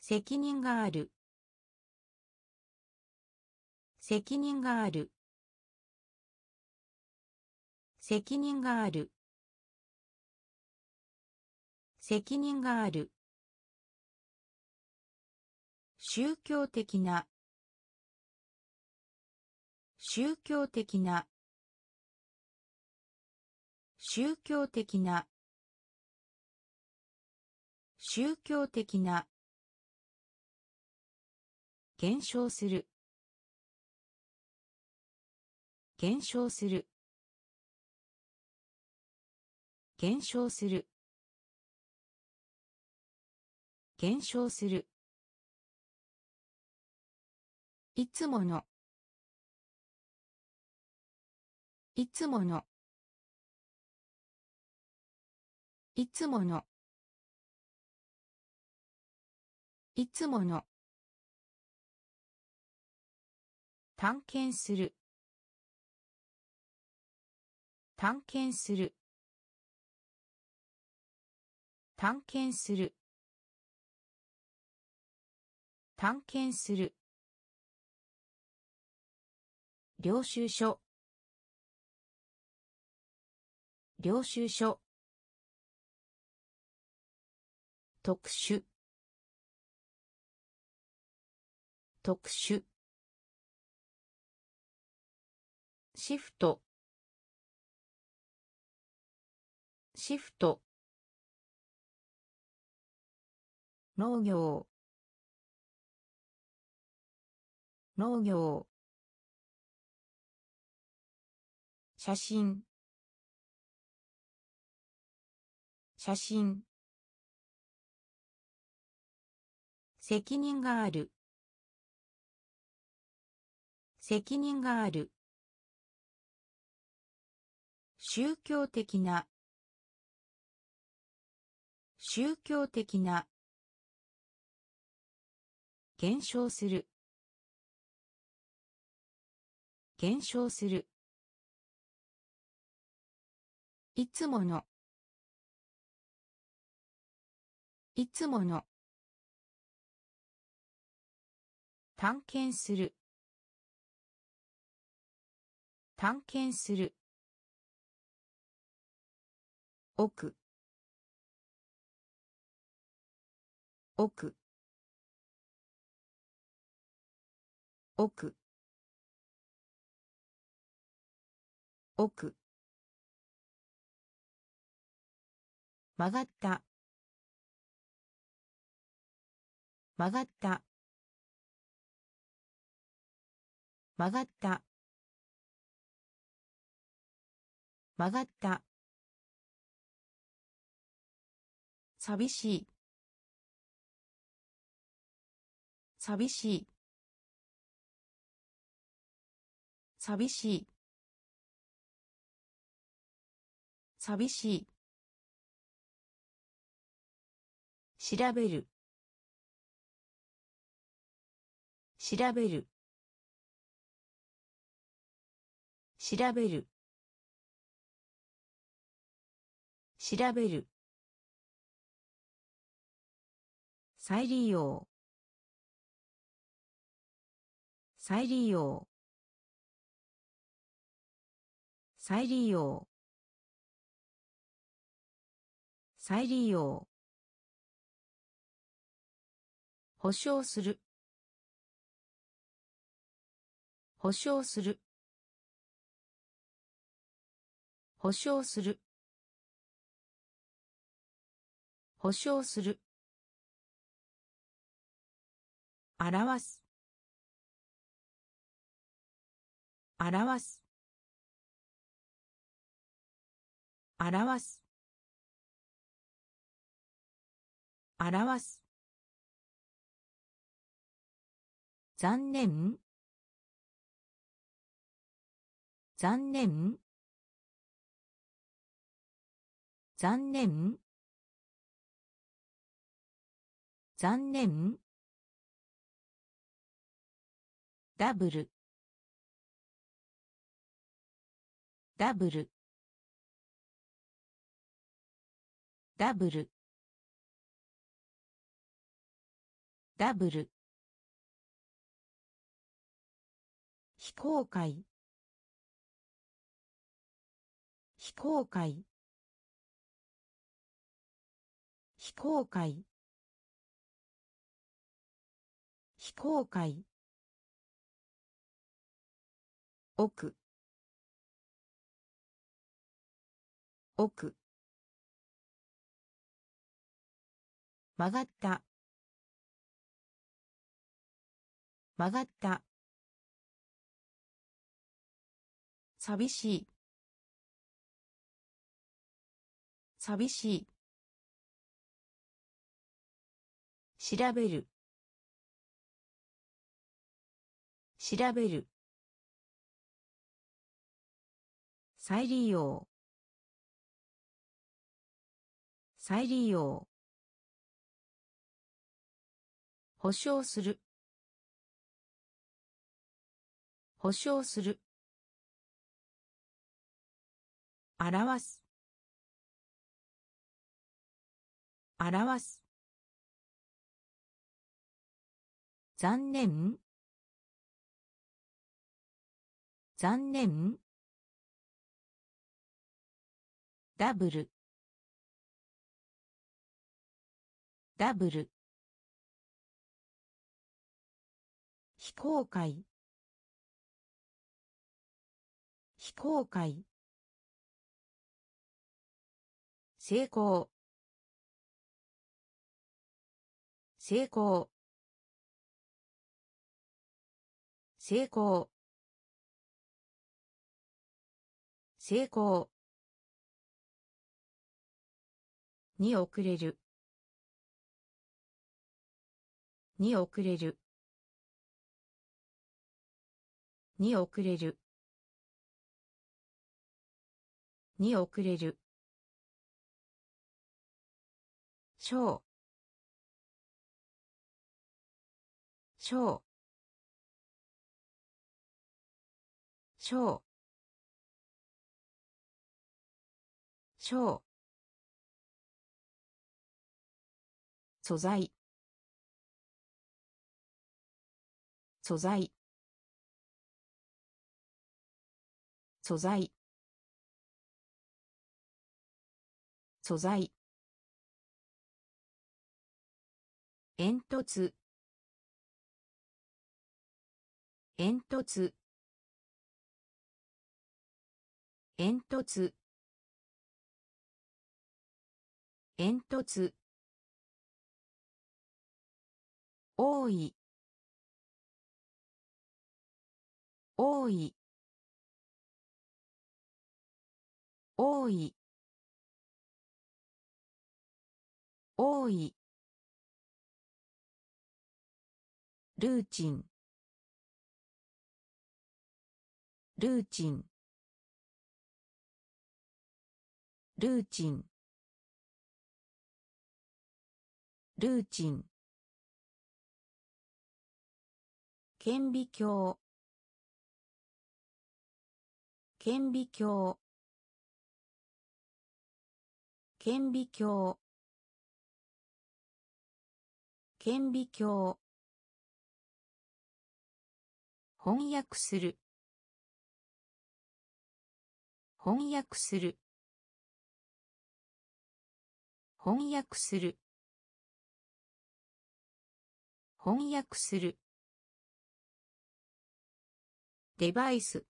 S1: 責任がある責任がある責任がある責任がある宗教的な宗教的な宗教的な宗教的な減少する減少する減少する減少するいつものいつものいつものいつもの探検する探検する探検する探検する領収書領収書特殊特殊シフトシフト農業農業写真写真責任がある責任がある宗教的な宗教的な減少する減少するいつものいつもの探検する探検する奥奥奥奥曲がった曲がった曲がった曲がった寂しい寂しい寂しい寂しい調べる調べる調べる調べる再利用再利用再利用再利用保証する保証する保証する保証する表す表す表す表す残念残念残念残念ダブルダブルダブルダブル非公開非公開非公開非公開奥奥曲がった曲がった寂しい寂しい調べる調べる再利用再利用保証する保証する表す表す残念残念ダブルダブル非公開非公開成功成功成功成功に遅れるに遅れるに遅れるに遅れる小小小小素材素材素材素材煙突煙突煙突煙突多い多い多い多いルーチンルーチンルーチンルーチン顕微鏡顕微鏡顕微鏡顕微鏡翻訳する翻訳する翻訳する翻訳するデバイス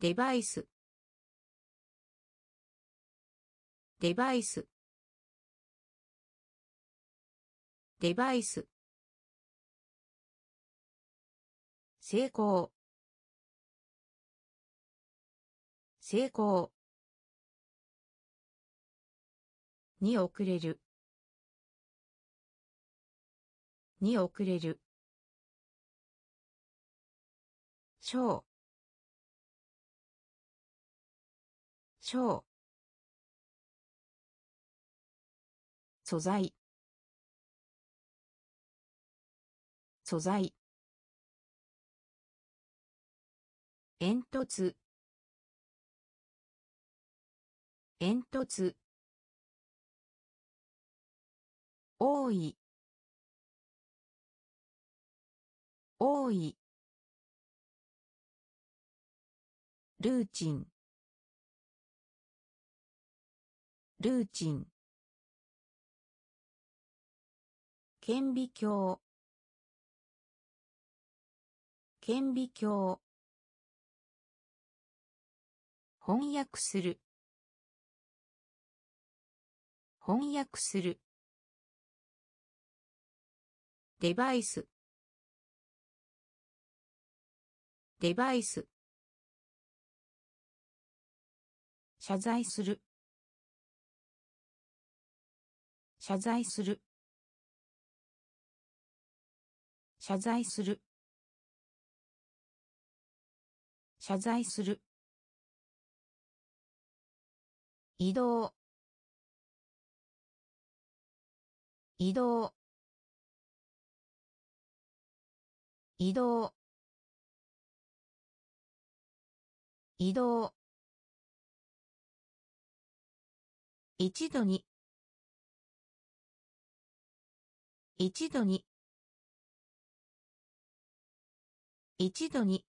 S1: デバイスデバイスデバイス成功成功に遅れるに遅れる小小素材素材煙突煙突多い多いルーチンルーチン顕微鏡顕微鏡翻訳する翻訳するデバイスデバイス謝罪する謝罪する謝罪する謝罪する移動移動移動移動一度に一度に一度に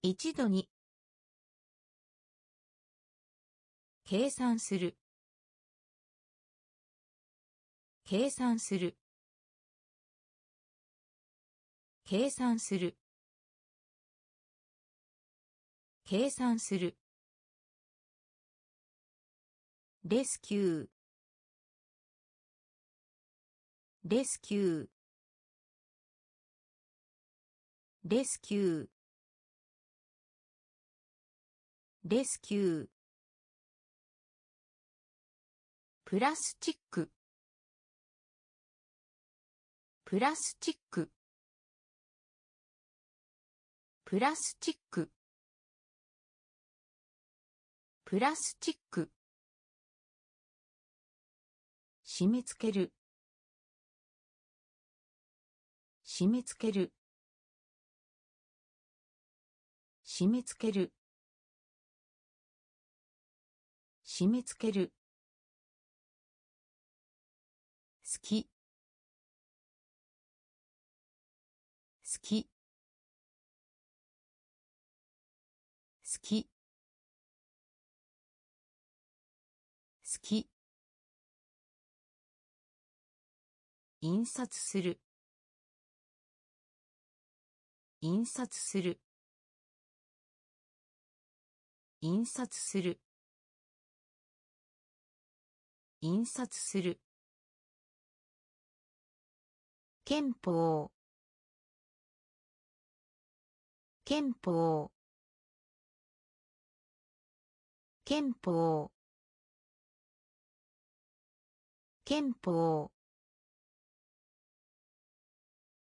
S1: 一度に計算する計算する計算する計算するレスキューレスキューレスキューレスキュープラスチックプラスチックプラスチックプラスチック締め付ける締め付ける締め付ける締め付ける好き好き好き好き印刷する印刷する印刷する印刷する憲法憲法憲法憲法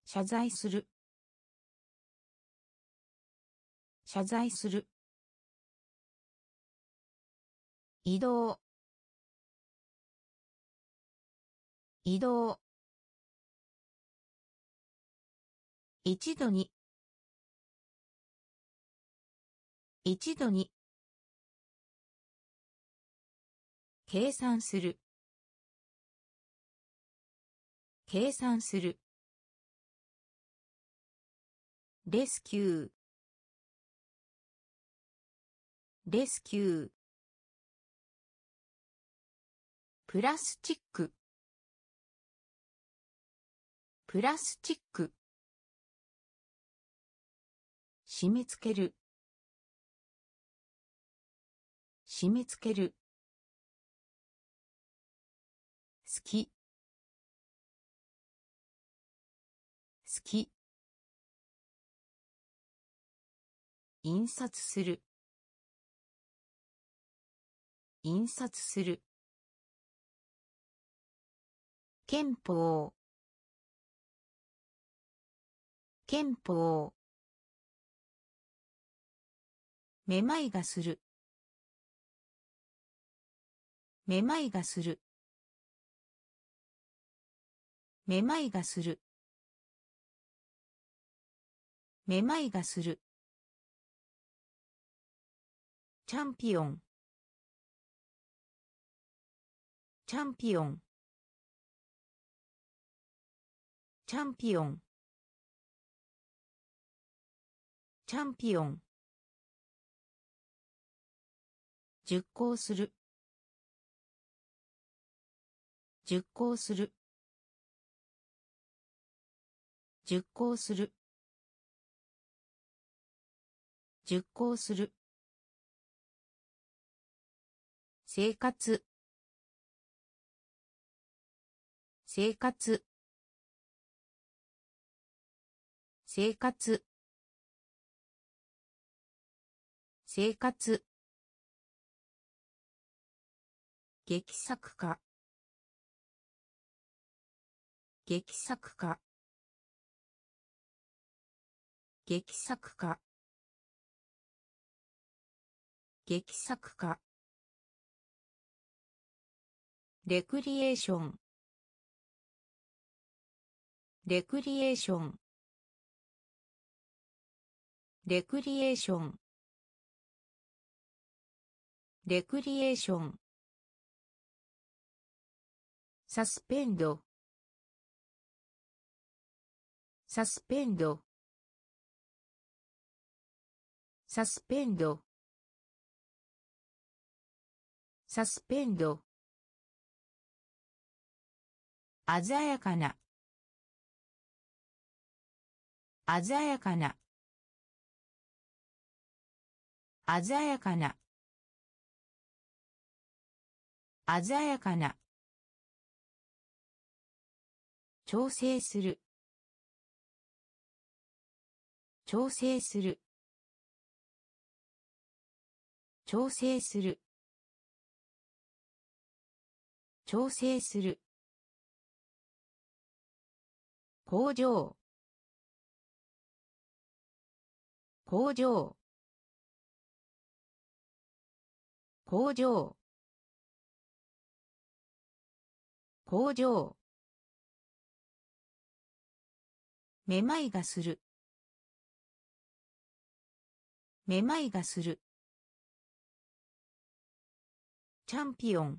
S1: 謝罪する謝罪する移動移動一度に一度に計算する計算するレスキューレスキュープラスチックプラスチック締め付ける締め付ける好き好き印刷する印刷する憲法憲法めまいがするめまいがするめまいがするめまいがするチャンピオンチャンピオンチャンピオンチャンピオン熟考する熟考する熟考する熟考する生活生活生活生活劇作家劇作家劇作家劇作家レクリエーションレクリエーションレクリエーションレクリエーションサスペンドサスペンドサスペンドサスペンド鮮やかな鮮やかな鮮やかな鮮やかな調整する調整する調整する調整する工場工場工場工場めまいがするめまいがするチャンピオン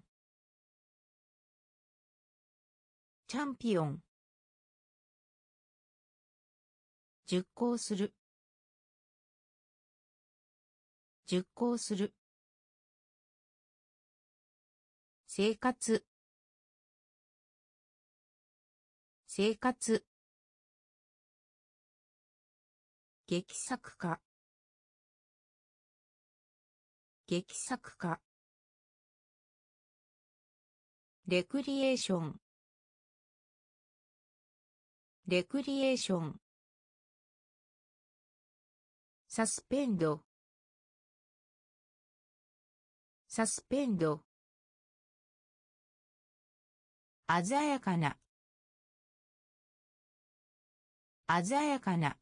S1: チャンピオン熟考する熟考する生活生活劇作家劇作家レクリエーションレクリエーションサスペンドサスペンド鮮やかな鮮やかな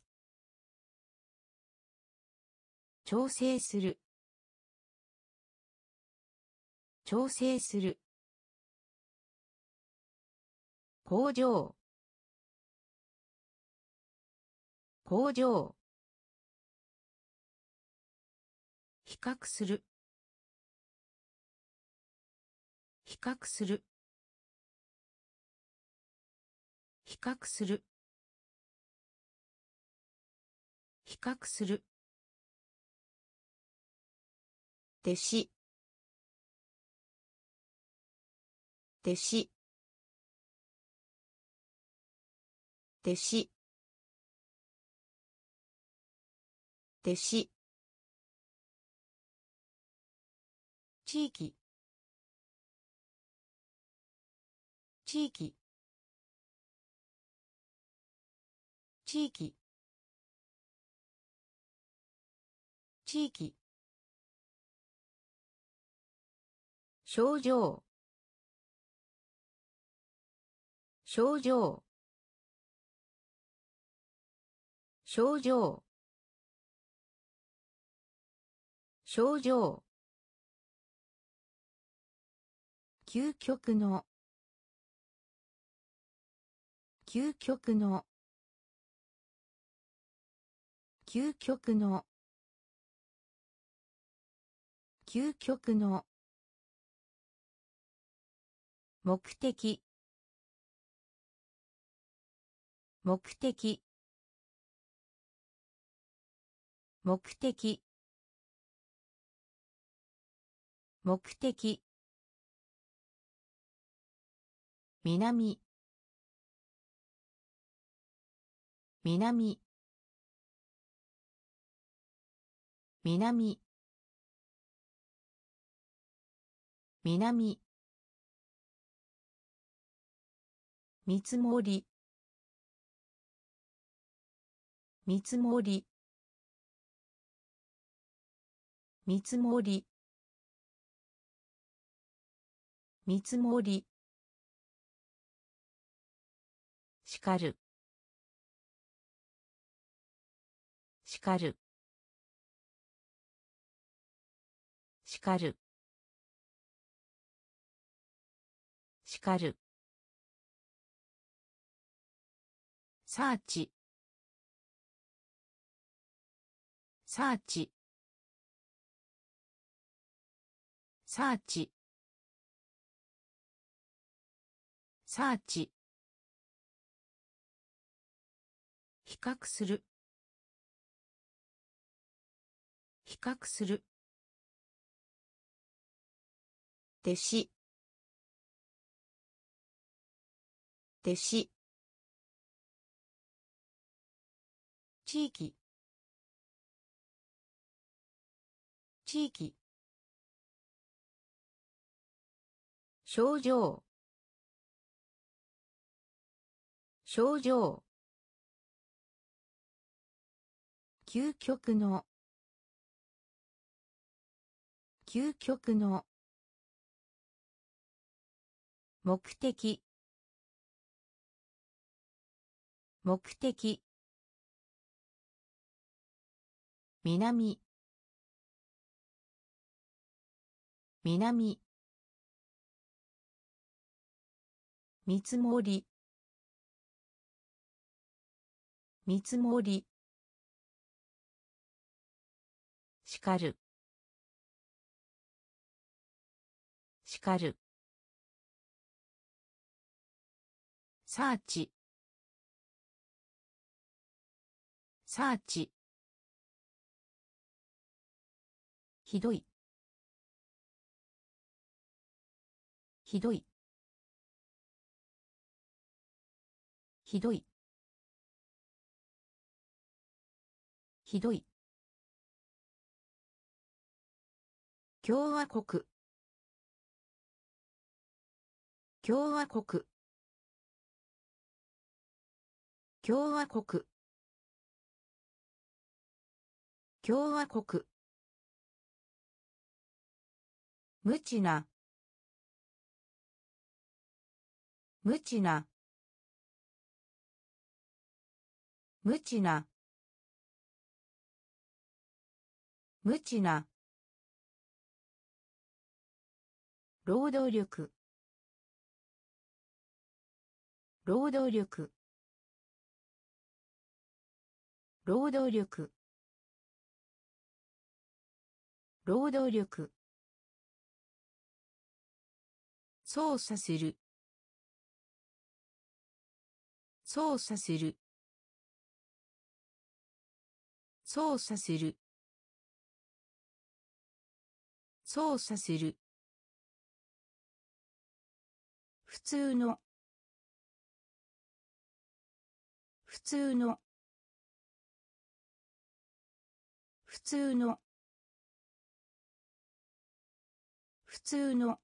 S1: 調整する調整する工場工場比較する比較する比較する比較する弟子弟子弟子弟子地域地域地域地域症状症状症状症状究極の究極の究極の究極の目的目的目的目的南南南南見積もり見積もり見積もり見積もりるしかるしかるしかるサーチサーチサーチサーチ比較する比較する弟子弟子地域地域症状症状究極の究極の目的目的南南見積もり見積もりしかるしかるサーチサーチひどいひどいひどいひどい共和国共和国共和国共和国無知な無知な無知な無知な労働力労働力労働力労働力操作する操作する操作する操作する普通の普通の普通の普通の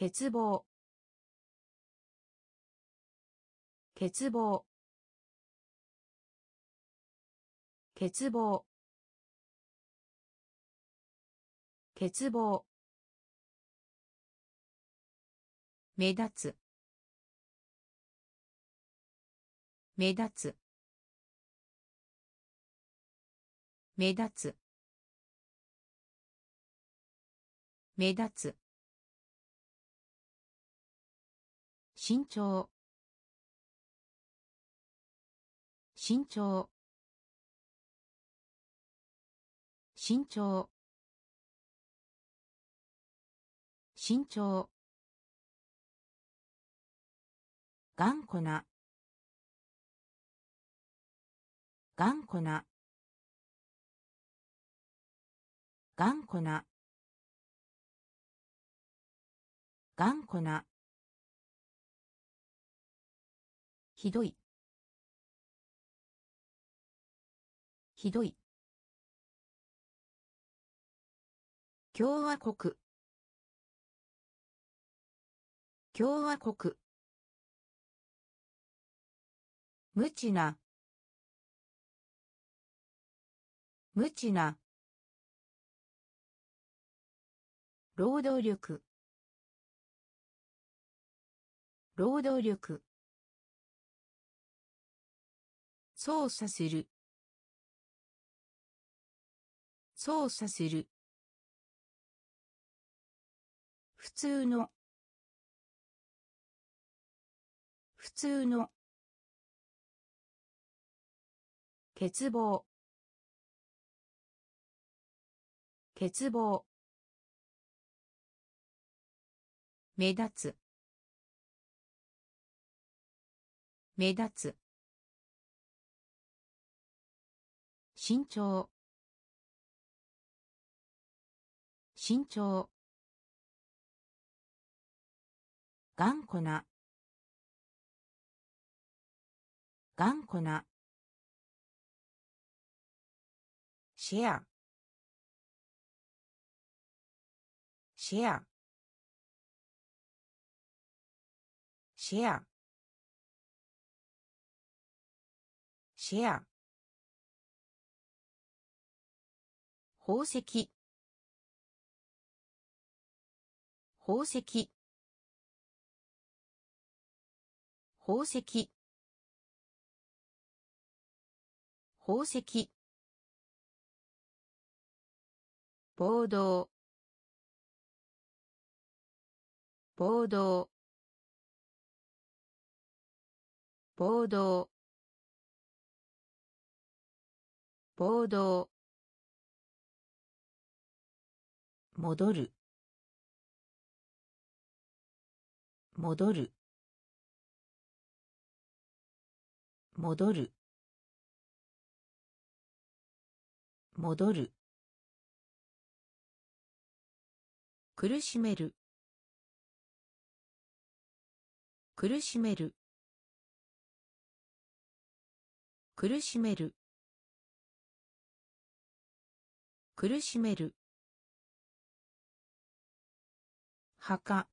S1: 欠乏欠乏欠乏欠乏目立つ目立つ目立つ目立つ身長身長身長身長頑固な頑固な頑固な頑固なひどいひどい共和国共和国無知な無知な労働力労働力操作する操作する普通の普通の欠乏欠乏目立つ目立つ慎重身長頑固な頑固なシェアシェアシェアシェア宝石宝石宝石宝石暴動暴動暴動暴動戻る戻る戻る戻る苦しめる苦しめる苦しめる苦しめる墓墓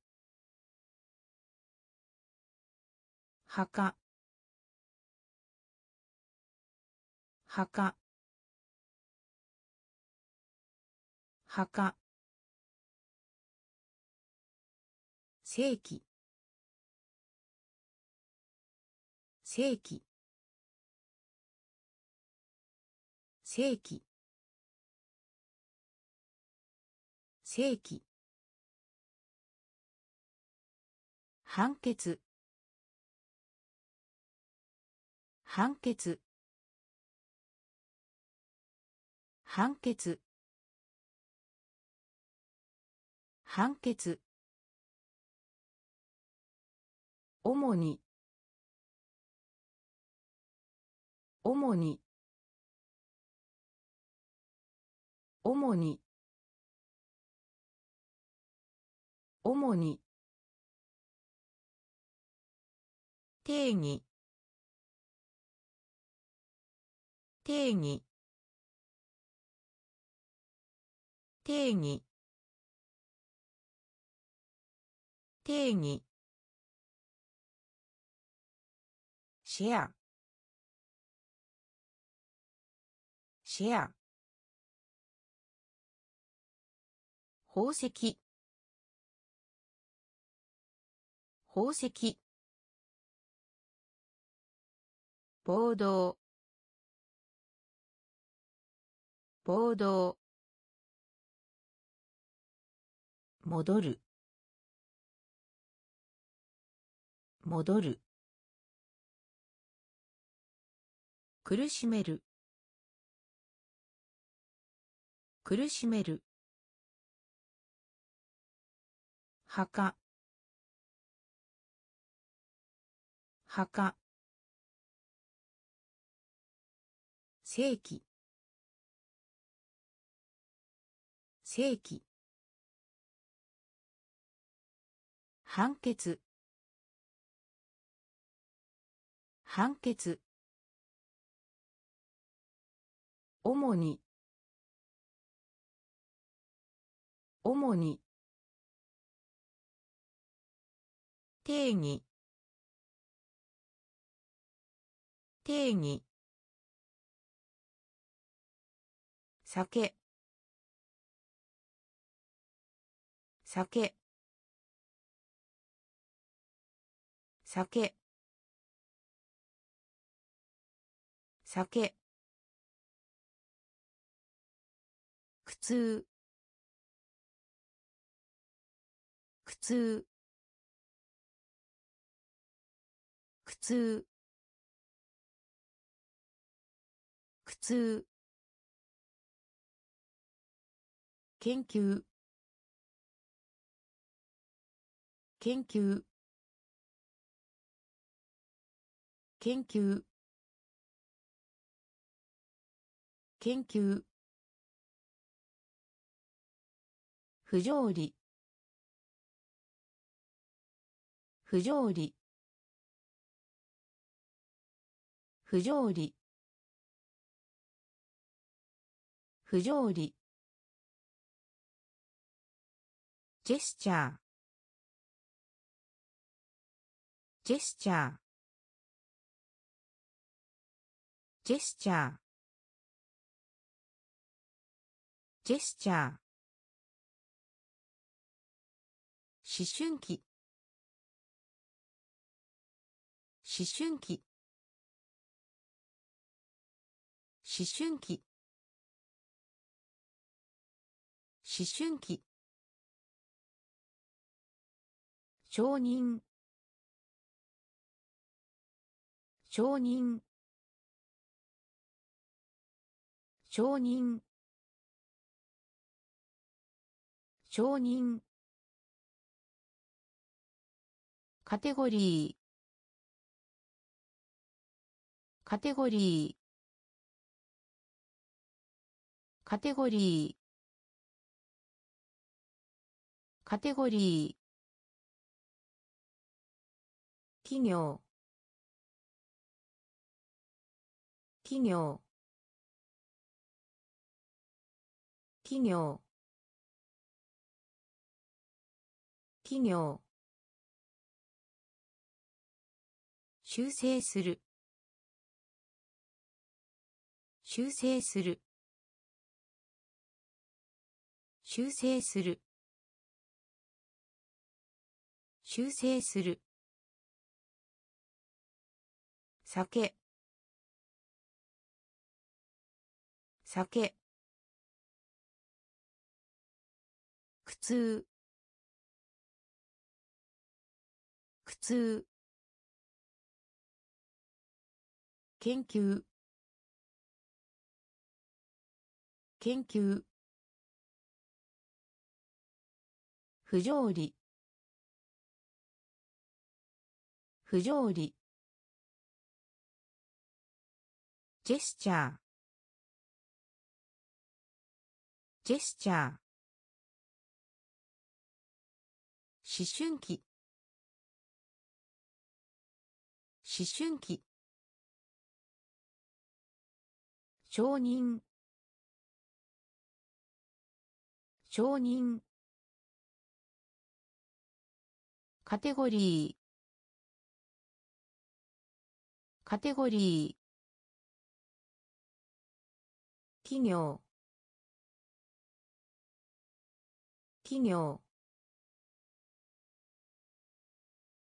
S1: 墓墓正規正規正規正規判決判決判決判決主に主に主に主に定義定義定義定義シェアシェア宝石宝石暴動暴動戻る戻る苦しめる苦しめる墓墓正規正規判決判決主に主に定義定義酒酒酒酒苦痛苦痛苦痛苦痛研究研究研究研究不条理不条理不条理不条理ジェスチャージェスチャージェスチャージェスチャー思春期思春期思春期思春期承認承認承認承認カテゴリーカテゴリーカテゴリーカテゴリー企業企業企業企業修正する修正する修正する修正する酒酒苦痛苦痛研究研究不条理不条理ジェスチャージェスチャー思春期思春期承認承認カテゴリーカテゴリー企業企業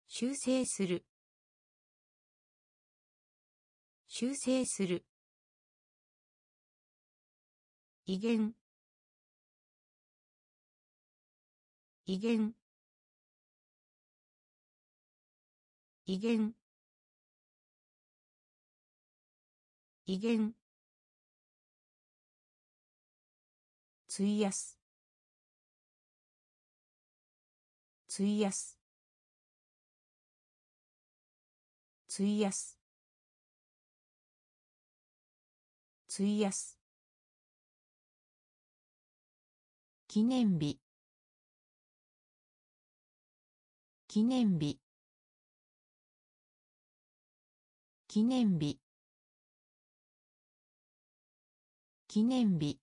S1: 修正する修正する威厳威厳威厳威厳費やす費やす費やす費やす記念日記念日記念日記念日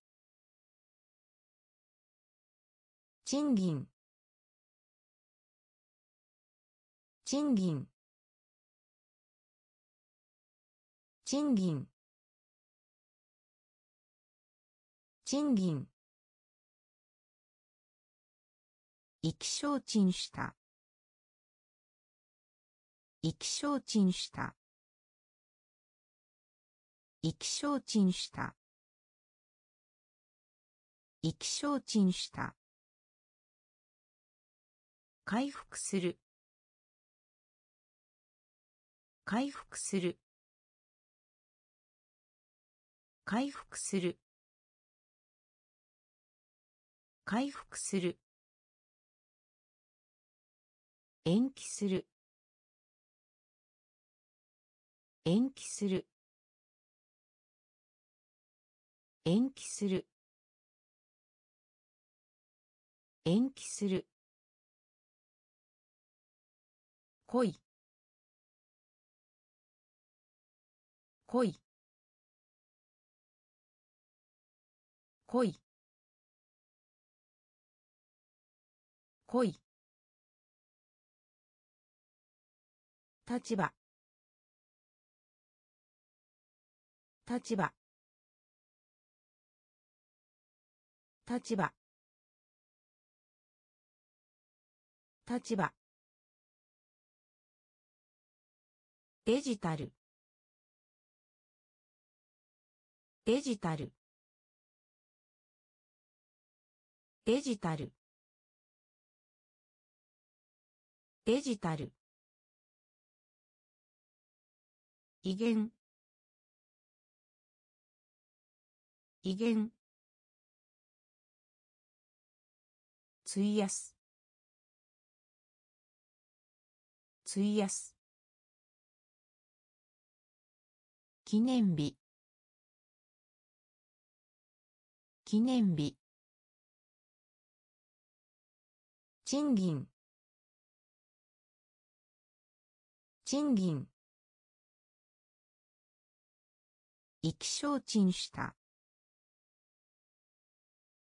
S1: 賃金賃金賃金賃金意気消沈した意気消沈した意気消沈した意気消沈した回復する回復する回復する回復する延期する延期する延期する延期する恋恋恋恋立場立場立場立場デジタルデジタルデジタルデジタル威厳威厳費やす費やす記念日記念日賃金賃金意気消沈した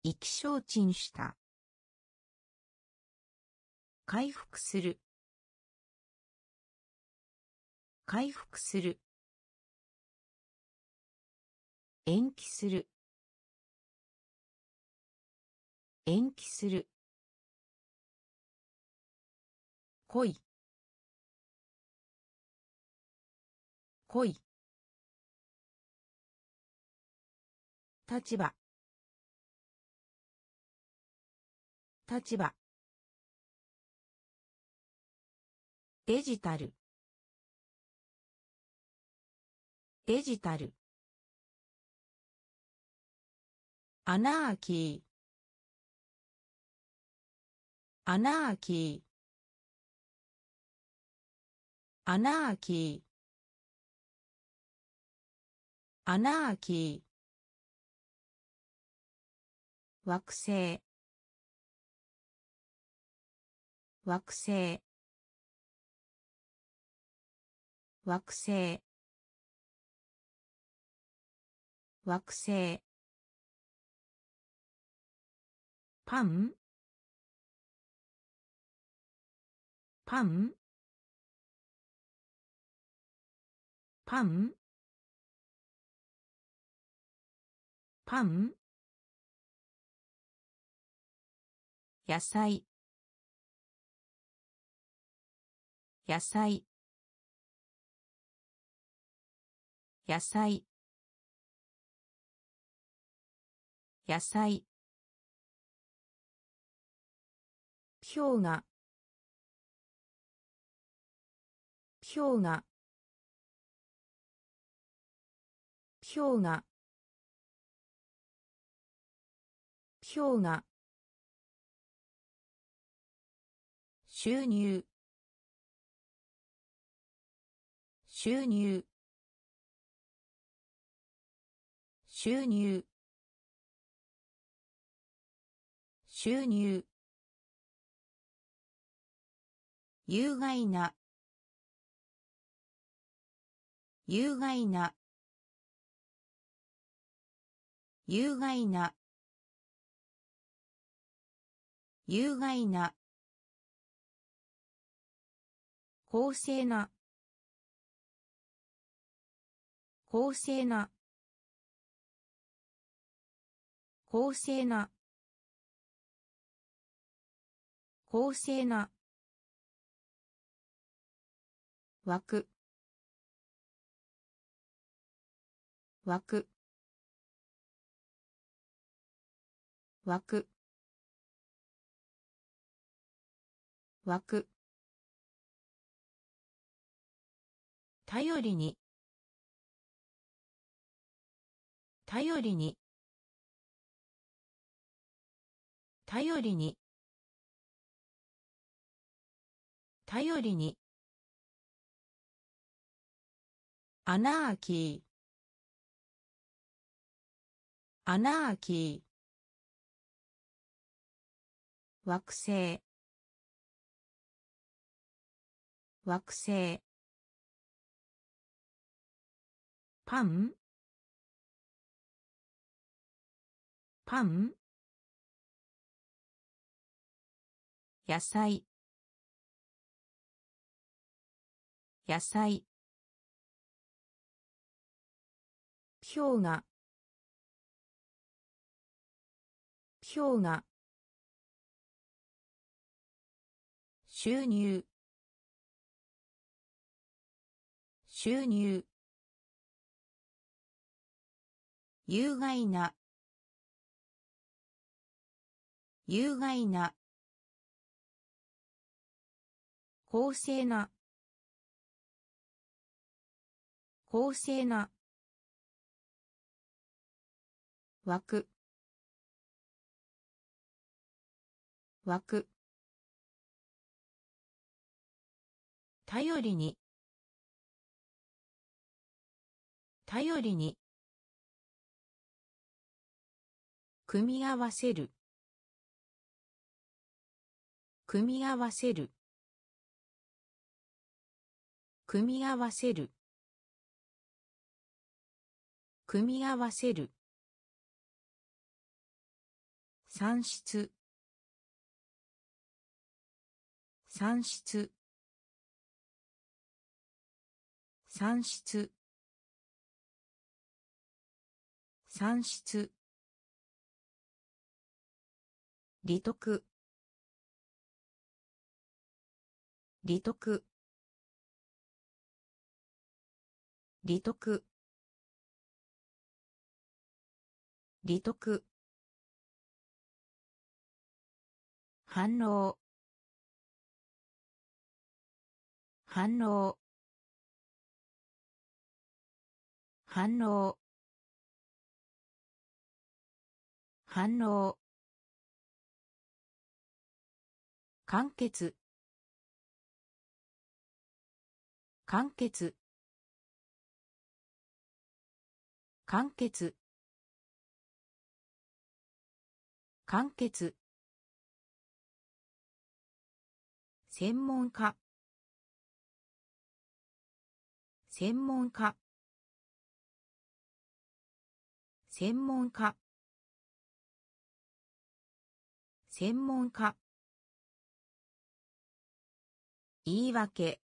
S1: 意気消沈した回復する回復する延期する延期する恋恋立場立場デジタルデジタルアナーキーアナーキーアナーキーアナーキー惑星惑星惑星惑星パンパンパンパン野菜野菜野菜野菜氷河氷河氷河氷河収入収入収入収入有害な有害な有害な有害な公正な公正な公正な公正な枠枠枠枠頼りに頼りに頼りに頼りにアナーキーアナーキー惑星惑星パンパン野菜野菜氷河氷河収入収入有害な有害な公正な公正な枠枠頼りに頼りに組み合わせる組み合わせる組み合わせる組み合わせる算出算出算出算出利得利得利得利得反応反応反応反応完結完結完結完結専門家専門家専門家専門家言い訳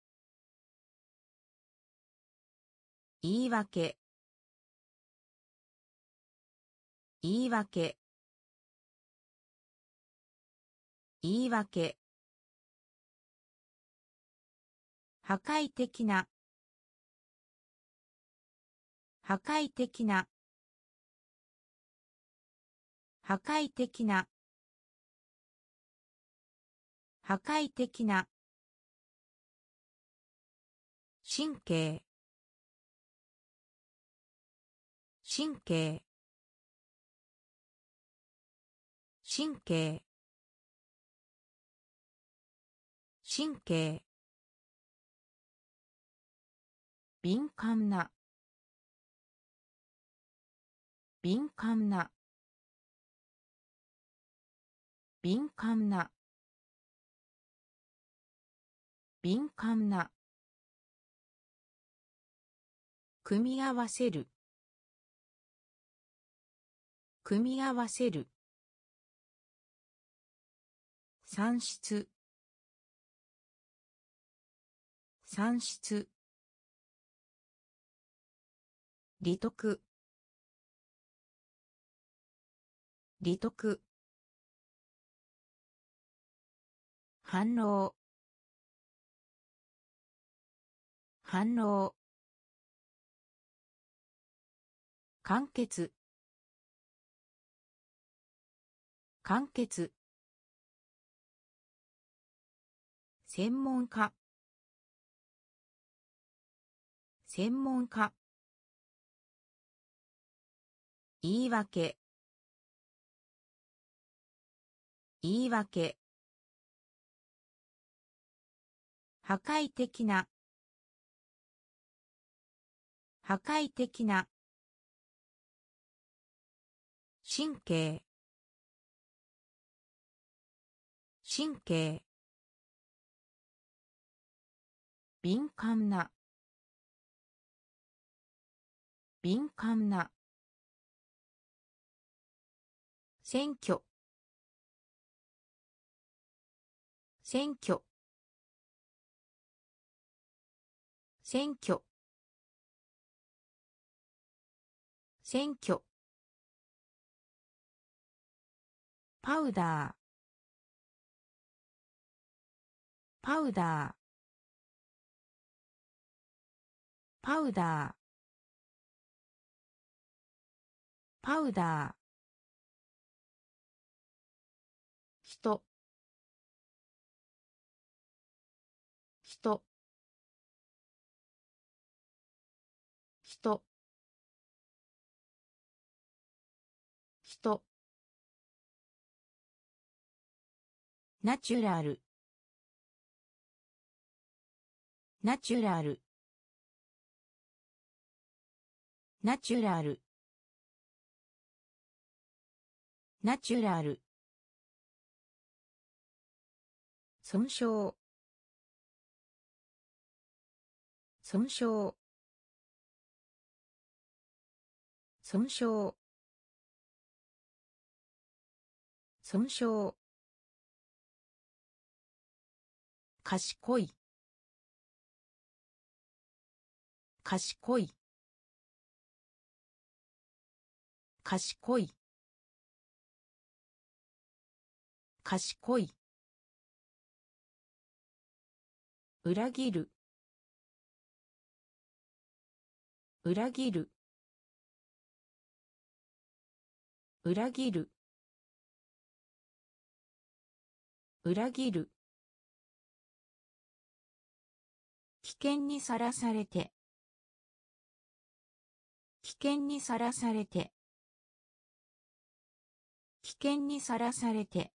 S1: 言い訳言い訳言い訳破壊的な破壊的な破壊的な破壊的な神経神経神経神経敏感な敏感な敏感な敏感な組み合わせる組み合わせる算出算出利得利得反応反応完結完結専門家専門家言い訳言い訳破壊的な破壊的な神経神経敏感な敏感な選挙選挙選挙選挙パウダーパウダーパウダーパウダーナチュラルナチュラルナチュラルナチュラル損傷損傷損傷損傷賢い賢い賢い賢い裏切る裏切る裏切る裏切る険にさらされて危険にさらされて危険にさらされて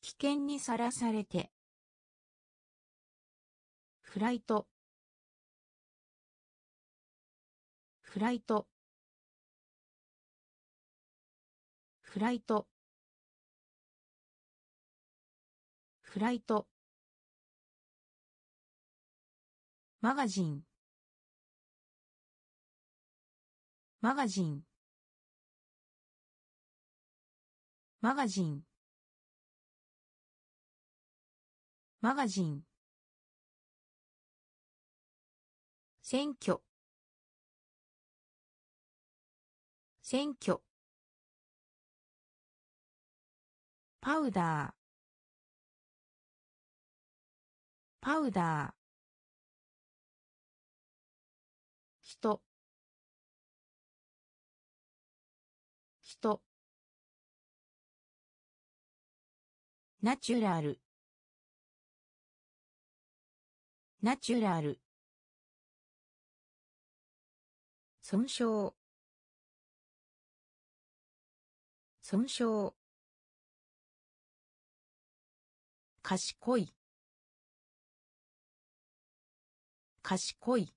S1: 危険にさらされてフライトフライトフライトフライトマガジンマガジンマガジンマガジン選挙選挙パウダーパウダーナチュラルナチュラル損傷損傷賢い賢い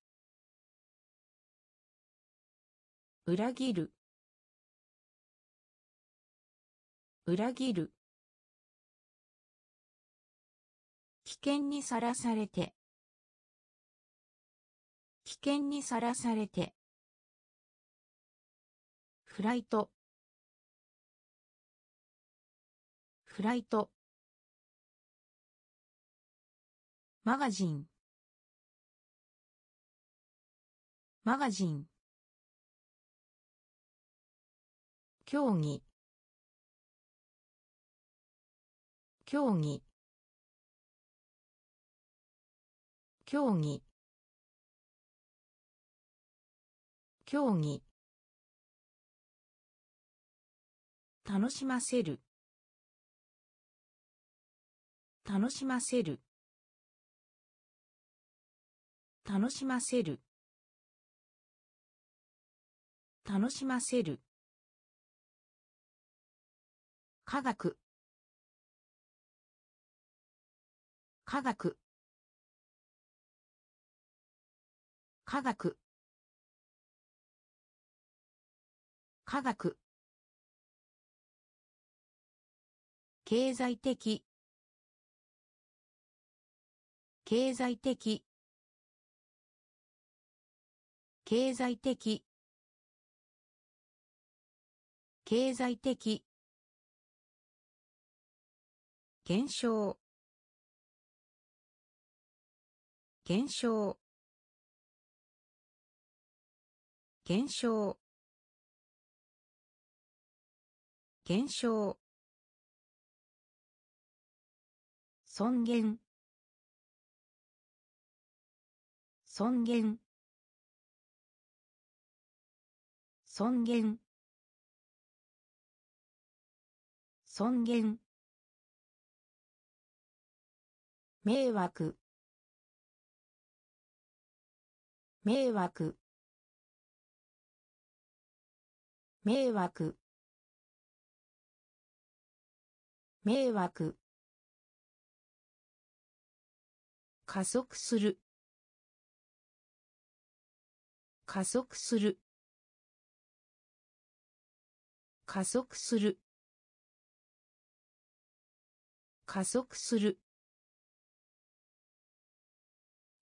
S1: 裏切る裏切る険にさらされて危険にさらされてフライトフライトマガジンマガジン競技競技競技競技楽しませる楽しませる楽しませる楽しませる科学科学科学科学経済的経済的経済的経済的減少減少減少減少尊厳尊厳尊厳尊厳迷惑迷惑迷惑迷惑加速する加速する加速する加速する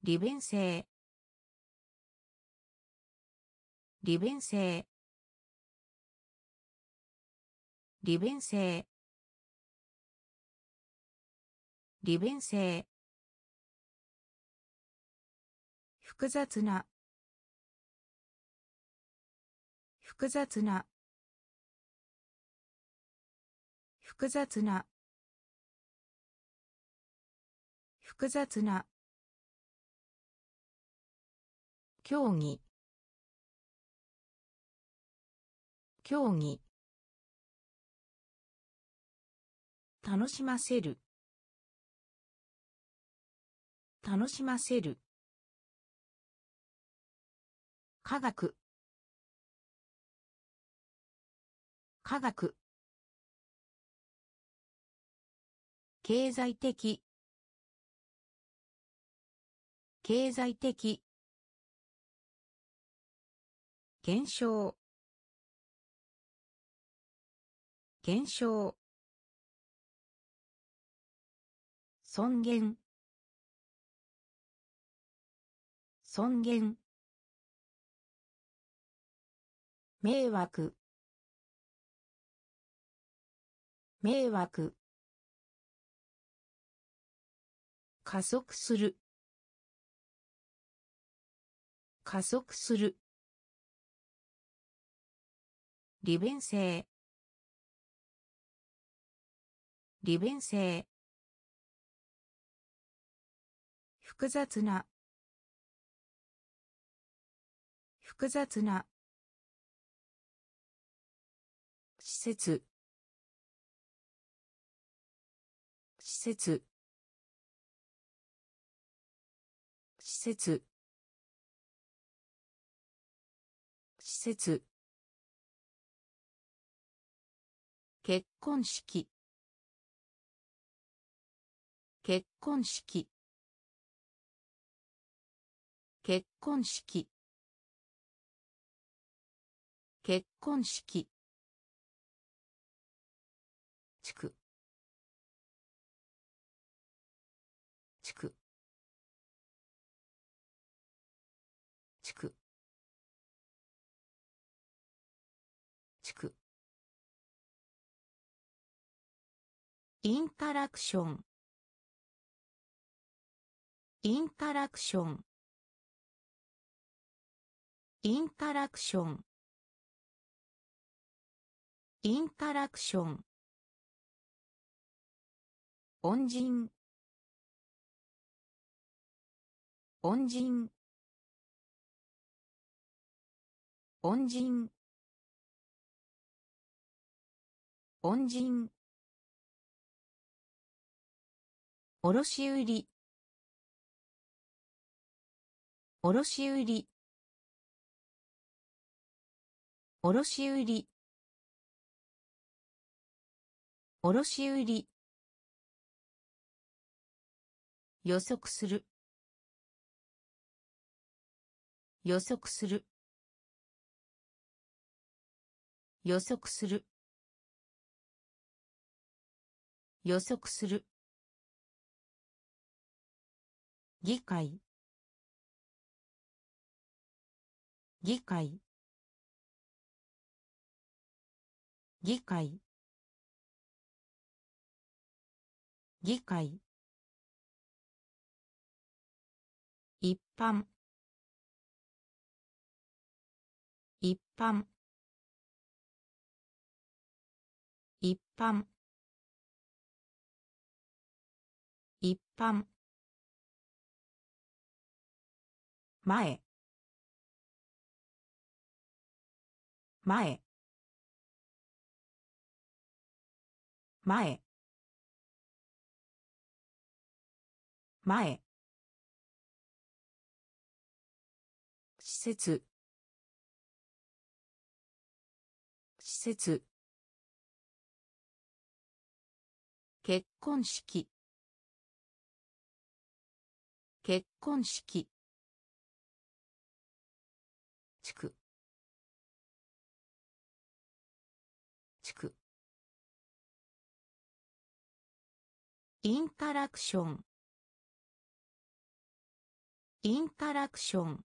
S1: 利便性利便性利便性利便性複雑な複雑な複雑な複雑な競技競技楽しませる楽しませる科学科学経済的経済的減少減少尊厳尊厳迷惑迷惑加速する加速する利便性利便性複雑な複雑な施設施設施設施設結婚式結婚式結婚式結婚式地区地区地区地区インタラクションインタラクションインタラクションインタラクション恩人恩人恩人恩人卸売卸売卸売卸売予測する予測する予測する予測する議会議会議会議会一般一般一般一般前前前前施設施設結婚式結婚式インタラクションインタラクション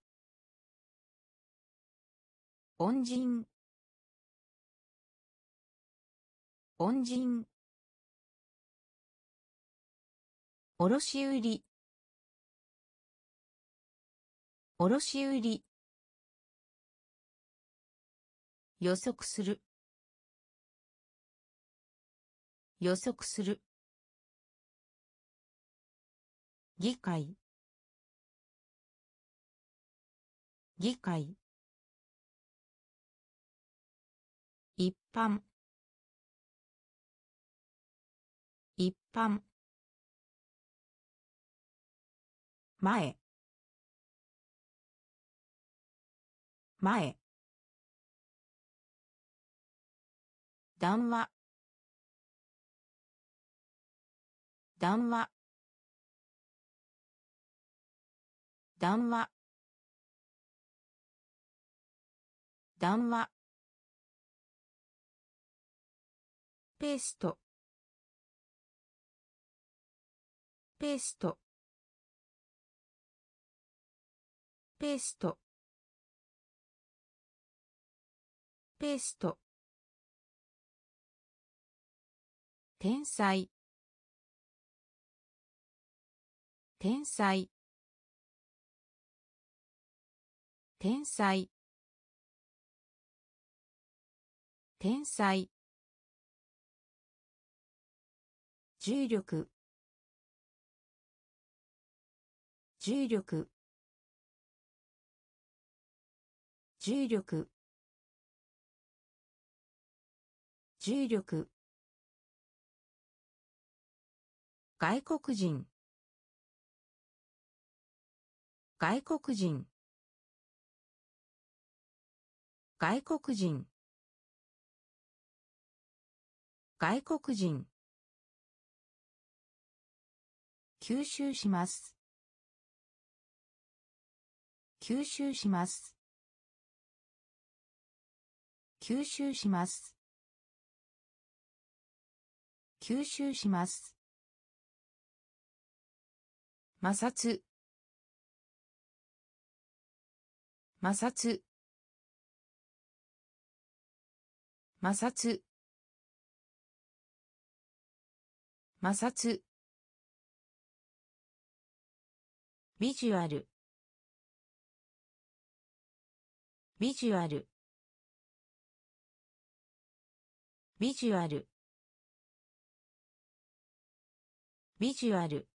S1: 恩人恩人卸売卸売予測する予測する議会議会一般一般前前談話談話談話談話ペーストペーストペーストペースト天才天才天才天才重力重力重力重力外国人外国人外国人外国人吸収します吸収します吸収します吸収します摩擦摩擦摩擦摩擦ビジュアルビジュアルビジュアルビジュアル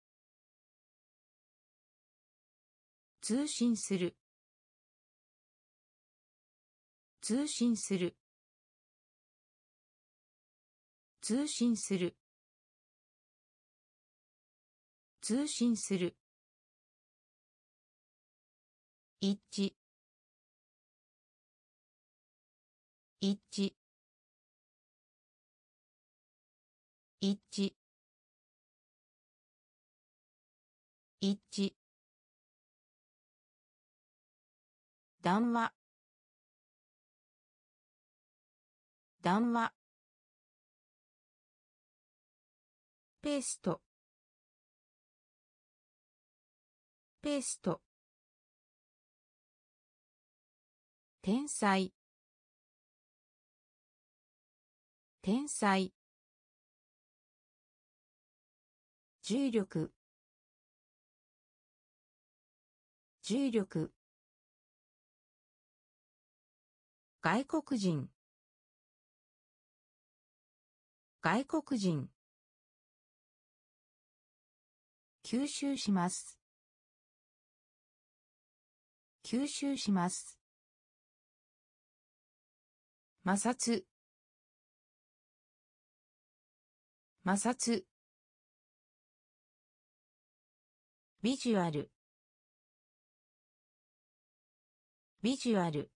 S1: 通信する通信する通信する通信する一致一致一致一致談話談話ペーストペースト天才天才重力重力外国人外国人吸収します吸収します摩擦摩擦ビジュアルビジュアル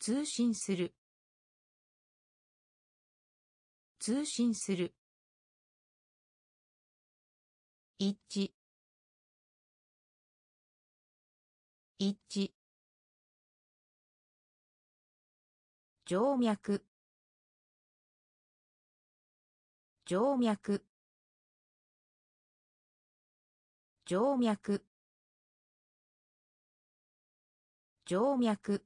S1: 通信する通信する一致一致静脈静脈静脈静脈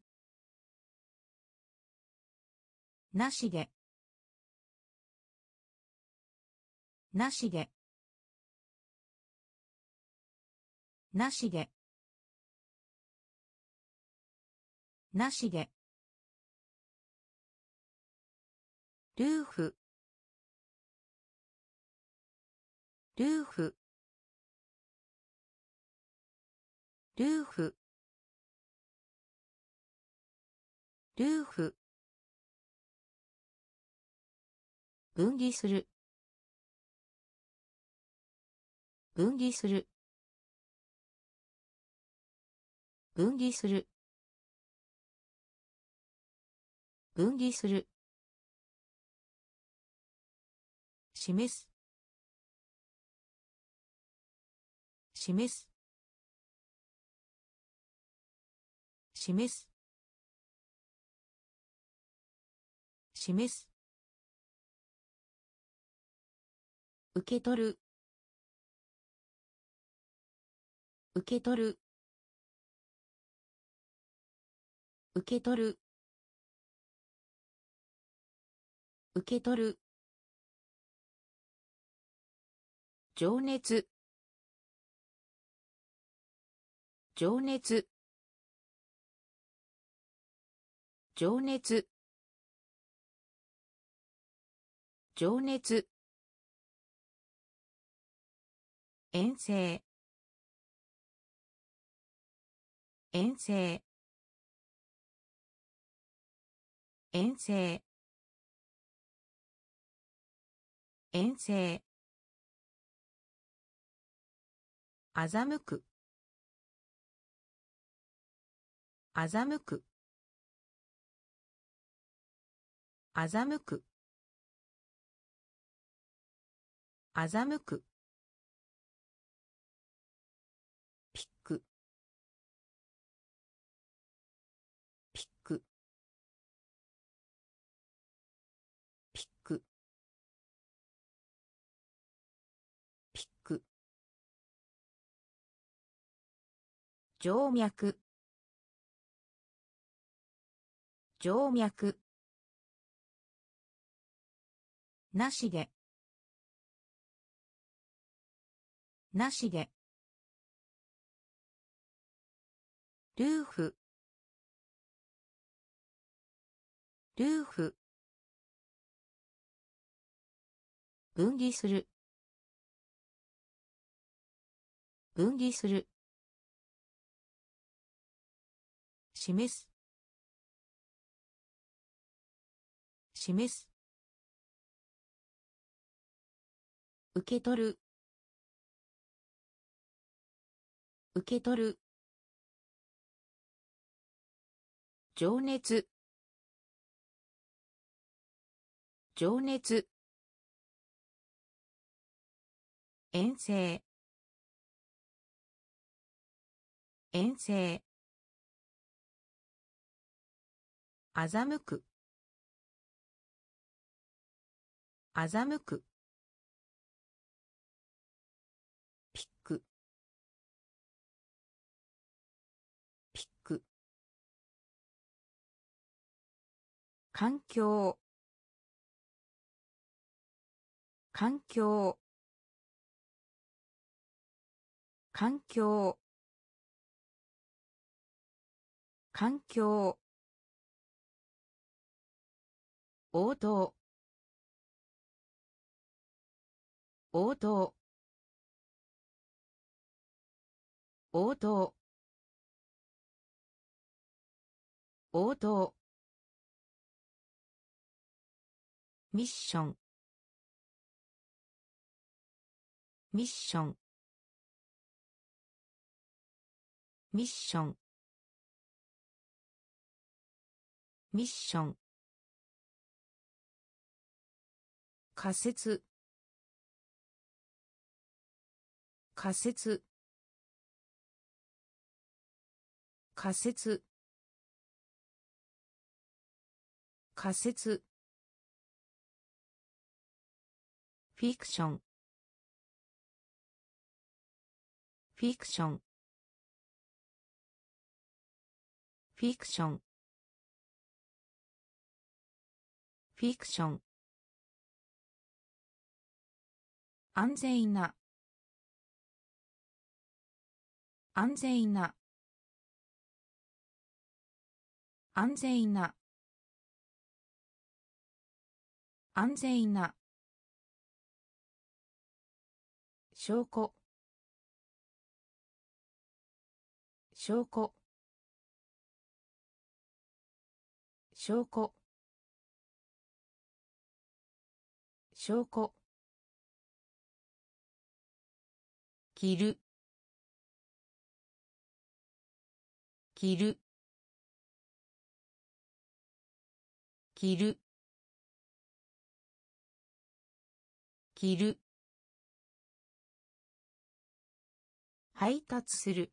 S1: なしでなしでなしでなしでルーフルーフルーフルーフ分離する分離する分離する分離する示す示す示す示す受け取る受け取る受け取る受け取る情熱情熱情熱情熱遠征遠征遠征遠征欺く欺く欺く欺く静脈静脈なしでなしでルーフルーフ分離する分離する示す示す受け取る受け取る情熱情熱遠征遠征欺く欺くピックピック環境環境環境環境応答応答応答応答ミッションミッションミッションミッション仮説仮説仮説仮説フィクションフィクションフィクションフィクション安全な安全な安全な安全な証拠証拠証拠証拠着る着る着る着る配達する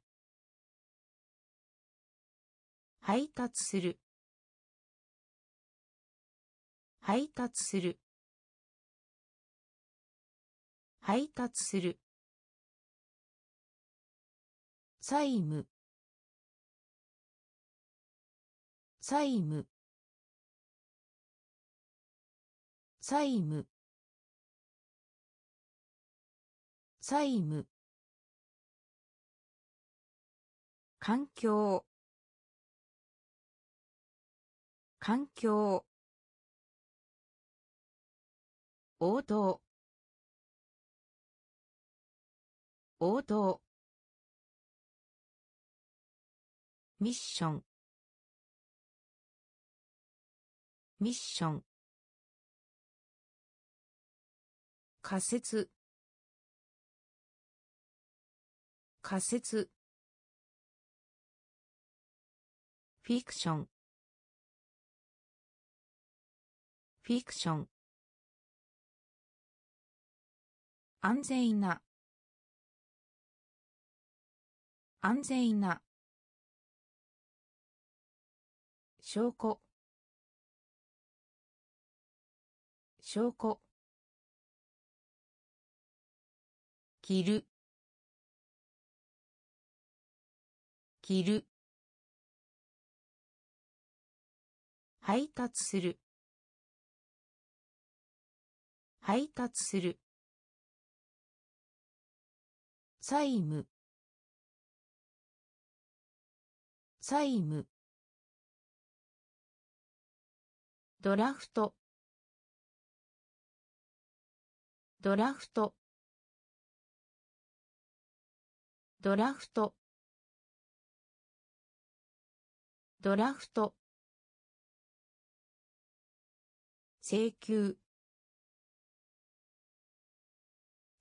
S1: 配達する配達する配達する債務債務債務債務環境環境応答応答ミッションミッション仮説仮説フィクションフィクション安全な安全な証拠証拠着る着る配達する配達する債務債務ドラフトドラフトドラフトドラフト請求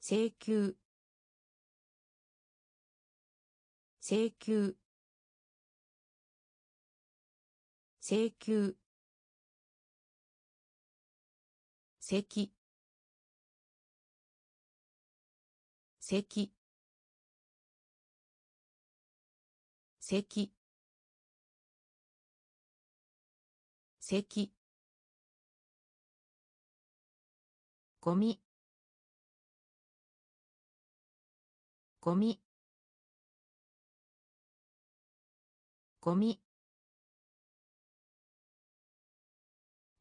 S1: 請求請求請求せきせきゴミゴミゴミ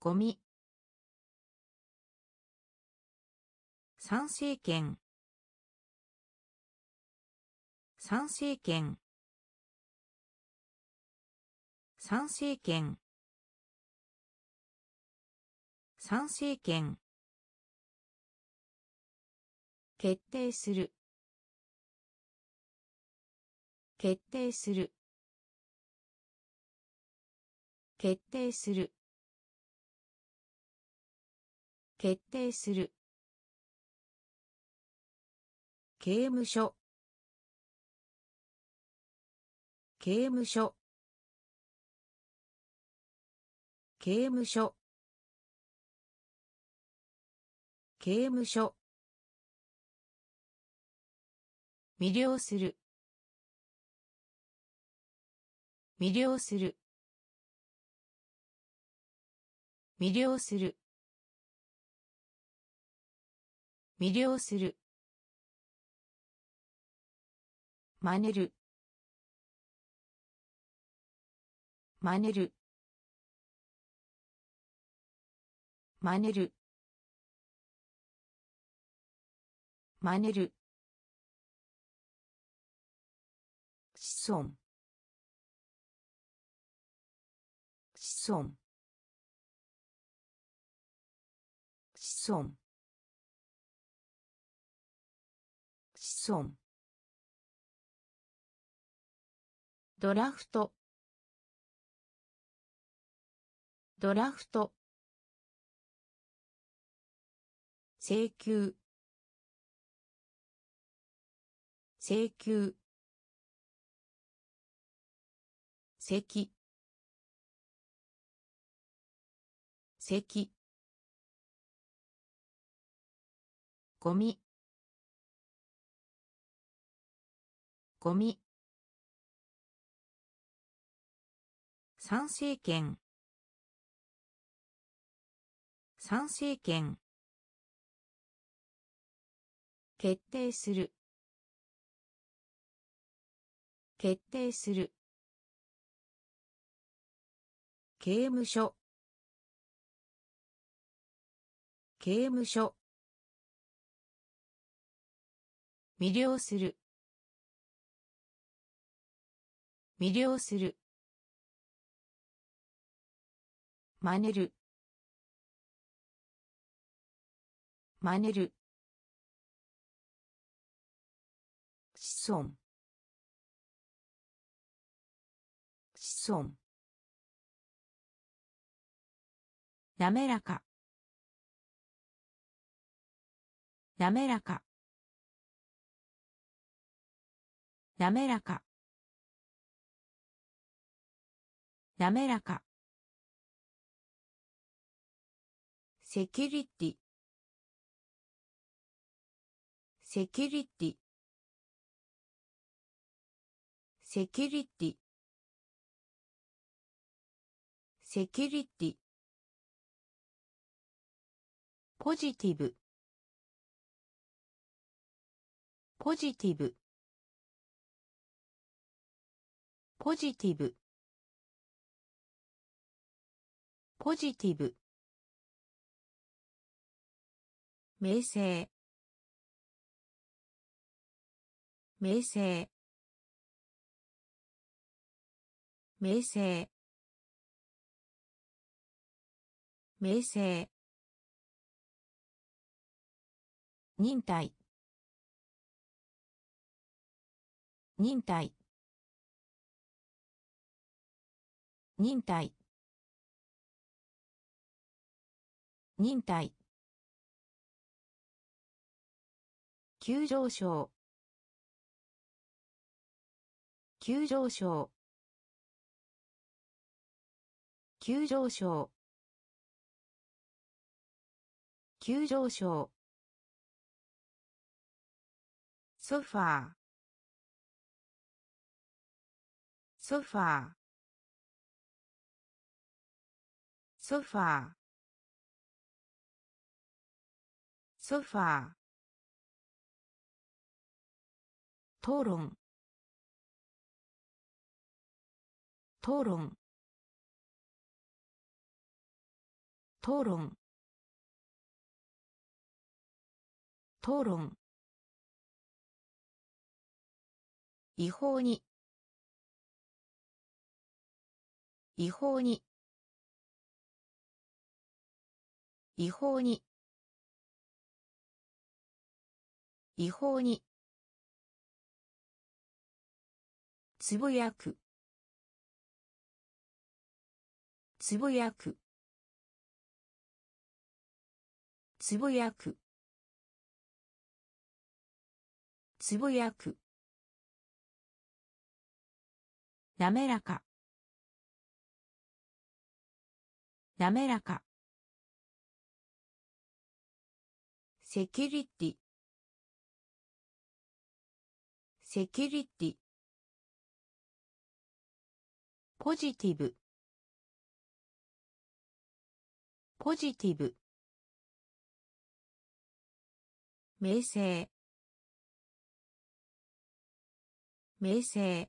S1: ゴミ参政権参政権参政権参政権決定する決定する決定する決定する刑務所刑務所刑務所刑務所魅了する魅了する魅了する魅了する真似る真似る真似る真似る子孫子孫子孫子孫ドラフトドラフト請求請求席席ゴミゴミ参政権参政権決定する決定する刑務所刑務所魅了する魅了する真似る真似る子孫子孫滑らか滑らか滑らか滑らかセキュリティセキュリティセキュリティセキュリティポジティブポジティブポジティブポジティブ名声名声名声名声忍耐忍耐忍耐忍耐急上昇急上昇急上昇急上昇ソファーソファーソファーソファー討論討論討論討論違法に違法に違法に違法につぶやくつぶやくつぶやくつぶやくなめらかなめらかセキュリティセキュリティポジティブポジティブ名声名声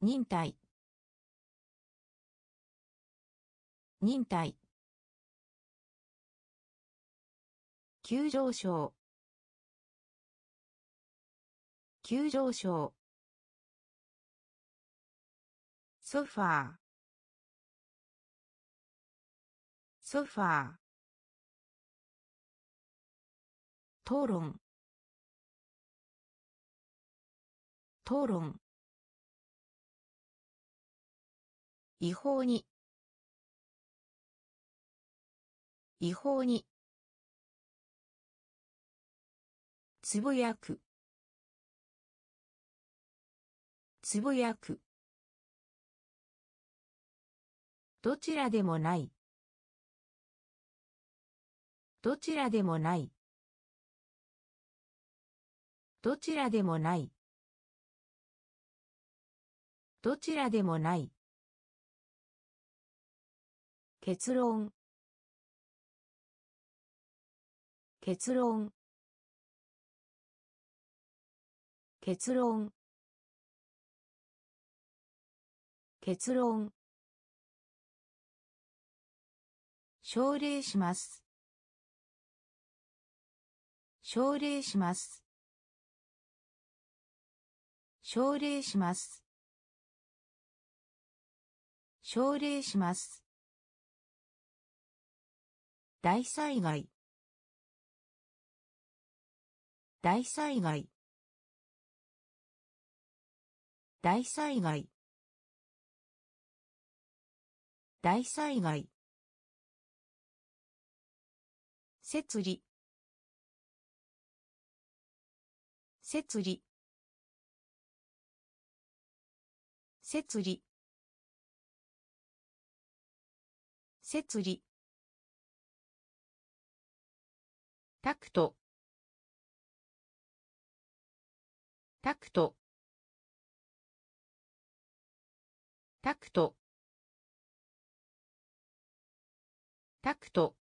S1: 忍耐忍耐急上昇急上昇ソファーソファー討論討論違法に違法につぶやくつぶやくどちらでもない。どちらでもない。どちらでもない。どちらでもない。結論結論結論結論奨励します奨励します奨励します奨励します大災害大災害大災害大災害設理設理設理設理タクトタクトタクトタクト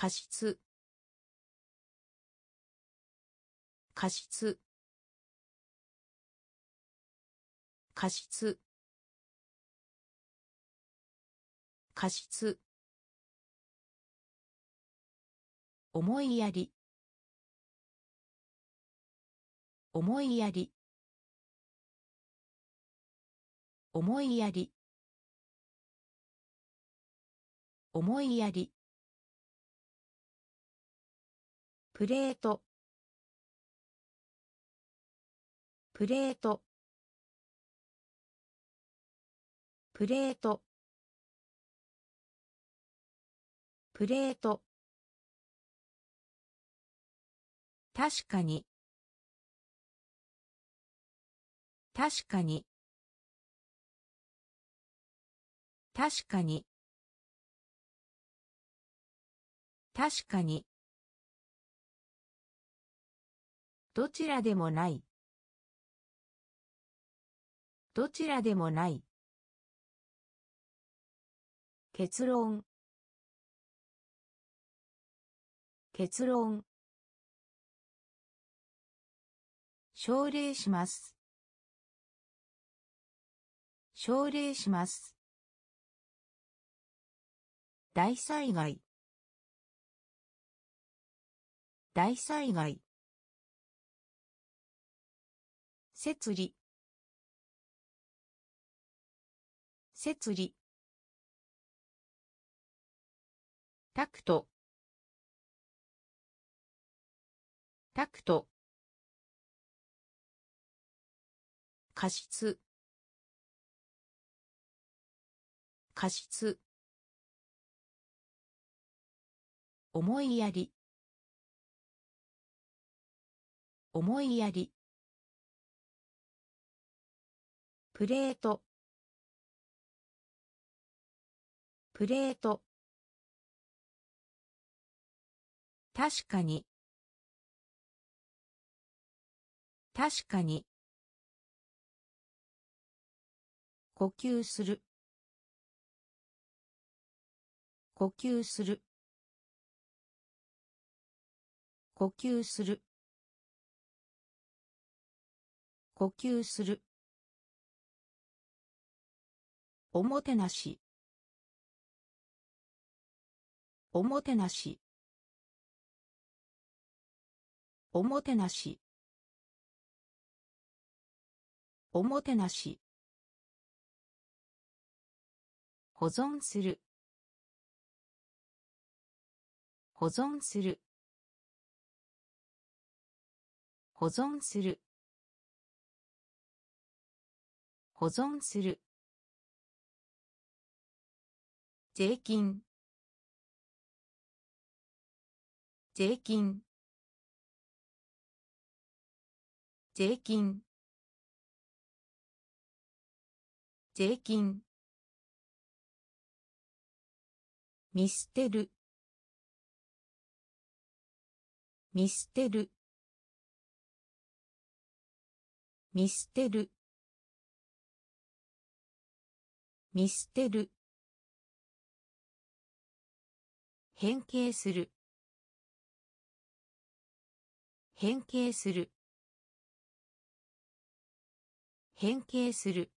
S1: 過失過失過失過失思いやり思いやり思いやり思いやりプレートプレートプレートプレート確かに確かに確かに確かにどちらでもない。どちらでもない。結論結論奨励します奨励します大災害大災害設理設理タクトタクト過失過失思いやり思いやりプレートプレート確かに確かに呼吸する呼吸する呼吸する呼吸するおもてなしおもてなしおもてなしおもてなし保存する保存する保存する保存する税金税金税金税金見捨てる見捨てる見捨てる見捨てる変形する変形する変形する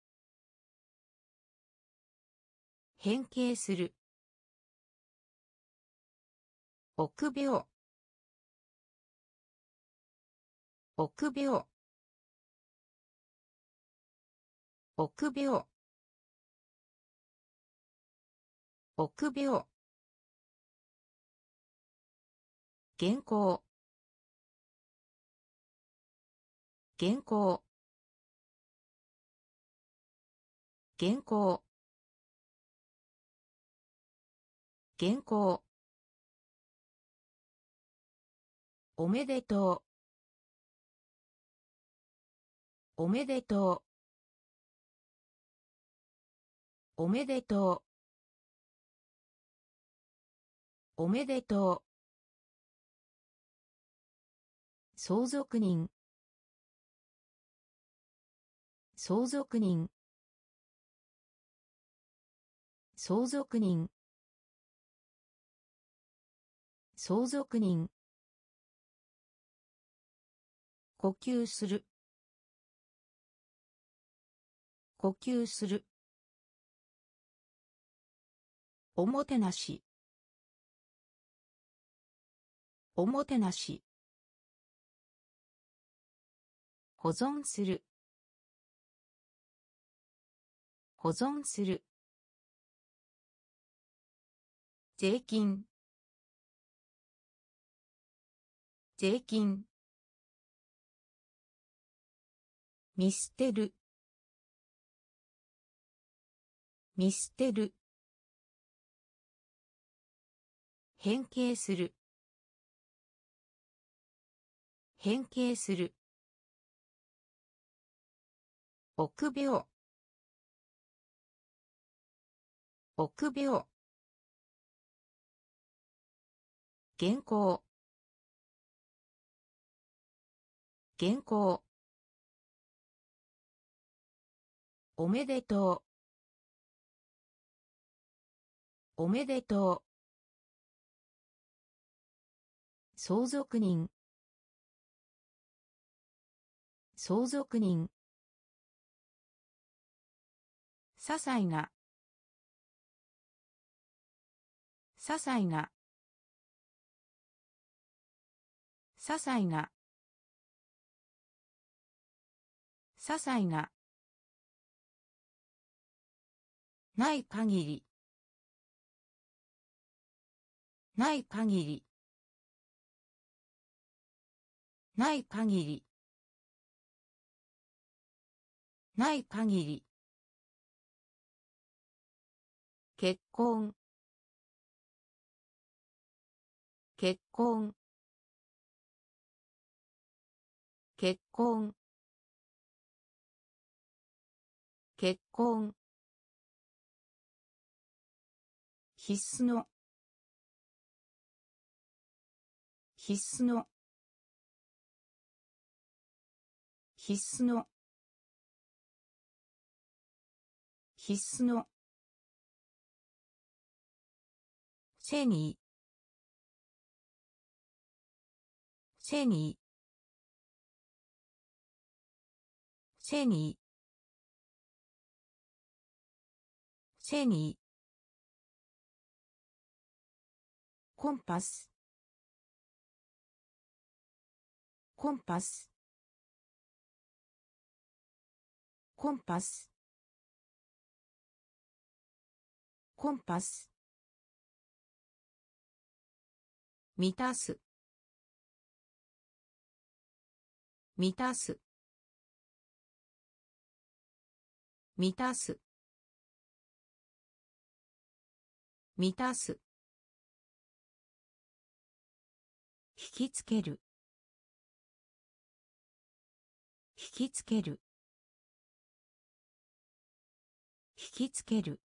S1: 変形する臆病臆病臆病臆病原稿原稿原稿原稿おめでとうおめでとうおめでとうおめでとう相続人相続人相続人相続人呼吸する呼吸するおもてなしおもてなし保存する保存する税金税金見捨てる見捨てる変形する変形する臆病臆病原稿原稿おめでとうおめでとう相続人相続人些細な些細な些細な些細なない限りない限りない限りない限り結婚結婚結婚結婚必須の必須の必須の必須のセニーセニーセニーセニーコンパスコンパスコンパスコンパス満たす満たす満たす満たす引きつける引きつける引きつける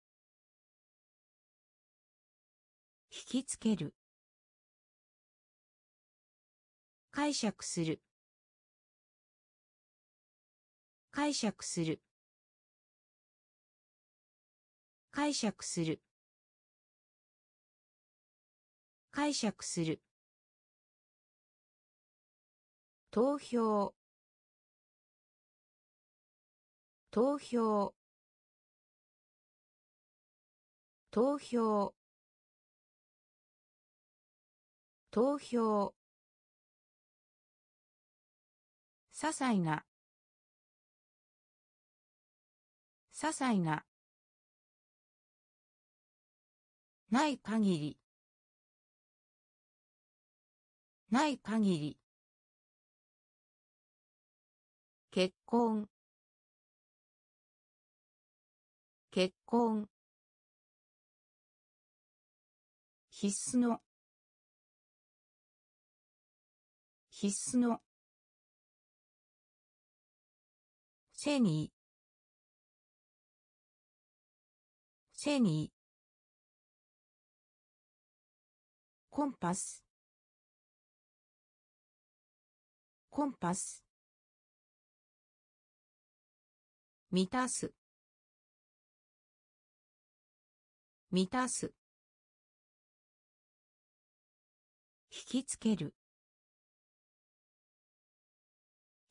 S1: 引きつける解釈する解釈する解釈する解釈する投票投票投票投票些細な些細なない限りない限り結婚結婚必須の必須のセニーセニーコンパスコンパス満たす満たす引きつける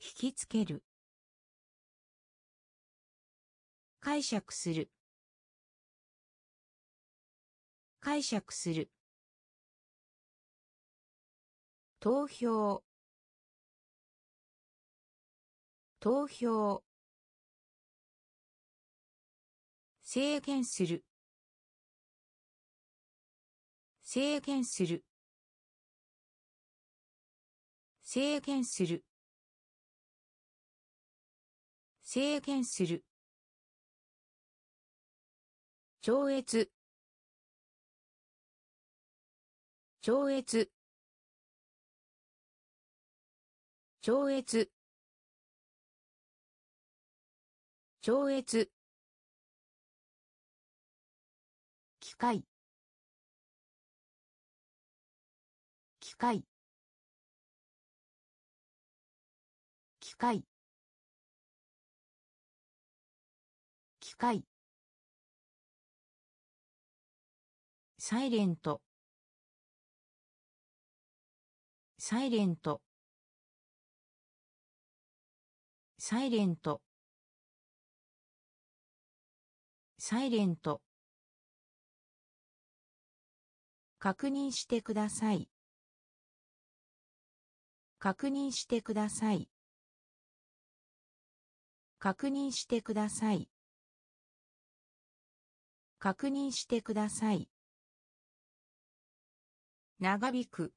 S1: 引きつける解釈する解釈する投票投票制限する制限する制限する制限する超越超越超越超越機械機械機械機械サイレントサイレントサイレントサイレント確認してください確認してください確認してください確認してください長引く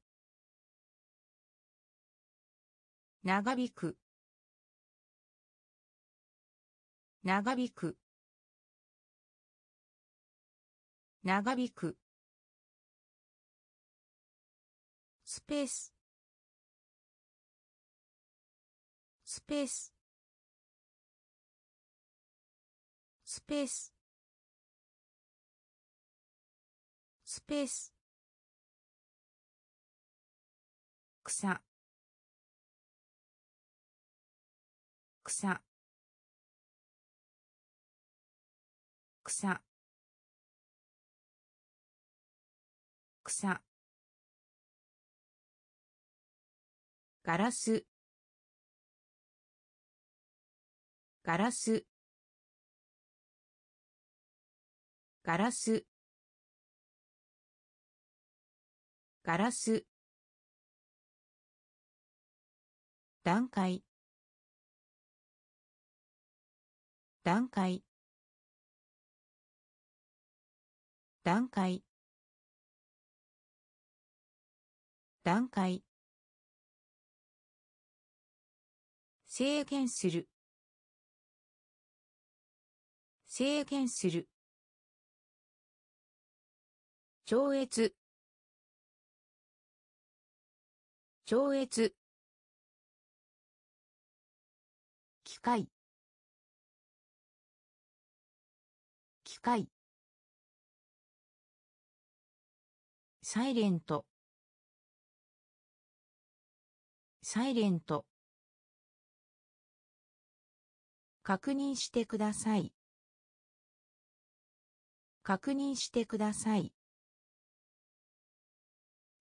S1: 長引く長引く長引くスペーススペーススペーススペース草草草草ガラスガラスガラスガラス段階段階段階段階制限する制限する超越超越機械機械サイレントサイレント確認してください確認してください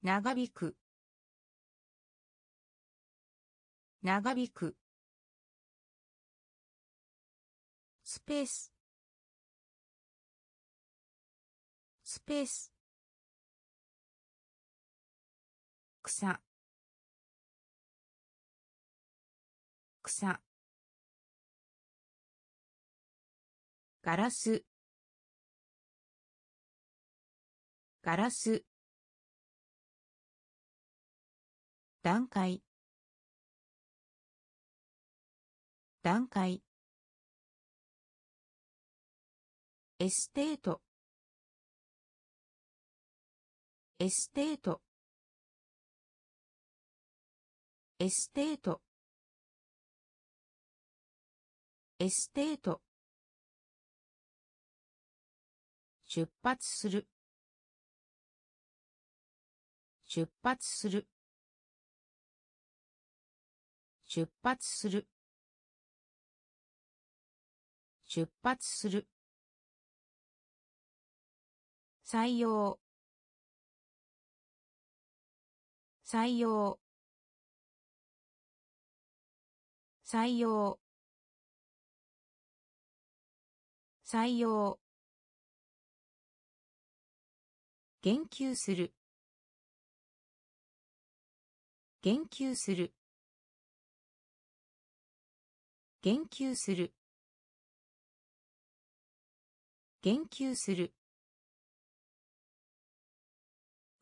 S1: 長引く長引くスペーススペース草草ガラスガラス段階段階エステートエステートエステートエステート出発する出発する出発する出発する採用採用採用採用言及する言及する言及する言及する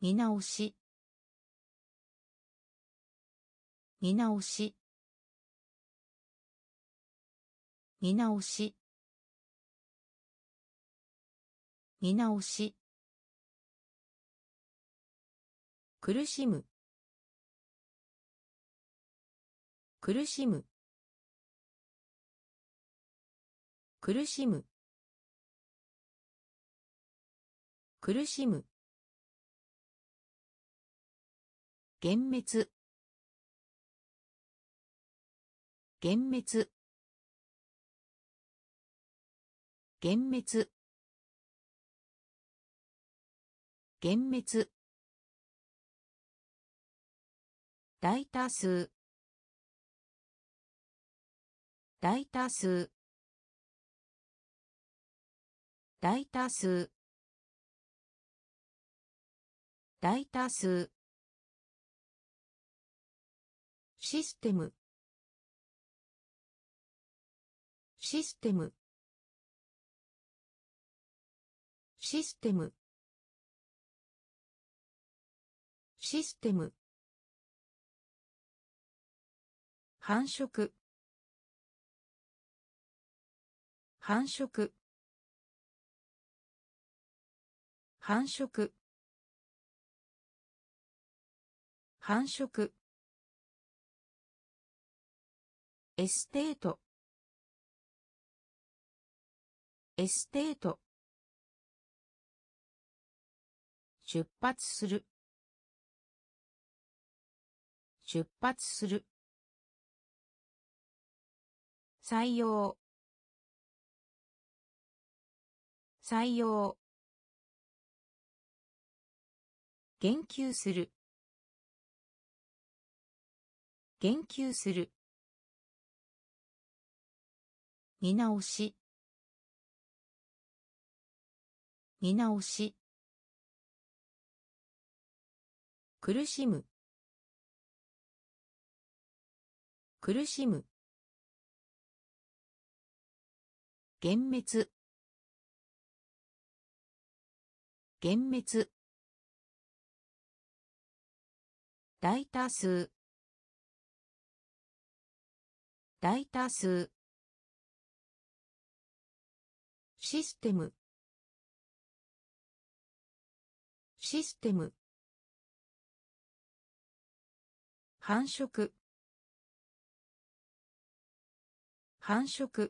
S1: 見直し見直し見直し見直し苦しむ苦しむ苦しむ苦しむ幻滅幻滅幻滅幻滅大多数大多数大多数大多数システムシステムシステムシステム繁殖繁殖繁殖繁殖エステートエステート出発する出発する採用採用言及する言及する見直し見直し苦しむ苦しむ幻滅幻滅大多数大多数システムシステム繁殖繁殖